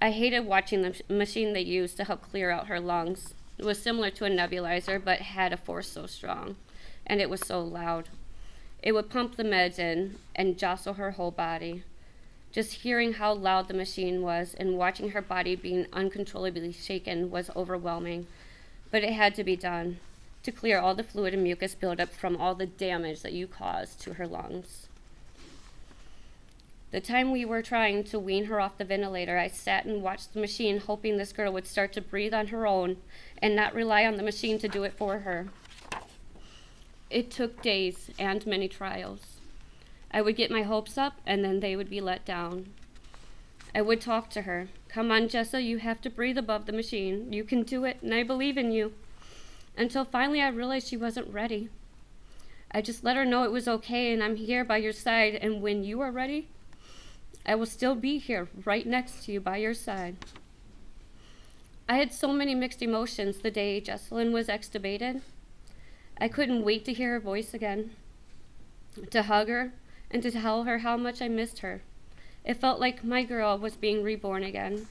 I hated watching the machine they used to help clear out her lungs. It was similar to a nebulizer, but had a force so strong, and it was so loud. It would pump the meds in and jostle her whole body. Just hearing how loud the machine was and watching her body being uncontrollably shaken was overwhelming, but it had to be done to clear all the fluid and mucus buildup from all the damage that you caused to her lungs. The time we were trying to wean her off the ventilator, I sat and watched the machine, hoping this girl would start to breathe on her own and not rely on the machine to do it for her. It took days and many trials. I would get my hopes up, and then they would be let down. I would talk to her. Come on, Jessa, you have to breathe above the machine. You can do it, and I believe in you. Until finally I realized she wasn't ready. I just let her know it was okay, and I'm here by your side, and when you are ready, I will still be here right next to you by your side. I had so many mixed emotions the day Jessalyn was extubated. I couldn't wait to hear her voice again, to hug her, and to tell her how much I missed her. It felt like my girl was being reborn again.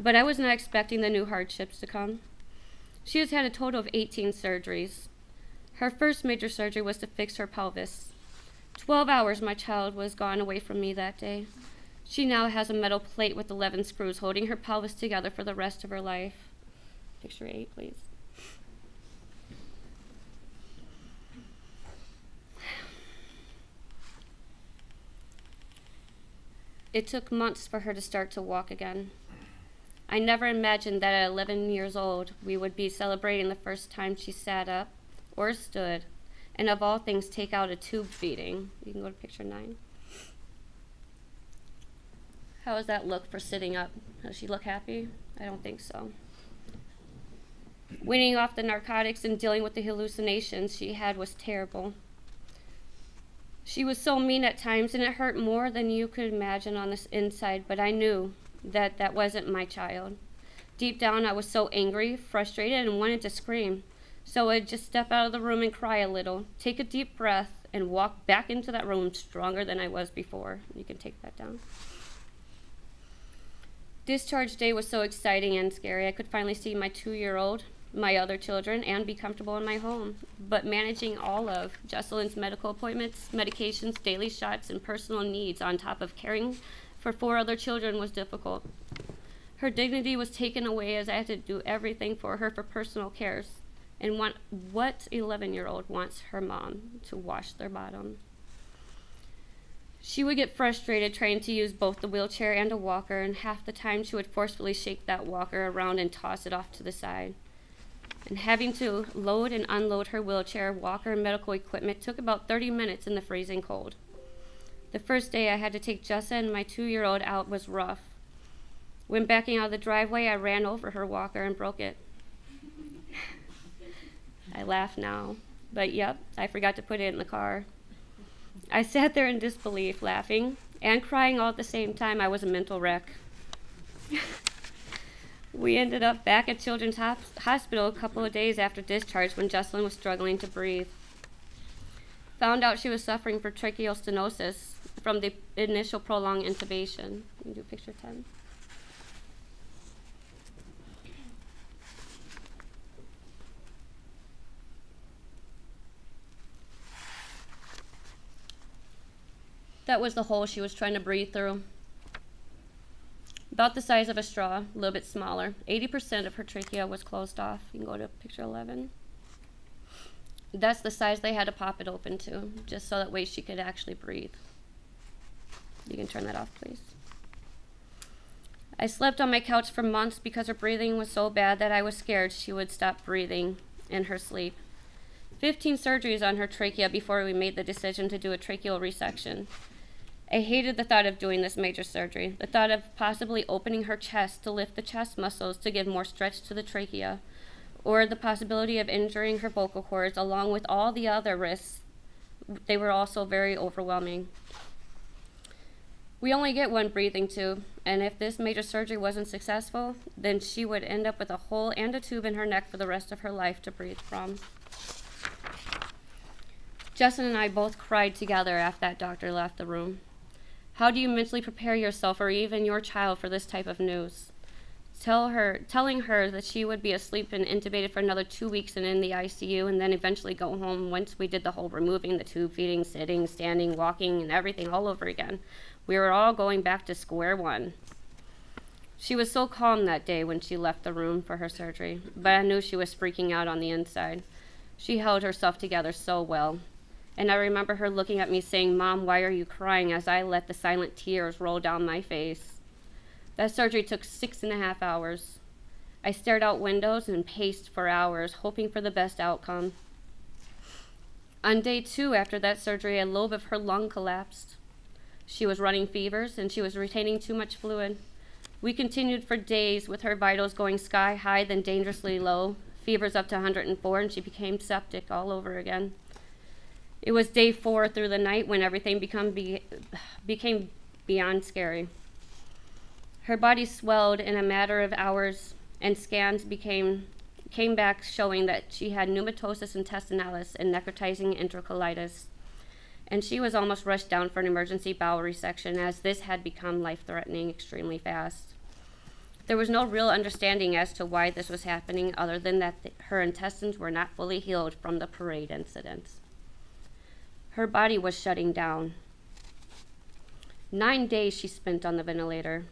But I was not expecting the new hardships to come. She has had a total of 18 surgeries. Her first major surgery was to fix her pelvis. 12 hours my child was gone away from me that day. She now has a metal plate with 11 screws holding her pelvis together for the rest of her life. Picture 8, please. It took months for her to start to walk again. I never imagined that at 11 years old we would be celebrating the first time she sat up or stood, and of all things, take out a tube feeding. You can go to picture 9. How does that look for sitting up? Does she look happy? I don't think so. Weaning off the narcotics and dealing with the hallucinations she had was terrible. She was so mean at times, and it hurt more than you could imagine on this inside, but I knew that that wasn't my child. Deep down, I was so angry, frustrated, and wanted to scream. So I'd just step out of the room and cry a little, take a deep breath, and walk back into that room stronger than I was before. You can take that down. Discharge day was so exciting and scary. I could finally see my two year old, my other children, and be comfortable in my home. But managing all of Jessalyn's medical appointments, medications, daily shots, and personal needs on top of caring for four other children was difficult. Her dignity was taken away as I had to do everything for her for personal cares. And want, what 11 year old wants her mom to wash their bottom? She would get frustrated trying to use both the wheelchair and a walker, and half the time she would forcefully shake that walker around and toss it off to the side. And having to load and unload her wheelchair, walker, and medical equipment took about 30 minutes in the freezing cold. The first day I had to take Jessa and my two year old out was rough. When backing out of the driveway, I ran over her walker and broke it. I laugh now, but yep, I forgot to put it in the car. I sat there in disbelief, laughing and crying all at the same time. I was a mental wreck. we ended up back at Children's Hop- Hospital a couple of days after discharge when Jocelyn was struggling to breathe. Found out she was suffering from tracheal stenosis from the initial prolonged intubation. You can do picture 10. That was the hole she was trying to breathe through. About the size of a straw, a little bit smaller. 80% of her trachea was closed off. You can go to picture 11. That's the size they had to pop it open to, just so that way she could actually breathe. You can turn that off, please. I slept on my couch for months because her breathing was so bad that I was scared she would stop breathing in her sleep. 15 surgeries on her trachea before we made the decision to do a tracheal resection. I hated the thought of doing this major surgery, the thought of possibly opening her chest to lift the chest muscles to give more stretch to the trachea, or the possibility of injuring her vocal cords along with all the other risks they were also very overwhelming. We only get one breathing tube, and if this major surgery wasn't successful, then she would end up with a hole and a tube in her neck for the rest of her life to breathe from. Justin and I both cried together after that doctor left the room. How do you mentally prepare yourself or even your child for this type of news? Tell her, telling her that she would be asleep and intubated for another two weeks and in the ICU, and then eventually go home once we did the whole removing the tube, feeding, sitting, standing, walking, and everything all over again. We were all going back to square one. She was so calm that day when she left the room for her surgery, but I knew she was freaking out on the inside. She held herself together so well. And I remember her looking at me saying, Mom, why are you crying? as I let the silent tears roll down my face. That surgery took six and a half hours. I stared out windows and paced for hours, hoping for the best outcome. On day two after that surgery, a lobe of her lung collapsed. She was running fevers and she was retaining too much fluid. We continued for days with her vitals going sky high, then dangerously low, fevers up to 104, and she became septic all over again. It was day four through the night when everything become be, became beyond scary. Her body swelled in a matter of hours, and scans became came back showing that she had pneumatosis intestinalis and necrotizing enterocolitis. And she was almost rushed down for an emergency bowel resection as this had become life threatening extremely fast. There was no real understanding as to why this was happening, other than that th- her intestines were not fully healed from the parade incidents. Her body was shutting down. Nine days she spent on the ventilator,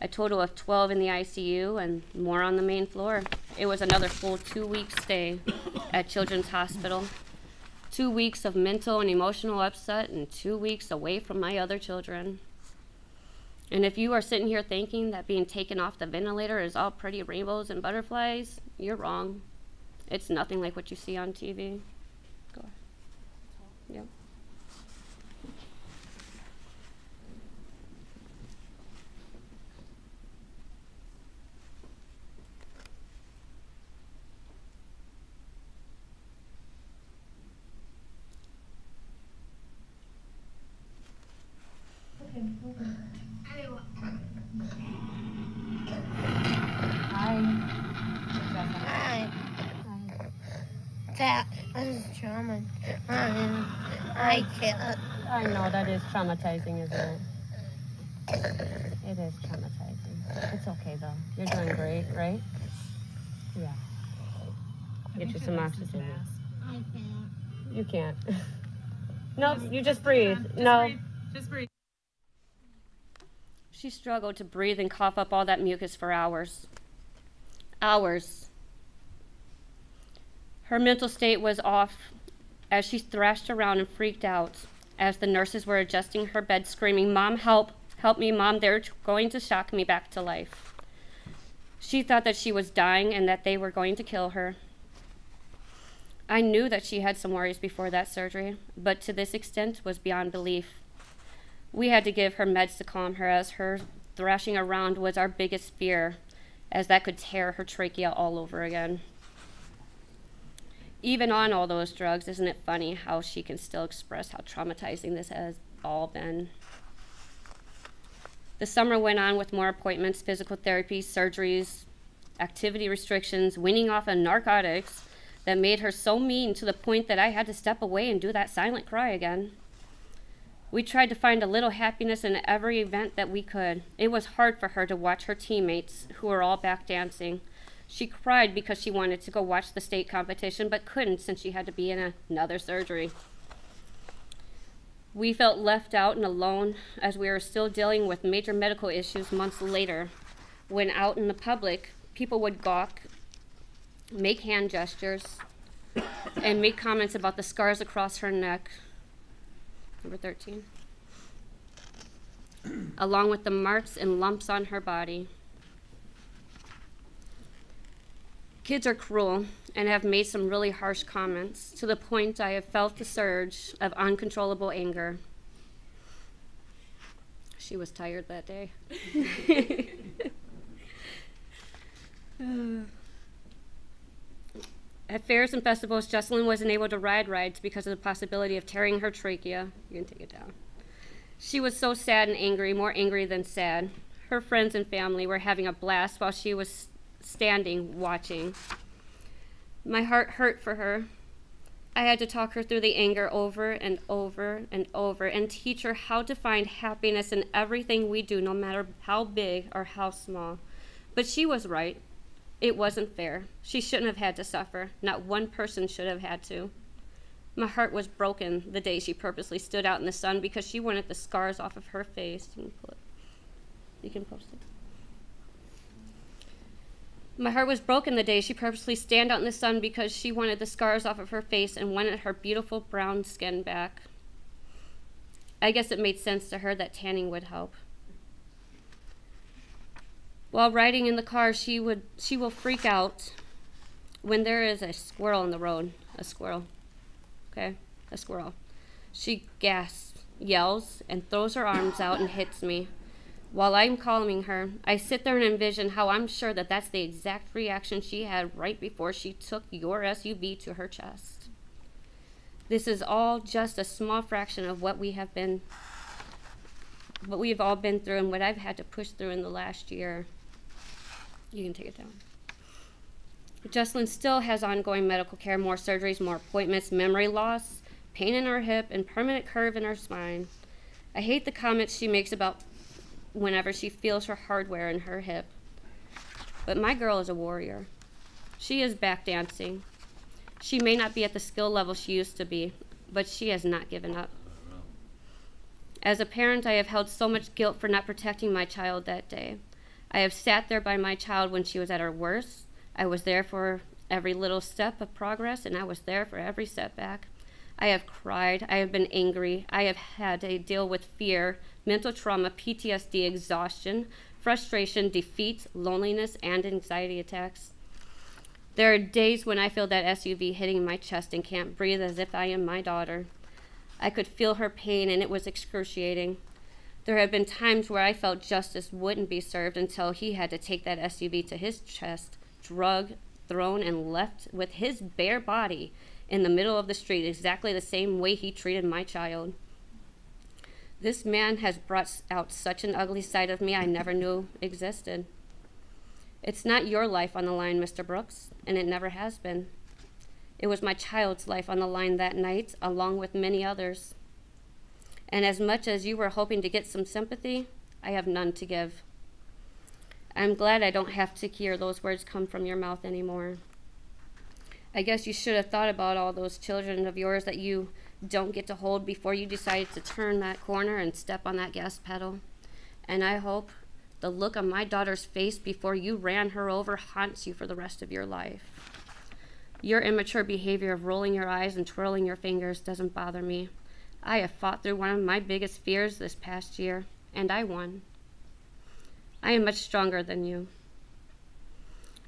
a total of 12 in the ICU and more on the main floor. It was another full two week stay at Children's Hospital. Two weeks of mental and emotional upset, and two weeks away from my other children. And if you are sitting here thinking that being taken off the ventilator is all pretty rainbows and butterflies, you're wrong. It's nothing like what you see on TV. Go ahead. Yep. Hi. That is trauma. I, I can't. I know that is traumatizing, isn't it? It is traumatizing. It's okay though. You're doing great, right? Yeah. Get you some oxygen. I can't. You can't. no, you just breathe. no. Just breathe. She struggled to breathe and cough up all that mucus for hours. Hours. Her mental state was off as she thrashed around and freaked out as the nurses were adjusting her bed, screaming, Mom, help! Help me, Mom, they're going to shock me back to life. She thought that she was dying and that they were going to kill her. I knew that she had some worries before that surgery, but to this extent was beyond belief. We had to give her meds to calm her, as her thrashing around was our biggest fear, as that could tear her trachea all over again. Even on all those drugs, isn't it funny how she can still express how traumatizing this has all been? The summer went on with more appointments, physical therapy, surgeries, activity restrictions, weaning off of narcotics that made her so mean to the point that I had to step away and do that silent cry again. We tried to find a little happiness in every event that we could. It was hard for her to watch her teammates, who were all back dancing. She cried because she wanted to go watch the state competition, but couldn't since she had to be in another surgery. We felt left out and alone as we were still dealing with major medical issues months later, when out in the public, people would gawk, make hand gestures, and make comments about the scars across her neck. Number 13. Along with the marks and lumps on her body. Kids are cruel and have made some really harsh comments to the point I have felt the surge of uncontrollable anger. She was tired that day. At fairs and festivals, Jessalyn wasn't able to ride rides because of the possibility of tearing her trachea. You can take it down. She was so sad and angry, more angry than sad. Her friends and family were having a blast while she was standing watching. My heart hurt for her. I had to talk her through the anger over and over and over and teach her how to find happiness in everything we do, no matter how big or how small. But she was right. It wasn't fair. She shouldn't have had to suffer. Not one person should have had to. My heart was broken the day she purposely stood out in the sun because she wanted the scars off of her face. You can, pull it. You can post it. My heart was broken the day she purposely stand out in the sun because she wanted the scars off of her face and wanted her beautiful brown skin back. I guess it made sense to her that tanning would help. While riding in the car, she would she will freak out when there is a squirrel in the road. A squirrel. Okay? A squirrel. She gasps, yells, and throws her arms out and hits me. While I'm calming her, I sit there and envision how I'm sure that that's the exact reaction she had right before she took your SUV to her chest. This is all just a small fraction of what we have been, what we've all been through, and what I've had to push through in the last year. You can take it down. Jocelyn still has ongoing medical care, more surgeries, more appointments, memory loss, pain in her hip, and permanent curve in her spine. I hate the comments she makes about whenever she feels her hardware in her hip. But my girl is a warrior. She is back dancing. She may not be at the skill level she used to be, but she has not given up. As a parent, I have held so much guilt for not protecting my child that day. I have sat there by my child when she was at her worst. I was there for every little step of progress, and I was there for every setback. I have cried. I have been angry. I have had to deal with fear, mental trauma, PTSD, exhaustion, frustration, defeat, loneliness, and anxiety attacks. There are days when I feel that SUV hitting my chest and can't breathe as if I am my daughter. I could feel her pain, and it was excruciating. There have been times where I felt justice wouldn't be served until he had to take that SUV to his chest, drug, thrown, and left with his bare body in the middle of the street, exactly the same way he treated my child. This man has brought out such an ugly side of me I never knew existed. It's not your life on the line, Mr. Brooks, and it never has been. It was my child's life on the line that night, along with many others. And as much as you were hoping to get some sympathy, I have none to give. I'm glad I don't have to hear those words come from your mouth anymore. I guess you should have thought about all those children of yours that you don't get to hold before you decided to turn that corner and step on that gas pedal. And I hope the look on my daughter's face before you ran her over haunts you for the rest of your life. Your immature behavior of rolling your eyes and twirling your fingers doesn't bother me. I have fought through one of my biggest fears this past year, and I won. I am much stronger than you.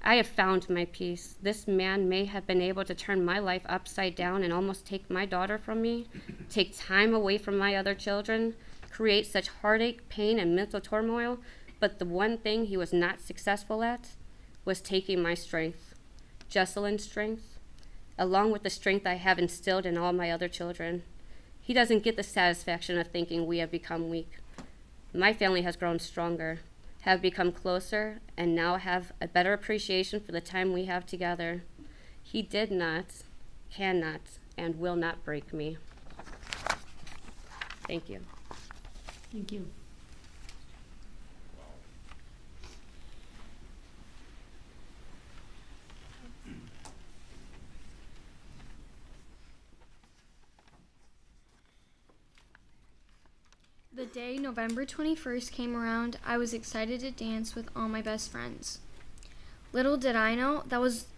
I have found my peace. This man may have been able to turn my life upside down and almost take my daughter from me, take time away from my other children, create such heartache, pain, and mental turmoil, but the one thing he was not successful at was taking my strength, Jessalyn's strength, along with the strength I have instilled in all my other children. He doesn't get the satisfaction of thinking we have become weak. My family has grown stronger have become closer, and now have a better appreciation for the time we have together. He did not, cannot, and will not break me. Thank you. Thank you. The day November 21st came around, I was excited to dance with all my best friends. Little did I know that was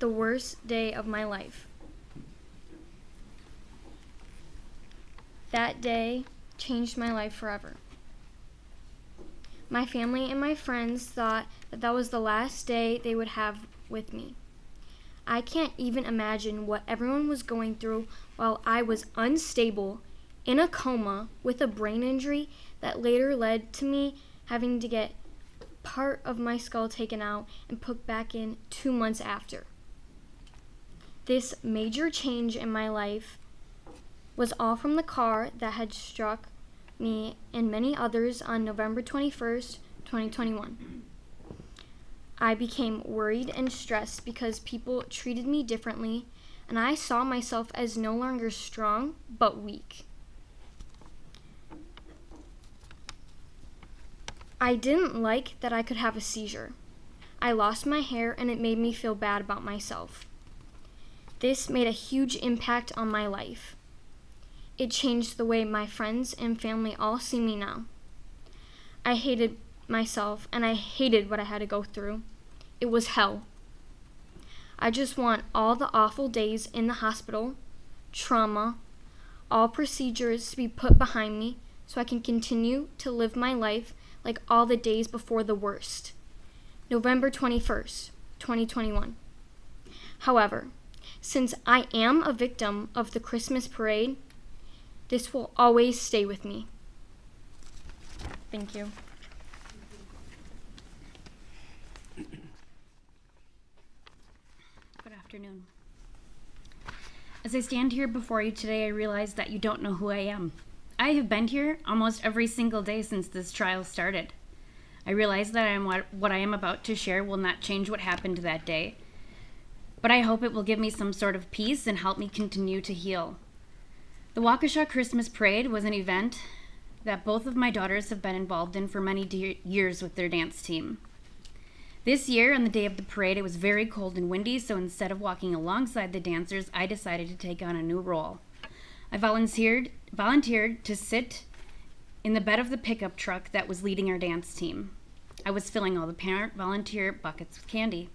the worst day of my life. That day changed my life forever. My family and my friends thought that that was the last day they would have with me. I can't even imagine what everyone was going through while I was unstable in a coma with a brain injury that later led to me having to get part of my skull taken out and put back in two months after. This major change in my life was all from the car that had struck me and many others on November 21st, 2021. I became worried and stressed because people treated me differently, and I saw myself as no longer strong but weak. I didn't like that I could have a seizure. I lost my hair and it made me feel bad about myself. This made a huge impact on my life. It changed the way my friends and family all see me now. I hated myself and I hated what I had to go through. It was hell. I just want all the awful days in the hospital, trauma, all procedures to be put behind me so I can continue to live my life like all the days before the worst. November 21st, 2021. However, since I am a victim of the Christmas parade, this will always stay with me. Thank you. Good afternoon. As I stand here before you today, I realize that you don't know who I am. I have been here almost every single day since this trial started. I realize that I am what, what I am about to share will not change what happened that day, but I hope it will give me some sort of peace and help me continue to heal. The Waukesha Christmas Parade was an event that both of my daughters have been involved in for many de- years with their dance team. This year, on the day of the parade, it was very cold and windy, so instead of walking alongside the dancers, I decided to take on a new role. I volunteered volunteered to sit in the bed of the pickup truck that was leading our dance team. I was filling all the parent volunteer buckets with candy.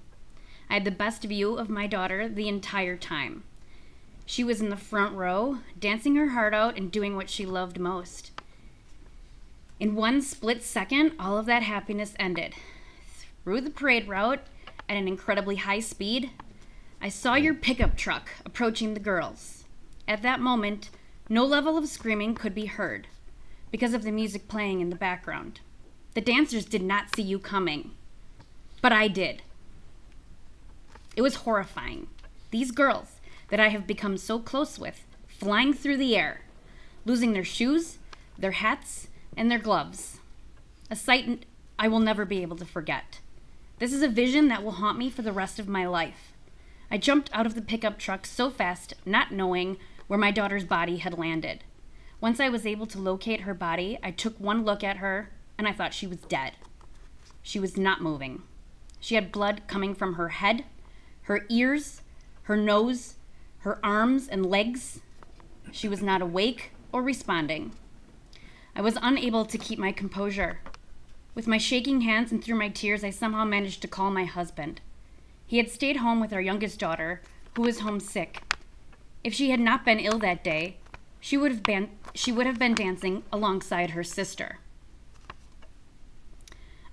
I had the best view of my daughter the entire time. She was in the front row, dancing her heart out and doing what she loved most. In one split second, all of that happiness ended. Through the parade route, at an incredibly high speed, I saw your pickup truck approaching the girls. At that moment, no level of screaming could be heard because of the music playing in the background. The dancers did not see you coming, but I did. It was horrifying. These girls that I have become so close with flying through the air, losing their shoes, their hats, and their gloves. A sight I will never be able to forget. This is a vision that will haunt me for the rest of my life. I jumped out of the pickup truck so fast, not knowing where my daughter's body had landed. Once I was able to locate her body, I took one look at her and I thought she was dead. She was not moving. She had blood coming from her head, her ears, her nose, her arms and legs. She was not awake or responding. I was unable to keep my composure. With my shaking hands and through my tears, I somehow managed to call my husband. He had stayed home with our youngest daughter, who was homesick, if she had not been ill that day, she would have been she would have been dancing alongside her sister.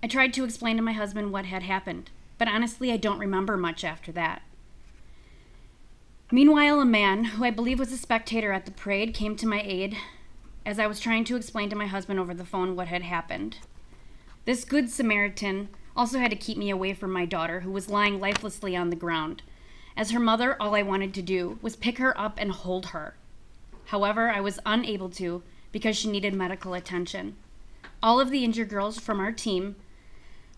I tried to explain to my husband what had happened, but honestly, I don't remember much after that. Meanwhile, a man, who I believe was a spectator at the parade, came to my aid as I was trying to explain to my husband over the phone what had happened. This good Samaritan also had to keep me away from my daughter, who was lying lifelessly on the ground. As her mother, all I wanted to do was pick her up and hold her. However, I was unable to because she needed medical attention. All of the injured girls from our team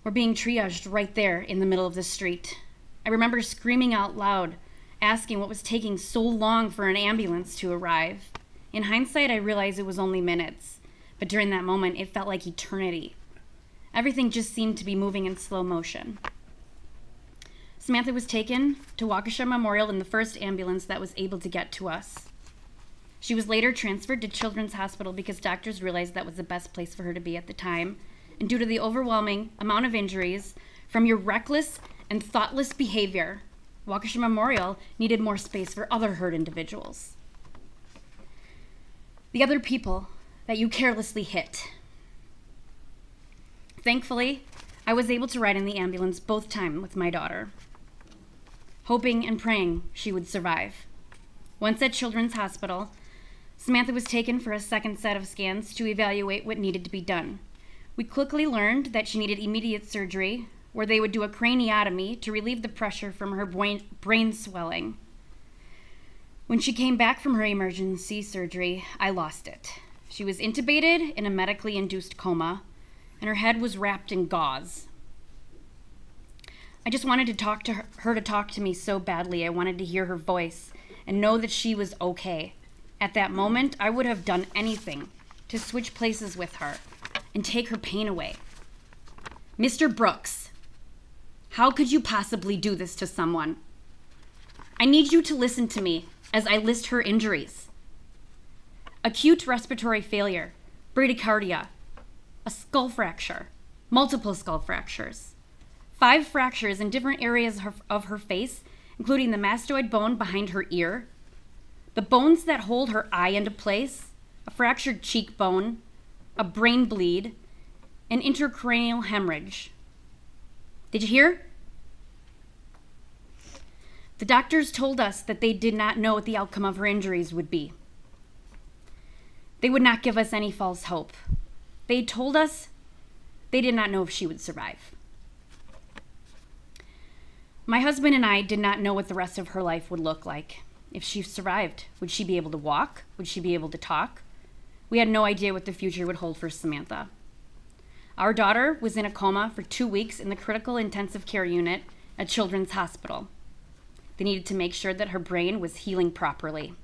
were being triaged right there in the middle of the street. I remember screaming out loud, asking what was taking so long for an ambulance to arrive. In hindsight, I realized it was only minutes, but during that moment, it felt like eternity. Everything just seemed to be moving in slow motion. Samantha was taken to Waukesha Memorial in the first ambulance that was able to get to us. She was later transferred to Children's Hospital because doctors realized that was the best place for her to be at the time. And due to the overwhelming amount of injuries from your reckless and thoughtless behavior, Waukesha Memorial needed more space for other hurt individuals. The other people that you carelessly hit. Thankfully, I was able to ride in the ambulance both times with my daughter hoping and praying she would survive. Once at Children's Hospital, Samantha was taken for a second set of scans to evaluate what needed to be done. We quickly learned that she needed immediate surgery, where they would do a craniotomy to relieve the pressure from her brain, swelling. When she came back from her emergency surgery, I lost it. She was intubated in a medically induced coma, and her head was wrapped in gauze. I just wanted to talk to her, her to talk to me so badly. I wanted to hear her voice and know that she was okay. At that moment, I would have done anything to switch places with her and take her pain away. Mr. Brooks, how could you possibly do this to someone? I need you to listen to me as I list her injuries acute respiratory failure, bradycardia, a skull fracture, multiple skull fractures, five fractures in different areas of- her face, including the mastoid bone behind her ear, the bones that hold her eye into place, a fractured cheekbone, a brain bleed, an intracranial hemorrhage. Did you hear? The doctors told us that they did not know what the outcome of her injuries would be. They would not give us any false hope. They told us they did not know if she would survive. My husband and I did not know what the rest of her life would look like. If she survived, would she be able to walk? Would she be able to talk? We had no idea what the future would hold for Samantha. Our daughter was in a coma for two weeks in the critical intensive care unit at Children's Hospital. They needed to make sure that her brain was healing properly.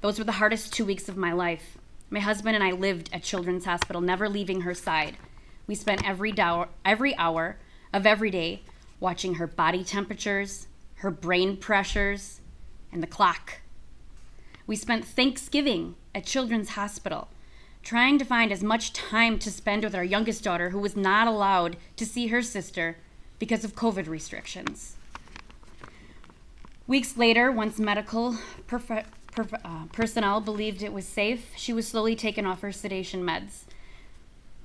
Those were the hardest two weeks of my life. My husband and I lived at Children's Hospital, never leaving her side. We spent every, every hour of every day watching her body temperatures, her brain pressures, and the clock. We spent Thanksgiving at Children's Hospital, trying to find as much time to spend with our youngest daughter, who was not allowed to see her sister because of COVID restrictions. Weeks later, once medical perf- perf- uh, personnel believed it was safe, she was slowly taken off her sedation meds.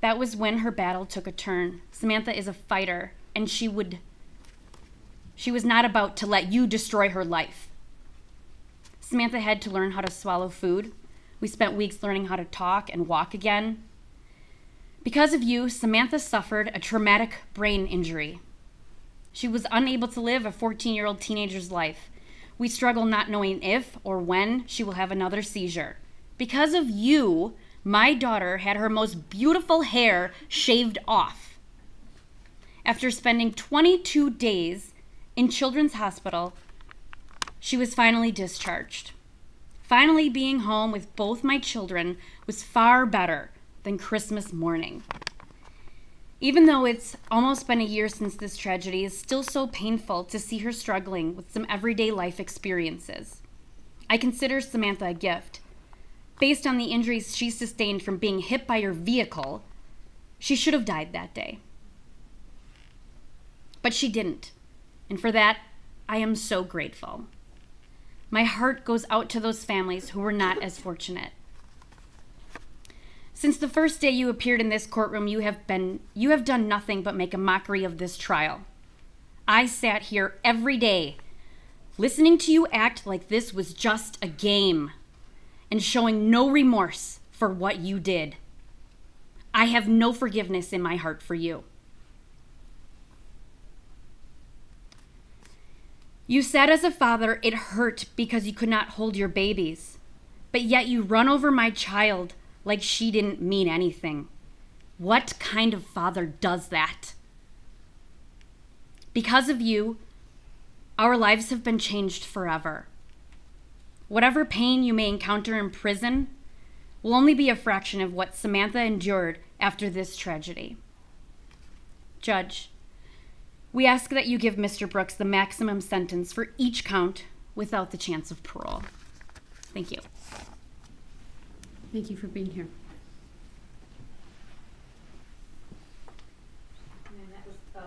That was when her battle took a turn. Samantha is a fighter, and she would. She was not about to let you destroy her life. Samantha had to learn how to swallow food. We spent weeks learning how to talk and walk again. Because of you, Samantha suffered a traumatic brain injury. She was unable to live a 14 year old teenager's life. We struggle not knowing if or when she will have another seizure. Because of you, my daughter had her most beautiful hair shaved off. After spending 22 days in Children's Hospital, she was finally discharged. Finally, being home with both my children was far better than Christmas morning. Even though it's almost been a year since this tragedy, it's still so painful to see her struggling with some everyday life experiences. I consider Samantha a gift. Based on the injuries she sustained from being hit by her vehicle, she should have died that day. But she didn't. And for that, I am so grateful. My heart goes out to those families who were not as fortunate. Since the first day you appeared in this courtroom, you have been you have done nothing but make a mockery of this trial. I sat here every day listening to you act like this was just a game and showing no remorse for what you did. I have no forgiveness in my heart for you. You said as a father it hurt because you could not hold your babies, but yet you run over my child like she didn't mean anything. What kind of father does that? Because of you, our lives have been changed forever. Whatever pain you may encounter in prison will only be a fraction of what Samantha endured after this tragedy. Judge, we ask that you give Mr. Brooks the maximum sentence for each count without the chance of parole. Thank you. Thank you for being here. And that was uh,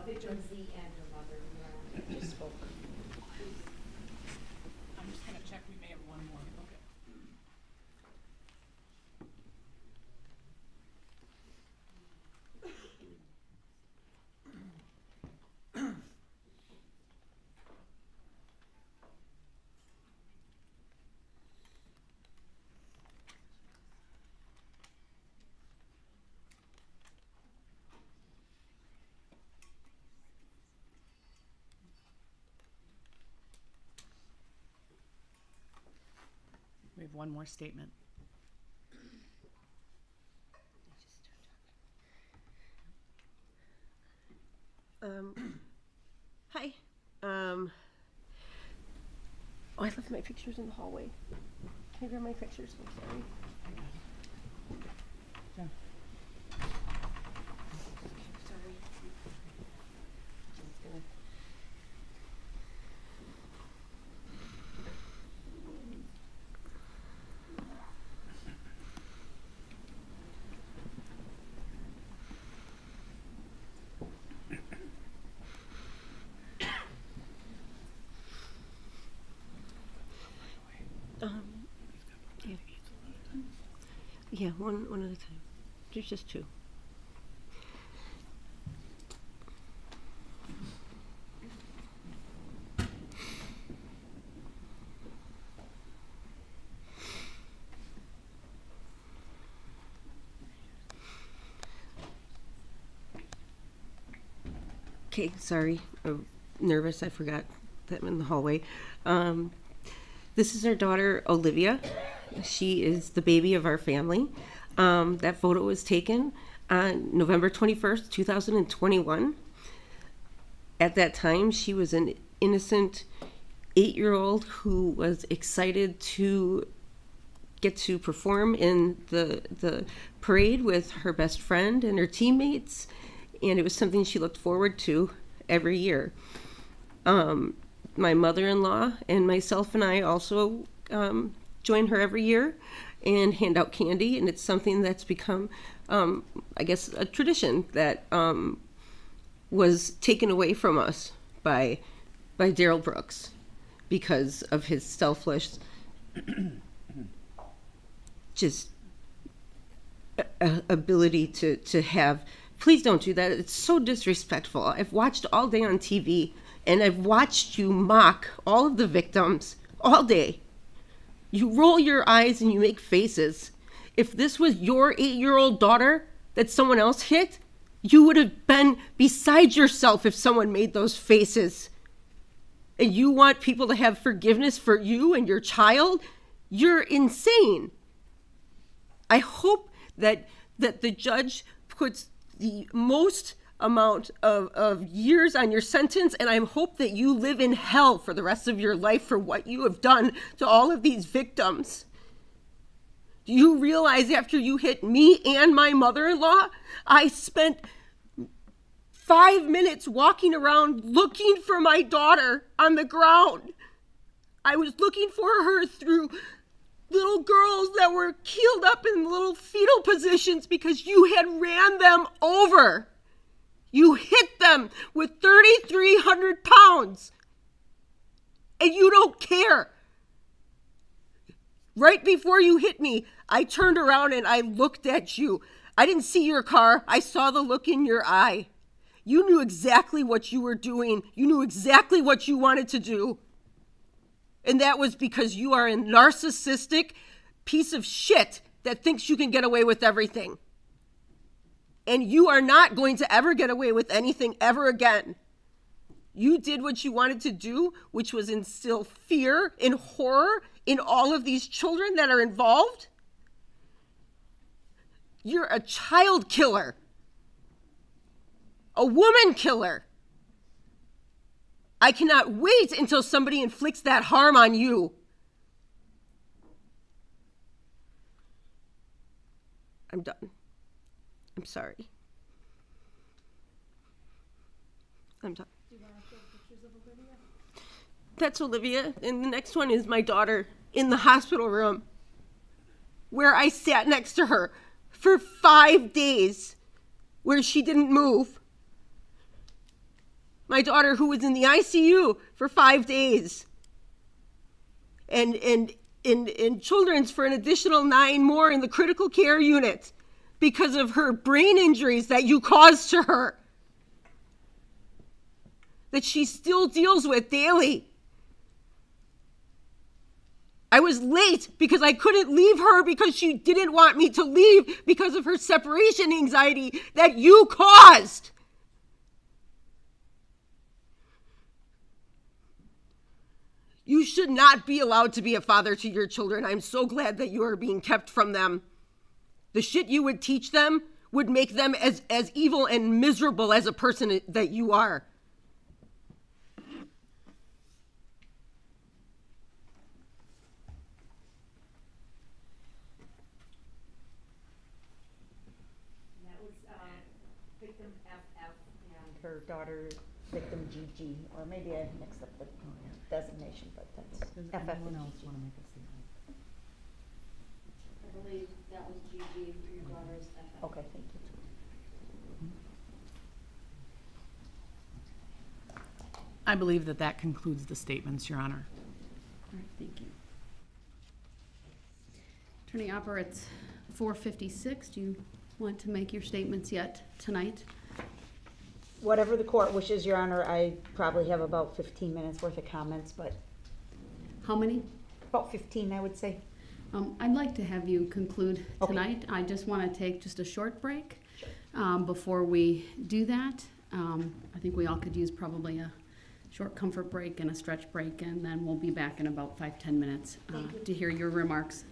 one more statement. Um, hi. Um, oh, I left my pictures in the hallway. Can I grab my pictures? I'm. Sorry. Jen's gonna- Um, yeah. Yeah, one one at a time. There's just two. Okay, sorry. I'm nervous. I forgot that I'm in the hallway. Um, this is our daughter, Olivia. She is the baby of our family. Um, that photo was taken on November 21st, 2021. At that time, she was an innocent eight year old who was excited to get to perform in the, the parade with her best friend and her teammates. And it was something she looked forward to every year. Um, my mother-in-law and myself and I also um, join her every year and hand out candy, and it's something that's become, um, I guess, a tradition that um, was taken away from us by by Darrell Brooks because of his selfless, just ability to to have. Please don't do that. It's so disrespectful. I've watched all day on TV and I've watched you mock all of the victims all day. You roll your eyes and you make faces. If this was your eight year old daughter that someone else hit, you would have been beside yourself if someone made those faces. And you want people to have forgiveness for you and your child? You're insane. I hope that that the judge puts the most amount of, of years on your sentence, and I hope that you live in hell for the rest of your life for what you have done to all of these victims. Do you realize after you hit me and my mother in law, I spent five minutes walking around looking for my daughter on the ground? I was looking for her through little girls that were keeled up in little fetal positions because you had ran them over. You hit them with 3,300 pounds. And you don't care. Right before you hit me, I turned around and I looked at you. I didn't see your car, I saw the look in your eye. You knew exactly what you were doing, you knew exactly what you wanted to do. And that was because you are a narcissistic piece of shit that thinks you can get away with everything. And you are not going to ever get away with anything ever again. You did what you wanted to do, which was instill fear and horror in all of these children that are involved. You're a child killer, a woman killer. I cannot wait until somebody inflicts that harm on you. I'm done. I'm sorry. I'm sorry. That's Olivia, and the next one is my daughter in the hospital room where I sat next to her for five days where she didn't move. My daughter, who was in the ICU for five days, and and in in children's for an additional nine more in the critical care unit because of her brain injuries that you caused to her that she still deals with daily. I was late because I couldn't leave her because she didn't want me to leave because of her separation anxiety that you caused. You should not be allowed to be a father to your children. I'm so glad that you are being kept from them. The shit you would teach them would make them as, as evil and miserable as a person that you are. That was uh, victim FF and her daughter, victim GG, or maybe I mixed up the designation, but that's FF and GG. I believe that was Gigi, your daughter's FF. Okay, thank you. I believe that that concludes the statements, Your Honor. All right, thank you. Attorney Opper, it's four fifty-six. Do you want to make your statements yet tonight? Whatever the court wishes, Your Honor, I probably have about fifteen minutes worth of comments, but. How many? About fifteen, I would say. Um, I'd like to have you conclude tonight. I just want to take just a short break um, before we do that. Um, I think we all could use probably a short comfort break and a stretch break, and then we'll be back in about five, ten minutes uh, to hear your remarks.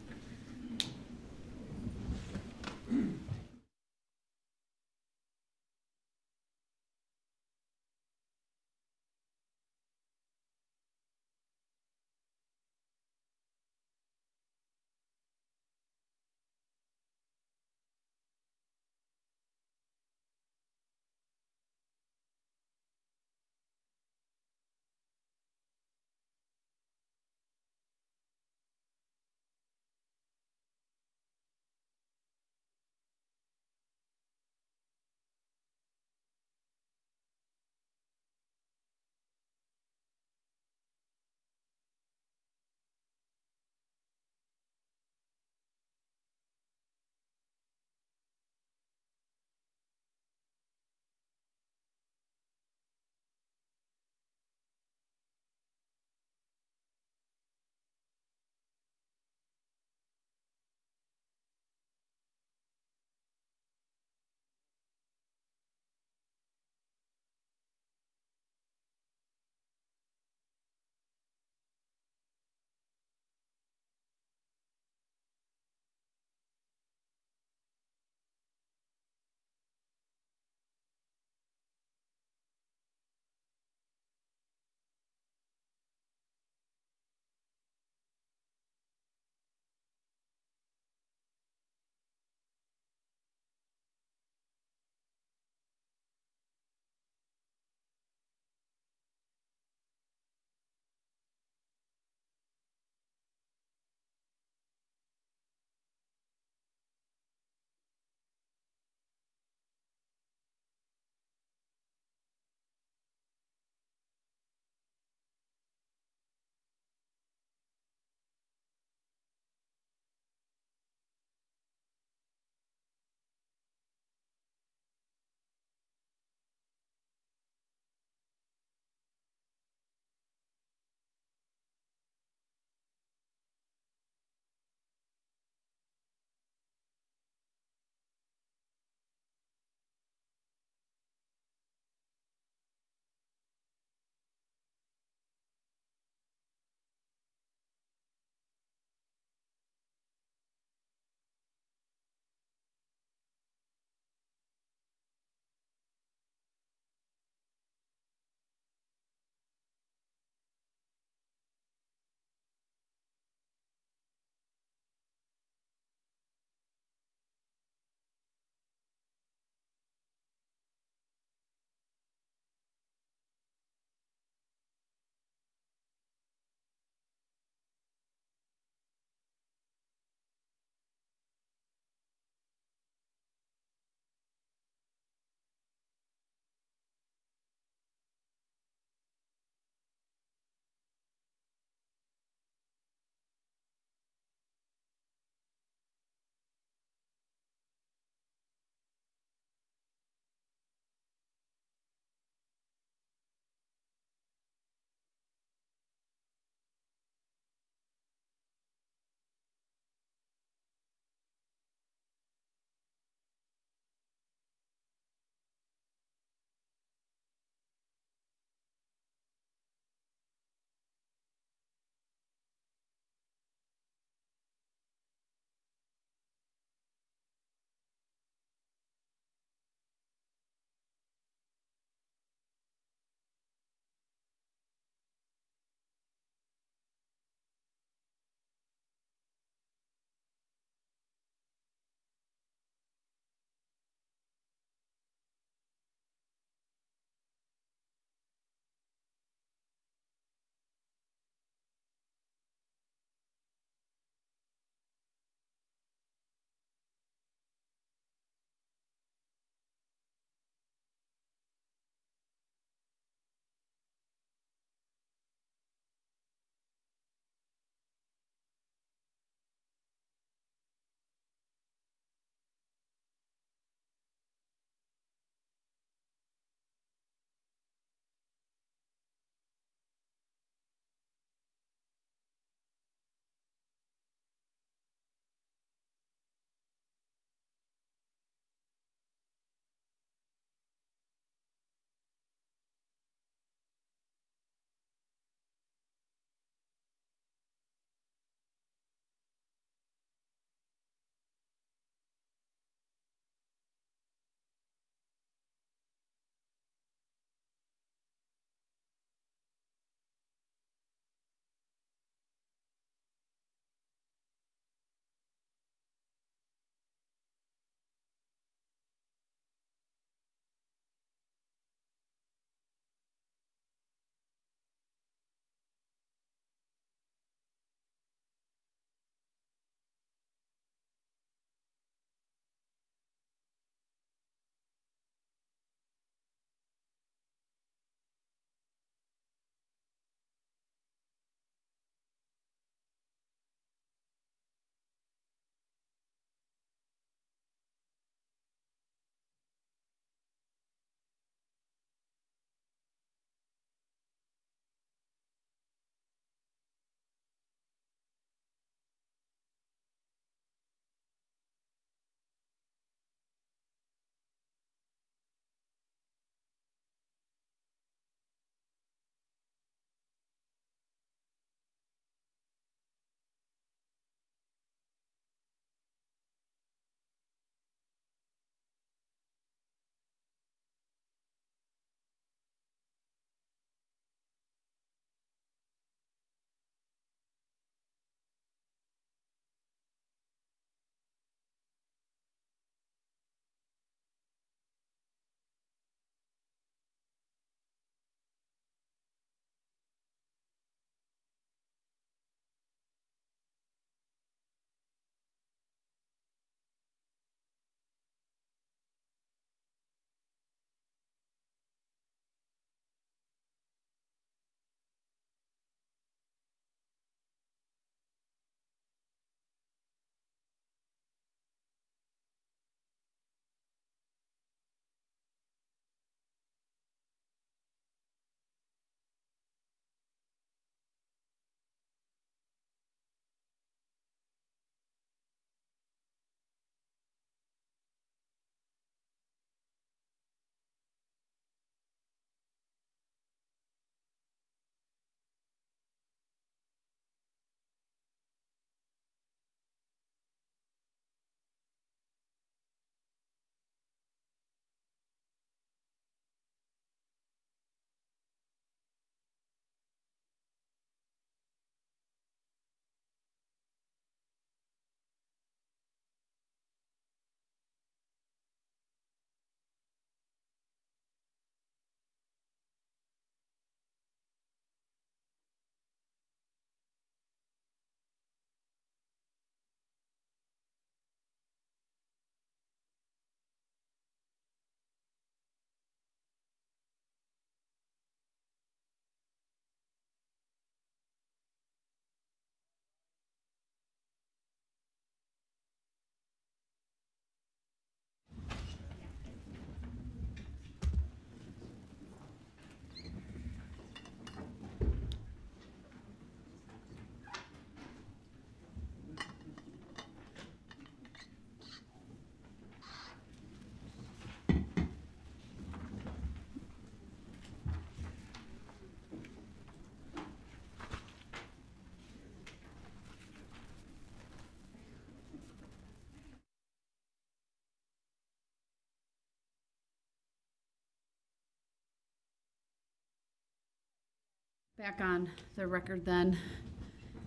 Back on the record then,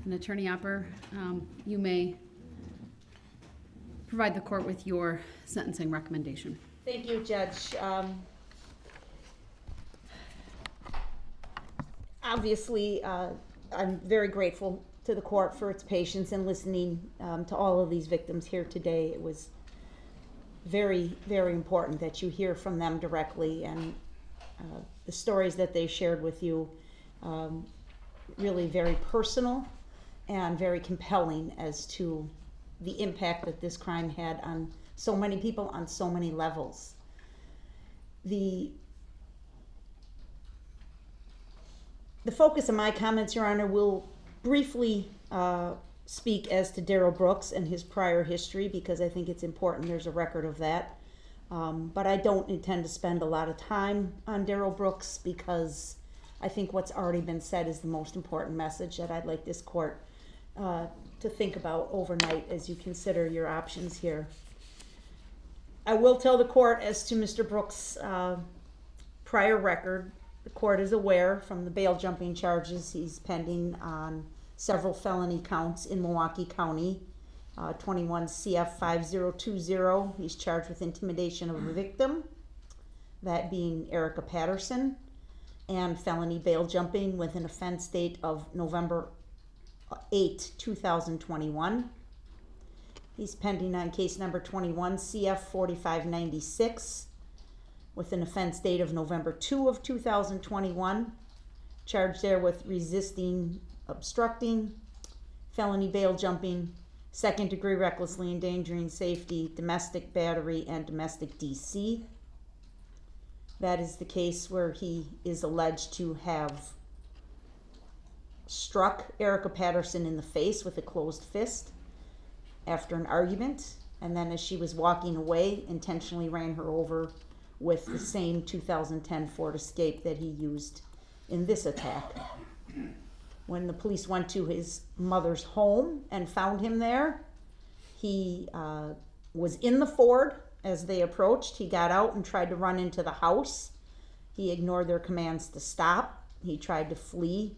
and Attorney Opper, um, you may provide the court with your sentencing recommendation. Thank you, Judge. Um, Obviously, uh, I'm very grateful to the court for its patience in listening um, to all of these victims here today. It was very, very important that you hear from them directly and uh, the stories that they shared with you, um, really very personal and very compelling as to the impact that this crime had on so many people on so many levels. The the focus of my comments, Your Honor, will briefly uh, speak as to Darrell Brooks and his prior history because I think it's important there's a record of that. Um, but I don't intend to spend a lot of time on Darrell Brooks because I think what's already been said is the most important message that I'd like this court uh, to think about overnight as you consider your options here. I will tell the court as to Mr. Brooks' uh, prior record. The court is aware from the bail jumping charges he's pending on several felony counts in Milwaukee County. Uh, 21 CF 5020, he's charged with intimidation of a victim, that being Erica Patterson, and felony bail jumping with an offense date of November 8, 2021. He's pending on case number 21 CF 4596 with an offense date of November 2 of 2021. Charged there with resisting, obstructing, felony bail jumping, second degree recklessly endangering safety, domestic battery, and domestic DC. That is the case where he is alleged to have struck Erica Patterson in the face with a closed fist after an argument, and then as she was walking away, intentionally ran her over with the same 2010 Ford Escape that he used in this attack. When the police went to his mother's home and found him there, he uh, was in the Ford as they approached. He got out and tried to run into the house. He ignored their commands to stop. He tried to flee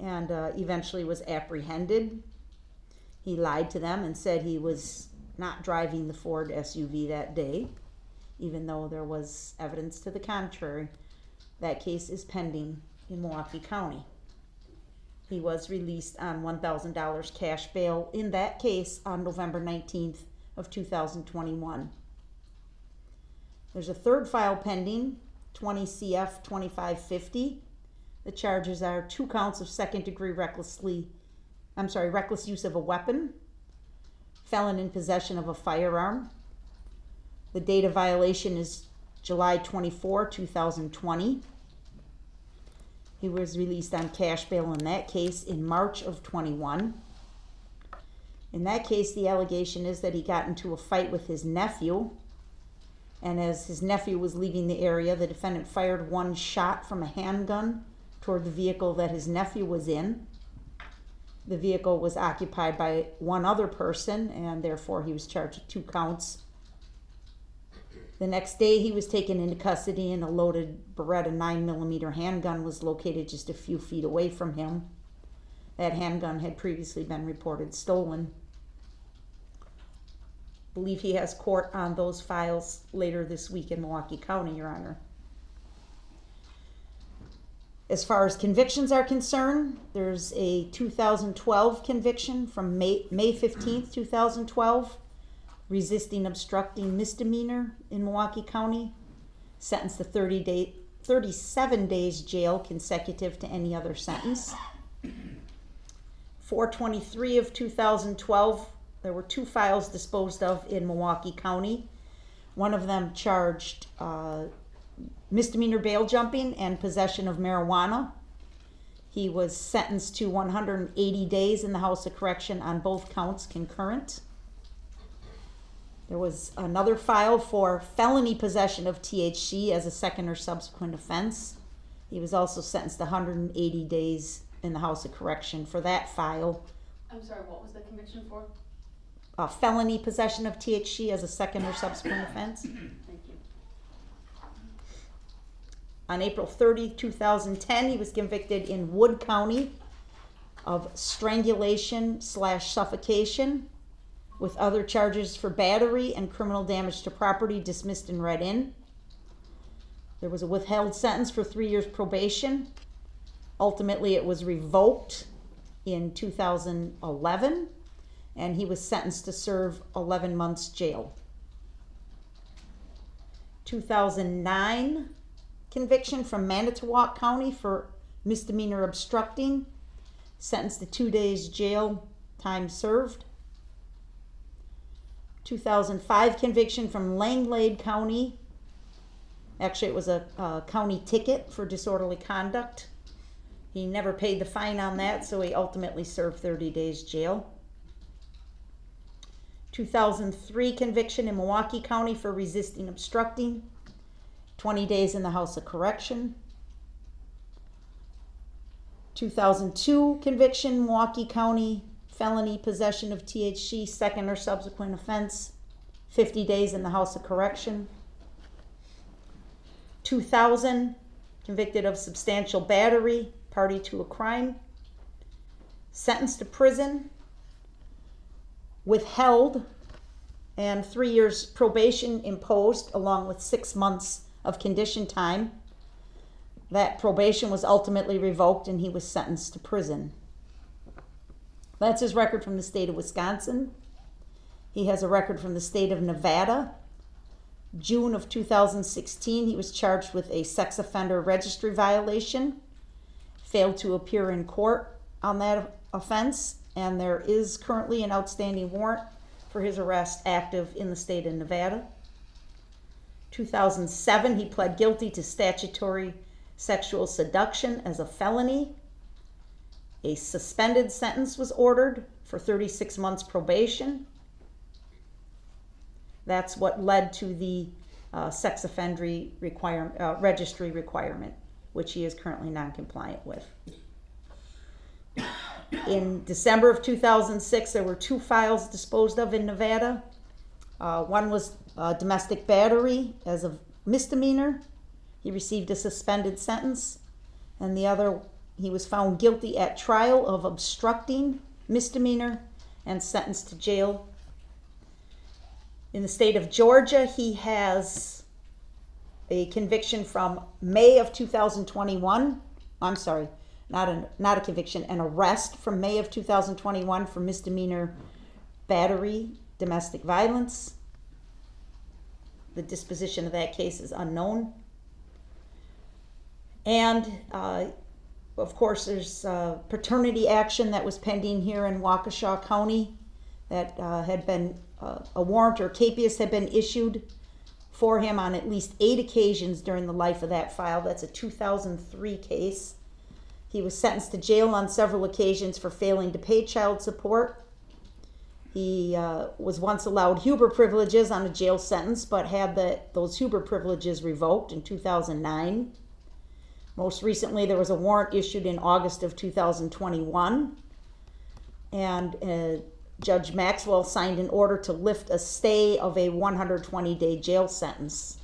and uh, eventually was apprehended. He lied to them and said he was not driving the Ford SUV that day, even though there was evidence to the contrary. That case is pending in Milwaukee County. He was released on $1,000 cash bail in that case on November 19th of 2021. There's a third file pending, 20 CF 2550. The charges are two counts of second degree recklessly, I'm sorry, reckless use of a weapon, felon in possession of a firearm. The date of violation is July 24, 2020. He was released on cash bail in that case in March of 21. In that case, the allegation is that he got into a fight with his nephew. And as his nephew was leaving the area, the defendant fired one shot from a handgun toward the vehicle that his nephew was in. The vehicle was occupied by one other person, and therefore he was charged with two counts. The next day, he was taken into custody, and a loaded Beretta 9mm handgun was located just a few feet away from him. That handgun had previously been reported stolen. Believe he has court on those files later this week in Milwaukee County, Your Honor. As far as convictions are concerned, there's a 2012 conviction from May, May 15th, 2012, resisting obstructing misdemeanor in Milwaukee County, sentenced to 30 day, 37 days jail consecutive to any other sentence. 423 of 2012, there were two files disposed of in Milwaukee County. One of them charged uh, misdemeanor bail jumping and possession of marijuana. He was sentenced to 180 days in the House of Correction on both counts concurrent. There was another file for felony possession of THC as a second or subsequent offense. He was also sentenced to 180 days in the House of Correction for that file. I'm sorry, what was the conviction for? Uh, felony possession of THC as a second or subsequent offense. On April 30, 2010, he was convicted in Wood County of strangulation slash suffocation with other charges for battery and criminal damage to property dismissed and read in. There was a withheld sentence for three years probation. Ultimately, it was revoked in 2011, and he was sentenced to serve 11 months jail. 2009 conviction from Manitowoc County for misdemeanor obstructing, sentenced to two days jail, time served. 2005 conviction from Langlade County. Actually, it was a, a county ticket for disorderly conduct. He never paid the fine on that, so he ultimately served 30 days jail. 2003 conviction in Milwaukee County for resisting obstructing. 20 days in the House of Correction. 2002 conviction, Milwaukee County felony possession of THC, second or subsequent offense, 50 days in the House of Correction. 2000 convicted of substantial battery, party to a crime, sentenced to prison, withheld, and three years probation imposed, along with six months of condition time. That probation was ultimately revoked and he was sentenced to prison. That's his record from the state of Wisconsin. He has a record from the state of Nevada. June of 2016, he was charged with a sex offender registry violation, failed to appear in court on that offense, and there is currently an outstanding warrant for his arrest active in the state of Nevada. 2007, he pled guilty to statutory sexual seduction as a felony. A suspended sentence was ordered for 36 months probation. That's what led to the uh, sex offender require, uh, registry requirement, which he is currently non-compliant with. In December of 2006, there were two files disposed of in Nevada. Uh, one was uh, domestic battery as a misdemeanor. He received a suspended sentence. And the other, he was found guilty at trial of obstructing misdemeanor and sentenced to jail. In the state of Georgia, he has a conviction from May of 2021. I'm sorry, not a, not a conviction, an arrest from May of 2021 for misdemeanor battery, domestic violence. The disposition of that case is unknown. And uh, of course, there's uh, paternity action that was pending here in Waukesha County that uh, had been uh, a warrant or capias had been issued for him on at least eight occasions during the life of that file. That's a 2003 case. He was sentenced to jail on several occasions for failing to pay child support. He uh, was once allowed Huber privileges on a jail sentence, but had the, those Huber privileges revoked in 2009. Most recently, there was a warrant issued in August of 2021, and uh, Judge Maxwell signed an order to lift a stay of a 120 day jail sentence.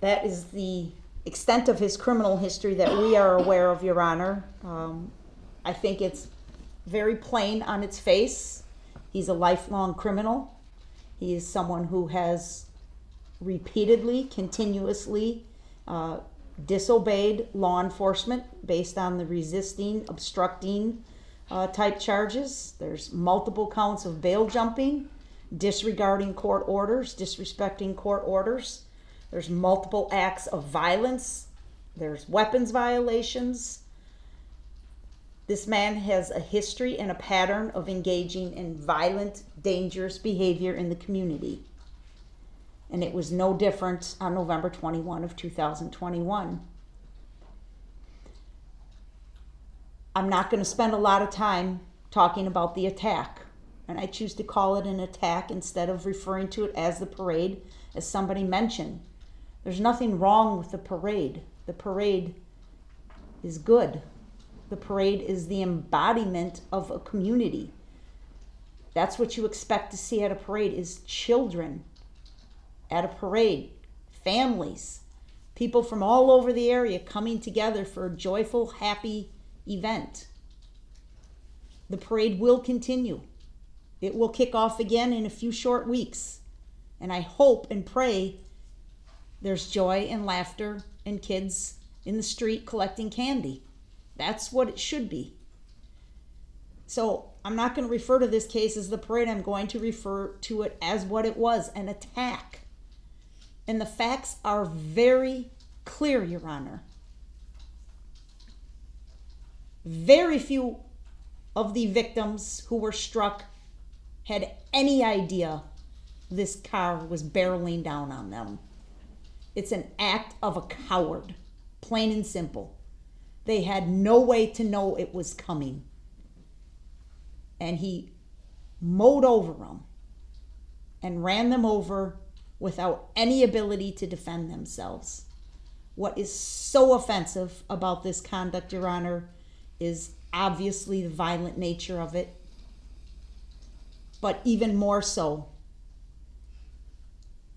That is the extent of his criminal history that we are aware of, Your Honor. Um, I think it's very plain on its face. He's a lifelong criminal. He is someone who has repeatedly, continuously uh, disobeyed law enforcement based on the resisting, obstructing uh, type charges. There's multiple counts of bail jumping, disregarding court orders, disrespecting court orders. There's multiple acts of violence. There's weapons violations. This man has a history and a pattern of engaging in violent, dangerous behavior in the community. And it was no different on November 21 of 2021. I'm not going to spend a lot of time talking about the attack. And I choose to call it an attack instead of referring to it as the parade, as somebody mentioned. There's nothing wrong with the parade. The parade is good. The parade is the embodiment of a community. That's what you expect to see at a parade is children at a parade, families, people from all over the area coming together for a joyful, happy event. The parade will continue. It will kick off again in a few short weeks. And I hope and pray there's joy and laughter and kids in the street collecting candy. That's what it should be. So I'm not going to refer to this case as the parade. I'm going to refer to it as what it was an attack. And the facts are very clear, Your Honor. Very few of the victims who were struck had any idea this car was barreling down on them. It's an act of a coward, plain and simple. They had no way to know it was coming. And he mowed over them and ran them over without any ability to defend themselves. What is so offensive about this conduct, Your Honor, is obviously the violent nature of it, but even more so,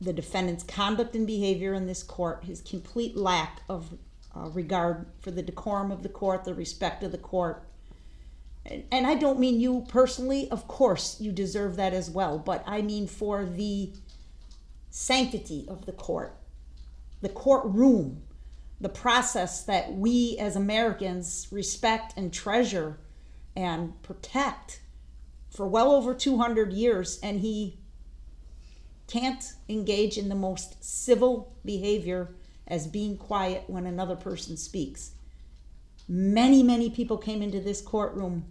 the defendant's conduct and behavior in this court, his complete lack of uh, regard for the decorum of the court, the respect of the court. And, and I don't mean you personally, of course, you deserve that as well, but I mean for the sanctity of the court, the courtroom, the process that we as Americans respect and treasure and protect for well over 200 years, and he can't engage in the most civil behavior as being quiet when another person speaks. Many, many people came into this courtroom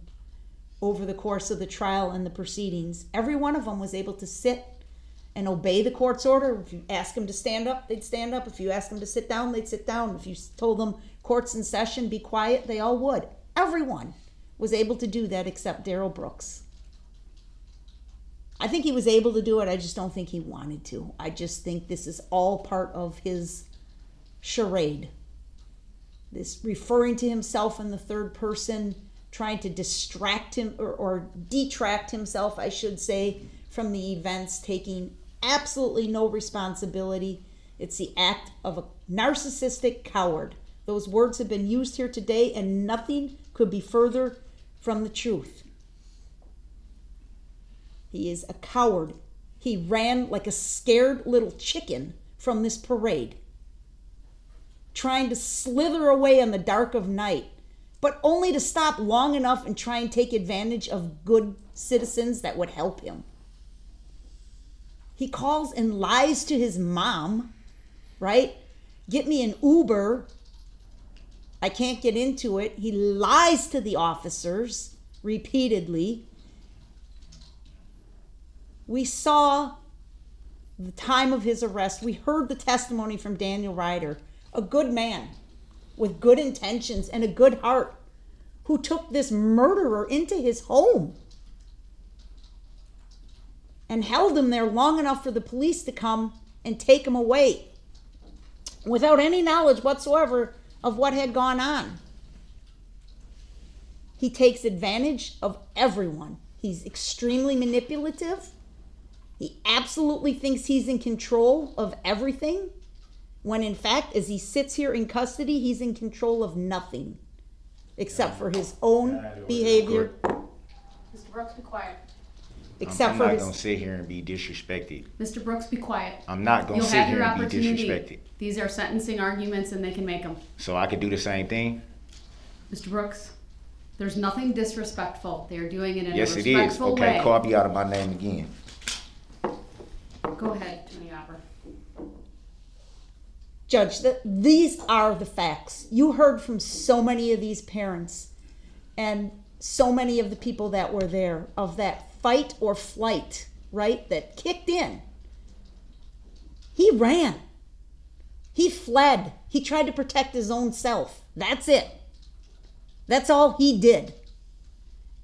over the course of the trial and the proceedings. Every one of them was able to sit and obey the court's order. If you ask them to stand up, they'd stand up. If you ask them to sit down, they'd sit down. If you told them court's in session, be quiet, they all would. Everyone was able to do that except Darrell Brooks. I think he was able to do it. I just don't think he wanted to. I just think this is all part of his charade. This referring to himself in the third person, trying to distract him or, or detract himself, I should say, from the events, taking absolutely no responsibility. It's the act of a narcissistic coward. Those words have been used here today, and nothing could be further from the truth. He is a coward. He ran like a scared little chicken from this parade, trying to slither away in the dark of night, but only to stop long enough and try and take advantage of good citizens that would help him. He calls and lies to his mom, right? Get me an Uber. I can't get into it. He lies to the officers repeatedly. We saw the time of his arrest. We heard the testimony from Daniel Ryder, a good man with good intentions and a good heart who took this murderer into his home and held him there long enough for the police to come and take him away without any knowledge whatsoever of what had gone on. He takes advantage of everyone. He's extremely manipulative. He absolutely thinks he's in control of everything, when in fact, as he sits here in custody, he's in control of nothing except for his own behavior. Mr. Brooks, be quiet. Except I'm for not gonna sit here and be disrespected. Mr. Brooks, be quiet. I'm not gonna You'll sit have here your and be opportunity. disrespected. These are sentencing arguments and they can make them. So I could do the same thing. Mr. Brooks, there's nothing disrespectful. They are doing it in yes, a it is. respectful Okay, way. call me out of my name again. Go ahead, Attorney Opper. Judge, the, these are the facts. You heard from so many of these parents and so many of the people that were there of that fight or flight, right? That kicked in. He ran. He fled. He tried to protect his own self. That's it. That's all he did.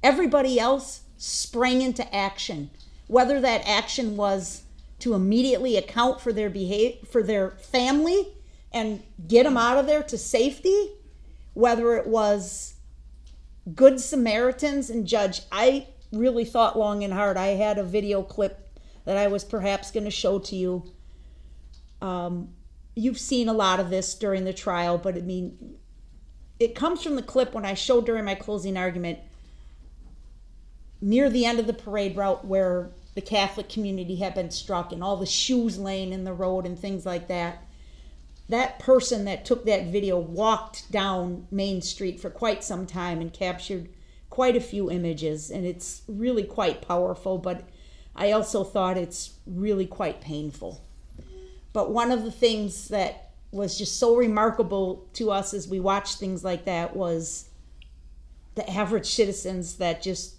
Everybody else sprang into action. Whether that action was to immediately account for their behavior for their family and get them out of there to safety, whether it was good Samaritans and judge, I really thought long and hard. I had a video clip that I was perhaps going to show to you. Um, you've seen a lot of this during the trial, but I mean, it comes from the clip when I showed during my closing argument near the end of the parade route where the Catholic community had been struck and all the shoes laying in the road and things like that. That person that took that video walked down Main Street for quite some time and captured quite a few images, and it's really quite powerful, but I also thought it's really quite painful. But one of the things that was just so remarkable to us as we watched things like that was the average citizens that just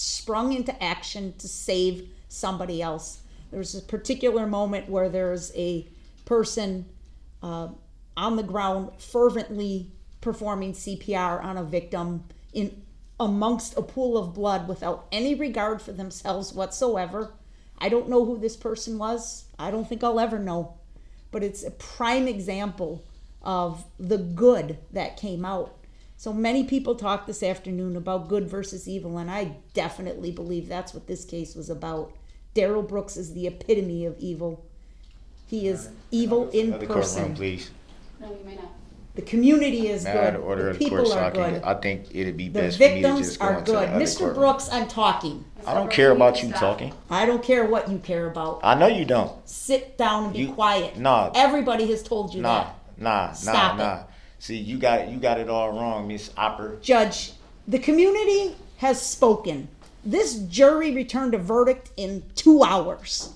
sprung into action to save somebody else. There's a particular moment where there's a person uh, on the ground fervently performing CPR on a victim in amongst a pool of blood without any regard for themselves whatsoever. I don't know who this person was. I don't think I'll ever know. But it's a prime example of the good that came out. So many people talked this afternoon about good versus evil, and I definitely believe that's what this case was about. Darrell Brooks is the epitome of evil. He is evil in Other courtroom, person. please. No, you may not. The community is May good. order The of the court people so I are good. I think it'd be The best for me to just go are into the good. Mr. courtroom. Brooks, I'm talking. I don't care about you talking. I don't care what you care about. I know you don't. Sit down and be You- quiet. Nah. Everybody has told you Nah, that. nah, Stop nah, it. Nah. See, you got you got it all wrong, Miss Opper. Judge, the community has spoken. This jury returned a verdict in two hours.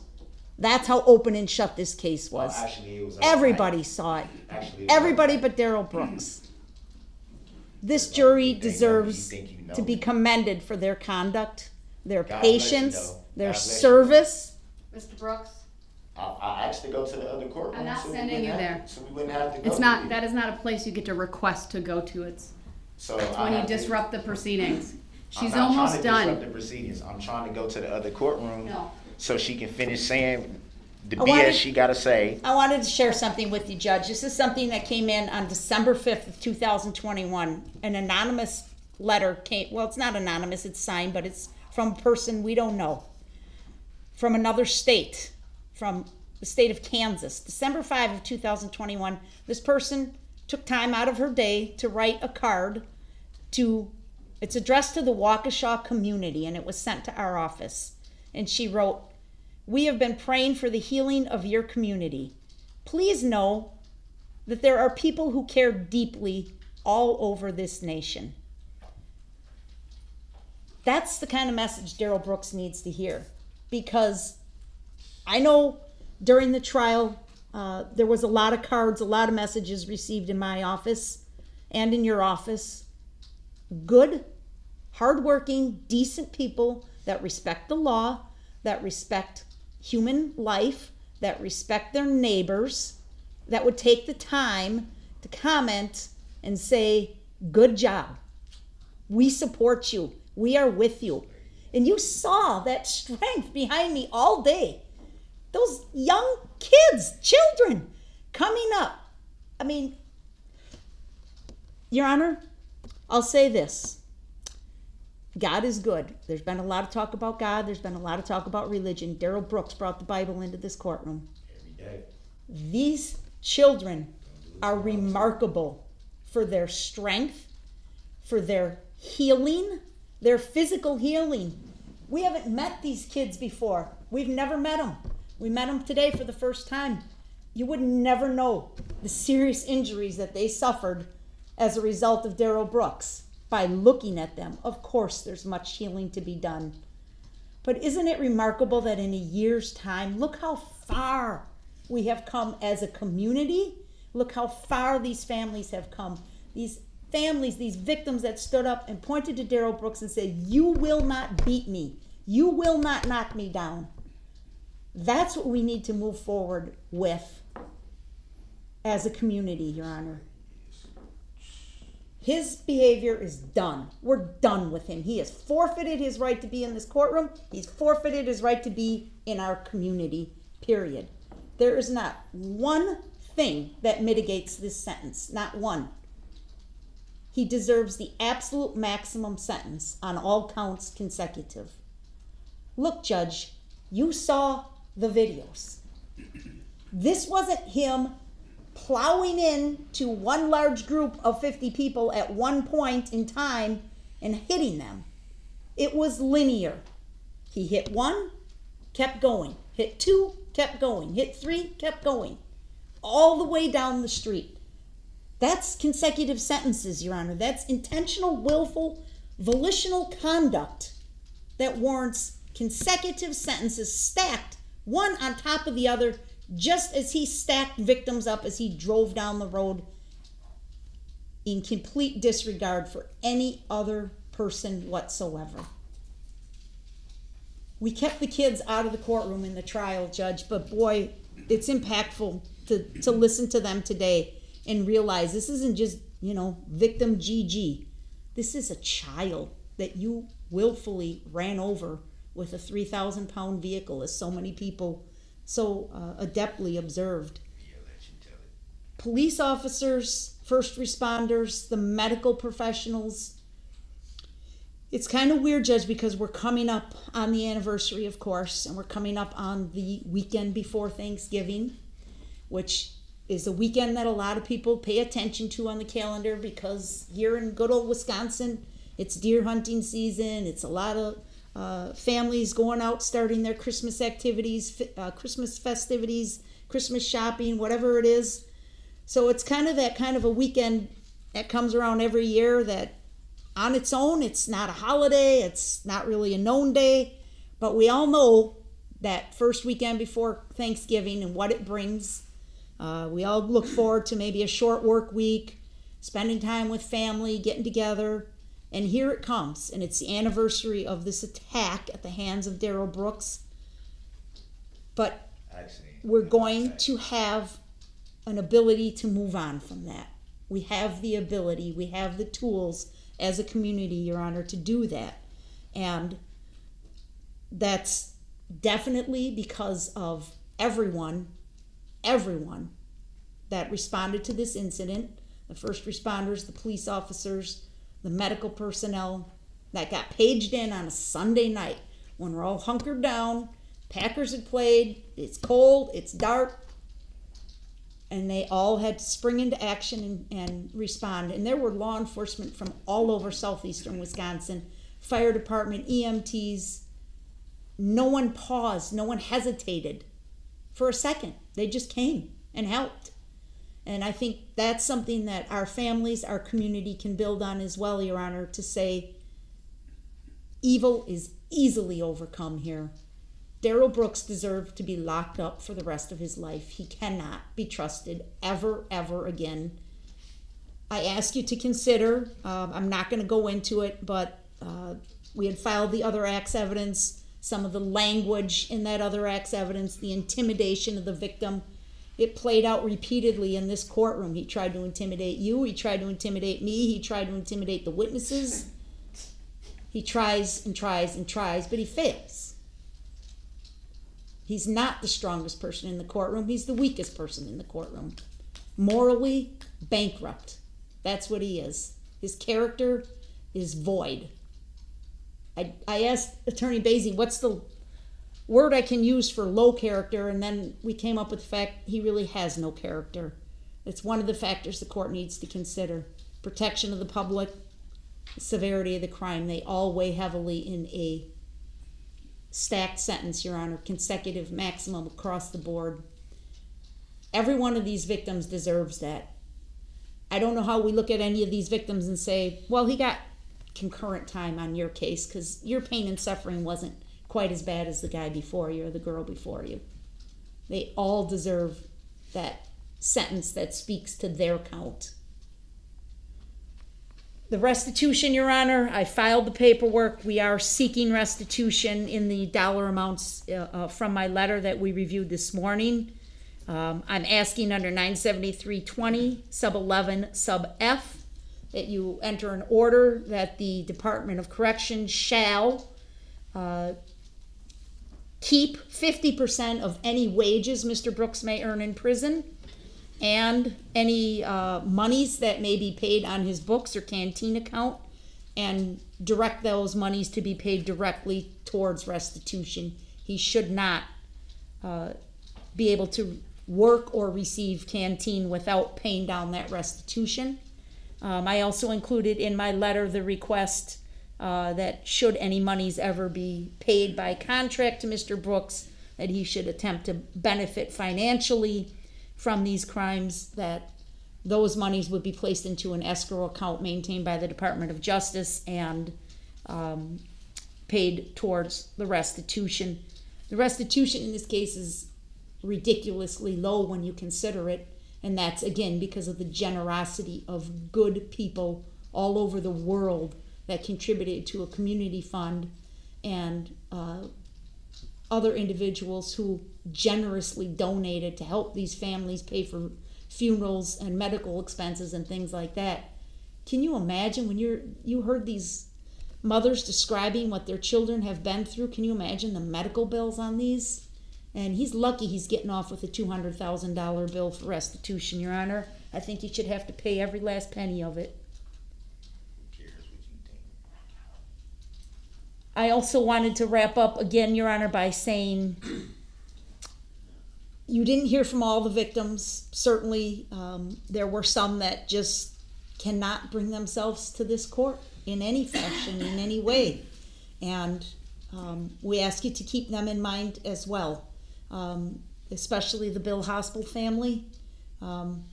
That's how open and shut this case was. actually, it was Everybody saw it. Actually, it Everybody but Darrell Brooks. This jury deserves think you know to be commended for their conduct, their God bless you, patience, their God you. service. Mr. Brooks, I, I asked to go to the other courtroom. I'm not so we sending wouldn't you have- there. So we wouldn't have to go. it's not. you. That is not a place you get to request to go to. It's So it's I when you have to- disrupt the proceedings. I'm She's not trying almost to disrupt done. the proceedings. I'm trying to go to the other courtroom No. so she can finish saying the I BS wanted- she got to say. I wanted to share something with you, Judge. This is something that came in on December 5th of 2021. An anonymous letter came, well, it's not anonymous, it's signed, but it's from a person we don't know. From another state, from the state of Kansas. December 5 of 2021, this person took time out of her day to write a card to it's addressed to the Waukesha community and it was sent to our office. And she wrote, we have been praying for the healing of your community. Please know that there are people who care deeply all over this nation. That's the kind of message Darrell Brooks needs to hear because I know during the trial uh, there was a lot of cards, a lot of messages received in my office and in your office. Good, hardworking, decent people that respect the law, that respect human life, that respect their neighbors, that would take the time to comment and say, Good job. We support you. We are with you. And you saw that strength behind me all day. Those young kids, children coming up. I mean, Your Honor, I'll say this God is good. There's been a lot of talk about God, there's been a lot of talk about religion. Darrell Brooks brought the Bible into this courtroom. These children are remarkable for their strength, for their healing, their physical healing. We haven't met these kids before. We've never met them. We met them today for the first time. You would never know the serious injuries that they suffered as a result of Darrell Brooks by looking at them. Of course, there's much healing to be done. But isn't it remarkable that in a year's time, look how far we have come as a community? Look how far these families have come. These families, these victims that stood up and pointed to Darrell Brooks and said, You will not beat me. You will not knock me down. That's what we need to move forward with as a community, Your Honor. His behavior is done. We're done with him. He has forfeited his right to be in this courtroom. He's forfeited his right to be in our community, period. There is not one thing that mitigates this sentence. Not one. he deserves the absolute maximum sentence on all counts consecutive. Look, Judge, you saw the videos. This wasn't him plowing in to one large group of 50 people at one point in time and hitting them. It was linear. He hit one, kept going. Hit two, kept going. Hit three, kept going. All the way down the street. That's consecutive sentences, Your Honor. That's intentional, willful, volitional conduct that warrants consecutive sentences stacked one on top of the other, just as he stacked victims up as he drove down the road in complete disregard for any other person whatsoever. We kept the kids out of the courtroom in the trial, Judge, but boy, it's impactful to, to listen to them today and realize this isn't just, you know, victim GG. This is a child that you willfully ran over with a 3,000 pound vehicle, as so many people so uh, adeptly observed. Police officers, first responders, the medical professionals. It's kind of weird, Judge, because we're coming up on the anniversary, of course, and we're coming up on the weekend before Thanksgiving, which is a weekend that a lot of people pay attention to on the calendar because here in good old Wisconsin, it's deer hunting season. It's a lot of uh, families going out, starting their Christmas activities, uh, Christmas festivities, Christmas shopping, whatever it is. So it's kind of that kind of a weekend that comes around every year that on its own, it's not a holiday, it's not really a known day, but we all know that first weekend before Thanksgiving and what it brings. Uh, we all look forward to maybe a short work week, spending time with family, getting together. And here it comes, and it's the anniversary of this attack at the hands of Darrell Brooks. But we're going to have an ability to move on from that. We have the ability, we have the tools as a community, Your Honor, to do that. And that's definitely because of everyone, everyone that responded to this incident the first responders, the police officers, the medical personnel that got paged in on a Sunday night when we're all hunkered down. Packers had played, it's cold, it's dark, and they all had to spring into action and, and respond. And there were law enforcement from all over southeastern Wisconsin, fire department, EMTs. No one paused, no one hesitated for a second. They just came and helped. And I think that's something that our families, our community can build on as well, Your Honor, to say evil is easily overcome here. Darrell Brooks deserved to be locked up for the rest of his life. He cannot be trusted ever, ever again. I ask you to consider, um, I'm not going to go into it, but uh, we had filed the other acts evidence, some of the language in that other acts evidence, the intimidation of the victim it played out repeatedly in this courtroom. He tried to intimidate you, he tried to intimidate me, he tried to intimidate the witnesses. He tries and tries and tries, but he fails. He's not the strongest person in the courtroom, he's the weakest person in the courtroom. Morally bankrupt. That's what he is. His character is void. I, I asked Attorney Boese, what's the word I can use for low character, and then we came up with the fact he really has no character. It's one of the factors the court needs to consider. Protection of the public, severity of the crime, they all weigh heavily in a stacked sentence, Your Honor, consecutive maximum across the board. Every one of these victims deserves that. I don't know how we look at any of these victims and say, well, he got concurrent time on your case because your pain and suffering wasn't quite as bad as the guy before you or the girl before you. They all deserve that sentence that speaks to their count. The restitution, Your Honor, I filed the paperwork. We are seeking restitution in the dollar amounts uh, uh, from my letter that we reviewed this morning. Um, I'm asking under 97320, sub 11, sub F, that you enter an order that the Department of Corrections shall uh, keep 50% of any wages Mr. Brooks may earn in prison and any uh, monies that may be paid on his books or canteen account and direct those monies to be paid directly towards restitution. He should not uh, be able to work or receive canteen without paying down that restitution. Um, I also included in my letter the request uh, that should any monies ever be paid by contract to Mr. Brooks, that he should attempt to benefit financially from these crimes, that those monies would be placed into an escrow account maintained by the Department of Justice and um, paid towards the restitution. The restitution in this case is ridiculously low when you consider it, and that's again because of the generosity of good people all over the world that contributed to a community fund and uh, other individuals who generously donated to help these families pay for funerals and medical expenses and things like that. Can you imagine when you're you heard these mothers describing what their children have been through? Can you imagine the medical bills on these? And he's lucky he's getting off with a two hundred thousand dollar bill for restitution, Your Honor. I think he should have to pay every last penny of it. I also wanted to wrap up again, Your Honor, by saying you didn't hear from all the victims. Certainly, um, there were some that just cannot bring themselves to this court in any fashion, in any way. And um, we ask you to keep them in mind as well, um, especially the Bill Hospel family. Um,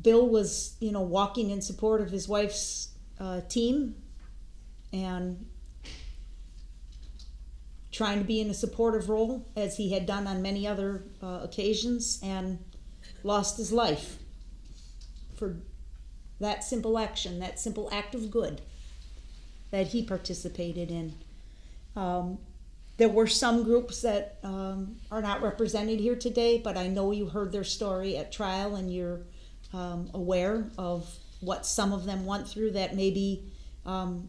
Bill was, you know, walking in support of his wife's uh, team and trying to be in a supportive role as he had done on many other uh, occasions and lost his life for that simple action, that simple act of good that he participated in. Um, there were some groups that um, are not represented here today, but I know you heard their story at trial and you're um, aware of what some of them went through that maybe um,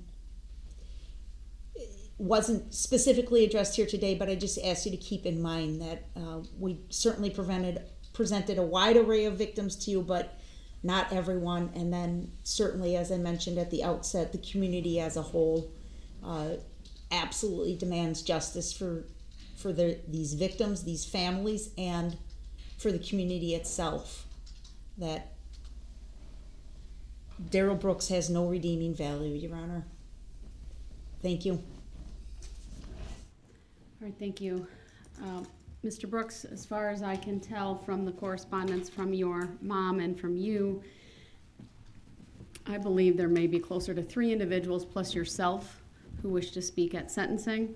wasn't specifically addressed here today, but I just ask you to keep in mind that uh, we certainly prevented presented a wide array of victims to you, but not everyone. And then certainly, as I mentioned at the outset, the community as a whole uh, absolutely demands justice for for the, these victims, these families, and for the community itself. That Darrell Brooks has no redeeming value, Your Honor. Thank you. All right, thank you. Uh, Mr. Brooks, as far as I can tell from the correspondence from your mom and from you, I believe there may be closer to three individuals plus yourself who wish to speak at sentencing.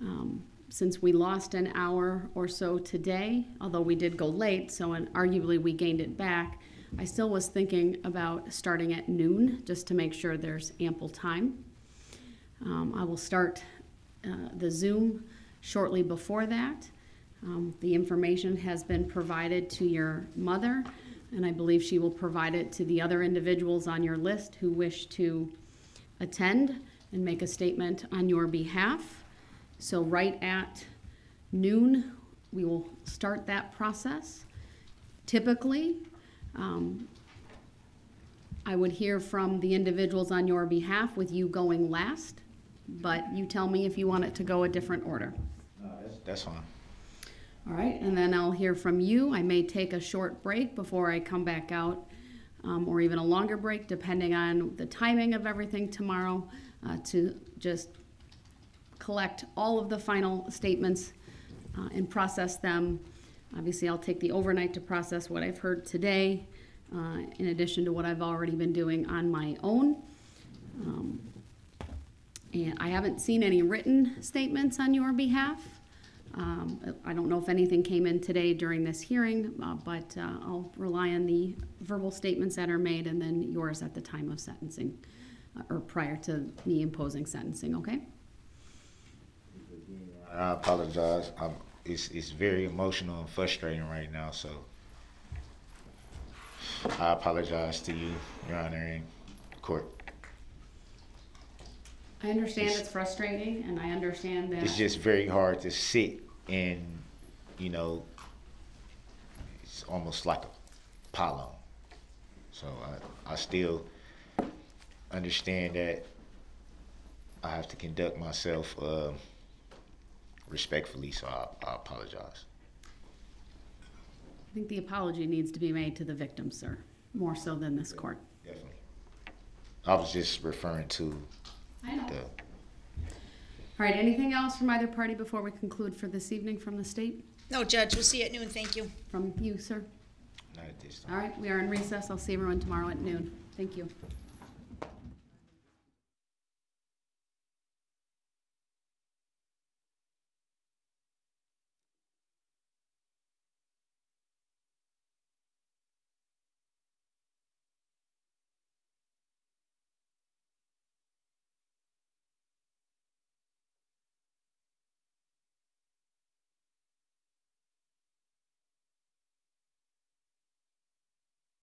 Um, since we lost an hour or so today, although we did go late, so arguably we gained it back, I still was thinking about starting at noon just to make sure there's ample time. Um, I will start uh, the Zoom shortly before that. Um, the information has been provided to your mother, and I believe she will provide it to the other individuals on your list who wish to attend and make a statement on your behalf. So, right at noon, we will start that process. Typically, um, I would hear from the individuals on your behalf with you going last, but you tell me if you want it to go a different order. That's, that's fine. All right, and then I'll hear from you. I may take a short break before I come back out, um, or even a longer break, depending on the timing of everything tomorrow, uh, to just collect all of the final statements uh, and process them. Obviously, I'll take the overnight to process what I've heard today, uh, in addition to what I've already been doing on my own. Um, and I haven't seen any written statements on your behalf. Um, I don't know if anything came in today during this hearing, uh, but uh, I'll rely on the verbal statements that are made and then yours at the time of sentencing uh, or prior to me imposing sentencing, okay? I apologize. I'm, it's it's very emotional and frustrating right now. So I apologize to you, Your Honor, and court. I understand it's frustrating and I understand that. It's just very hard to sit and, you know, it's almost like a pylon. So I, I still understand that I have to conduct myself uh, respectfully. So I, I apologize. I think the apology needs to be made to the victim, sir, more so than this court. Definitely. I was just referring to I know. the. All right, anything else from either party before we conclude for this evening from the state? No, Judge, we'll see you at noon. Thank you. From you, sir? Not at this time. All right, we are in recess. I'll see everyone tomorrow at noon. Thank you.